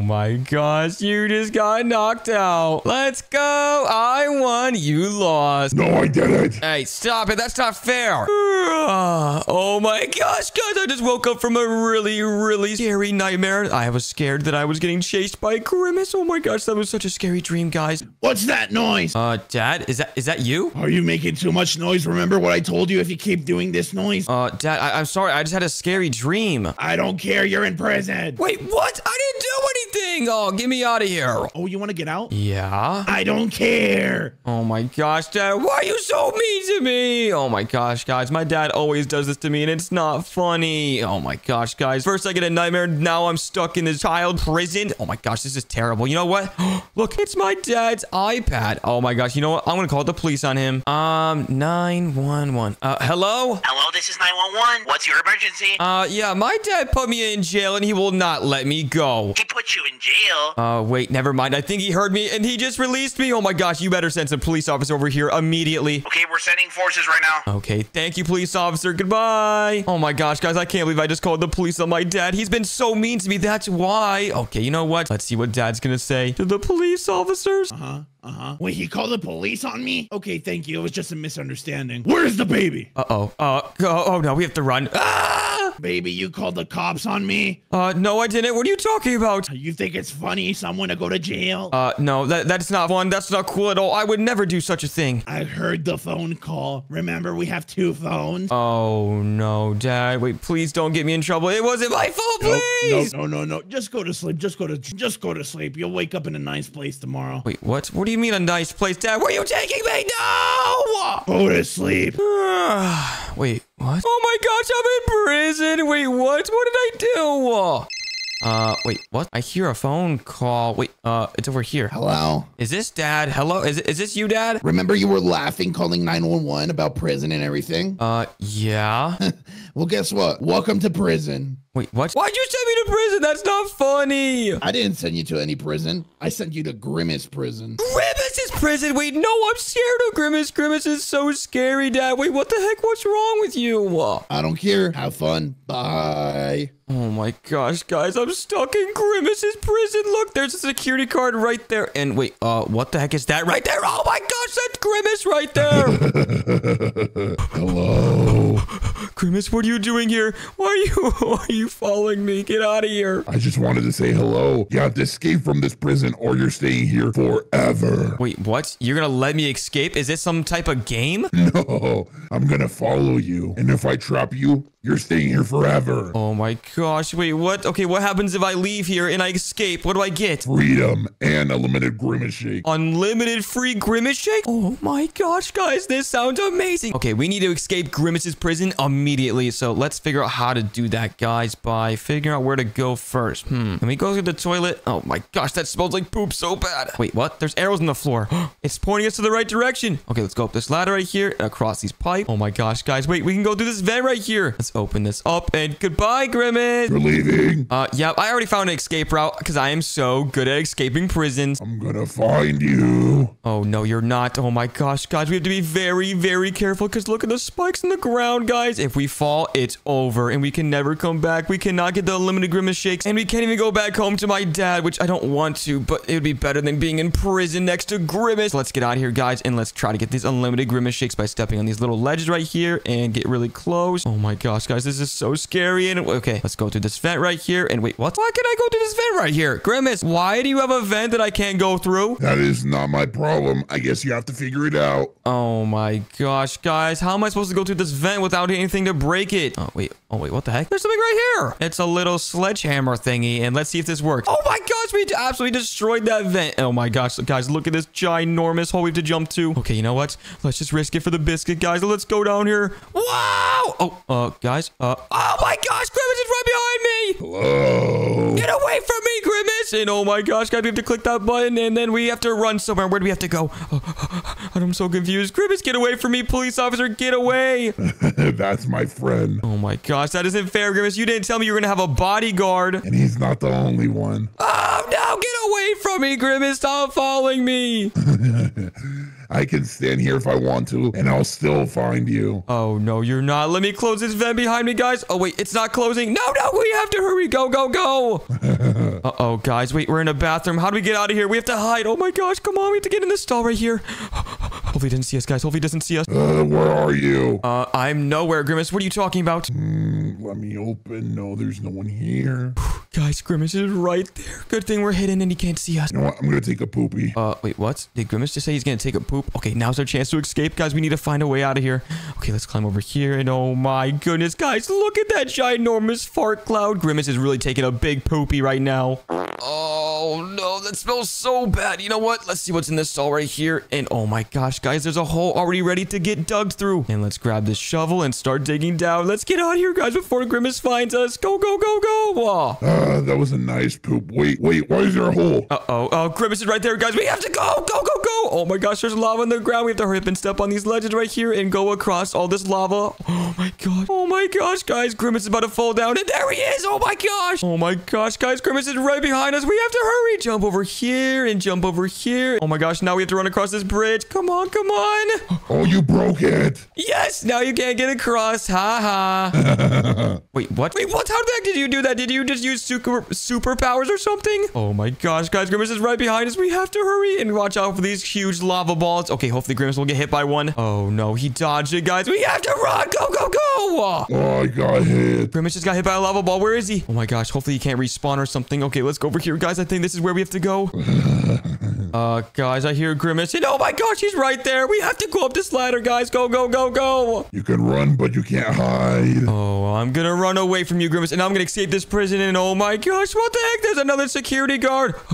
Oh my gosh, you just got knocked out. Let's go. I won. You lost. No, I didn't. Hey, stop it. That's not fair. Oh my gosh, guys. I just woke up from a really, really scary nightmare. I was scared that I was getting chased by Grimace. Oh my gosh, that was such a scary dream, guys. What's that noise? Uh, Dad, is that is that you? Are you making too much noise? Remember what I told you if you keep doing this noise? Uh, Dad, I- I'm sorry. I just had a scary dream. I don't care. You're in prison. Wait, what? I didn't do anything. Oh, get me out of here. Oh, you want to get out? Yeah. I don't care. Oh my gosh, Dad, why are you so mean to me? Oh my gosh, guys, my dad always does this to me and it's not funny. Oh my gosh, guys. First I get a nightmare, now I'm stuck in this child prison. Oh my gosh, this is terrible. You know what? Look, it's my dad's iPad. Oh my gosh, you know what? I'm gonna call the police on him. Um, 911. Uh, hello? Hello, this is 911. What's your emergency? Uh, yeah, my dad put me in jail and he will not let me go. he put you in jail. Uh, wait, never mind. I think he heard me and he just released me. Oh my gosh, you better send some police officer over here immediately. Okay, we're sending forces right now. Okay, thank you, police officer. Goodbye. Oh my gosh, guys, I can't believe I just called the police on my dad. He's been so mean to me. That's why. Okay, you know what? Let's see what dad's gonna say to the police officers. Uh huh. Uh huh. Wait, he called the police on me? Okay, thank you. It was just a misunderstanding. Where's the baby? Uh oh. Uh oh, oh no, we have to run. Ah! Baby, you called the cops on me? Uh no, I didn't. What are you talking about? You think it's funny someone to go to jail? Uh no, that that's not fun. That's not cool at all. I would never do such a thing. I heard the phone call. Remember, we have two phones? Oh no, dad. Wait, please don't get me in trouble. It wasn't my fault, Nope, please. No, no, no, no. Just go to sleep. Just go to just go to sleep. You'll wake up in a nice place tomorrow. Wait, what? What do you mean a nice place, dad? Where are you taking me? No! Go to sleep. Wait, what? Oh my gosh, I'm in prison. Wait, what? What did I do? Uh, wait, what? I hear a phone call. Wait, uh, it's over here. Hello? Is this dad? Hello? Is, is this you, dad? Remember you were laughing calling 911 about prison and everything? Uh, yeah. Well, guess what? Welcome to prison. Wait, what? Why'd you send me to prison? That's not funny. I didn't send you to any prison. I sent you to Grimace prison. Grimace is prison. Wait, no, I'm scared of Grimace. Grimace is so scary, dad. Wait, what the heck? What's wrong with you? I don't care. Have fun. Bye. Oh my gosh, guys, I'm stuck in Grimace's prison. Look, there's a security card right there. And wait, uh, what the heck is that right there? Oh my gosh, that's Grimace right there. Hello. Grimace, what are you doing here? Why are you why are you following me? Get out of here. I just wanted to say hello. You have to escape from this prison or you're staying here forever. Wait, what? You're gonna let me escape? Is this some type of game? No, I'm gonna follow you. And if I trap you, You're staying here forever. Oh my gosh. Wait, what? Okay, what happens if I leave here and I escape? What do I get? Freedom and a limited grimace shake. Unlimited free Grimace Shake? Oh my gosh, guys, this sounds amazing. Okay, we need to escape Grimace's prison immediately. So let's figure out how to do that, guys, by figuring out where to go first. Hmm. Can we go through the toilet? Oh my gosh, that smells like poop so bad. Wait, what? There's arrows on the floor. it's pointing us to the right direction. Okay, let's go up this ladder right here and across these pipes. Oh my gosh, guys, wait, we can go through this vent right here. Let's open this up and goodbye, Grimace. You're leaving. Uh, yeah, I already found an escape route because I am so good at escaping prisons. I'm gonna find you. Oh, no, you're not. Oh my gosh, guys, we have to be very, very careful because look at the spikes in the ground, guys. If we fall, it's over and we can never come back. We cannot get the unlimited grimace shakes and we can't even go back home to my dad, which I don't want to, but it would be better than being in prison next to Grimace. So let's get out of here, guys, and let's try to get these unlimited grimace shakes by stepping on these little ledges right here and get really close. Oh my gosh, guys, this is so scary. And okay, let's go through this vent right here. And wait, what? Why can I go through this vent right here? Grimace, why do you have a vent that I can't go through? That is not my problem. I guess you have to figure it out. Oh my gosh, guys. How am I supposed to go through this vent without anything to break it? Oh, wait. Oh, wait. What the heck? There's something right here. It's a little sledgehammer thingy. And let's see if this works. Oh my gosh. We absolutely destroyed that vent. Oh my gosh. Guys, look at this ginormous hole we have to jump to. Okay, you know what? Let's just risk it for the biscuit, guys. Let's go down here. Wow. Oh, uh, guys. Uh, oh my gosh. Grimace is right behind me. Hello. Get away from me, Grimace! And oh my gosh, guys, we have to click that button and then we have to run somewhere. Where do we have to go? Oh, I'm so confused. Grimace, get away from me. Police officer, get away. That's my friend. Oh my gosh, that isn't fair, Grimace. You didn't tell me you were going to have a bodyguard. And he's not the only one. Oh no, get away from me, Grimace. Stop following me. I can stand here if I want to, and I'll still find you. Oh no, you're not. Let me close this vent behind me, guys. Oh wait, it's not closing. No, no, we have to hurry. Go, go, go. Uh-oh, guys. Wait, we're in a bathroom. How do we get out of here? We have to hide. Oh my gosh, come on. We have to get in this stall right here. Hopefully he didn't see us, guys. Hopefully he doesn't see us. Uh, where are you? Uh, I'm nowhere, Grimace. What are you talking about? Hmm, let me open. No, there's no one here. Guys, Grimace is right there. Good thing we're hidden and he can't see us. You know what? I'm gonna take a poopy. Uh, wait, what? Did Grimace just say he's gonna take a poop? Okay, now's our chance to escape, guys. We need to find a way out of here. Okay, let's climb over here. And oh my goodness, guys, look at that ginormous fart cloud. Grimace is really taking a big poopy right now. Oh no, that smells so bad. You know what? Let's see what's in this stall right here. And oh my gosh, guys, there's a hole already ready to get dug through. And let's grab this shovel and start digging down. Let's get out of here, guys, before Grimace finds us. Go, go, go, go. Whoa. Ah, that was a nice poop. Wait, wait, why is there a hole? Uh-oh. Oh, Grimace is right there, guys. We have to go. Go, go, go. Oh my gosh, there's lava on the ground. We have to hurry up and step on these ledges right here and go across all this lava. Oh my gosh. Oh my gosh, guys. Grimace is about to fall down. And there he is. Oh my gosh. Oh my gosh, guys. Grimace is right behind us. We have to hurry. Jump over here and jump over here. Oh my gosh, now we have to run across this bridge. Come on, come on. Oh, you broke it. Yes, now you can't get across. Ha ha. Wait, what? Wait, what? How the heck did you do that? Did you just use super superpowers or something? Oh my gosh, guys, Grimace is right behind us. We have to hurry and watch out for these huge lava balls. Okay, hopefully Grimace will get hit by one. Oh no, he dodged it, guys. We have to run. Go, go, go. Oh, I got hit. Grimace just got hit by a lava ball. Where is he? Oh my gosh, hopefully he can't respawn or something. Okay, let's go over here, guys. I think this is where we have to go. Uh, guys, I hear Grimace. And oh my gosh, he's right there. We have to go up this ladder, guys. Go, go, go, go. You can run, but you can't hide. Oh, I'm gonna run away from you, Grimace, and I'm gonna escape this prison. And oh my gosh, what the heck? There's another security guard.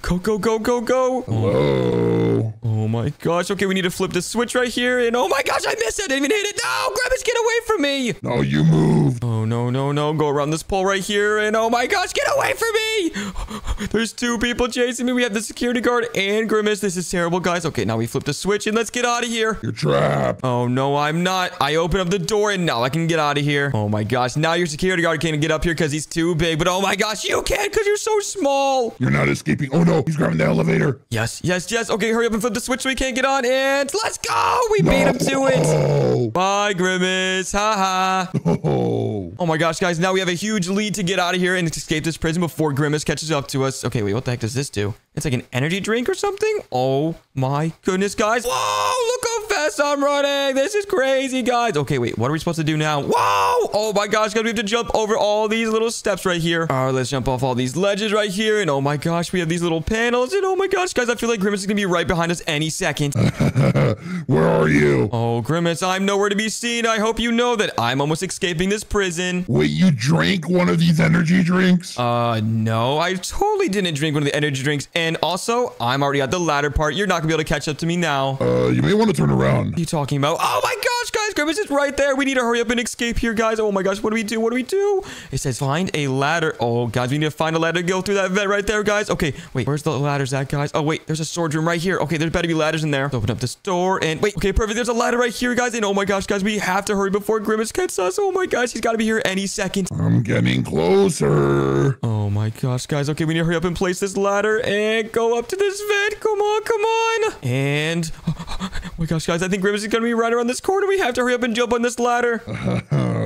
Go, go, go, go, go. Hello. Oh my gosh. Okay, we need to flip the switch right here. And oh my gosh, I missed it. I didn't even hit it. No, Grimace, get away from me. No, you moved. Oh, no, no, no. Go around this pole right here. And oh my gosh, get away from me. There's two people chasing me. We have the security guard and Grimace. This is terrible, guys. Okay, now we flip the switch and let's get out of here. You're trapped. Oh, no, I'm not. I open up the door and now I can get out of here. Oh my gosh. Now your security guard can't get up here because he's too big. But oh my gosh, you can because you're so small. You're not escaping. Oh no, he's grabbing the elevator. Yes, yes, yes. Okay, hurry up and flip the switch so we can't get on. And let's go. We beat him to it. Bye, Grimace. Ha ha. Oh. Oh my gosh, guys. Now we have a huge lead to get out of here and escape this prison before Grimace catches up to us. Okay, wait. What the heck does this do? It's like an energy drink or something? Oh my goodness, guys. Whoa, look how fast I'm running. This is crazy, guys. Okay, wait. What are we supposed to do now? Whoa! Oh my gosh, guys. We have to jump over all these little steps right here. All right, let's jump off all these ledges right here. And oh my gosh, we have these little panels. And oh my gosh, guys, I feel like Grimace is going to be right behind us any second. Where are you? Oh, Grimace, I'm nowhere to be seen. I hope you know that I'm almost escaping this prison. Wait, you drank one of these energy drinks? Uh, no, I totally didn't drink one of the energy drinks. And also, I'm already at the ladder part. You're not gonna be able to catch up to me now. Uh, you may want to turn around. are you talking about? Oh my gosh, guys, Grimace is right there. We need to hurry up and escape here, guys. Oh my gosh, what do we do? What do we do? It says find a ladder. Oh, guys, we need to find a ladder to go through that vent right there, guys. Okay, wait, where's the ladders at, guys? Oh, wait, there's a sword room right here. Okay, there better be ladders in there. Let's open up this door and wait. Okay, perfect. There's a ladder right here, guys. And oh my gosh, guys, we have to hurry before Grimace gets us. Oh my gosh, he's got to be here any second. I'm getting closer. Oh my gosh, guys. Okay, we need to hurry up and place this ladder and go up to this vent. Come on, come on. And oh my gosh, guys, I think Grimace is gonna be right around this corner. We have to hurry up and jump on this ladder.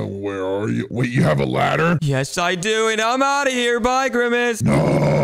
Where are you? Wait, you have a ladder? Yes, I do, and I'm out of here. Bye, Grimace. No.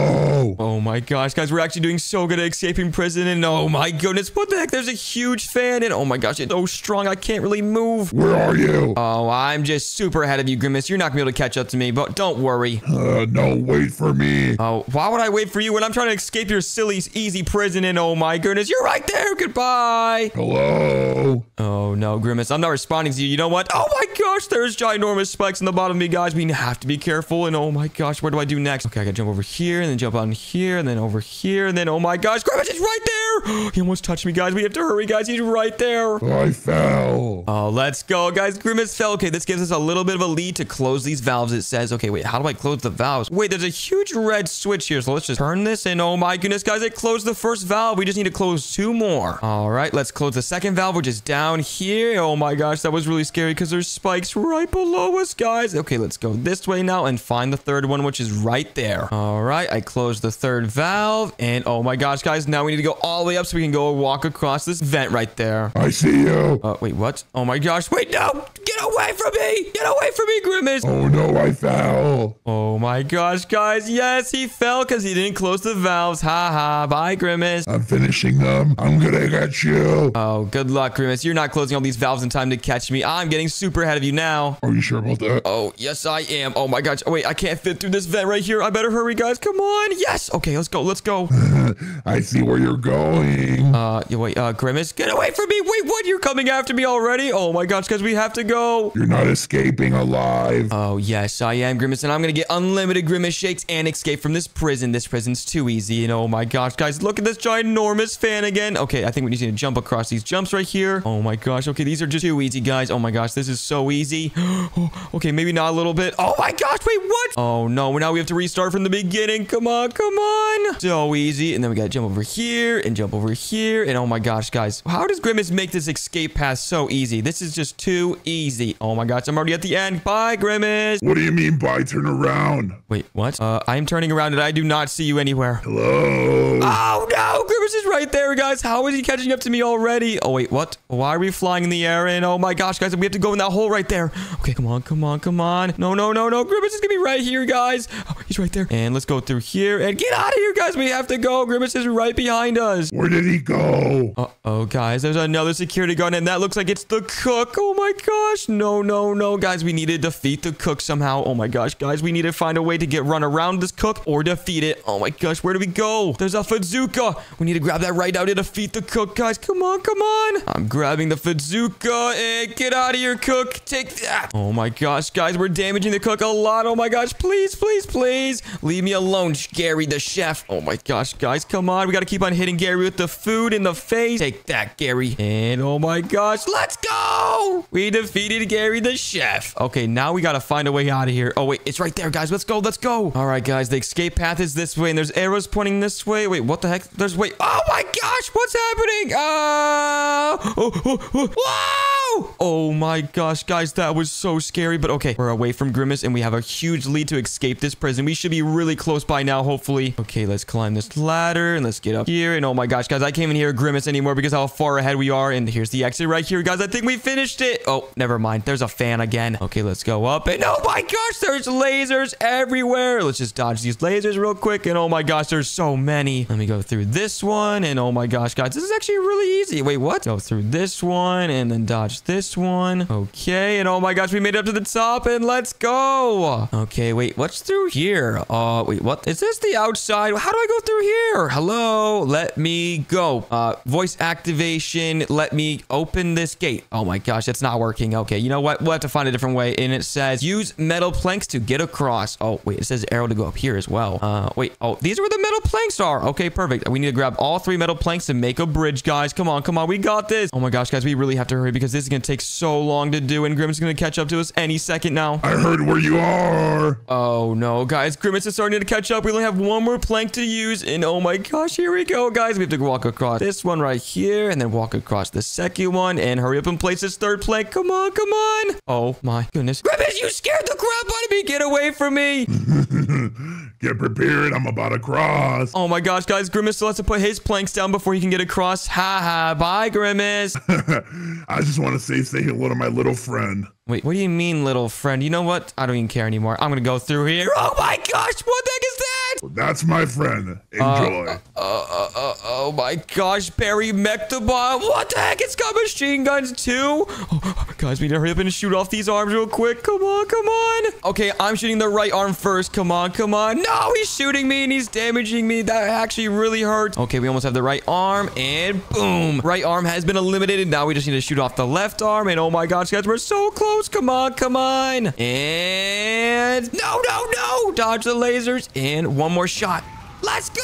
My gosh, guys, we're actually doing so good at escaping prison, and oh my goodness, what the heck? There's a huge fan, and oh my gosh, it's so strong, I can't really move. Where are you? Oh, I'm just super ahead of you, Grimace. You're not gonna be able to catch up to me, but don't worry. Uh, no, wait for me. Oh, why would I wait for you when I'm trying to escape your silly, easy prison? And oh my goodness, you're right there. Goodbye. Hello. Oh no, Grimace, I'm not responding to you. You know what? Oh my gosh, there's ginormous spikes in the bottom of me, guys. We have to be careful. And oh my gosh, what do I do next? Okay, I gotta jump over here, and then jump on here, and then over here, and then oh my gosh, Grimace is right there. He almost touched me, guys. We have to hurry, guys. He's right there. I fell. Oh, let's go, guys. Grimace fell. Okay, this gives us a little bit of a lead to close these valves. It says, okay, wait, how do I close the valves? Wait, there's a huge red switch here. So let's just turn this and oh my goodness, guys, it closed the first valve. We just need to close two more. All right, let's close the second valve, which is down here. Oh my gosh, that was really scary because there's spikes right below us, guys. Okay, let's go this way now and find the third one, which is right there. All right, I closed the third valve and oh my gosh, guys, now we need to go all the way up so we can go walk across this vent right there. I see you. Uh, wait, what? Oh my gosh, wait, no! Get away from me! Get away from me, Grimace! Oh no, I fell. Oh my gosh, guys, yes, he fell because he didn't close the valves. Ha ha, bye, Grimace. I'm finishing them. I'm gonna get you. Oh, good luck, Grimace. You're not closing all these valves in time to catch me. I'm getting super ahead of you now. Are you sure about that? Oh, yes, I am. Oh my gosh. Oh, wait, I can't fit through this vent right here. I better hurry, guys. Come on. Yes. Okay, let's go. Let's go. I see where you're going. Uh, wait, uh, Grimace, get away from me. Wait, what? You're coming after me already? Oh my gosh, guys, we have to go. You're not escaping alive. Oh, yes, I am, Grimace, and I'm gonna get unlimited Grimace shakes and escape from this prison. This prison's too easy, and oh my gosh, guys, look at this ginormous fan again. Okay, I think we need to jump across these jumps right here. Oh my gosh, okay, these are just too easy, guys. Oh my gosh, this is so easy. Oh, okay, maybe not a little bit. Oh my gosh, wait, what? Oh no, now we have to restart from the beginning. Come on, come on. So easy, and then we gotta jump over here and jump over here, and oh my gosh, guys, how does Grimace make this escape path so easy? This is just too easy. Oh my gosh, I'm already at the end. Bye, Grimace. What do you mean by turn around? Wait, what? Uh, I'm turning around and I do not see you anywhere. Hello. Oh no, Grimace is right there, guys. How is he catching up to me already? Oh wait, what? Why are we flying in the air? And oh my gosh, guys, we have to go in that hole right there. Okay, come on, come on, come on. No, no, no, no. Grimace is gonna be right here, guys. Oh, he's right there. And let's go through here and get out of here, guys. We have to go. Grimace is right behind us. Where did he go? Uh oh, guys. There's another security guard, and that looks like it's the cook. Oh my gosh. No, no, no, guys. We need to defeat the cook somehow. Oh my gosh, guys. We need to find a way to get run around this cook or defeat it. Oh my gosh, where do we go? There's a Fazooka. We need to grab that right now to defeat the cook, guys. Come on, come on. I'm grabbing the Fazooka and get out of here, cook. Take that. Oh my gosh, guys. We're damaging the cook a lot. Oh my gosh. Please, please, please. Leave me alone, Gary the chef. Oh my gosh, guys. Come on. We got to keep on hitting Gary with the food in the face. Take that, Gary. And oh my gosh, let's go. We defeated Gary the chef. Okay, now we got to find a way out of here. Oh, wait. It's right there, guys. Let's go. Let's go. All right, guys. The escape path is this way, and there's arrows pointing this way. Wait, what the heck? There's, wait. Oh my gosh. What's happening? Uh, oh, oh, oh. Whoa! Oh my gosh, guys, that was so scary. But okay, we're away from Grimace and we have a huge lead to escape this prison. We should be really close by now, hopefully. Okay, let's climb this ladder and let's get up here. And oh my gosh, guys, I can't even hear Grimace anymore because how far ahead we are. And here's the exit right here, guys. I think we finished it. Oh, never mind. There's a fan again. Okay, let's go up. And oh my gosh, there's lasers everywhere. Let's just dodge these lasers real quick. And oh my gosh, there's so many. Let me go through this one. And oh my gosh, guys, this is actually really easy. Wait, what? Go through this one and then dodge this one. Okay. And oh my gosh, we made it up to the top and let's go. Okay, wait, what's through here? Uh, wait, what? Is this the outside? How do I go through here? Hello? Let me go. Uh, voice activation. Let me open this gate. Oh my gosh, it's not working. Okay, you know what? We'll have to find a different way. And it says use metal planks to get across. Oh, wait, it says arrow to go up here as well. Uh, wait, oh, these are where the metal planks are. Okay, perfect. We need to grab all three metal planks to make a bridge, guys. Come on, come on. We got this. Oh my gosh, guys, we really have to hurry because this is going to take so long to do. And Grimm's going to catch up to us any second now. I heard where you are. Oh no, guys, Grimace is starting to catch up. We only have one more plank to use. And oh my gosh, here we go, guys. We have to walk across this one right here and then walk across the second one and hurry up and place this third plank. Come on, come on. Oh my goodness. Grimace, you scared the crap out of me. Get away from me. Get prepared. I'm about to cross. Oh my gosh, guys, Grimace still has to put his planks down before he can get across. Ha ha. Bye, Grimace. I just want to say say hello to my little friend. Wait, what do you mean, little friend? You know what? I don't even care anymore. I'm gonna go through here. Oh my gosh, what the heck is that? That's my friend. Enjoy. Uh, uh, uh, oh my gosh, Barry Mechabot. What the heck? It's got machine guns too. Oh, guys, we need to hurry up and shoot off these arms real quick. Come on, come on. Okay, I'm shooting the right arm first. Come on, come on. No, he's shooting me and he's damaging me. That actually really hurts. Okay, we almost have the right arm and boom. Right arm has been eliminated. Now we just need to shoot off the left arm. And oh my gosh, guys, we're so close. Come on, come on. And no, no, no. Dodge the lasers. And one more shot. Let's go!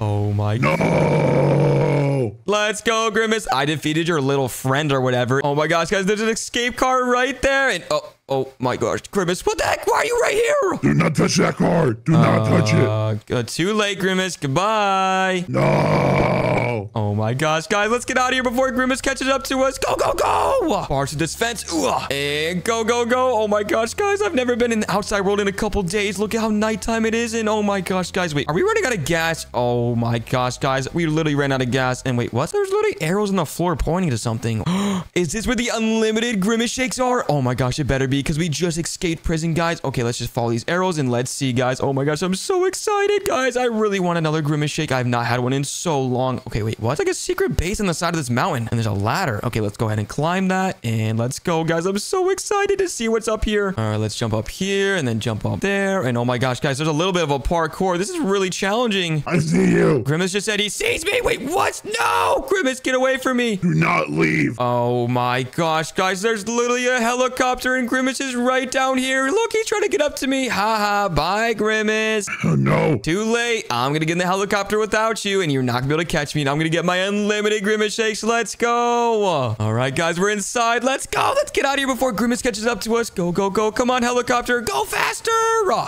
Oh my god. No. Let's go, Grimace. I defeated your little friend or whatever. Oh my gosh, guys, there's an escape car right there. And oh, oh my gosh, Grimace, what the heck? Why are you right here? Do not touch that car. Do not touch it. Uh, uh, too late, Grimace. Goodbye. No. Oh my gosh, guys, let's get out of here before Grimace catches up to us. Go, go, go! Bars to this fence. Ooh, and go, go, go. Oh my gosh, guys, I've never been in the outside world in a couple days. Look at how nighttime it is. And oh my gosh, guys, wait, are we running out of gas? Oh my gosh, guys, we literally ran out of gas. And wait, what? There's literally arrows on the floor pointing to something. is this where the unlimited Grimace shakes are? Oh my gosh, it better be because we just escaped prison, guys. Okay, let's just follow these arrows and let's see, guys. Oh my gosh, I'm so excited, guys. I really want another Grimace shake. I've not had one in so long. Okay, wait, what? It's like a secret base on the side of this mountain. And there's a ladder. Okay, let's go ahead and climb that. And let's go, guys. I'm so excited to see what's up here. All right, let's jump up here and then jump up there. And oh my gosh, guys, there's a little bit of a parkour. This is really challenging. I see you. Grimace just said he sees me. Wait, what? No! Grimace, get away from me. Do not leave. Oh my gosh, guys, there's literally a helicopter and Grimace is right down here. Look, he's trying to get up to me. Ha ha, bye, Grimace. Oh, no. Too late. I'm gonna get in the helicopter without you, and you're not gonna be able to catch me. And I'm gonna get my unlimited Grimace shakes. Let's go. All right, guys, we're inside. Let's go. Let's get out of here before Grimace catches up to us. Go, go, go. Come on, helicopter. Go faster.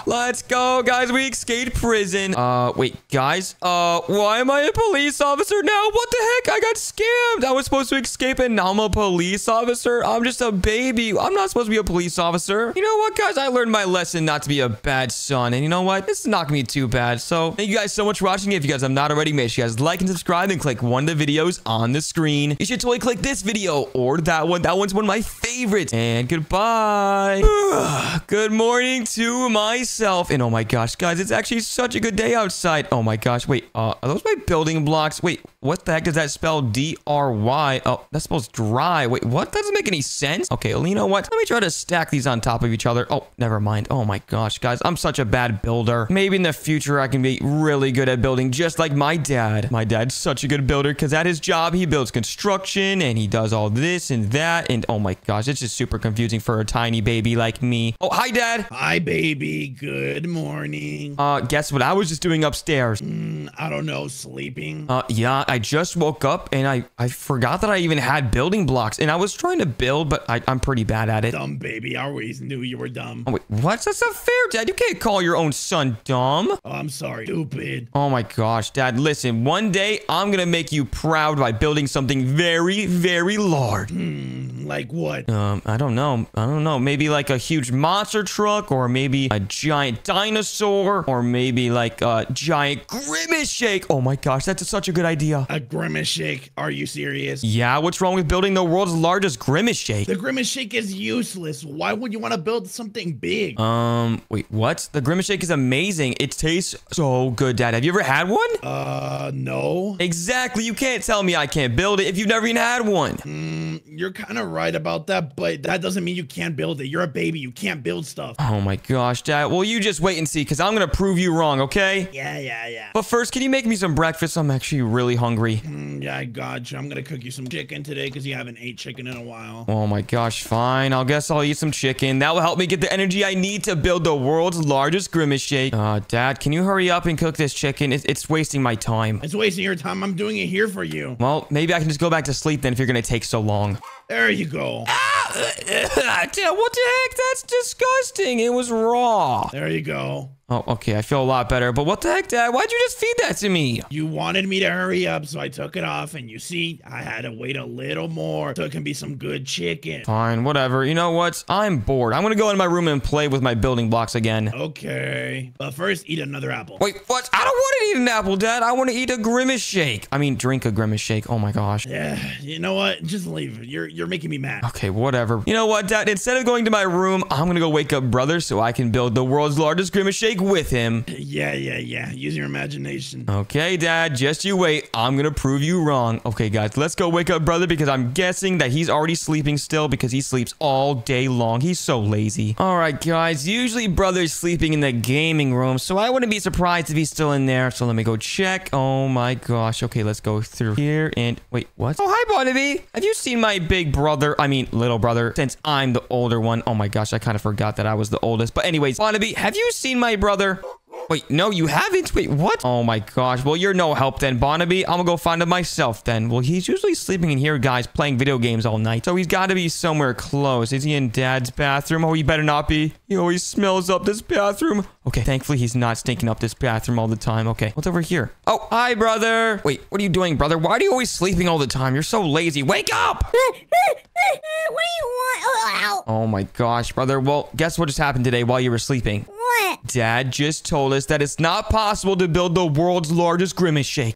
Let's go, guys. We escaped prison. Uh, wait, guys. Uh, why am I a police officer now? What the heck? I got scammed. I was supposed to escape, and now I'm a police officer. I'm just a baby. I'm not supposed to be a police officer. You know what, guys? I learned my lesson not to be a bad son. And you know what? This is not gonna be too bad. So thank you guys so much for watching. If you guys have not already, make sure you guys like and subscribe and click one of the videos on the screen. You should totally click this video or that one. That one's one of my favorites. And goodbye. Good morning to myself. And oh my gosh, guys, it's actually such a good day outside. Oh my gosh. Wait, uh, are those my building blocks? Wait, what the heck does that spell? D-R-Y. Oh, that spells dry. Wait, what? That doesn't make any sense. Okay, well, you know what? Let me try to stack these on top of each other. Oh, never mind. Oh my gosh, guys, I'm such a bad builder. Maybe in the future I can be really good at building just like my dad. My dad's such a good builder because at his job, he builds construction and he does all this and that. And oh my gosh, it's just super confusing for a tiny baby like me. Oh, hi, Dad. Hi, baby. Good morning. Uh, guess what I was just doing upstairs? Mm, I don't know, sleeping. Uh, yeah, I just woke up and I, I forgot that I even had building blocks and I was trying to build, but I, I'm pretty bad at it. Dumb baby. I always knew you were dumb. Oh, wait, what? That's not fair, Dad. You can't call your own son dumb. Oh, I'm sorry. Stupid. Oh my gosh, Dad. Listen, one day I'm gonna make you proud by building something very, very large. Hmm, Like what? Um, I don't know. I don't know. Maybe like a huge monster truck, or maybe a giant dinosaur, or maybe like a giant grimace shake. Oh my gosh, that's such a good idea. A grimace shake? Are you serious? Yeah, what's wrong with building the world's largest grimace shake? The grimace shake is useless. Why would you want to build something big? Um, wait, what? The grimace shake is amazing. It tastes so good, Dad. Have you ever had one? Uh, no. Exactly. You can't tell me I can't build it if you've never even had one. Mm, you're kind of right about that, but that doesn't mean you can't build it. You're a baby. You can't build stuff. Oh my gosh, Dad. Well, you just wait and see, because I'm going to prove you wrong, okay? Yeah, yeah, yeah. But first, can you make me some breakfast? I'm actually really hungry. Mm, yeah, I got you. I'm gonna cook you some chicken today because you haven't ate chicken in a while. Oh my gosh, fine. I'll guess I'll eat some chicken. That will help me get the energy I need to build the world's largest grimace shake. Uh, Dad, can you hurry up and cook this chicken? It's, it's wasting my time. It's wasting your time. I'm doing it here for you. Well, maybe I can just go back to sleep then if you're gonna take so long. There you go. Dad, what the heck? That's disgusting. It was raw. There you go. Oh, okay. I feel a lot better. But what the heck, Dad? Why'd you just feed that to me? You wanted me to hurry up, so I took it off. And you see, I had to wait a little more so it can be some good chicken. Fine, whatever. You know what? I'm bored. I'm gonna go in my room and play with my building blocks again. Okay. But first, eat another apple. Wait, what? I don't want to eat an apple, Dad. I want to eat a grimace shake. I mean, drink a grimace shake. Oh my gosh. Yeah, you know what? Just leave. You're you're making me mad. Okay, whatever. You know what, Dad? Instead of going to my room, I'm gonna go wake up brother so I can build the world's largest grimace shake with him. Yeah, yeah, yeah. Use your imagination. Okay, Dad, just you wait. I'm gonna prove you wrong. Okay, guys, let's go wake up brother because I'm guessing that he's already sleeping still because he sleeps all day long. He's so lazy. All right, guys, usually brother's sleeping in the gaming room, so I wouldn't be surprised if he's still in there. So let me go check. Oh my gosh. Okay, let's go through here and wait, what? Oh, hi, Barnaby. Have you seen my big brother? I mean, little brother, since I'm the older one. Oh my gosh, I kind of forgot that I was the oldest. But anyways, Barnaby, have you seen my brother? Wait, no, you haven't? Wait, what? Oh my gosh. Well, you're no help then, Barnaby. I'm gonna go find him myself then. Well, he's usually sleeping in here, guys, playing video games all night. So he's gotta be somewhere close. Is he in Dad's bathroom? Oh, he better not be. He always smells up this bathroom. Okay, thankfully he's not stinking up this bathroom all the time. Okay, what's over here? Oh, hi, brother. Wait, what are you doing, brother? Why are you always sleeping all the time? You're so lazy. Wake up! what do you want? Oh, ow. Oh my gosh, brother. Well, guess what just happened today while you were sleeping? What? Dad just told us that it's not possible to build the world's largest grimace shake.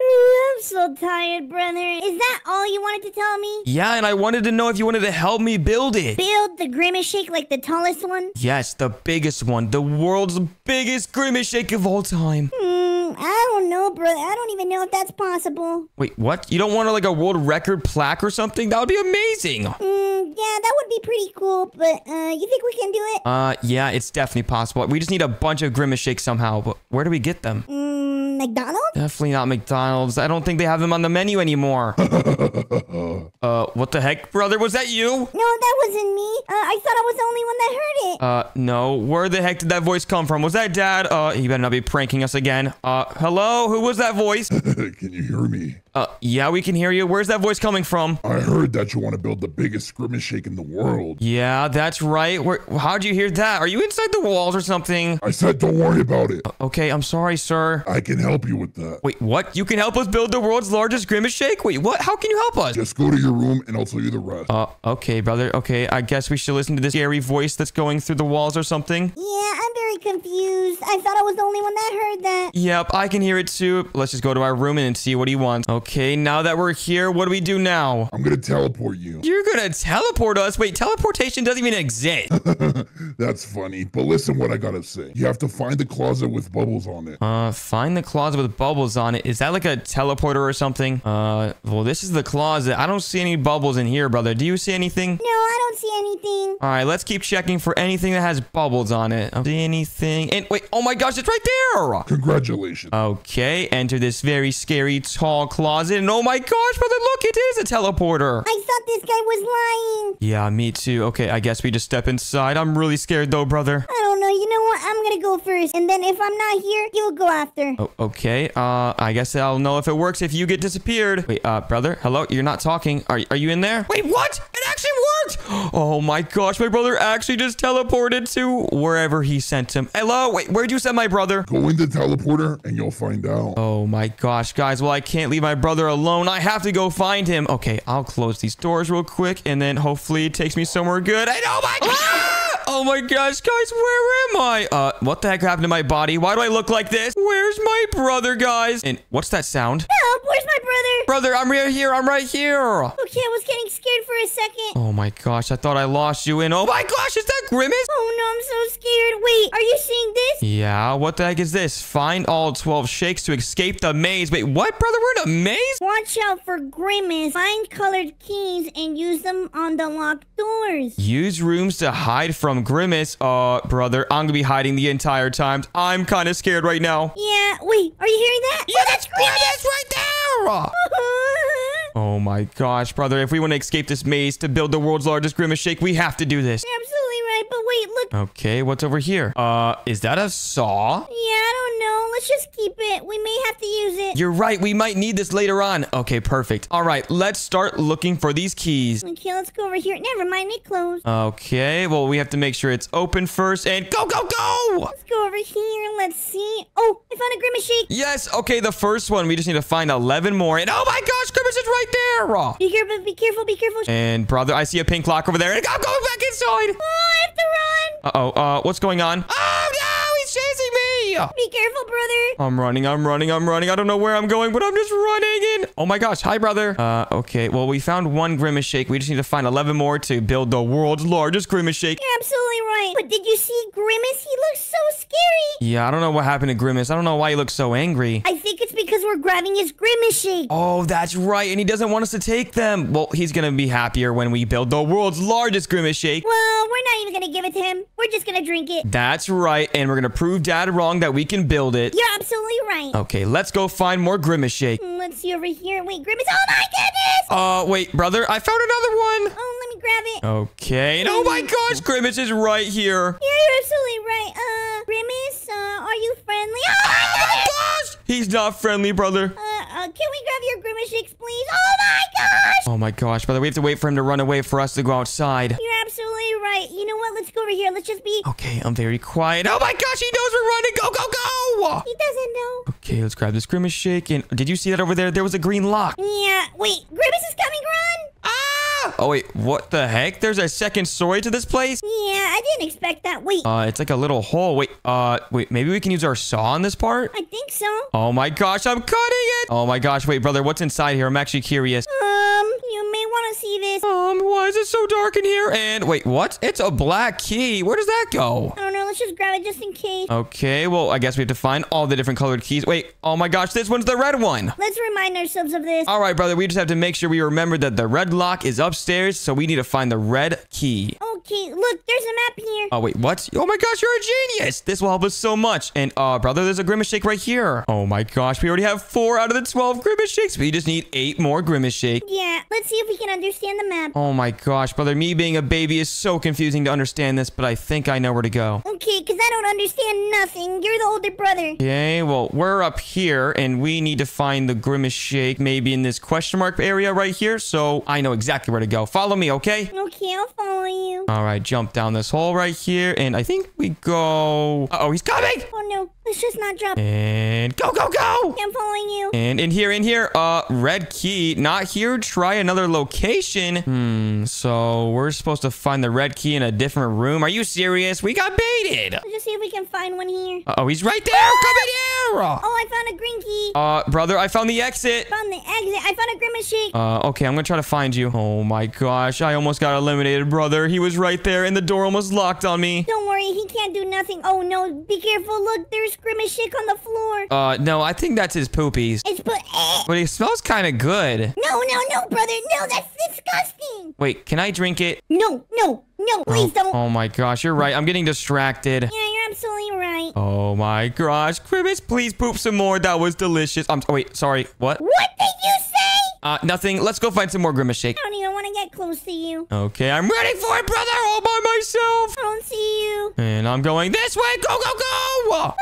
I'm so tired, brother. Is that all you wanted to tell me? Yeah, and I wanted to know if you wanted to help me build it. Build the grimace shake like the tallest one? Yes, the biggest one. The world's biggest grimace shake of all time. Hmm, I don't know, brother. I don't even know if that's possible. Wait, what? You don't want like a world record plaque or something? That would be amazing. Hmm, yeah, that would be pretty cool, but uh, you think we can do it? Uh, yeah, it's definitely possible. We just need a bunch of grimace shakes somehow, but where do we get them? Hmm, McDonald's? Definitely not McDonald's. I don't think they have them on the menu anymore. uh, what the heck, brother? Was that you? No, that wasn't me. Uh, I thought I was the only one that heard it. Uh, no. Where the heck did that voice come from? Was that dad? Uh, he better not be pranking us again. Uh, hello? Who was that voice? Can you hear me? Uh, yeah, we can hear you. Where's that voice coming from? I heard that you want to build the biggest grimace shake in the world. Yeah, that's right. Where, how'd you hear that? Are you inside the walls or something? I said don't worry about it. Okay, I'm sorry, sir. I can help you with that. Wait, what? You can help us build the world's largest grimace shake? Wait, what? How can you help us? Just go to your room and I'll tell you the rest. Uh, okay, brother. Okay, I guess we should listen to this scary voice that's going through the walls or something. Yeah, I'm very confused. I thought I was the only one that heard that. Yep, I can hear it too. Let's just go to our room and see what he wants. Okay, now that we're here, what do we do now? I'm gonna teleport you. You're gonna teleport us? Wait, teleportation doesn't even exist. That's funny. But listen what I gotta say. You have to find the closet with bubbles on it. Uh, find the closet with bubbles on it. Is that like a teleporter or something? Uh, well, this is the closet. I don't see any bubbles in here, brother. Do you see anything? No, I don't see anything. All right, let's keep checking for anything that has bubbles on it. Uh, See anything? And wait, oh my gosh, it's right there. Congratulations. Okay, enter this very scary tall closet. And oh my gosh, brother, look, it is a teleporter. I thought this guy was lying. Yeah, me too. Okay, I guess we just step inside. I'm really scared though, brother. I don't know. you know what? I'm gonna go first, and then if I'm not here, you'll go after. Oh, okay. Uh, I guess I'll know if it works if you get disappeared. Wait, uh, brother, hello? You're not talking. Are, are you in there? Wait, what? It actually worked! Oh my gosh, my brother actually just teleported to wherever he sent him. Hello? Wait, where'd you send my brother? Go into the teleporter and you'll find out. Oh my gosh, guys. Well, I can't leave my brother alone. I have to go find him. Okay, I'll close these doors real quick, and then hopefully it takes me somewhere good. And oh my Ah! Oh my gosh, guys, where am I? Uh, what the heck happened to my body? Why do I look like this? Where's my brother, guys? And what's that sound? Help! Where's my brother? Brother, I'm right here. I'm right here. Okay, I was getting scared for a second. Oh my gosh, I thought I lost you. And oh my gosh, is that Grimace? Oh no, I'm so scared. Wait, are you seeing this? Yeah, what the heck is this? Find all 12 shakes to escape the maze. Wait, what, brother? We're in a maze? Watch out for Grimace. Find colored keys and use them on the locked doors. Use rooms to hide from Grimace. Uh, brother, I'm gonna be hiding the entire time. I'm kind of scared right now. Yeah, wait, are you hearing that? Yeah, that's Grimace right there! Oh my gosh, brother, if we want to escape this maze to build the world's largest Grimace shake, we have to do this. Right, but wait, look. Okay, what's over here? Uh, is that a saw? Yeah, I don't know. Let's just keep it. We may have to use it. You're right, we might need this later on. Okay, perfect. All right, let's start looking for these keys. Okay, let's go over here. Never mind, it closed. Okay, well, we have to make sure it's open first and go, go, go! Let's go over here. Let's see. Oh, I found a Grimace shake. Yes, okay, the first one. We just need to find 11 more. And oh my gosh, Grimace is right there! Be careful, be careful, be careful. And brother, I see a pink lock over there. And I'm going back inside! Oh, have to run. Uh-oh, uh, what's going on? Oh no, he's chasing me! Be careful, brother. I'm running, I'm running, I'm running. I don't know where I'm going, but I'm just running in. Oh my gosh, hi, brother. Uh, okay, well, we found one Grimace Shake. We just need to find 11 more to build the world's largest Grimace Shake. You're absolutely right. But did you see Grimace? He looks so scary. Yeah, I don't know what happened to Grimace. I don't know why he looks so angry. I think it's because we're grabbing his Grimace shake. Oh, that's right. And he doesn't want us to take them. Well, he's going to be happier when we build the world's largest Grimace Shake. Well, we're not even gonna give it to him. We're just gonna drink it. That's right. And we're going to prove Dad wrong that we can build it. You're absolutely right. Okay, let's go find more Grimace Shake. Mm, Let's see over here. Wait, Grimace. Oh my goodness! Uh, wait, brother. I found another one. Oh, let me grab it. Okay. And oh my gosh, Grimace is right here. Yeah, you're absolutely right. Uh, Grimace, uh, are you friendly? Oh my goodness! Gosh, he's not friendly, brother. Uh, uh, can we grab your Grimace shakes, please? Oh my gosh! Oh my gosh, brother. We have to wait for him to run away for us to go outside. You're absolutely right. You know what? Let's go over here. Let's just be. Okay, I'm very quiet. Oh my gosh, he knows we're running. Go, go, go. He doesn't know. Okay, let's grab this Grimace Shake. And did you see that over there? There was a green lock. Yeah. Wait, Grimace is coming. Run! Ah! Oh wait, what the heck? There's a second story to this place? Yeah, I didn't expect that. Wait, Uh, it's like a little hole. Wait, uh, wait, maybe we can use our saw on this part? I think so. Oh my gosh, I'm cutting it! Oh my gosh, wait, brother, what's inside here? I'm actually curious. Um, you may want to see this. Um, why is it so dark in here? And wait, what? It's a black key. Where does that go? I don't know. Let's just grab it just in case. Okay, well, I guess we have to find all the different colored keys. Wait, oh my gosh, this one's the red one. Let's remind ourselves of this. All right, brother, we just have to make sure we remember that the red lock is upstairs, so we need to find the red key. Okay, look, there's a map here. Oh, wait, what? Oh my gosh, you're a genius. This will help us so much. And, uh, brother, there's a Grimace Shake right here. Oh my gosh, we already have four out of the 12 Grimace Shakes. We just need eight more Grimace Shake. Yeah, let's see if we can understand the map. Oh my gosh, brother, me being a baby is so confusing to understand this, but I think I know where to go. Okay, because I don't understand nothing. You're the older brother. Okay, well, we're up here, and we need to find the Grimace Shake maybe in this question mark area right here, so I know exactly where to go. Follow me, okay? Okay, I'll follow you. All right, jump down this hole right here, and I think we go... Uh-oh, he's coming! Oh no, let's just not drop. And go, go, go! I'm following you. And in here, in here, uh, red key, not here. Try another location. Hmm, so we're supposed to find the red key in a different room. Are you serious? We got baited. Let's just see if we can find one here. Uh oh, he's right there. Come in here. Oh, I found a green key. Uh, brother, I found the exit. Found the exit. I found a Grimace shake. Uh, okay, I'm gonna try to find you. Oh my gosh, I almost got eliminated, brother. He was right there, and the door almost locked on me. Don't worry, he can't do nothing. Oh no, be careful. Look, there's Grimace shake on the floor. Uh, no, I think that's his poopies. It's but. Eh. But he smells kind of good. No, no, no, brother. No, that's disgusting. Wait, can I drink it? No, no, no. Please don't. Oh my gosh, you're right. I'm getting distracted. Yeah, you're absolutely right. Oh my gosh, Grimace, please poop some more. That was delicious. I'm oh, wait, sorry. What? What did you say? Uh, nothing. Let's go find some more Grimace Shake. I don't even want to get close to you. Okay, I'm ready for it, brother, all by myself. I don't see you. And I'm going this way. Go, go, go.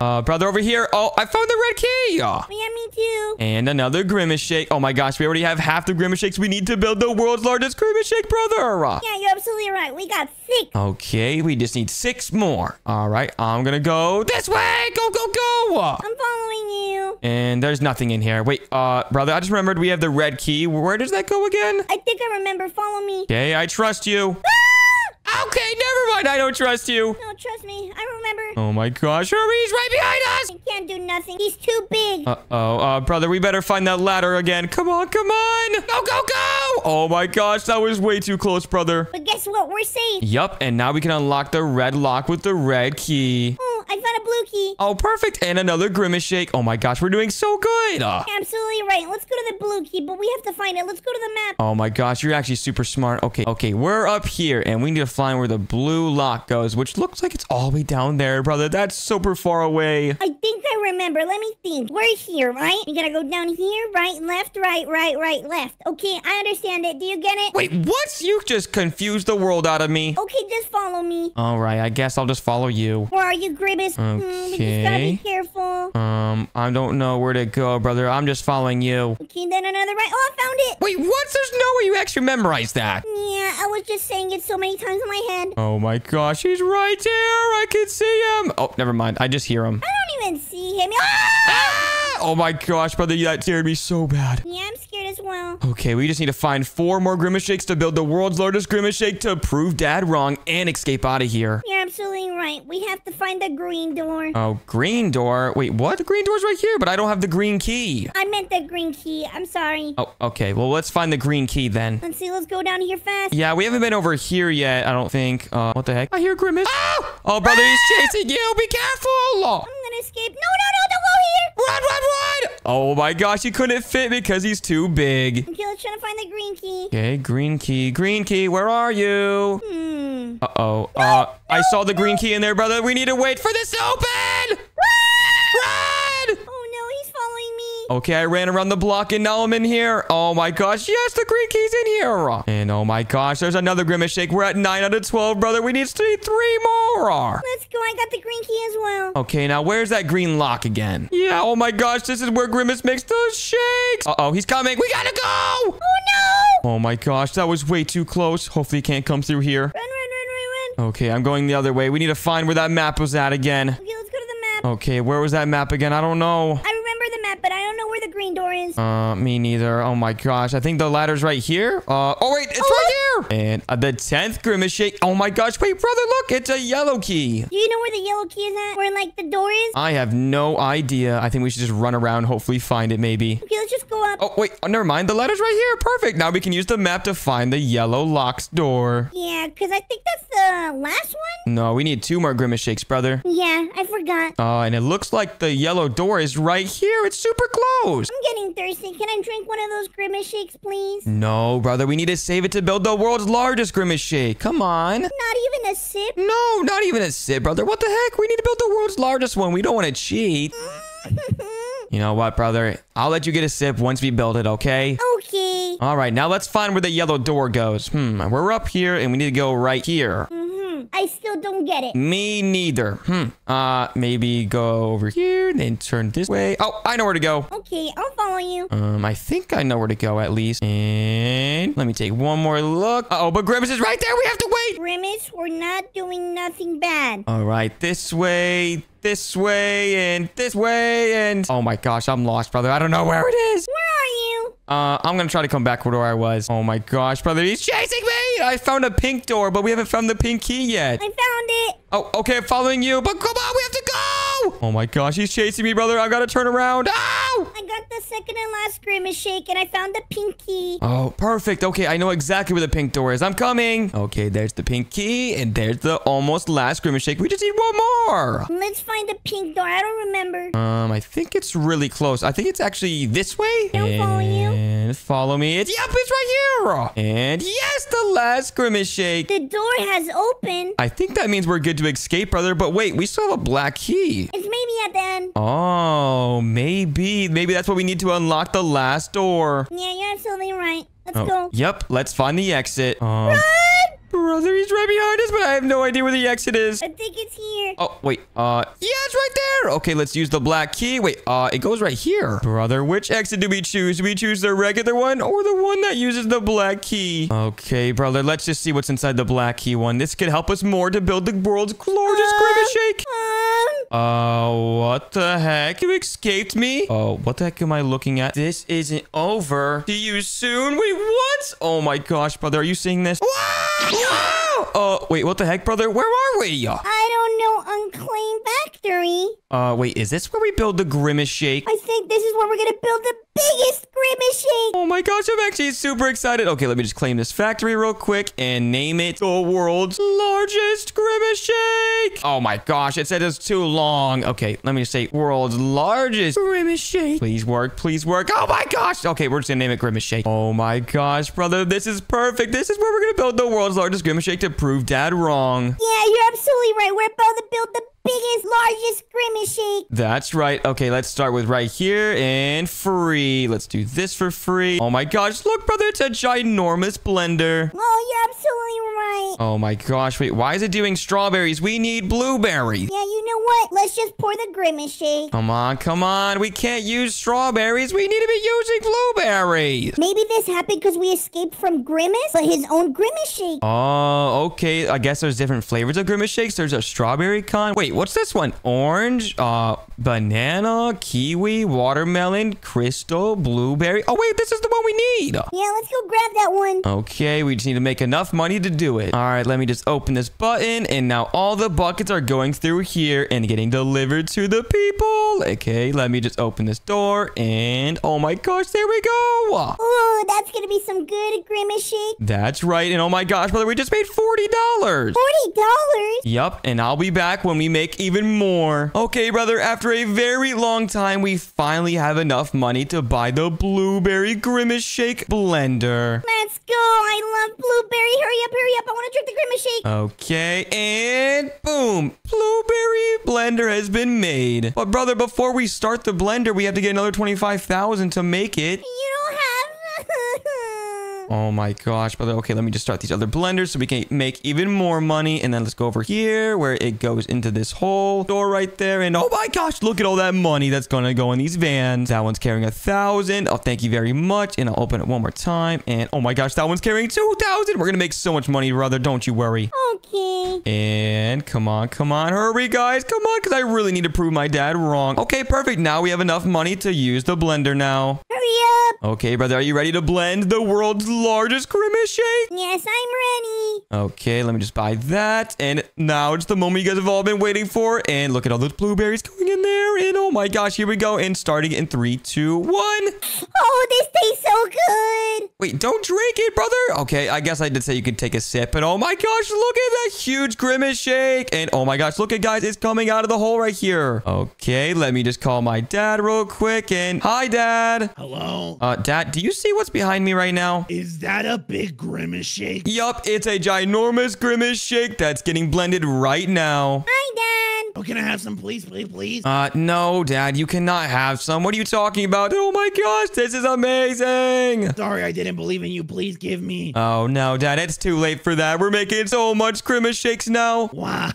Uh, brother, over here. Oh, I found the red key. Oh, yeah, me too. And another Grimace Shake. Oh my gosh, we already have half the Grimace Shakes we need to build the world's largest Grimace Shake, brother. Yeah, you're absolutely right. We got six. Okay, we just need six more. All right, I'm gonna go this way. Go, go, go. I'm following you. And there's nothing in here. Wait, uh, brother, I just remembered we have the red key. Where does that go again? I think I remember. Follow me. Okay, I trust you. Okay, never mind. I don't trust you. No, trust me. I remember. Oh my gosh, hurry, he's right behind us. I can't do nothing. He's too big. Uh-oh, uh, brother, we better find that ladder again. Come on, come on. Go, go, go. Oh my gosh, that was way too close, brother. but guess what? We're safe. Yup, and now we can unlock the red lock with the red key. Oh, I found a blue key. Oh, perfect. And another Grimace Shake. Oh my gosh, we're doing so good. Uh, Absolutely right. Let's go to the blue key, but we have to find it. Let's go to the map. oh my gosh, you're actually super smart. Okay, okay, we're up here, and we need to find where the blue lock goes, which looks like it's all the way down there, brother. That's super far away. I think I remember. Let me think. We're here, right? We gotta go down here, right, left, right, right, right, left. Okay, I understand it. Do you get it? Wait, what? You just confused the world out of me. Okay, just follow me. All right, I guess I'll just follow you. Where are you, Grimace? We just gotta be Okay. careful. Um, I don't know where to go, brother. I'm just following you. Okay, then another right. Oh, I found it. Wait, what? There's no way you actually memorized that. Yeah, I was just saying it so many times in my head. Oh my gosh, he's right there. I can see him. Oh, never mind. I just hear him. I don't even see him. Ah! Ah! Oh my gosh, brother, that scared me so bad. Yeah, I'm scared as well. Okay, we just need to find four more Grimace Shakes to build the world's largest Grimace Shake to prove Dad wrong and escape out of here. You're absolutely right. We have to find the green door. Oh, green door. Wait, what? The green door's right here, but I don't have the green key. I meant the green key. I'm sorry. Oh, okay. Well, let's find the green key then. Let's see. Let's go down here fast. Yeah, we haven't been over here yet, I don't think. Uh, what the heck? I hear Grimace. Oh! Oh, brother, he's chasing you. Be careful. I'm gonna escape. No, no, no! Don't go here. Run, run, run! Oh my gosh, he couldn't fit because he's too big. Okay, let's try to find the green key. Okay, green key, green key, where are you? Hmm. Uh-oh. Uh, I saw the green key in there, brother. We need to wait for this to open! Run! Okay, I ran around the block and now I'm in here. Oh my gosh, yes, the green key's in here. And oh my gosh, there's another Grimace Shake. We're at 9 out of 12, brother. We need to see three more. Let's go. I got the green key as well. Okay, now where's that green lock again? Yeah, oh my gosh, this is where Grimace makes the shakes. Uh-oh, he's coming. We gotta go. Oh no! Oh my gosh, that was way too close. Hopefully he can't come through here. Run, run, run, run, run. Okay, I'm going the other way. We need to find where that map was at again. Okay, let's go to the map. Okay, where was that map again? I don't know. I remember the map, but I don't know where the green door is. Uh, me neither. Oh my gosh, I think the ladder's right here. Uh, oh wait, it's right here. And uh, the 10th Grimace Shake. Oh my gosh, wait, brother, look, it's a yellow key. Do you know where the yellow key is at? Where like the door is? I have no idea. I think we should just run around, hopefully find it maybe. Okay, let's just go up. Oh, wait. Oh, never mind. The letter's right here. Perfect. Now we can use the map to find the yellow locks door. Yeah, because I think that's the last one. No, we need two more Grimace Shakes, brother. Yeah, I forgot. Uh, and it looks like the yellow door is right here. It's super close. I'm getting thirsty. Can I drink one of those grimace shakes, please? No, brother. We need to save it to build the world's largest Grimace Shake. Come on. Not even a sip? No, not even a sip, brother. What the heck? We need to build the world's largest one. We don't want to cheat. You know what, brother? I'll let you get a sip once we build it, okay? okay. All right, now let's find where the yellow door goes. Hmm, we're up here and we need to go right here. hmm I still don't get it. Me neither. Hmm. Uh, maybe go over here, then turn this way. Oh, I know where to go. Okay, I'll follow you. Um, I think I know where to go at least. And let me take one more look. Uh oh, but Grimace is right there. We have to wait. Grimace, we're not doing nothing bad. All right, this way, this way, and this way, and oh my gosh, I'm lost, brother. I don't know where it is. Where you? Uh, I'm gonna try to come back where I was. Oh my gosh, brother, he's chasing me! I found a pink door, but we haven't found the pink key yet. I found it. Oh, okay, I'm following you, but come on, we have to go! Oh my gosh, he's chasing me, brother. I gotta turn around. Ow! I got the second and last grimace shake, and I found the pink key. Oh, perfect. Okay, I know exactly where the pink door is. I'm coming. Okay, there's the pink key, and there's the almost last grimace shake. We just need one more. Let's find the pink door. I don't remember. Um, I think it's really close. I think it's actually this way. Don't follow you. And follow me. It's yep, it's right here. And yes, the last grimace shake. The door has opened. I think that means we're good to escape, brother. But wait, we still have a black key. It's maybe at the end. Oh, maybe. Maybe that's what we need to unlock the last door. Yeah, you're absolutely right. Let's Oh, go. Yep, let's find the exit. Um, brother, he's right behind us, but I have no idea where the exit is. I think it's here. Oh, wait. Uh, yeah, it's right there. Okay, let's use the black key. Wait, uh, it goes right here. Brother, which exit do we choose? Do we choose the regular one or the one that uses the black key? Okay, brother, let's just see what's inside the black key one. This could help us more to build the world's largest grimace shake. Um, Uh, what the heck? You escaped me? Oh, what the heck am I looking at? This isn't over. See you soon. Wait, what? Oh my gosh, brother. Are you seeing this? Wow! Uh, wait, what the heck, brother? Where are we? I don't know. Unclaimed factory. Uh, wait, is this where we build the Grimace Shake? I think this is where we're gonna build the biggest grimace shake. Oh my gosh, I'm actually super excited. Okay, let me just claim this factory real quick and name it the world's largest Grimace Shake. Oh my gosh, it said it's too long. Okay, let me just say world's largest Grimace Shake. Please work, please work. Oh my gosh. Okay, we're just gonna name it Grimace Shake. Oh my gosh, brother, this is perfect. This is where we're gonna build the world's largest Grimace Shake to prove dad wrong. Yeah, you're absolutely right. We're about to build the biggest, largest grimace shake. That's right. Okay, let's start with right here and free. Let's do this for free. Oh my gosh, look, brother, it's a ginormous blender. Oh, you're absolutely right. Oh my gosh, wait, why is it doing strawberries? We need blueberries. Yeah, you know what? Let's just pour the grimace shake. Come on, come on. We can't use strawberries. We need to be using blueberries. Maybe this happened because we escaped from Grimace, but his own grimace shake. Oh, okay. I guess there's different flavors of Grimace Shakes. There's a strawberry kind. Wait, what's this one? Orange, uh, banana, kiwi, watermelon, crystal, blueberry. Oh, wait, this is the one we need. Yeah, let's go grab that one. Okay, we just need to make enough money to do it. All right, let me just open this button, and now all the buckets are going through here and getting delivered to the people. Okay, let me just open this door, and oh my gosh, there we go. Oh, that's gonna be some good grimace shake. That's right, and oh my gosh, brother, we just made $40. Forty dollars. Yup, and I'll be back when we make even more. Okay, brother, after a very long time, we finally have enough money to buy the Blueberry Grimace Shake blender. Let's go. I love blueberry. Hurry up, hurry up. I want to drink the grimace shake. Okay, and boom. Blueberry blender has been made. But brother, before we start the blender, we have to get another 25,000 to make it. you don't have. Oh my gosh, brother. Okay, let me just start these other blenders so we can make even more money. And then let's go over here where it goes into this hole door right there. And oh my gosh, look at all that money that's going to go in these vans. That one's carrying a thousand. Oh, thank you very much. And I'll open it one more time. And oh my gosh, that one's carrying 2,000. We're going to make so much money, brother. Don't you worry. okay. And come on, come on, hurry, guys. Come on, because I really need to prove my dad wrong. Okay, perfect. Now we have enough money to use the blender now. Hurry up. Okay, brother, are you ready to blend the world's largest grimace shake? Yes, I'm ready. Okay, let me just buy that. And now it's the moment you guys have all been waiting for. And look at all those blueberries going in there. And oh my gosh, here we go. And starting in three, two, one. Oh, this tastes so good. Wait, don't drink it, brother. Okay, I guess I did say you could take a sip. And oh my gosh, look at that huge grimace shake. And oh my gosh, look at guys, it's coming out of the hole right here. Okay, let me just call my dad real quick. And hi, dad. Hello? Uh, dad, do you see what's behind me right now? Is that a big grimace shake? Yup, it's a ginormous grimace shake that's getting blended right now. Hi, Dad. Oh, can I have some, please, please, please? Uh, no, Dad, you cannot have some. What are you talking about? Oh my gosh, this is amazing. Sorry, I didn't believe in you. Please give me. Oh no, Dad, it's too late for that. We're making so much grimace shakes now. Why?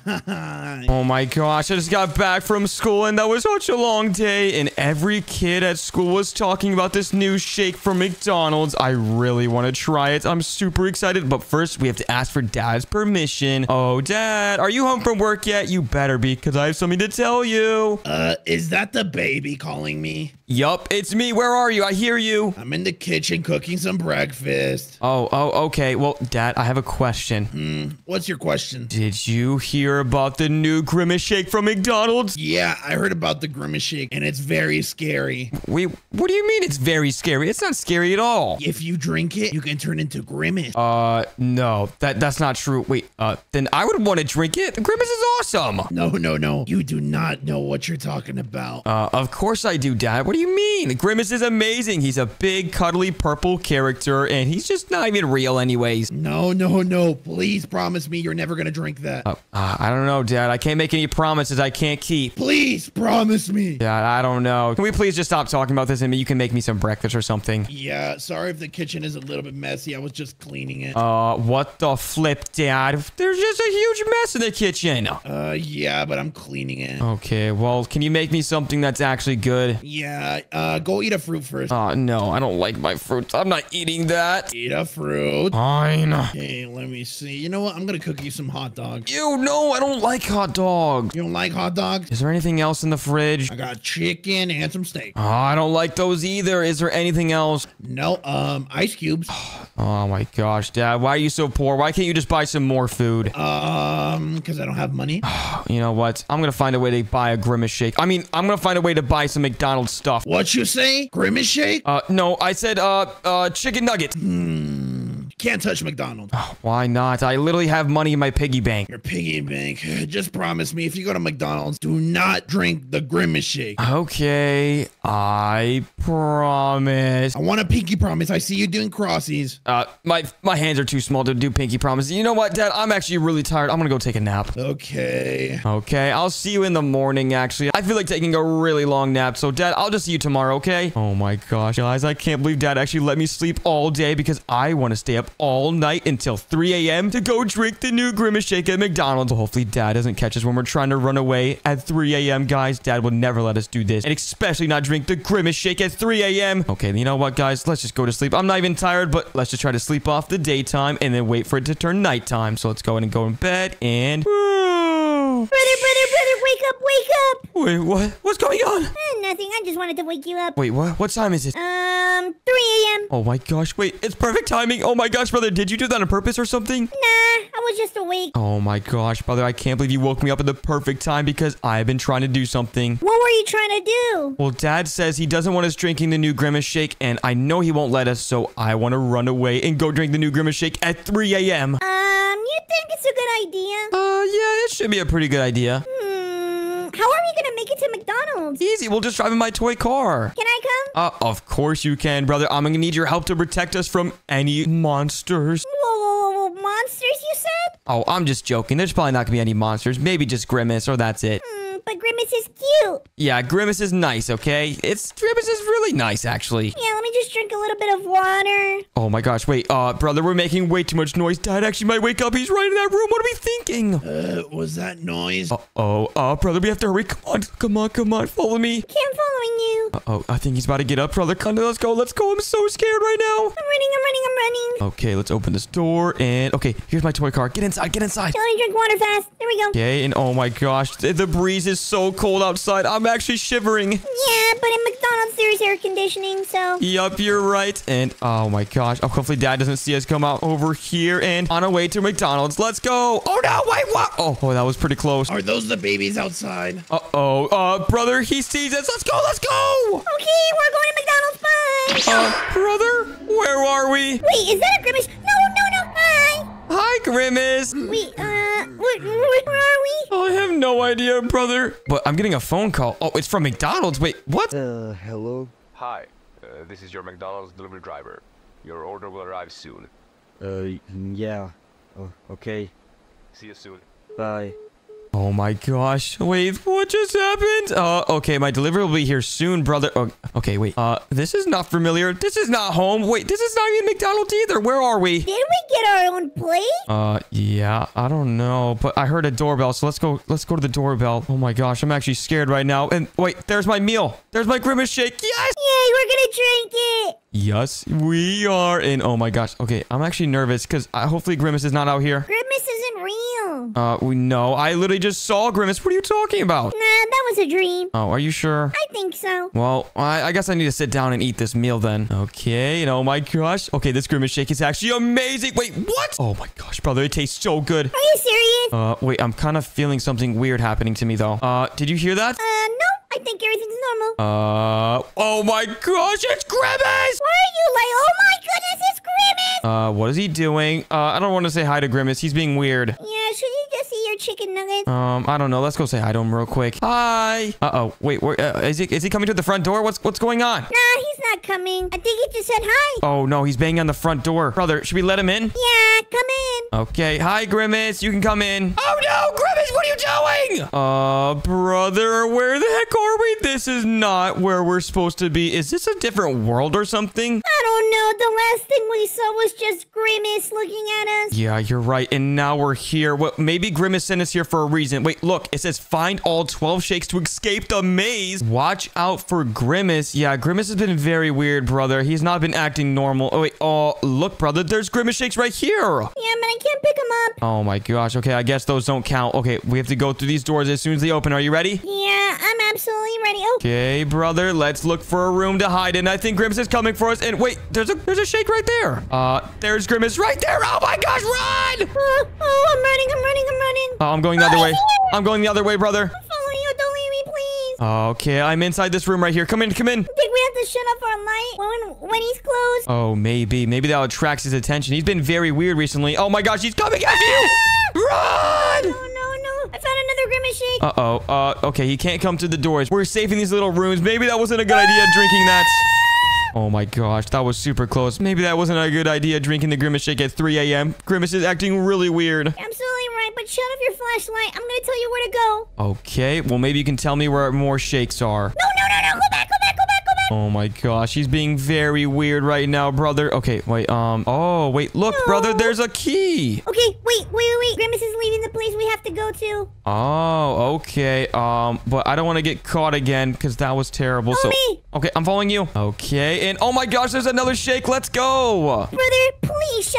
Oh my gosh, I just got back from school and that was such a long day. And every kid at school was talking about this new shake from McDonald's. I really want to try it. I'm super excited. But first, we have to ask for Dad's permission. Oh, Dad, are you home from work yet? You better be, because I have something to tell you. Uh, is that the baby calling me? Yup, it's me. Where are you? I hear you. I'm in the kitchen cooking some breakfast. Oh, oh, okay. Well, Dad, I have a question. Hmm, what's your question? Did you hear about the new Grimace Shake from McDonald's? Yeah, I heard about the grimace shake, and it's very scary. Wait, what do you mean it's very scary? It's not scary at all. If you drink it, you can turn into grimace. Uh, no, that that's not true. Wait, uh, then I would want to drink it. Grimace is awesome. No, no, no. You do not know what you're talking about. Uh, of course I do, Dad. What do you mean? Grimace is amazing. He's a big, cuddly, purple character, and he's just not even real anyways. No, no, no. Please promise me you're never gonna drink that. Uh, uh, I don't know, Dad. I can't make any promises I can't keep. Please promise me. Dad, I don't know. Can we please just stop talking about this and you can make me some breakfast or something? Yeah, sorry if the kitchen is a little bit messy. I was just cleaning it. Uh, what the flip, Dad? There's just a huge mess in the kitchen. Uh, yeah, but I'm cleaning it. Okay, well, can you make me something that's actually good? Yeah, uh, go eat a fruit first. Uh, no, I don't like my fruits. I'm not eating that. Eat a fruit. Fine. Okay, let me see. You know what? I'm gonna cook you some hot dogs. Ew, no, I don't like hot dogs. You don't like hot dogs? Is there anything else in the fridge? I got chicken and some steak. Oh, I don't like those either. Is there anything else? No, um, ice cubes. Oh my gosh, Dad, why are you so poor? Why can't you just buy some more food? Um, because I don't have money. You know what? I'm gonna find a way to buy a Grimace shake. I mean, I'm gonna find a way to buy some McDonald's stuff. What you say? Grimace shake? Uh, no, I said, uh, uh, chicken nuggets. Can't touch McDonald's. Why not? I literally have money in my piggy bank. Your piggy bank. Just promise me if you go to McDonald's, do not drink the Grimace shake. Okay, I promise. I want a pinky promise. I see you doing crossies. Uh, my my hands are too small to do pinky promises. You know what, Dad? I'm actually really tired. I'm gonna go take a nap. Okay. Okay, I'll see you in the morning, actually. I feel like taking a really long nap, so Dad, I'll just see you tomorrow, okay? Oh my gosh, guys, I can't believe Dad actually let me sleep all day because I want to stay up all night until 3 a.m. to go drink the new Grimace Shake at McDonald's. Hopefully, Dad doesn't catch us when we're trying to run away at 3 a.m., guys. Dad will never let us do this, and especially not drink the Grimace Shake at 3 a.m. Okay, you know what, guys? Let's just go to sleep. I'm not even tired, but let's just try to sleep off the daytime and then wait for it to turn nighttime. So let's go ahead and go in bed and... Brother, brother, brother, wake up, wake up! Wait, what? What's going on? Eh, nothing, I just wanted to wake you up. Wait, what? What time is it? Um, 3 a.m. Oh my gosh, wait, it's perfect timing. Oh my gosh, brother, did you do that on purpose or something? Nah, I was just awake. Oh my gosh, brother, I can't believe you woke me up at the perfect time because I've been trying to do something. What were you trying to do? Well, Dad says he doesn't want us drinking the new Grimace Shake, and I know he won't let us, so I want to run away and go drink the new Grimace Shake at 3 a.m. Um, you think it's a good idea? Uh, yeah, it should be a pretty good idea. Hmm, how are we gonna make it to McDonald's? Easy, we'll just drive in my toy car. Can I come? Uh, of course you can, brother. I'm gonna need your help to protect us from any monsters. Whoa, whoa, whoa, whoa, monsters, you said? Oh, I'm just joking. There's probably not gonna be any monsters. Maybe just Grimace, or that's it. Hmm, but Grimace is cute. Yeah, Grimace is nice, okay? It's Grimace is really nice, actually. Yeah, let me just drink a little bit of water. Oh my gosh, wait, uh, brother, we're making way too much noise. Dad actually might wake up. He's right in that room. What are we thinking? Uh, was that noise? Uh-oh, uh, brother, we have to hurry. Come on, come on, come on, follow me. Okay, I'm following you. Uh-oh, I think he's about to get up, brother. Come on, let's go, let's go. I'm so scared right now. I'm running, I'm running, I'm running. Okay, let's open this door, and, okay, here's my toy car. Get inside, get inside. Let me drink water fast. There we go. Okay, and oh my gosh, the, the breeze is so cold outside. I'm actually shivering. Yeah, but in McDonald's there's air conditioning, so. Yup, you're right. And oh my gosh. Oh, hopefully dad doesn't see us come out over here and on our way to McDonald's. Let's go. Oh no, wait, what? Oh, oh that was pretty close. Are those the babies outside? Uh-oh. Uh, brother, he sees us. Let's go, let's go. Okay, we're going to McDonald's. Bye. Uh, brother, where are we? Wait, is that a Grimace? No, no, no. Hi. Hi, Grimace. Wait, uh, where, where, where are we? I have no idea, brother. But I'm getting a phone call. Oh, it's from McDonald's. Wait, what? Uh, hello? Hi, uh, this is your McDonald's delivery driver. Your order will arrive soon. Uh, yeah. Oh, okay. See you soon. Bye. Oh my gosh. Wait, what just happened? Uh, okay, my delivery will be here soon, brother. Oh, okay, wait. Uh, this is not familiar. This is not home. Wait, this is not even McDonald's either. Where are we? Did we get our own plate? Uh, yeah, I don't know, but I heard a doorbell, so let's go. Let's go to the doorbell. Oh my gosh, I'm actually scared right now. And wait, there's my meal. There's my Grimace shake. Yes. Yay, we're gonna drink it. Yes, we are. in. oh my gosh. Okay, I'm actually nervous because uh, hopefully Grimace is not out here. Grimace isn't real. Uh, we know. I literally just saw Grimace. What are you talking about? Nah, that was a dream. Oh, are you sure? I think so. Well, I, I guess I need to sit down and eat this meal then. Okay, and oh my gosh. Okay, this Grimace shake is actually amazing. Wait, what? Oh my gosh, brother, it tastes so good. Are you serious? Uh, wait, I'm kind of feeling something weird happening to me though. Uh, did you hear that? Uh, no. I think everything's normal. Uh, oh my gosh, it's Grimace! Why are you like, oh my goodness, it's Grimace? Uh, what is he doing? Uh, I don't want to say hi to Grimace. He's being weird. Yeah, should you just eat your chicken nuggets. Um, I don't know. Let's go say hi to him real quick. Hi. Uh-oh. Wait, where, uh, is he is he coming to the front door? What's what's going on? Nah, he's not coming. I think he just said hi. Oh no, he's banging on the front door. Brother, should we let him in? Yeah, come in. Okay. Hi, Grimace. You can come in. Oh no, Grimace, what are you doing? Uh, brother, where the heck are we? This is not where we're supposed to be. Is this a different world or something? I don't know. The last thing we saw was just Grimace looking at us. Yeah, you're right. And now we're here. Well, maybe Grimace sent us here for a reason. Wait, look. It says find all 12 shakes to escape the maze. Watch out for Grimace. Yeah, Grimace has been very weird, brother. He's not been acting normal. Oh, wait. Oh, look, brother. There's Grimace shakes right here. Yeah, but I can't pick him up. Oh, my gosh. Okay, I guess those don't count. Okay, we have to go through these doors as soon as they open. Are you ready? Yeah, I'm absolutely ready. Oh, Okay, brother, let's look for a room to hide in. I think Grimace is coming for us. And wait, there's a there's a shake right there. Uh, there's Grimace right there. Oh my gosh, run! oh, oh, I'm running, I'm running, I'm running. Oh, I'm going the other way. I'm going the other way, brother. I'm following you. Don't leave me, please. Okay, I'm inside this room right here. Come in, come in. Think we have to shut off our light when when he's closed? Oh, maybe. Maybe that attracts his attention. He's been very weird recently. Oh my gosh, he's coming after you! Ah! Run! No, no, no. I found another Grimace shake. Uh-oh. Uh, okay, he can't come to the doors. We're safe in these little rooms. Maybe that wasn't a good idea drinking that. Ah! Oh my gosh, that was super close. Maybe that wasn't a good idea drinking the Grimace Shake at 3 a.m. Grimace is acting really weird. Absolutely right, but shut off your flashlight. I'm gonna tell you where to go. Okay, well maybe you can tell me where more shakes are. No, no, no, no. Go back, go back, go back, go back. Oh my gosh, he's being very weird right now, brother. Okay, wait, um, oh, wait, look, brother, there's a key. Okay, wait, wait, wait, wait. Grimace is leaving the place we have to go to. Oh, okay, um, but I don't want to get caught again because that was terrible. So, me. okay, I'm following you. Okay, and oh my gosh, there's another shake. Let's go. Brother, please shut up your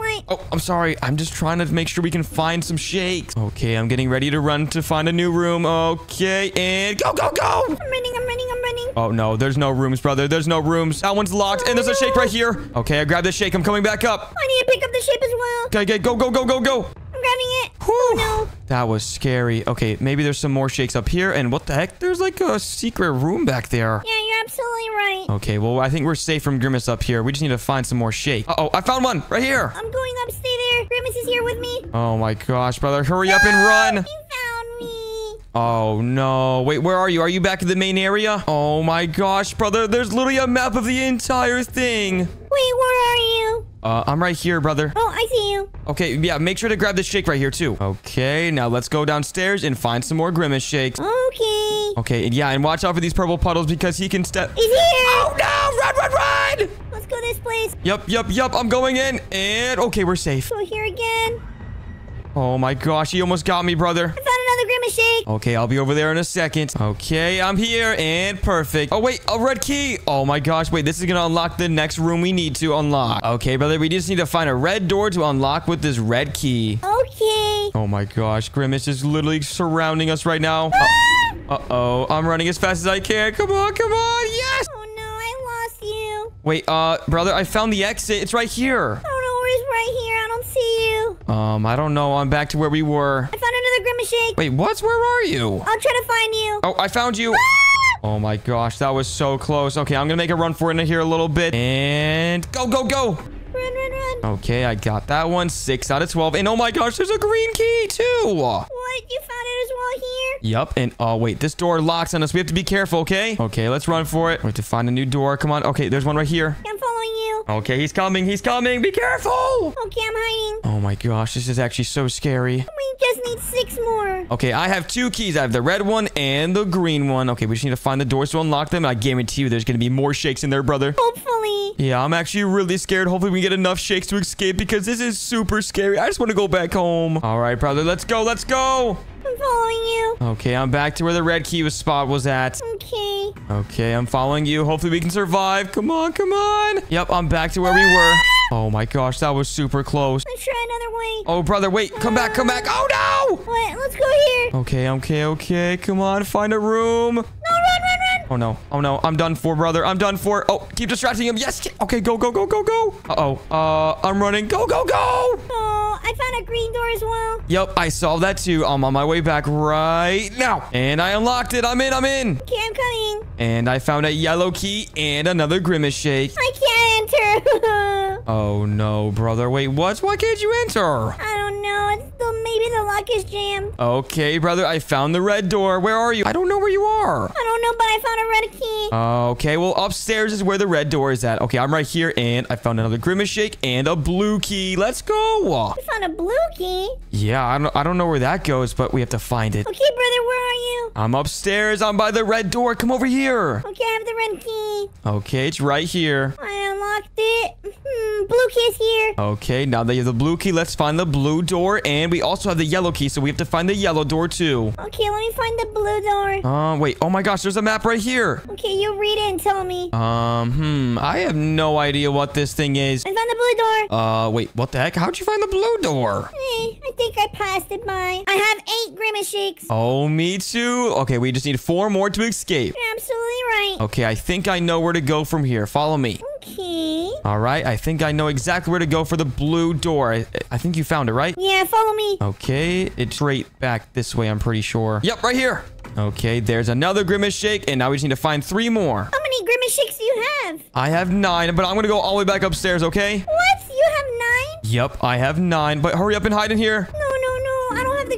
flashlight. Oh, I'm sorry. I'm just trying to make sure we can find some shakes. Okay, I'm getting ready to run to find a new room. Okay, and go, go, go. I'm running, I'm running, I'm running. Oh, no, there's no rooms, brother. There's no rooms. That one's locked, and there's a shake right here. Okay, I grabbed the shake. I'm coming back up. I need to pick up the shape as well. Okay, okay, go, go, go, go, go. Grabbing it. Whew. Oh, no. That was scary. Okay, maybe there's some more shakes up here, and what the heck? There's like a secret room back there. Yeah, you're absolutely right. Okay, well, I think we're safe from Grimace up here. We just need to find some more shake. Uh-oh, I found one right here. I'm going up. Stay there. Grimace is here with me. Oh my gosh, brother. Hurry up and run. He found me. Oh no. Wait, where are you? Are you back in the main area? Oh my gosh, brother. There's literally a map of the entire thing. Wait, where are you? Uh, I'm right here, brother. Oh, I see you. Okay, yeah, make sure to grab this shake right here too. Okay, now let's go downstairs and find some more Grimace shakes. Okay. Okay, and yeah, and watch out for these purple puddles because he can step. He's here. Oh no! Run, run, run! Let's go this place. Yup, yup, yup. I'm going in, and okay, we're safe. Go here again. Oh my gosh, he almost got me, brother. I found shake. Okay, I'll be over there in a second. Okay, I'm here and perfect. Oh, wait, a red key. Oh my gosh, wait, this is gonna unlock the next room we need to unlock. Okay, brother, we just need to find a red door to unlock with this red key. Okay. Oh my gosh, Grimace is literally surrounding us right now. Uh, uh-oh, I'm running as fast as I can. Come on, come on, yes! Oh no, I lost you. Wait, uh, brother, I found the exit. It's right here. i don't no, where's right here? I don't see you. Um, I don't know. I'm back to where we were. I found Grimace shake. Wait, what? Where are you? I'll try to find you. Oh, I found you. Ah! Oh my gosh, that was so close. Okay, I'm gonna make a run for it in here a little bit. And go, go, go. Run, run, run. Okay, I got that one. Six out of 12. And oh my gosh, there's a green key too. What? You found it as well here? Yup. And oh, wait, this door locks on us. We have to be careful, okay? Okay, let's run for it. We have to find a new door. Come on. Okay, there's one right here. I'm following you. Okay, he's coming. He's coming. Be careful. Okay, I'm hiding. Oh my gosh, this is actually so scary. We just need six more. Okay, I have two keys. I have the red one and the green one. Okay, we just need to find the doors to unlock them. I guarantee you there's going to be more shakes in there, brother. Hopefully. Yeah, I'm actually really scared. Hopefully we get enough shakes to escape because this is super scary. I just want to go back home. All right, brother, let's go. Let's go. I'm following you. Okay, I'm back to where the red key was spot was at. Okay. Okay, I'm following you. Hopefully we can survive. Come on, come on. Yep, I'm back to where we were. Ah! Oh my gosh, that was super close. Let's try another way. Oh, brother, wait. Come back, come back. Oh, no. What? Let's go here. Okay, okay, okay. Come on, find a room. No, run, run, run. Oh no. Oh no. I'm done for, brother. I'm done for. Oh, keep distracting him. Yes. Okay, go, go, go, go, go. Uh-oh. Uh, I'm running. Go, go, go. Oh, I found a green door as well. Yep, I saw that too. I'm on my way back right now. And I unlocked it. I'm in, I'm in. Okay, I'm coming. And I found a yellow key and another Grimace shake. I can't enter. Oh no, brother. Wait, what? Why can't you enter? I don't know. It's Maybe the lock is jammed. Okay, brother, I found the red door. Where are you? I don't know where you are. I don't know, but I found a red key. Okay, well, upstairs is where the red door is at. Okay, I'm right here, and I found another Grimace Shake and a blue key. Let's go. I found a blue key. Yeah, I don't, I don't know where that goes, but we have to find it. Okay, brother, where are you? I'm upstairs. I'm by the red door. Come over here. Okay, I have the red key. Okay, it's right here. I unlocked it. Hmm, blue key is here. Okay, now that you have the blue key, let's find the blue door. And we also have the yellow key, so we have to find the yellow door too. Okay, let me find the blue door. Uh, wait. Oh my gosh, there's a map right here. Okay, you read it and tell me. Um, hmm. I have no idea what this thing is. I found the blue door. Uh, wait. What the heck? How'd you find the blue door? Eh, I think I passed it by. I have eight grimace shakes. Oh, me too. Okay, we just need four more to escape. You're absolutely right. Okay, I think I know where to go from here. Follow me. Okay. All right, I think I know exactly where to go for the blue door. I, I think you found it, right? Yeah, follow me. Okay, it's straight back this way, I'm pretty sure. Yep, right here. Okay, there's another Grimace Shake, and now we just need to find three more. How many grimace shakes do you have? I have nine, but I'm gonna go all the way back upstairs, okay? What? You have nine? Yep, I have nine, but hurry up and hide in here. No,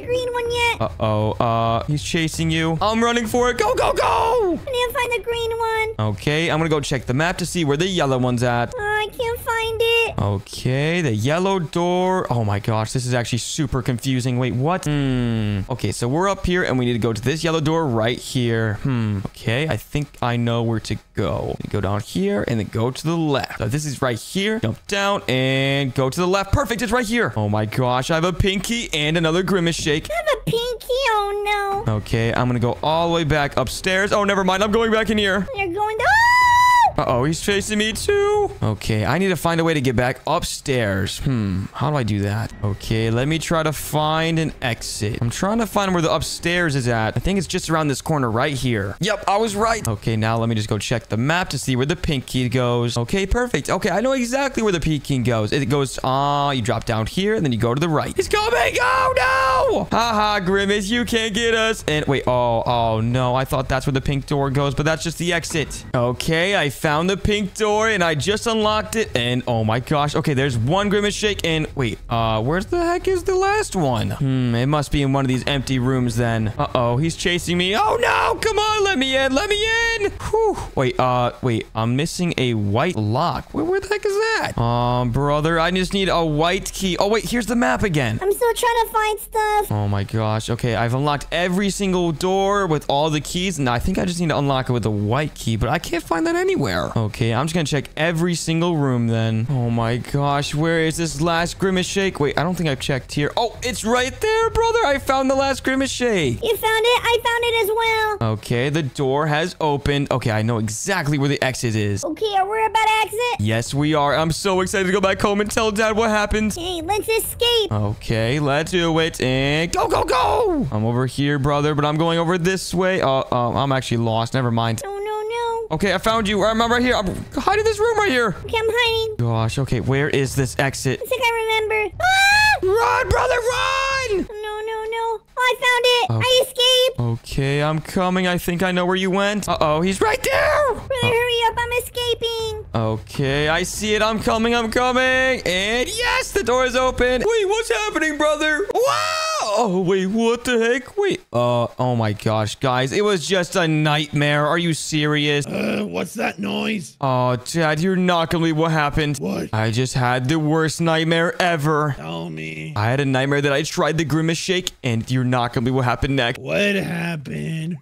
the green one yet. Uh-oh, uh, he's chasing you. I'm running for it. Go, go, go! I need to find the green one. Okay, I'm gonna go check the map to see where the yellow one's at. Uh, I can't find it. Okay, the yellow door. Oh my gosh, this is actually super confusing. Wait, what? Hmm. Okay, so we're up here and we need to go to this yellow door right here. Hmm. Okay, I think I know where to go. Go down here and then go to the left. So this is right here. Jump down and go to the left. Perfect, it's right here. Oh my gosh, I have a pinky and another grimace shake. I have a pinky. Oh no. Okay, I'm gonna go all the way back upstairs. Oh, never mind. I'm going back in here. You're going to. Ah! Uh-oh, he's chasing me too. Okay, I need to find a way to get back upstairs. Hmm, how do I do that? Okay, let me try to find an exit. I'm trying to find where the upstairs is at. I think it's just around this corner right here. Yep, I was right. Okay, now let me just go check the map to see where the pink key goes. Okay, perfect. Okay, I know exactly where the pink key goes. It goes, ah, you drop down here, and then you go to the right. He's coming! Oh, no! Haha, Grimace, you can't get us. And wait, oh, oh, no. I thought that's where the pink door goes, but that's just the exit. Okay, I found the pink door, and I just unlocked it. And oh my gosh. Okay, there's one Grimace Shake, and wait, uh, where's the heck is the last one? Hmm, it must be in one of these empty rooms then. Uh-oh, he's chasing me. Oh, no! Come on, let me in! Let me in! Whew. Wait, uh, wait, I'm missing a white lock. Where, where the heck is that? Um, brother, I just need a white key. Oh, wait, here's the map again. I'm still trying to find stuff. Oh my gosh. Okay, I've unlocked every single door with all the keys, and I think I just need to unlock it with a white key, but I can't find that anywhere. Okay, I'm just gonna check every single room then. Oh my gosh, where is this last Grimace Shake? Wait, I don't think I've checked here. Oh, it's right there, brother. I found the last Grimace Shake. You found it? I found it as well. Okay, the door has opened. Okay, I know exactly where the exit is. Okay, are we about to exit? Yes, we are. I'm so excited to go back home and tell Dad what happened. Okay, let's escape. Okay, let's do it. And go, go, go! I'm over here, brother, but I'm going over this way. Uh, uh, I'm actually lost. Never mind. No, Okay, I found you. I'm right here. I'm hiding in this room right here. Okay, I'm hiding. Gosh, okay, where is this exit? I think I remember. Ah! Run, brother, run! No, no, no. Oh, I found it. Oh. I escaped. Okay, I'm coming. I think I know where you went. Uh-oh, he's right there! Brother, hurry up. I'm escaping. Okay, I see it. I'm coming. I'm coming. And yes, the door is open. Wait, what's happening, brother? Wow! Oh, wait, what the heck? Wait. Uh, oh my gosh, guys. It was just a nightmare. Are you serious? Uh, what's that noise? Oh, Dad, you're not gonna believe what happened. What? I just had the worst nightmare ever. Tell me. I had a nightmare that I tried the Grimace Shake, and you're not gonna believe what happened next. What happened?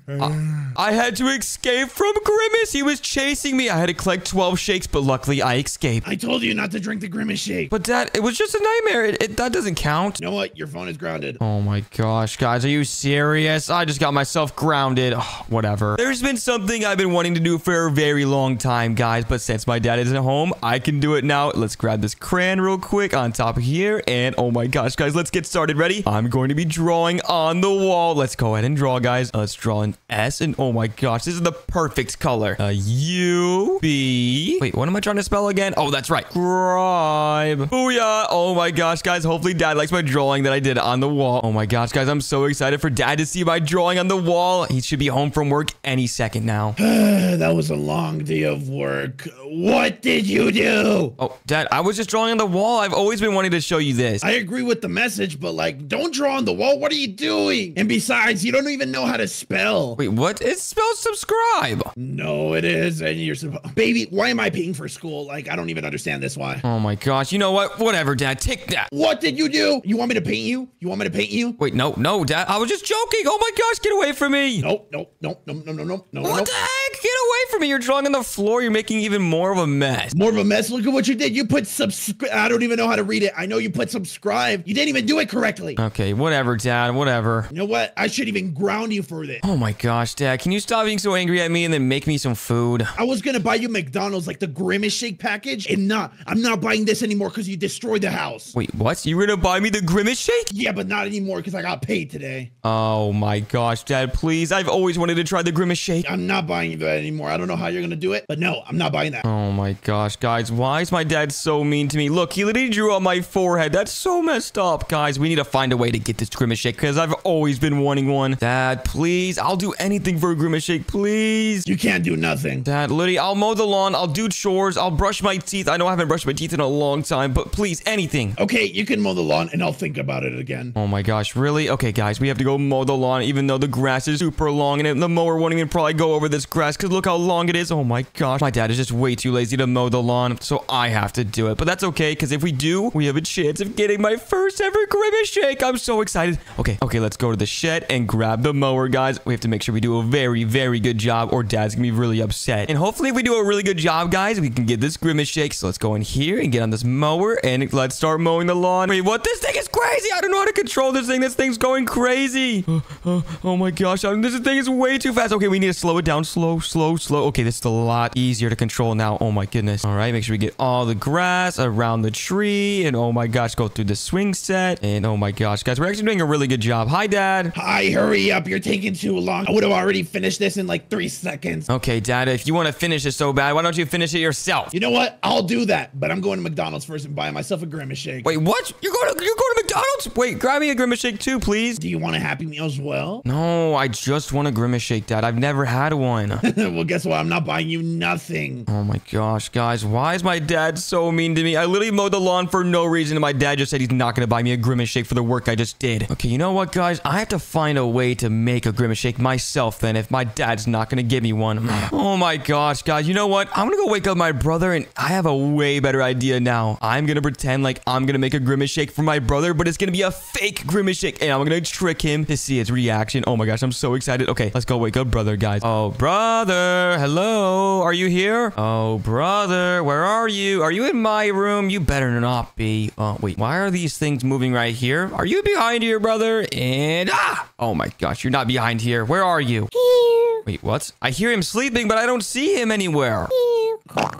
I had to escape from Grimace. He was chasing me. I had to collect 12 shakes, but luckily I escaped. I told you not to drink the Grimace Shake. But Dad, it was just a nightmare. It, it- that doesn't count. You know what? Your phone is grounded. Oh my gosh, guys, are you serious? I just got myself grounded. Ugh, whatever. There's been something I've been wanting to do for a very long time, guys, but since my dad isn't home, I can do it now. Let's grab this crayon real quick on top of here, and oh my gosh, guys, let's get started. Ready? I'm going to be drawing on the wall. Let's go ahead and draw, guys. Let's draw an S, and oh my gosh, this is the perfect color. Uh, U, B. Wait, what am I trying to spell again? Oh, that's right. Scribe. Booyah. Oh my gosh, guys, hopefully dad likes my drawing that I did on the wall. Oh my gosh, guys, I'm so excited for dad to see my drawing on the wall. He should be home from work any second now. that was a long day of work. What did you do? Oh, dad, I was just drawing on the wall. I've always been wanting to show you this. I agree with the message, but like, don't draw on the wall. What are you doing? And besides, you don't even know how to spell. Wait, what? It spells subscribe. No, it is. And you're supposed. Baby, why am I paying for school? Like, I don't even understand this. Why? Oh my gosh, you know what? Whatever, dad, take that. What did you do? You want me to paint you? You want me to paint you? Wait, no, no, dad, I was just joking. Oh my gosh, get away from me. Nope, nope, nope, nope, no, no, no, no, What no. the heck? Get away from me. You're drawing on the floor. You're making even more of a mess. More of a mess. Look at what you did. You put subscribe. I don't even know how to read it. I know you put subscribe. You didn't even do it correctly. Okay, whatever, dad, whatever. You know what? I should even ground you for this. Oh my gosh, dad, can you stop being so angry at me and then make me some food? I was gonna buy you McDonald's like the Grimace Shake package, and not. I'm not buying this anymore because you destroyed the house. Wait, what? You were gonna buy me the Grimace shake? Yeah, but not anymore because I got paid today. Oh my gosh, dad, please. I've always wanted to try the Grimace shake. I'm not buying you that anymore. I don't know how you're gonna do it, but no, I'm not buying that. Oh my gosh, guys, why is my dad so mean to me? Look, he literally drew on my forehead. That's so messed up. Guys, we need to find a way to get this Grimace shake because I've always been wanting one. Dad, please, I'll do anything for a Grimace shake, please. You can't do nothing. Dad, literally, I'll mow the lawn, I'll do chores, I'll brush my teeth. I know I haven't brushed my teeth in a long time, but please, anything. Okay, you can mow the lawn, and I'll think about it again. Oh my gosh, really? Okay, guys, we have to go mow the lawn, even though the grass is super long, and the mower won't even probably go over this grass, because look how long it is. Oh my gosh, my dad is just way too lazy to mow the lawn, so I have to do it. But that's okay, because if we do, we have a chance of getting my first ever Grimace shake. I'm so excited. Okay, okay, let's go to the shed and grab the mower, guys. We have to make sure we do a very, very good job, or dad's gonna be really upset. And hopefully, if we do a really good job, guys, we can get this Grimace shake. So let's go in here and get on this mower, and let's start mowing the lawn. Wait, what? This thing is crazy. I don't know how to control this thing. This thing's going crazy. Oh, oh, oh my gosh. I- This thing is way too fast. Okay, we need to slow it down. Slow, slow, slow. Okay, this is a lot easier to control now. Oh my goodness. All right, make sure we get all the grass around the tree. And oh my gosh, go through the swing set. And oh my gosh, guys, we're actually doing a really good job. Hi, Dad. Hi, hurry up. You're taking too long. I would have already finished this in like three seconds. Okay, Dad, if you want to finish it so bad, why don't you finish it yourself? You know what? I'll do that, but I'm going to McDonald's first and buying myself a Grimace Shake. Wait, what? You're going to you're going to McDonald's? Wait, grab me a Grimace shake too, please. Do you want a Happy Meal as well? No, I just want a Grimace shake, Dad. I've never had one. well, guess what? I'm not buying you nothing. Oh my gosh, guys, why is my dad so mean to me? I literally mowed the lawn for no reason, and my dad just said he's not gonna buy me a Grimace shake for the work I just did. Okay, you know what, guys? I have to find a way to make a Grimace shake myself then if my dad's not gonna give me one. oh my gosh, guys, you know what? I'm gonna go wake up my brother, and I have a way better idea now. I'm gonna pretend like I'm gonna make a Grimace shake for my brother, but it's gonna be a fake Grimace shake, and I'm gonna trick him to see his reaction. Oh my gosh, I'm so excited. Okay, let's go wake up brother, guys. Oh, brother, hello, are you here? Oh, brother, where are you? Are you in my room? You better not be. Oh, wait, why are these things moving right here? Are you behind here, brother? And ah! Oh my gosh, you're not behind here. Where are you? Here, Wait, what? I hear him sleeping, but I don't see him anywhere. here.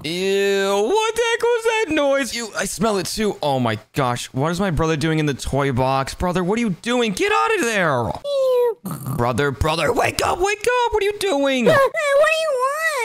Ew, what the heck was that noise? Ew, I smell it too. Oh my gosh, what is my brother doing in the toy box? Brother, what are you doing? Get out of there. Brother, brother, wake up, wake up. What are you doing? What do you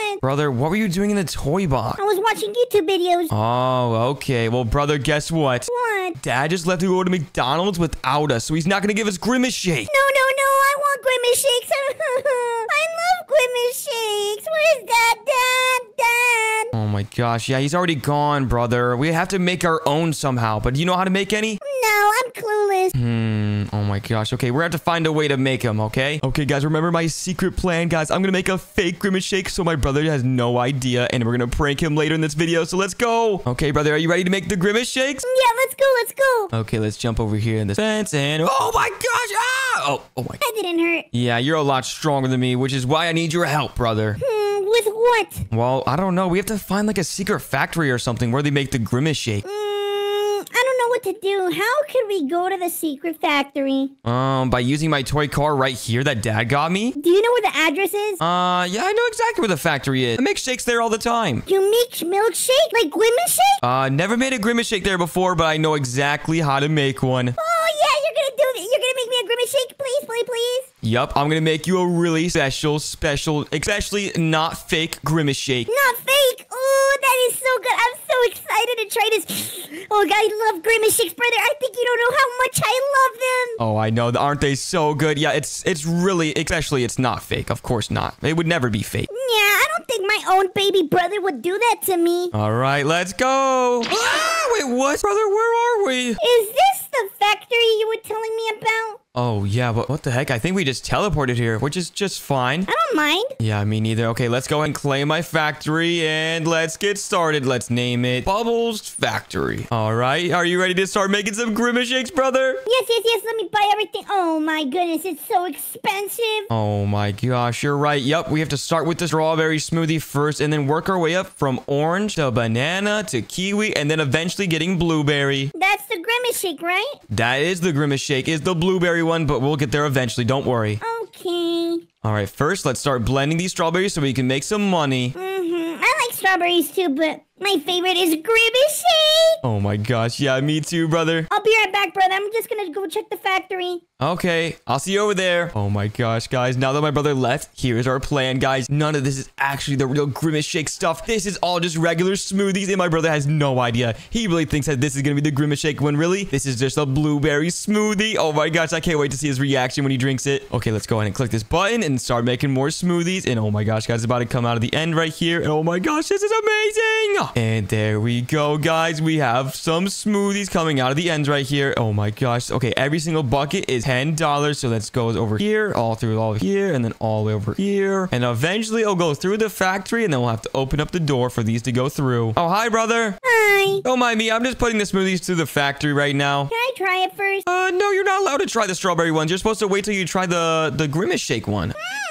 want? Brother, what were you doing in the toy box? I was watching YouTube videos. Oh, okay. Well, brother, guess what? What? Dad just left to go to McDonald's without us, so he's not gonna give us Grimace Shake. No, no, no. I want Grimace shakes. I love Grimace shakes. Where's Dad? Dad? Dad? Oh my gosh, yeah, he's already gone, brother. We have to make our own somehow, but do you know how to make any? No, I'm clueless. Hmm, oh my gosh. Okay, we're gonna have to find a way to make them, okay? Okay, guys, remember my secret plan, guys. I'm gonna make a fake Grimace Shake so my brother has no idea, and we're gonna prank him later in this video, so let's go. Okay, brother, are you ready to make the Grimace Shakes? Yeah, let's go. Let's go. Okay, let's jump over here in this fence, and oh my gosh, ah! Oh, oh my. That didn't hurt. Yeah, you're a lot stronger than me, which is why I need your help, brother. Hmm, with what? Well, I don't know. We have to find like a secret factory or something where they make the Grimace Shake. Mm, I don't know what to do. How could we go to the secret factory? Um, by using my toy car right here that Dad got me. Do you know where the address is? Uh, yeah, I know exactly where the factory is. I make shakes there all the time. you make milkshake? Like Grimace shake? Uh, never made a Grimace Shake there before, but I know exactly how to make one. Oh, yeah, you're gonna do it. You're gonna make me a Grimace shake? Please, please, please. Yup, I'm gonna make you a really special, special, especially not fake Grimace Shake. Not fake. Oh, that is so good. I'm so excited to try this. Oh, I love Grimace shakes, brother. I think you don't know how much I love them. Oh, I know. Aren't they so good? Yeah, it's it's really, especially it's not fake. Of course not. It would never be fake. Yeah, I don't think my own baby brother would do that to me. All right, let's go. Ah, wait, what, brother? Where are we? Is this the factory you were telling me about? Oh, yeah, but what the heck? I think we just teleported here, which is just fine. I don't mind. Yeah, me neither. Okay, let's go ahead and claim my factory and let's get started. Let's name it Bubbles Factory. All right, are you ready to start making some Grimace shakes, brother? Yes, yes, yes. Let me buy everything. Oh my goodness, it's so expensive. Oh my gosh, you're right. Yep, we have to start with the strawberry smoothie first and then work our way up from orange to banana to kiwi and then eventually getting blueberry. That's the Grimace shake, right? That is the Grimace shake, is the blueberry one, but we'll get there eventually. Don't worry. Okay. All right, first let's start blending these strawberries so we can make some money. Mm-hmm. I like strawberries too, but my favorite is Grimace shake. Oh my gosh, yeah, me too, brother. I'll be right back, brother. I'm just gonna go check the factory. Okay, I'll see you over there. Oh my gosh, guys. Now that my brother left, here's our plan, guys. None of this is actually the real Grimace Shake stuff. This is all just regular smoothies, and my brother has no idea. He really thinks that this is going to be the Grimace Shake when really, this is just a blueberry smoothie. Oh my gosh, I can't wait to see his reaction when he drinks it. Okay, let's go ahead and click this button and start making more smoothies. And oh my gosh, guys, it's about to come out of the end right here. And oh my gosh, this is amazing. And there we go, guys. We have some smoothies coming out of the ends right here. Oh my gosh. Okay, every single bucket is $10. So let's go over here, all through all here, and then all the way over here. And eventually it'll go through the factory, and then we'll have to open up the door for these to go through. Oh, hi, brother. Hi. Don't mind me. I'm just putting the smoothies through the factory right now. Can I try it first? Uh, no, you're not allowed to try the strawberry ones. You're supposed to wait till you try the, the Grimace Shake one. I want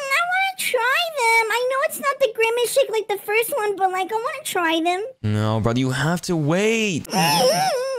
to try them. I know it's not the Grimace shake like the first one, but like I want to try them. No, brother, you have to wait.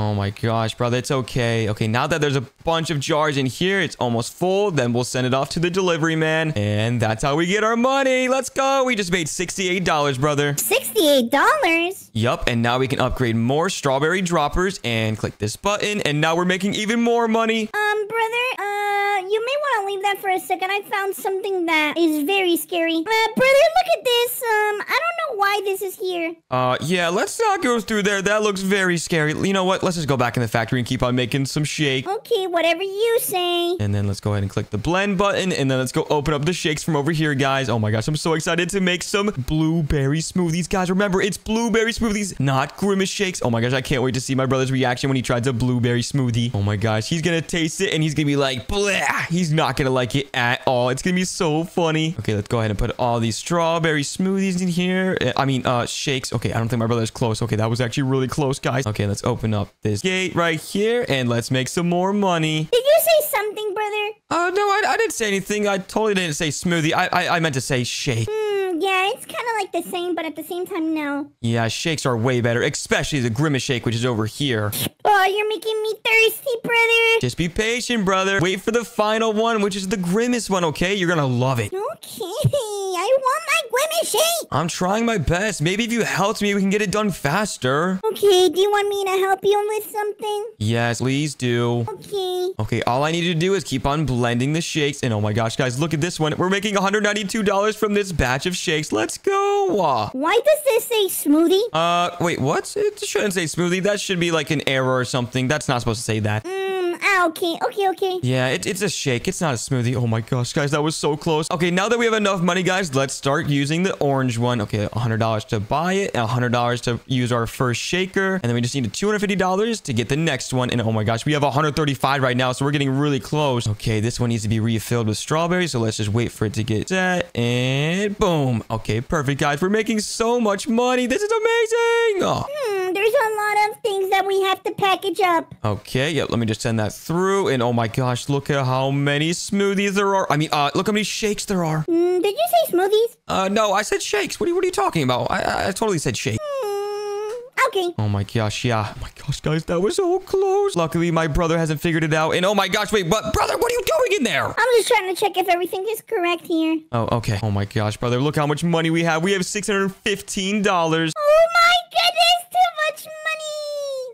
Oh my gosh, brother, it's okay. Okay, now that there's a bunch of jars in here, it's almost full. Then we'll send it off to the delivery man. And that's how we get our money. Let's go. We just made $68, brother. Sixty-eight dollars. Yup, and now we can upgrade more strawberry droppers and click this button. And now we're making even more money. Um, brother, uh, you may want to leave that for a second. I found something that is very scary. Uh, brother, look at this. Um, I don't know why this is here. Uh, yeah, let's not go through there. That looks very scary. You know what? Let's just go back in the factory and keep on making some shake. Okay, whatever you say. And then let's go ahead and click the blend button. And then let's go open up the shakes from over here, guys. Oh my gosh, I'm so excited to make some blueberry smoothies. Guys, remember, it's blueberry smoothies, not grimace shakes. Oh my gosh, I can't wait to see my brother's reaction when he tries a blueberry smoothie. Oh my gosh, he's gonna taste it and he's gonna be like, blah. He's not gonna like it at all. It's gonna be so funny. Okay, let's go ahead and put all these strawberry smoothies in here. I mean, uh, shakes. Okay, I don't think my brother's close. Okay, that was actually really close, guys. Okay, let's open up this gate right here and let's make some more money. Did you say something, brother? Uh, no, I, I didn't say anything. I totally didn't say smoothie. I, I, I meant to say shake. Hmm, yeah, it's kind of like the same, but at the same time, no. Yeah, shakes are way better, especially the Grimace shake, which is over here. Oh, you're making me thirsty, brother. Just be patient, brother. Wait for the final one, which is the Grimace one, okay? You're gonna love it. Okay, I want my Grimace shake. I'm trying my best. Maybe if you helped me, we can get it done faster. Okay, do you want me to help you with something? Yes, please do. Okay. Okay, all I need to do is keep on blending the shakes. And oh my gosh, guys, look at this one. We're making $192 from this batch of shakes. Let's go. Why does this say smoothie? Uh, wait, what? It shouldn't say smoothie. That should be like an error or something. That's not supposed to say that. Mm, ah, okay, okay, okay. Yeah, it, it's a shake. It's not a smoothie. Oh my gosh, guys, that was so close. Okay, now that we have enough money, guys, let's start using the orange one. Okay, $100 to buy it, and $100 to use our first shaker, and then we just need $250 to get the next one. And oh my gosh, we have 135 right now, so we're getting really close. Okay, this one needs to be refilled with strawberries, so let's just wait for it to get set, and boom. Okay, perfect, guys. We're making so much money. This is amazing. Oh. Hmm, there's a lot of things that we have to package up. Okay, yep, let me just send that through. And oh my gosh, look at how many smoothies there are. I mean, uh, look how many shakes there are. Mm, did you say smoothies? Uh, no, I said shakes. What are you, what are you talking about? I, I, totally said shake. Hmm, okay. Oh my gosh, yeah. Oh my gosh, guys, that was so close. Luckily, my brother hasn't figured it out. And oh my gosh, wait, but brother, what are you doing in there? I'm just trying to check if everything is correct here. Oh, okay. Oh my gosh, brother, look how much money we have. We have $615. Oh my goodness,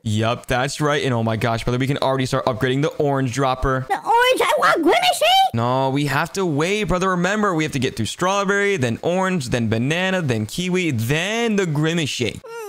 Yup, that's right. And oh my gosh, brother, we can already start upgrading the orange dropper. The orange, I want Grimace shake! No, we have to wait, brother. Remember, we have to get through strawberry, then orange, then banana, then kiwi, then the grimace shake. Mm,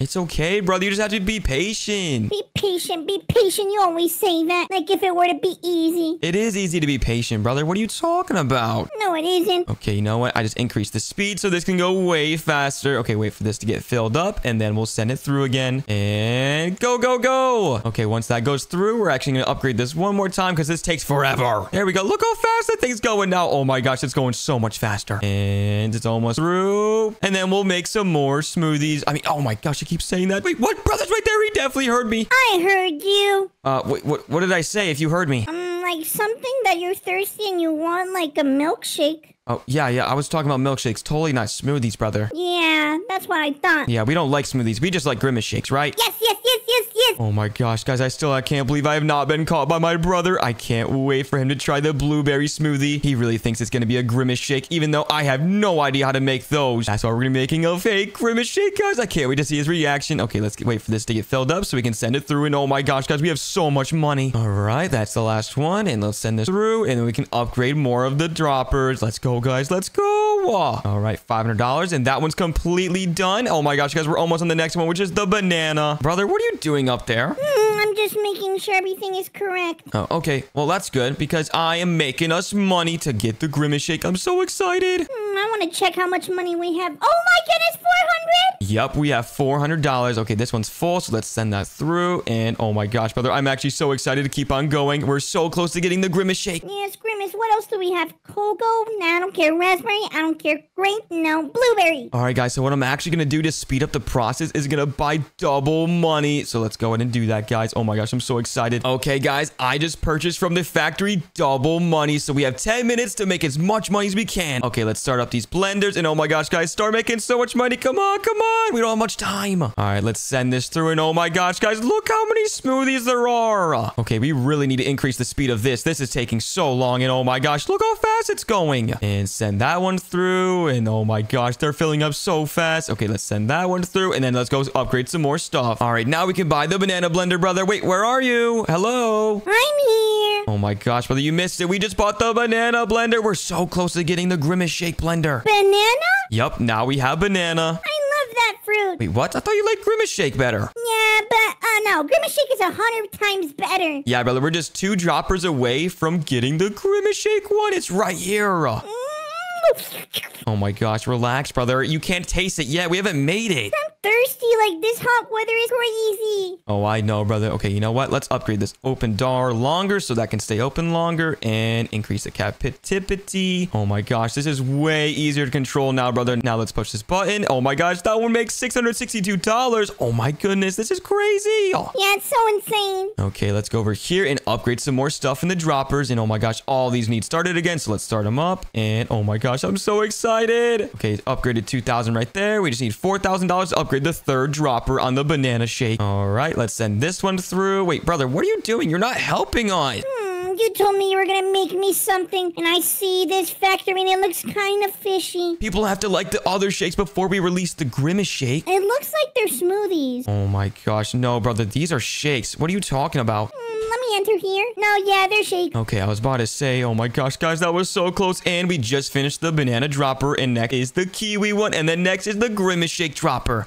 It's okay, brother. You just have to be patient. Be patient, be patient. You always say that. Like if it were to be easy. It is easy to be patient, brother. What are you talking about? No, it isn't. Okay, you know what? I just increased the speed so this can go way faster. Okay, wait for this to get filled up and then we'll send it through again. And go, go, go. Okay, once that goes through, we're actually going to upgrade this one more time because this takes forever. There we go. Look how fast that thing's going now. Oh my gosh, it's going so much faster. And it's almost through. And then we'll make some more smoothies. I mean, oh my gosh, keep saying that. Wait, what? Brother's right there. He definitely heard me. I heard you. Uh, wait, what, what did I say if you heard me? Um, like something that you're thirsty and you want like a milkshake. Oh, yeah, yeah. I was talking about milkshakes. Totally not smoothies, brother. Yeah, that's what I thought. Yeah, we don't like smoothies. We just like grimace shakes, right? Yes, yes, yes, yes, yes. Oh my gosh, guys, I still I can't believe I have not been caught by my brother. I can't wait for him to try the blueberry smoothie. He really thinks it's gonna be a grimace shake, even though I have no idea how to make those. That's why we're gonna be making a fake grimace shake, guys. I can't wait to see his reaction. Okay, let's get, wait for this to get filled up so we can send it through. And oh my gosh, guys, we have so much money. All right, that's the last one. And let's send this through, and then we can upgrade more of the droppers. Let's go, guys. Let's go. All right, $500. And that one's completely done. Oh my gosh, guys, we're almost on the next one, which is the banana. Brother, what are you doing up there? Hmm, I'm just making sure everything is correct. Oh, okay. Well, that's good because I am making us money to get the Grimace Shake. I'm so excited. Hmm, I want to check how much money we have. Oh my goodness, 400? Yup, we have $400. Okay, this one's full, so let's send that through. And oh my gosh, brother, I'm actually so excited to keep on going. We're so close to getting the Grimace Shake. Yes, Grimace, what else do we have? Cocoa? Nah, I don't care. Raspberry? I don't care. Grape? No. Blueberry? All right, guys, so what I'm actually going to do to speed up the process is going to buy double money. So let's go ahead and do that, guys. Oh my gosh, I'm so excited. Okay, guys, I just purchased from the factory double money. So we have 10 minutes to make as much money as we can. Okay, let's start up these blenders. And oh my gosh, guys, start making so much money. Come on, come on. We don't have much time. All right, let's send this through. And oh my gosh, guys, look how many smoothies there are. Okay, we really need to increase the speed of this. This is taking so long. And oh my gosh, look how fast it's going. And send that one through. And oh my gosh, they're filling up so fast. Okay, let's send that one through. And then let's go upgrade some more stuff. All right, now we can buy the banana blender, brother. Wait, where are you? Hello? I'm here. Oh my gosh, brother, you missed it. We just bought the banana blender. We're so close to getting the Grimace Shake blender. Banana? Yup, now we have banana. I love that fruit. Wait, what? I thought you liked Grimace Shake better. Yeah, but uh, no, Grimace Shake is a hundred times better. Yeah, brother, we're just two droppers away from getting the Grimace Shake one. It's right here. Mm. Oh my gosh, relax, brother. You can't taste it yet. We haven't made it. I'm thirsty. Like this hot weather is crazy. Oh, I know, brother. Okay, you know what? Let's upgrade this open door longer so that can stay open longer and increase the captivity. Oh my gosh, this is way easier to control now, brother. Now let's push this button. Oh my gosh, that one makes $662. Oh my goodness, this is crazy. Oh. Yeah, it's so insane. Okay, let's go over here and upgrade some more stuff in the droppers. And oh my gosh, all these need started again. So let's start them up. And oh my gosh, I'm so excited. Okay, upgraded 2,000 right there. We just need $4,000 to upgrade the third dropper on the banana shake. All right, let's send this one through. Wait, brother, what are you doing? You're not helping on Hmm, you told me you were gonna make me something, and I see this factory and it looks kind of fishy. People have to like the other shakes before we release the Grimace shake. It looks like they're smoothies. Oh my gosh, no, brother, these are shakes. What are you talking about? Hmm, me enter here. No, yeah, they're shake. Okay, I was about to say, oh my gosh, guys, that was so close. And we just finished the banana dropper, and next is the kiwi one, and then next is the Grimace shake dropper.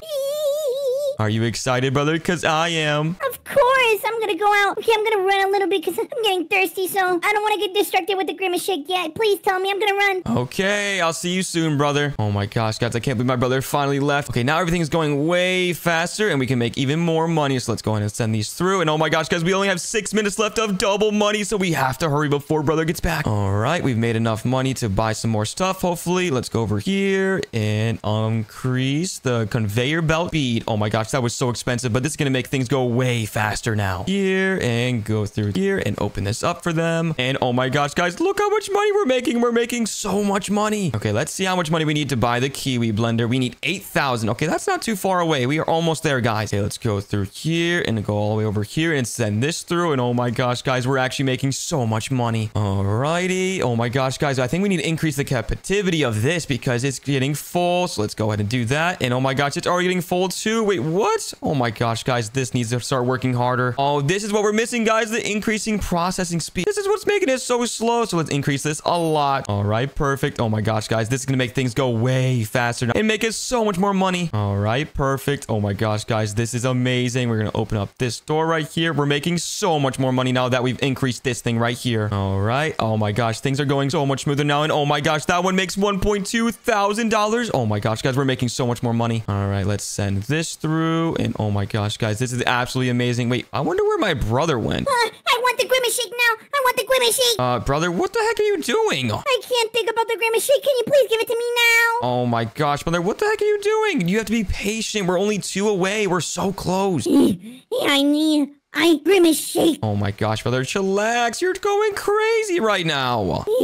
Are you excited, brother? Because I am. Of course, I'm gonna go out. Okay, I'm gonna run a little bit because I'm getting thirsty, so I don't want to get distracted with the grimace shake yet. Please tell me I'm gonna run. Okay, I'll see you soon, brother. Oh my gosh, guys, I can't believe my brother finally left. Okay, now everything's going way faster and we can make even more money. So let's go ahead and send these through. And oh my gosh, guys, we only have six minutes left of double money, so we have to hurry before brother gets back. All right, we've made enough money to buy some more stuff, hopefully. Let's go over here and increase the conveyor belt speed. Oh my gosh, that was so expensive, but this is going to make things go way faster now. Here and go through here and open this up for them. And oh my gosh, guys, look how much money we're making. We're making so much money. Okay, let's see how much money we need to buy the Kiwi blender. We need 8,000. Okay, that's not too far away. We are almost there, guys. Okay, let's go through here and go all the way over here and send this through. And oh my gosh, guys, we're actually making so much money. Alrighty. Oh my gosh, guys, I think we need to increase the captivity of this because it's getting full. So let's go ahead and do that. And oh my gosh, it's already getting full too. Wait, what? Oh my gosh, guys, this needs to start working harder. Oh, this is what we're missing, guys. The increasing processing speed. This is what's making it so slow. So let's increase this a lot. All right, perfect. Oh my gosh, guys. This is to make things go way faster and make us so much more money. All right, perfect. Oh my gosh, guys. This is amazing. We're to open up this door right here. We're making so much more money now that we've increased this thing right here. All right. Oh my gosh, things are going so much smoother now. And oh my gosh, that one makes $1.2 thousand. Oh my gosh, guys, we're making so much more money. All right, let's send this through. And oh my gosh, guys, this is absolutely amazing. Wait, I wonder where my brother went. Uh, I want the Grimace Shake now. I want the Grimace Shake. Uh, brother, what the heck are you doing? I can't think about the Grimace Shake. Can you please give it to me now? Oh my gosh, brother, what the heck are you doing? You have to be patient. We're only two away. We're so close. yeah, I need. I Grimace Shake. Oh my gosh, brother, chillax. You're going crazy right now.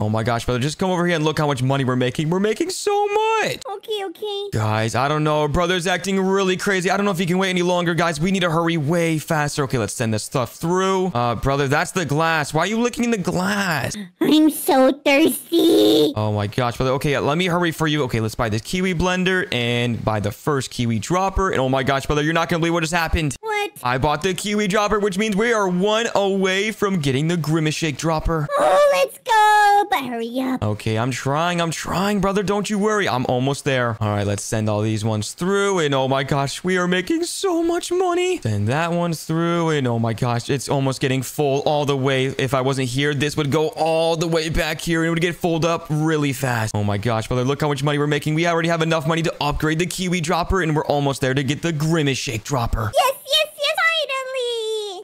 Oh my gosh, brother, just come over here and look how much money we're making. We're making so much. Okay, okay. Guys, I don't know. Brother's acting really crazy. I don't know if he can wait any longer, guys. We need to hurry way faster. Okay, let's send this stuff through. Uh, brother, that's the glass. Why are you licking the glass? I'm so thirsty. Oh my gosh, brother. Okay, let me hurry for you. Okay, let's buy this kiwi blender and buy the first kiwi dropper. And oh my gosh, brother, you're not gonna believe what just happened. I bought the kiwi dropper, which means we are one away from getting the grimace shake dropper. Oh, let's go. But hurry up. Okay, I'm trying. I'm trying, brother. Don't you worry. I'm almost there. All right, let's send all these ones through. And oh my gosh, we are making so much money. Send that one through. And oh my gosh, it's almost getting full all the way. If I wasn't here, this would go all the way back here and it would get filled up really fast. Oh my gosh, brother, look how much money we're making. We already have enough money to upgrade the kiwi dropper and we're almost there to get the grimace shake dropper. Yes, yes.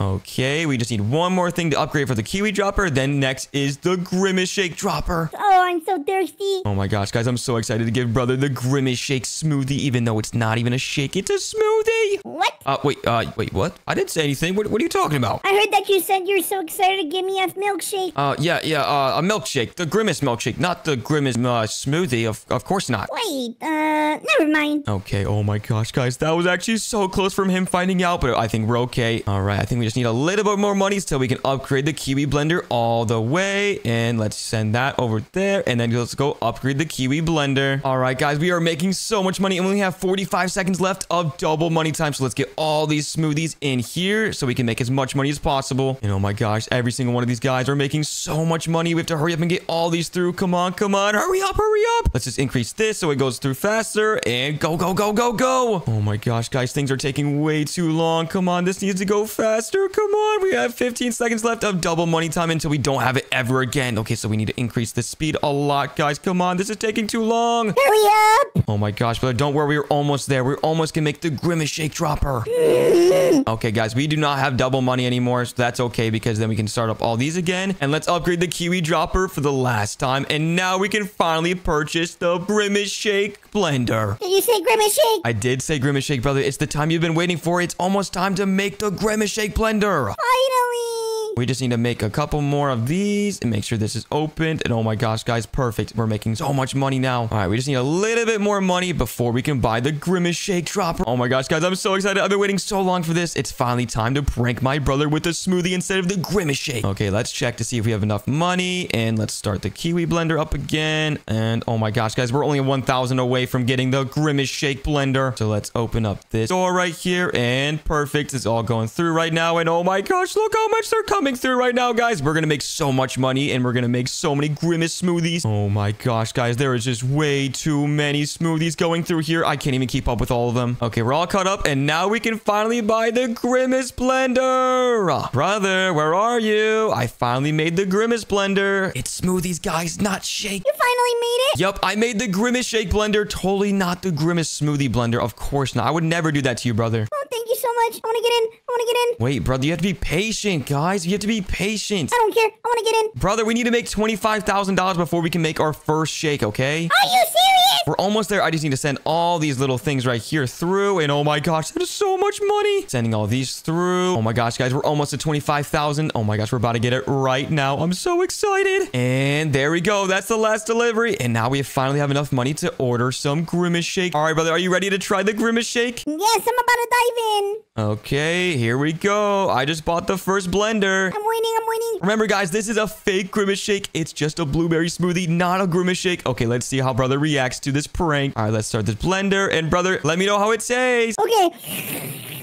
Okay, we just need one more thing to upgrade for the kiwi dropper. Then next is the grimace shake dropper. Oh, I'm so thirsty. Oh my gosh, guys, I'm so excited to give brother the Grimace Shake smoothie, even though it's not even a shake, it's a smoothie. What? Uh, wait, uh, wait, what? I didn't say anything. What, what are you talking about? I heard that you said you're so excited to give me a milkshake. Uh, yeah, yeah, uh, a milkshake, the Grimace milkshake, not the Grimace uh, smoothie. Of, of course not. Wait, uh, never mind. Okay, oh my gosh, guys, that was actually so close from him finding out, but I think we're okay. All right, I think we just need a little bit more money so we can upgrade the Kiwi blender all the way. And let's send that over there. And then let's go upgrade the Kiwi blender. All right, guys, we are making so much money and we only have 45 seconds left of double money time. So let's get all these smoothies in here so we can make as much money as possible. And oh my gosh, every single one of these guys are making so much money. We have to hurry up and get all these through. Come on, come on, hurry up, hurry up. Let's just increase this so it goes through faster and go, go, go, go, go. Oh my gosh, guys, things are taking way too long. Come on, this needs to go faster. Come on, we have 15 seconds left of double money time until we don't have it ever again. Okay, so we need to increase the speed a lot, guys. Come on, this is taking too long. Hurry up. Oh my gosh, brother, don't worry. We're almost there. We're almost gonna make the Grimace Shake Dropper. Okay, guys, we do not have double money anymore, so that's okay because then we can start up all these again. And let's upgrade the Kiwi Dropper for the last time. And now we can finally purchase the Grimace Shake Blender. Did you say Grimace Shake? I did say Grimace Shake, brother. It's the time you've been waiting for. It's almost time to make the Grimace Shake Blender. Finally. We just need to make a couple more of these and make sure this is opened. And oh my gosh, guys, perfect. We're making so much money now. All right, we just need a little bit more money before we can buy the Grimace Shake Dropper. Oh my gosh, guys, I'm so excited. I've been waiting so long for this. It's finally time to prank my brother with a smoothie instead of the Grimace Shake. Okay, let's check to see if we have enough money. And let's start the Kiwi Blender up again. And oh my gosh, guys, we're only 1,000 away from getting the Grimace Shake Blender. So let's open up this door right here. And perfect. It's all going through right now. And oh my gosh, look how much they're coming through right now, guys. We're gonna make so much money and we're gonna make so many Grimace smoothies. Oh my gosh, guys, there is just way too many smoothies going through here. I can't even keep up with all of them. Okay, we're all caught up and now we can finally buy the Grimace blender. Brother, where are you? I finally made the Grimace blender. It's smoothies, guys, not shake. You finally made it. Yep, I made the Grimace shake blender. Totally not the Grimace smoothie blender. Of course not. I would never do that to you, brother. Oh, thank you so much. I want to get in. I want to get in. Wait, brother, you have to be patient, guys. You have to be patient. I don't care. I want to get in. Brother, we need to make $25,000 before we can make our first shake, okay? Are you serious? We're almost there. I just need to send all these little things right here through. And oh my gosh, that is so much money. Sending all these through. Oh my gosh, guys, we're almost at 25,000. Oh my gosh, we're about to get it right now. I'm so excited. And there we go. That's the last delivery. And now we finally have enough money to order some Grimace Shake. All right, brother, are you ready to try the Grimace Shake? Yes, I'm about to dive in. Okay, here we go. I just bought the first blender. I'm winning. I'm winning. Remember, guys, this is a fake Grimace Shake. It's just a blueberry smoothie, not a Grimace Shake. Okay, let's see how brother reacts to this prank. All right, let's start this blender. And brother, let me know how it tastes. Okay.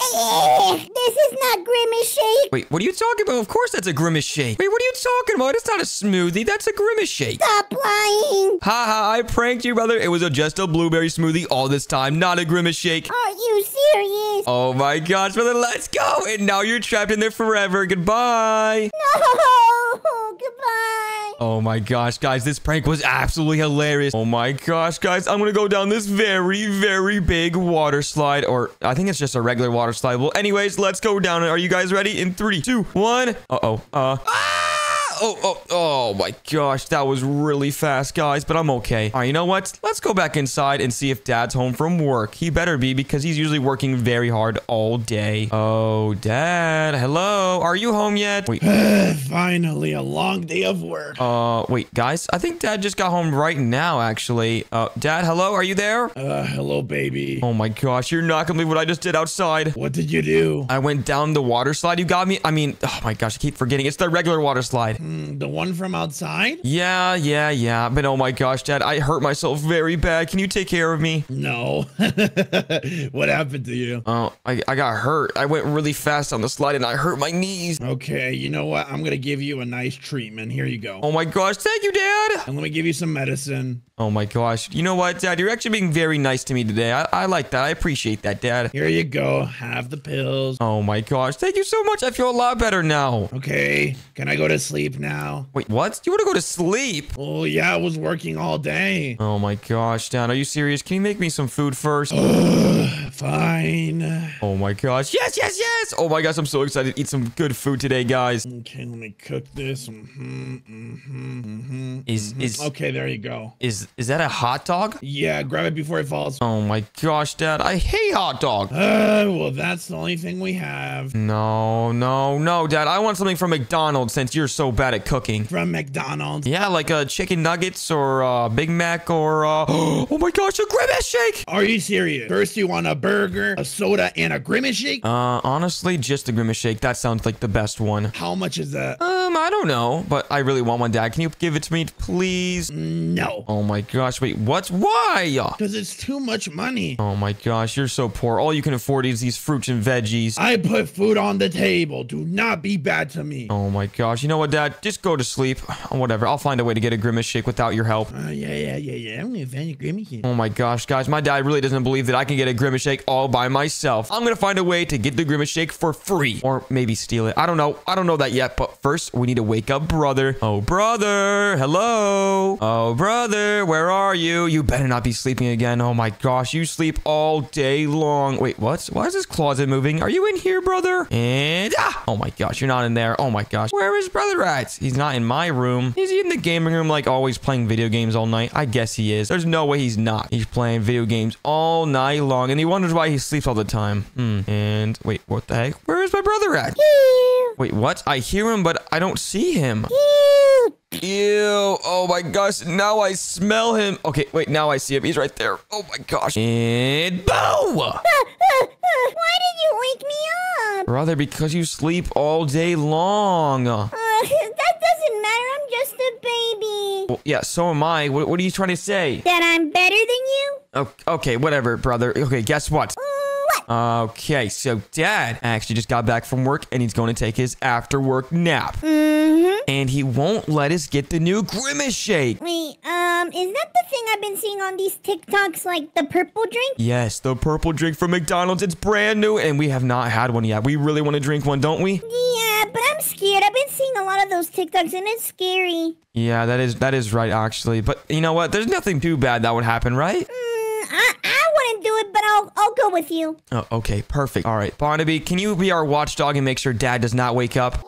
This is not Grimace Shake. Wait, what are you talking about? Of course that's a grimace shake. Wait, what are you talking about? It's not a smoothie. That's a grimace shake. Stop lying. Ha ha, I pranked you, brother. It was a, just a blueberry smoothie all this time, not a grimace shake. Are you serious? Oh my gosh, brother, let's go. And now you're trapped in there forever. Goodbye. No. Goodbye. Oh my gosh, guys, this prank was absolutely hilarious. Oh my gosh, guys, I'm gonna go down this very, very big water slide, or I think it's just a regular water Well, anyways, let's go down. Are you guys ready? In three, two, one. Uh-oh. Uh. Ah! Oh, oh, oh my gosh, that was really fast, guys, but I'm okay. All right, you know what? Let's go back inside and see if Dad's home from work. He better be because he's usually working very hard all day. Oh, Dad, hello. Are you home yet? Wait, Finally, a long day of work. uh, wait, guys, I think Dad just got home right now, actually. Uh, Dad, hello, are you there? Uh, hello, baby. Oh my gosh, you're not gonna believe what I just did outside. What did you do? I went down the water slide you got me. I mean, oh my gosh, I keep forgetting. It's the regular water slide. Mm, the one from outside? Yeah, yeah, yeah. But oh my gosh, Dad, I hurt myself very bad. Can you take care of me? No. what happened to you? Oh, I, I got hurt. I went really fast on the slide and I hurt my knees. Okay, you know what? I'm gonna give you a nice treatment. Here you go. Oh my gosh, thank you, Dad. And let me give you some medicine. Oh my gosh. You know what, Dad? You're actually being very nice to me today. I, I like that. I appreciate that, Dad. Here you go. Have the pills. Oh my gosh. Thank you so much. I feel a lot better now. Okay, can I go to sleep now? Wait, what? You want to go to sleep? Oh, yeah, I was working all day. Oh my gosh, Dad. Are you serious? Can you make me some food first? Fine. Oh my gosh. Yes, yes, yes. Oh my gosh, I'm so excited to eat some good food today, guys. Okay, let me cook this. Mm-hmm, mm-hmm, mm-hmm. Is is Okay, there you go. is is that a hot dog? Yeah, grab it before it falls. Oh my gosh, Dad. I hate hot dog. Uh, well, that's the only thing we have. No, no, no, Dad. I want something from McDonald's since you're so bad at cooking. From McDonald's. Yeah, like a chicken nuggets or a Big Mac or uh oh my gosh, a grimace shake. Are you serious? First, you want a burger, a soda, and a grimace shake? Uh, honestly, just a grimace shake. That sounds like the best one. How much is that? Um, I don't know, but I really want one, Dad. Can you give it to me, please? No. Oh my gosh, wait, what? Why? Because it's too much money. Oh my gosh, you're so poor. All you can afford is these fruits and veggies. I put food on the table. Do not be bad to me. Oh my gosh, you know what, Dad? Just go to sleep. Whatever, I'll find a way to get a grimace shake without your help. Uh, yeah, yeah, yeah, yeah. I'm gonna find a grimace shake. Oh my gosh, guys, my dad really doesn't believe that I can get a grimace shake all by myself. I'm gonna find a way to get the grimace shake for free. Or maybe steal it. I don't know. I don't know that yet, but first we need to wake up brother. Oh, brother. Hello. Oh, brother. Where are you? You better not be sleeping again. Oh my gosh, you sleep all day long. Wait, what? Why is this closet moving? Are you in here, brother? And ah! Oh my gosh, you're not in there. Oh my gosh. Where is brother at? He's not in my room. Is he in the gaming room like always playing video games all night? I guess he is. There's no way he's not. He's playing video games all night long and he wonders why he sleeps all the time. Hmm. And wait, what the heck? Where is my brother at? Wait, what? I hear him, but I don't see him. Ew. Oh my gosh. Now I smell him. Okay, wait. Now I see him. He's right there. Oh my gosh. And boo! Uh, uh, uh, why did you wake me up? Brother, because you sleep all day long. Uh, that doesn't matter. I'm just a baby. Well, yeah, so am I. What, what are you trying to say? That I'm better than you? Okay, whatever, brother. Okay, guess what? Mm, what? Okay, so dad actually just got back from work and he's going to take his after work nap. Mm-hmm. And he won't let us get the new Grimace Shake. Wait, um, is that the thing I've been seeing on these TikToks, like the purple drink? Yes, the purple drink from McDonald's. It's brand new and we have not had one yet. We really want to drink one, don't we? Yeah, but I'm scared. I've been seeing a lot of those TikToks and it's scary. Yeah, that is that is right actually. But you know what? There's nothing too bad that would happen, right? Mm, I, I wouldn't do it, but I'll, I'll go with you. Oh, okay, perfect. All right, Barnaby, can you be our watchdog and make sure Dad does not wake up?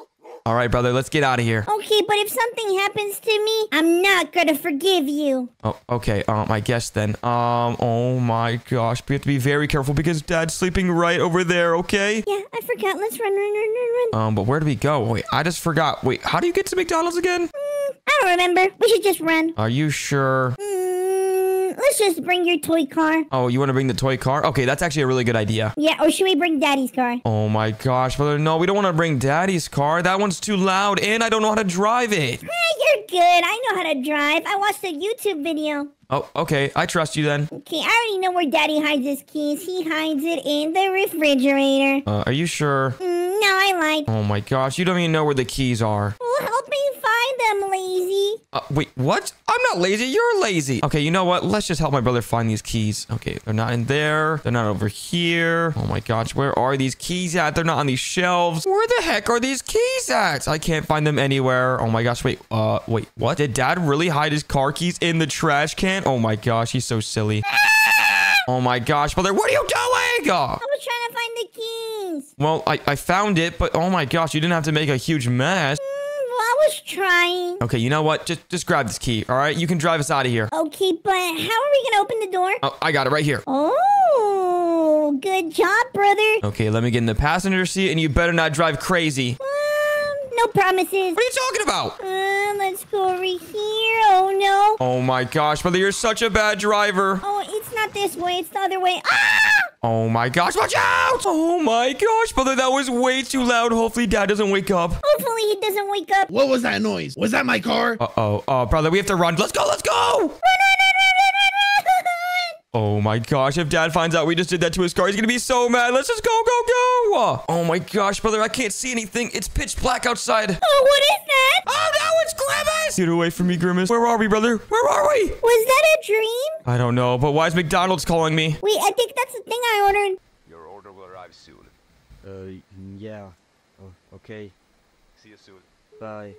All right, brother, let's get out of here. Okay, but if something happens to me, I'm not gonna forgive you. Oh, okay. Um, I guess then. Um, oh my gosh, we have to be very careful because Dad's sleeping right over there. Okay. Yeah, I forgot. Let's run, run, run, run, run. Um, but where do we go? Wait, I just forgot. Wait, how do you get to McDonald's again? Mm, I don't remember. We should just run. Are you sure? Mm, let's just bring your toy car. Oh, you want to bring the toy car? Okay, that's actually a really good idea. Yeah, or should we bring Daddy's car? Oh my gosh, brother, no, we don't want to bring Daddy's car. That one's too loud, and I don't know how to drive it. You're good. I know how to drive. I watched a YouTube video. Oh, okay. I trust you then. Okay, I already know where Daddy hides his keys. He hides it in the refrigerator. Uh, are you sure? Mm, no, I lied. Oh my gosh, you don't even know where the keys are. Well, help me find them, lazy. Uh, wait, what? I'm not lazy. You're lazy. Okay, you know what? Let's just help my brother find these keys. Okay, they're not in there. They're not over here. Oh my gosh, where are these keys at? They're not on these shelves. Where the heck are these keys at? I can't find them anywhere. Oh my gosh, wait. Uh, wait, what? Did dad really hide his car keys in the trash can? Oh my gosh, he's so silly. Oh my gosh, brother, what are you doing? I was trying to find the keys. well, I, I found it, but oh my gosh, you didn't have to make a huge mess. Was trying. Okay, you know what? Just just grab this key, all right? You can drive us out of here. Okay, but how are we gonna open the door? Oh, I got it right here. Oh, good job, brother. Okay, let me get in the passenger seat, and you better not drive crazy. Um, no promises. What are you talking about? Uh, let's go over here. Oh no. Oh my gosh, brother, you're such a bad driver. Oh, it's not this way. It's the other way. Ah! Oh my gosh, watch out! Oh my gosh, brother, that was way too loud. Hopefully, dad doesn't wake up. Hopefully he doesn't wake up. What was that noise? Was that my car? Uh oh, oh, brother, we have to run. Let's go, let's go! Run, run, run. Oh my gosh, if dad finds out we just did that to his car, he's gonna be so mad. Let's just go, go, go! Oh my gosh, brother, I can't see anything. It's pitch black outside. Oh, what is that? Oh no, it's Grimace! Get away from me, Grimace. Where are we, brother? Where are we? Was that a dream? I don't know, but why is McDonald's calling me? Wait, I think that's the thing I ordered. Your order will arrive soon. Uh, yeah. Oh, okay. See you soon. Bye.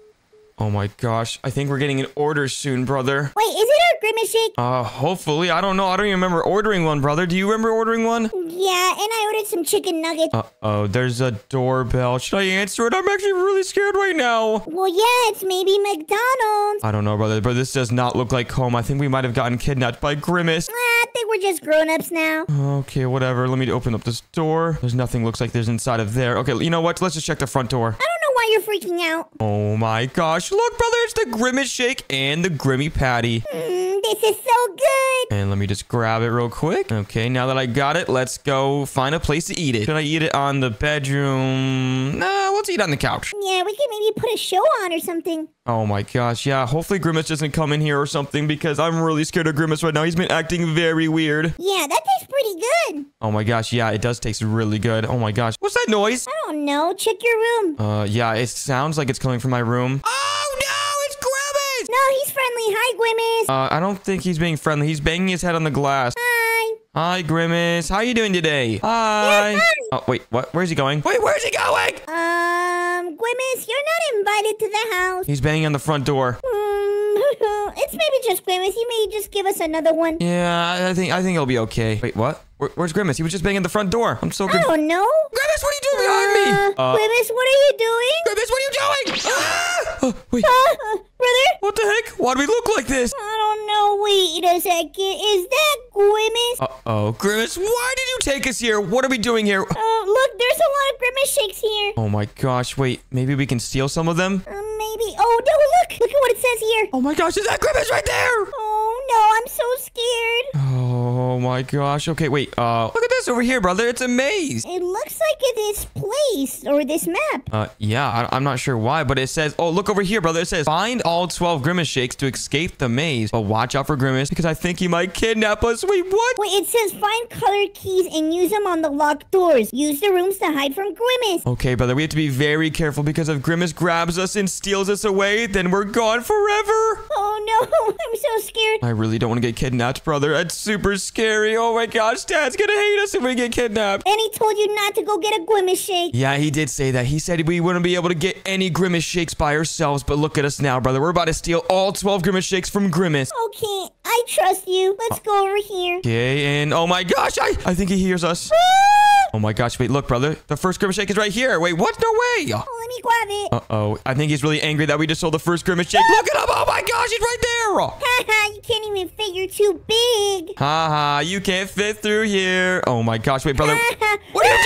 Oh my gosh, I think we're getting an order soon, brother. Wait, is it our grimace shake? Uh, hopefully. I don't know. I don't even remember ordering one, brother. Do you remember ordering one? Yeah, and I ordered some chicken nuggets. Uh-oh, there's a doorbell. Should I answer it? I'm actually really scared right now. well, yeah, it's maybe McDonald's. I don't know, brother, but this does not look like home. I think we might have gotten kidnapped by Grimace. Ah, I think we're just grown-ups now. Okay, whatever. Let me open up this door. There's nothing looks like there's inside of there. Okay, you know what? Let's just check the front door. I don't know why you're freaking out. Oh my gosh. Look, brother, it's the Grimace Shake and the Grimmy Patty. Mm, this is so good. And let me just grab it real quick. Okay, now that I got it, let's go find a place to eat it. Should I eat it on the bedroom? Nah, let's eat on the couch. Yeah, we can maybe put a show on or something. Oh my gosh, yeah. Hopefully Grimace doesn't come in here or something because I'm really scared of Grimace right now. He's been acting very weird. Yeah, that tastes pretty good. Oh my gosh, yeah, it does taste really good. Oh my gosh. What's that noise? I don't know. Check your room. Uh, yeah, it sounds like it's coming from my room. Oh no, it's Grimace! No, he's friendly. Hi, Grimace. Uh, I don't think he's being friendly. He's banging his head on the glass. Hi. Hi, Grimace. How you doing today? Hi. Yeah, hi. Oh, wait, what? Where's he going? Wait, where's he going? Um, Grimace, you're not invited to the house. He's banging on the front door. Hmm, it's maybe just Grimace. You may just give us another one. Yeah, I think I think it'll be okay. Wait, what? Where, where's Grimace? He was just banging the front door. I'm so I good. don't know. Grimace, what are you doing behind me? Uh, Uh, Grimace, what are you doing? Grimace, what are you doing? Ah! Oh, wait, Uh, brother? what the heck? Why do we look like this? I don't know. Wait a second. Is that Grimace? Uh-oh. Grimace, why did you take us here? What are we doing here? Uh, look, there's a lot of Grimace shakes here. Oh my gosh, wait. Maybe we can steal some of them? Uh, maybe. Oh, no, look. Look at what it says here. Oh my gosh, is that Grimace right there? Oh, no, I'm so scared. Oh my gosh. Okay, wait. Uh, look at this over here, brother. It's a maze. It looks like it is place or this map. Uh, yeah, I, I'm not sure why, but it says, oh, look over here, brother. It says, find all 12 Grimace shakes to escape the maze. But watch out for Grimace because I think he might kidnap us. Wait, what? Wait, it says find colored keys and use them on the locked doors. Use the rooms to hide from Grimace. Okay, brother, we have to be very careful because if Grimace grabs us and steals us away, then we're gone forever. Oh no, I'm so scared. I really don't want to get kidnapped, brother. That's super scary. Oh my gosh, Dad's gonna hate us if we get kidnapped. And he told you not to go get a Grimace shake. Yeah, he did say that. He said we wouldn't be able to get any Grimace shakes by ourselves, but look at us now, brother. We're about to steal all 12 Grimace shakes from Grimace. Okay, I trust you. Let's go over here. Okay, and oh my gosh, I, I think he hears us. Ah! Oh my gosh, wait, look, brother. The first Grimace shake is right here. Wait, what? No way. Oh, let me grab it. Uh-oh. I think he's really angry that we just sold the first Grimace shake. Look at him. Oh my gosh, he's right there. Haha, you can't even fit. You're too big. Haha, you can't fit through here. Oh my gosh, wait, brother. What are you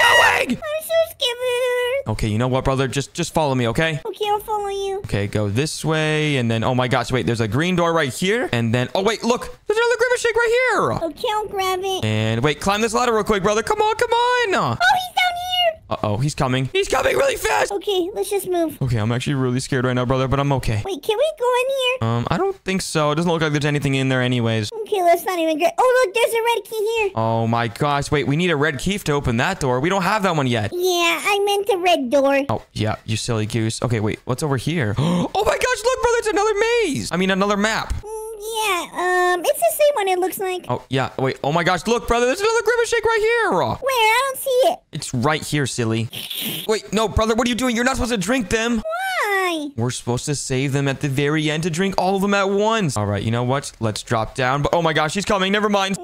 doing? I'm so scared. Okay, you know what, brother? Just just follow me, okay? Okay, I'll follow you. Okay, go this way, and then, oh my gosh, wait, there's a green door right here, and then, oh wait, look, there's another Grimace shake right here. Okay, I'll grab it. And wait, climb this ladder real quick, brother. Come on, come on. Oh, he's down here. Uh-oh, he's coming. He's coming really fast. Okay, let's just move. Okay, I'm actually really scared right now, brother, but I'm okay. Wait, can we go in here? Um, I don't think so. It doesn't look like there's anything in there anyways. Okay, let's not even good. Oh, look, there's a red key here. Oh my gosh. Wait, we need a red key to open that door. We don't have that one yet. Yeah, I meant the red door. Oh, yeah, you silly goose. Okay, wait, what's over here? Oh my gosh, look, brother, it's another maze. I mean, another map. Mm, Yeah, um, it's the same one it looks like. Oh, yeah, wait. Oh my gosh, look, brother, there's another Grimace Shake right here. Where? I don't see it. It's right here, silly. Wait, no, brother, what are you doing? You're not supposed to drink them. Why? We're supposed to save them at the very end to drink all of them at once. All right, you know what? Let's drop down. But oh my gosh, he's coming. Never mind.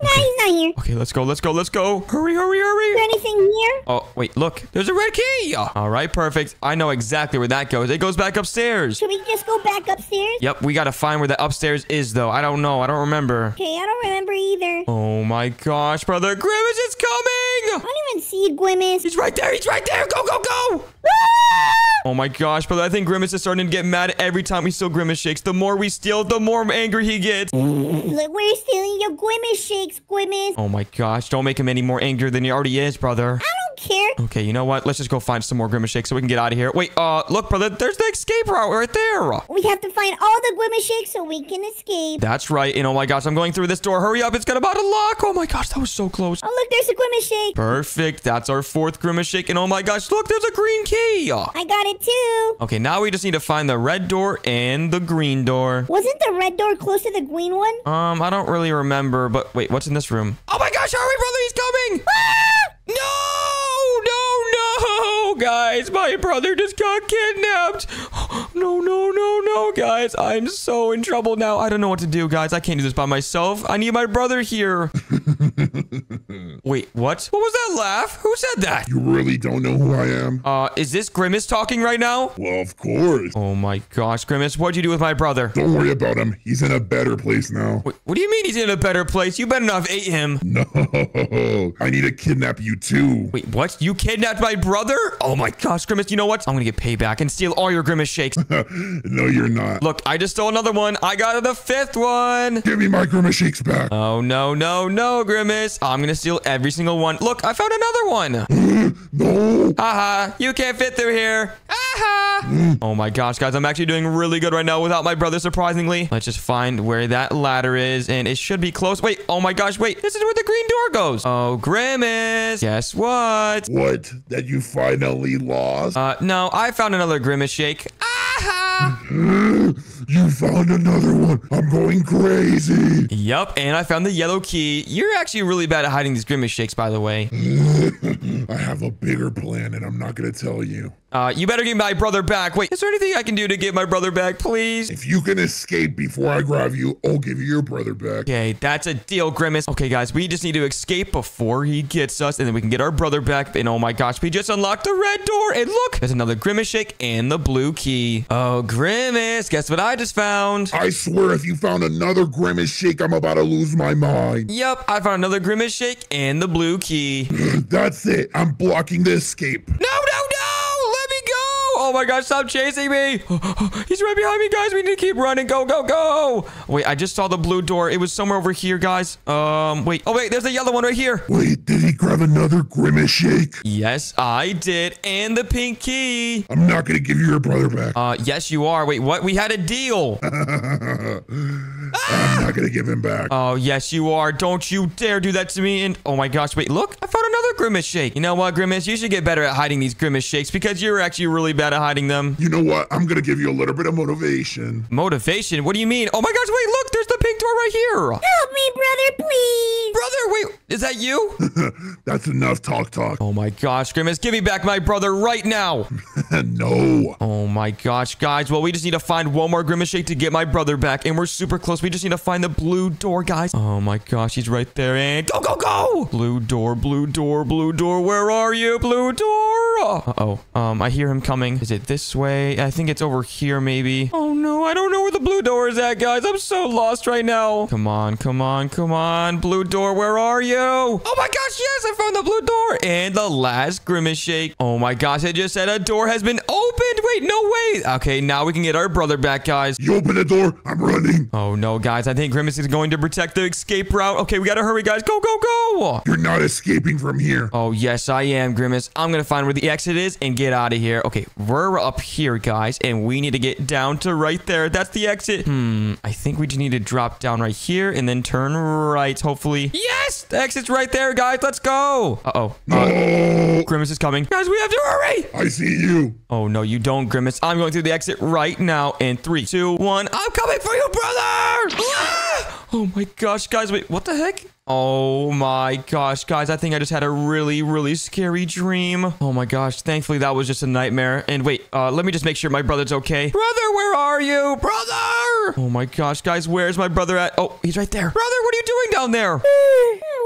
Mm, no, he's not here. Okay, let's go. Let's go. Let's go. Hurry, hurry, hurry. Is there anything here? Oh, wait, look. There's a red key. All right, perfect. I know exactly where that goes. It goes back upstairs. Should we just go back upstairs? Yep, we got to find where the upstairs is, though. I don't know. I don't remember. Okay, I don't remember either. Oh my gosh, brother. Grimace is coming. I don't even see Grimace. He's right there. He's right there. Go, go, go. Oh my gosh, brother. I think Grimace is starting to get mad every time we steal Grimace shakes. The more we steal, the more angry he gets. Look, we're stealing your Grimace shakes, Grimace. Oh my gosh, don't make him any more angry than he already is, brother. Care. Okay, you know what? Let's just go find some more Grimace shakes so we can get out of here. Wait, uh, look, brother. There's the escape route right there. We have to find all the Grimace shakes so we can escape. That's right. And oh my gosh, I'm going through this door. Hurry up. It's got about to lock. Oh my gosh, that was so close. Oh, look, there's a Grimace shake. Perfect. That's our fourth Grimace shake. And oh my gosh, look, there's a green key. I got it too. Okay, now we just need to find the red door and the green door. Wasn't the red door close to the green one? Um, I don't really remember, but wait, what's in this room? Oh my gosh, hurry, brother, he's coming! No, no, no, guys, my brother just got kidnapped. No, no, no, no, guys, I'm so in trouble now. I don't know what to do, guys. I can't do this by myself. I need my brother here. wait, what? What was that laugh? Who said that? You really don't know who I am? Uh, is this Grimace talking right now? Well, of course. Oh my gosh, Grimace, what'd you do with my brother? Don't worry about him. He's in a better place now. Wait, what do you mean he's in a better place? You better not have ate him. No, I need to kidnap you too. Wait, what? You kidnapped my brother? Oh my gosh, Grimace, you know what? I'm gonna get payback and steal all your Grimace shakes. no, you're not. Look, I just stole another one. I got the fifth one. Give me my Grimace shakes back. Oh, no, no, no, Grimace. I'm gonna steal every single one. Look, I found another one. no. Haha, you can't fit through here. Aha! Mm. Oh my gosh, guys, I'm actually doing really good right now without my brother, surprisingly. Let's just find where that ladder is, and it should be close. Wait, oh my gosh, wait, this is where the green door goes. Oh, Grimace, guess what? What? That you finally lost? Uh, no, I found another Grimace shake. Aha! you found another one. I'm going crazy. Yup, and I found the yellow key. You're actually really bad at hiding these Grimace shakes, by the way. I have a bigger plan and I'm not going to tell you. Uh, you better get my brother back. Wait, is there anything I can do to get my brother back, please? If you can escape before I grab you, I'll give you your brother back. Okay, that's a deal, Grimace. Okay, guys, we just need to escape before he gets us, and then we can get our brother back. And oh my gosh, we just unlocked the red door. And look, there's another Grimace shake and the blue key. Oh, Grimace, guess what I just found? I swear if you found another Grimace shake, I'm about to lose my mind. Yep, I found another Grimace shake and the blue key. That's it. I'm blocking the escape. No! Let me go! Oh my gosh, stop chasing me! He's right behind me, guys. We need to keep running. Go, go, go! Wait, I just saw the blue door. It was somewhere over here, guys. Um, wait. Oh, wait, there's the yellow one right here. Wait, did he grab another Grimace shake? Yes, I did. And the pink key. I'm not going to give you your brother back. Uh, yes, you are. Wait, what? We had a deal. I'm not going to give him back. Oh, yes, you are. Don't you dare do that to me. And oh my gosh, wait, look. I found another Grimace shake. You know what, Grimace? You should get better at hiding these Grimace shakes because you're actually really bad at hiding them. You know what? I'm going to give you a little bit of motivation. Motivation? What do you mean? Oh my gosh, wait, look. There's door right here. Help me, brother, please. Brother, wait, is that you? That's enough talk talk. oh my gosh, Grimace, give me back my brother right now. no. Oh my gosh, guys. Well, we just need to find one more Grimace Shake to get my brother back, and we're super close. We just need to find the blue door, guys. Oh my gosh, he's right there, and go, go, go! Blue door, blue door, blue door. Where are you, blue door? Uh-oh. Um, I hear him coming. Is it this way? I think it's over here, maybe. Oh no, I don't know where the blue door is at, guys. I'm so lost right now. Now. Come on, come on, come on. Blue door, where are you? Oh my gosh, yes, I found the blue door. And the last grimace shake. Oh my gosh, it just said a door has been opened. Wait, no way. Okay, now we can get our brother back, guys. You open the door. I'm running. Oh no, guys, I think Grimace is going to protect the escape route. Okay, we gotta hurry, guys. Go, go, go. You're not escaping from here. Oh, yes, I am, Grimace. I'm gonna find where the exit is and get out of here. Okay, we're up here, guys, and we need to get down to right there. That's the exit. Hmm, I think we just need to drop down right here and then turn right, hopefully. Yes! The exit's right there, guys. Let's go. Uh-oh. Uh, Grimace is coming. Guys, we have to hurry. I see you. Oh, no, you don't, Grimace. I'm going through the exit right now in three, two, one. I'm coming for you, brother! Ah! Oh my gosh, guys, wait, what the heck? Oh my gosh, guys, I think I just had a really, really scary dream. Oh my gosh, thankfully that was just a nightmare. And wait, uh, let me just make sure my brother's okay. Brother, where are you? Brother! Oh my gosh, guys, where's my brother at? Oh, he's right there. Brother, what are you doing down there?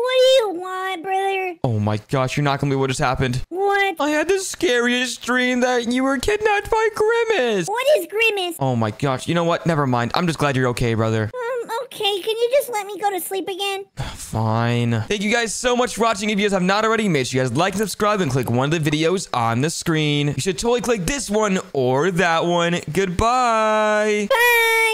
What do you want, brother? Oh my gosh, you're not gonna believe what just happened. What? I had the scariest dream that you were kidnapped by Grimace. What is Grimace? Oh my gosh, you know what? Never mind. I'm just glad you're okay, brother. Um, okay, can you just let me go to sleep again? Fine. Thank you guys so much for watching. If you guys have not already, make sure you guys like and subscribe and click one of the videos on the screen. You should totally click this one or that one. Goodbye. Bye!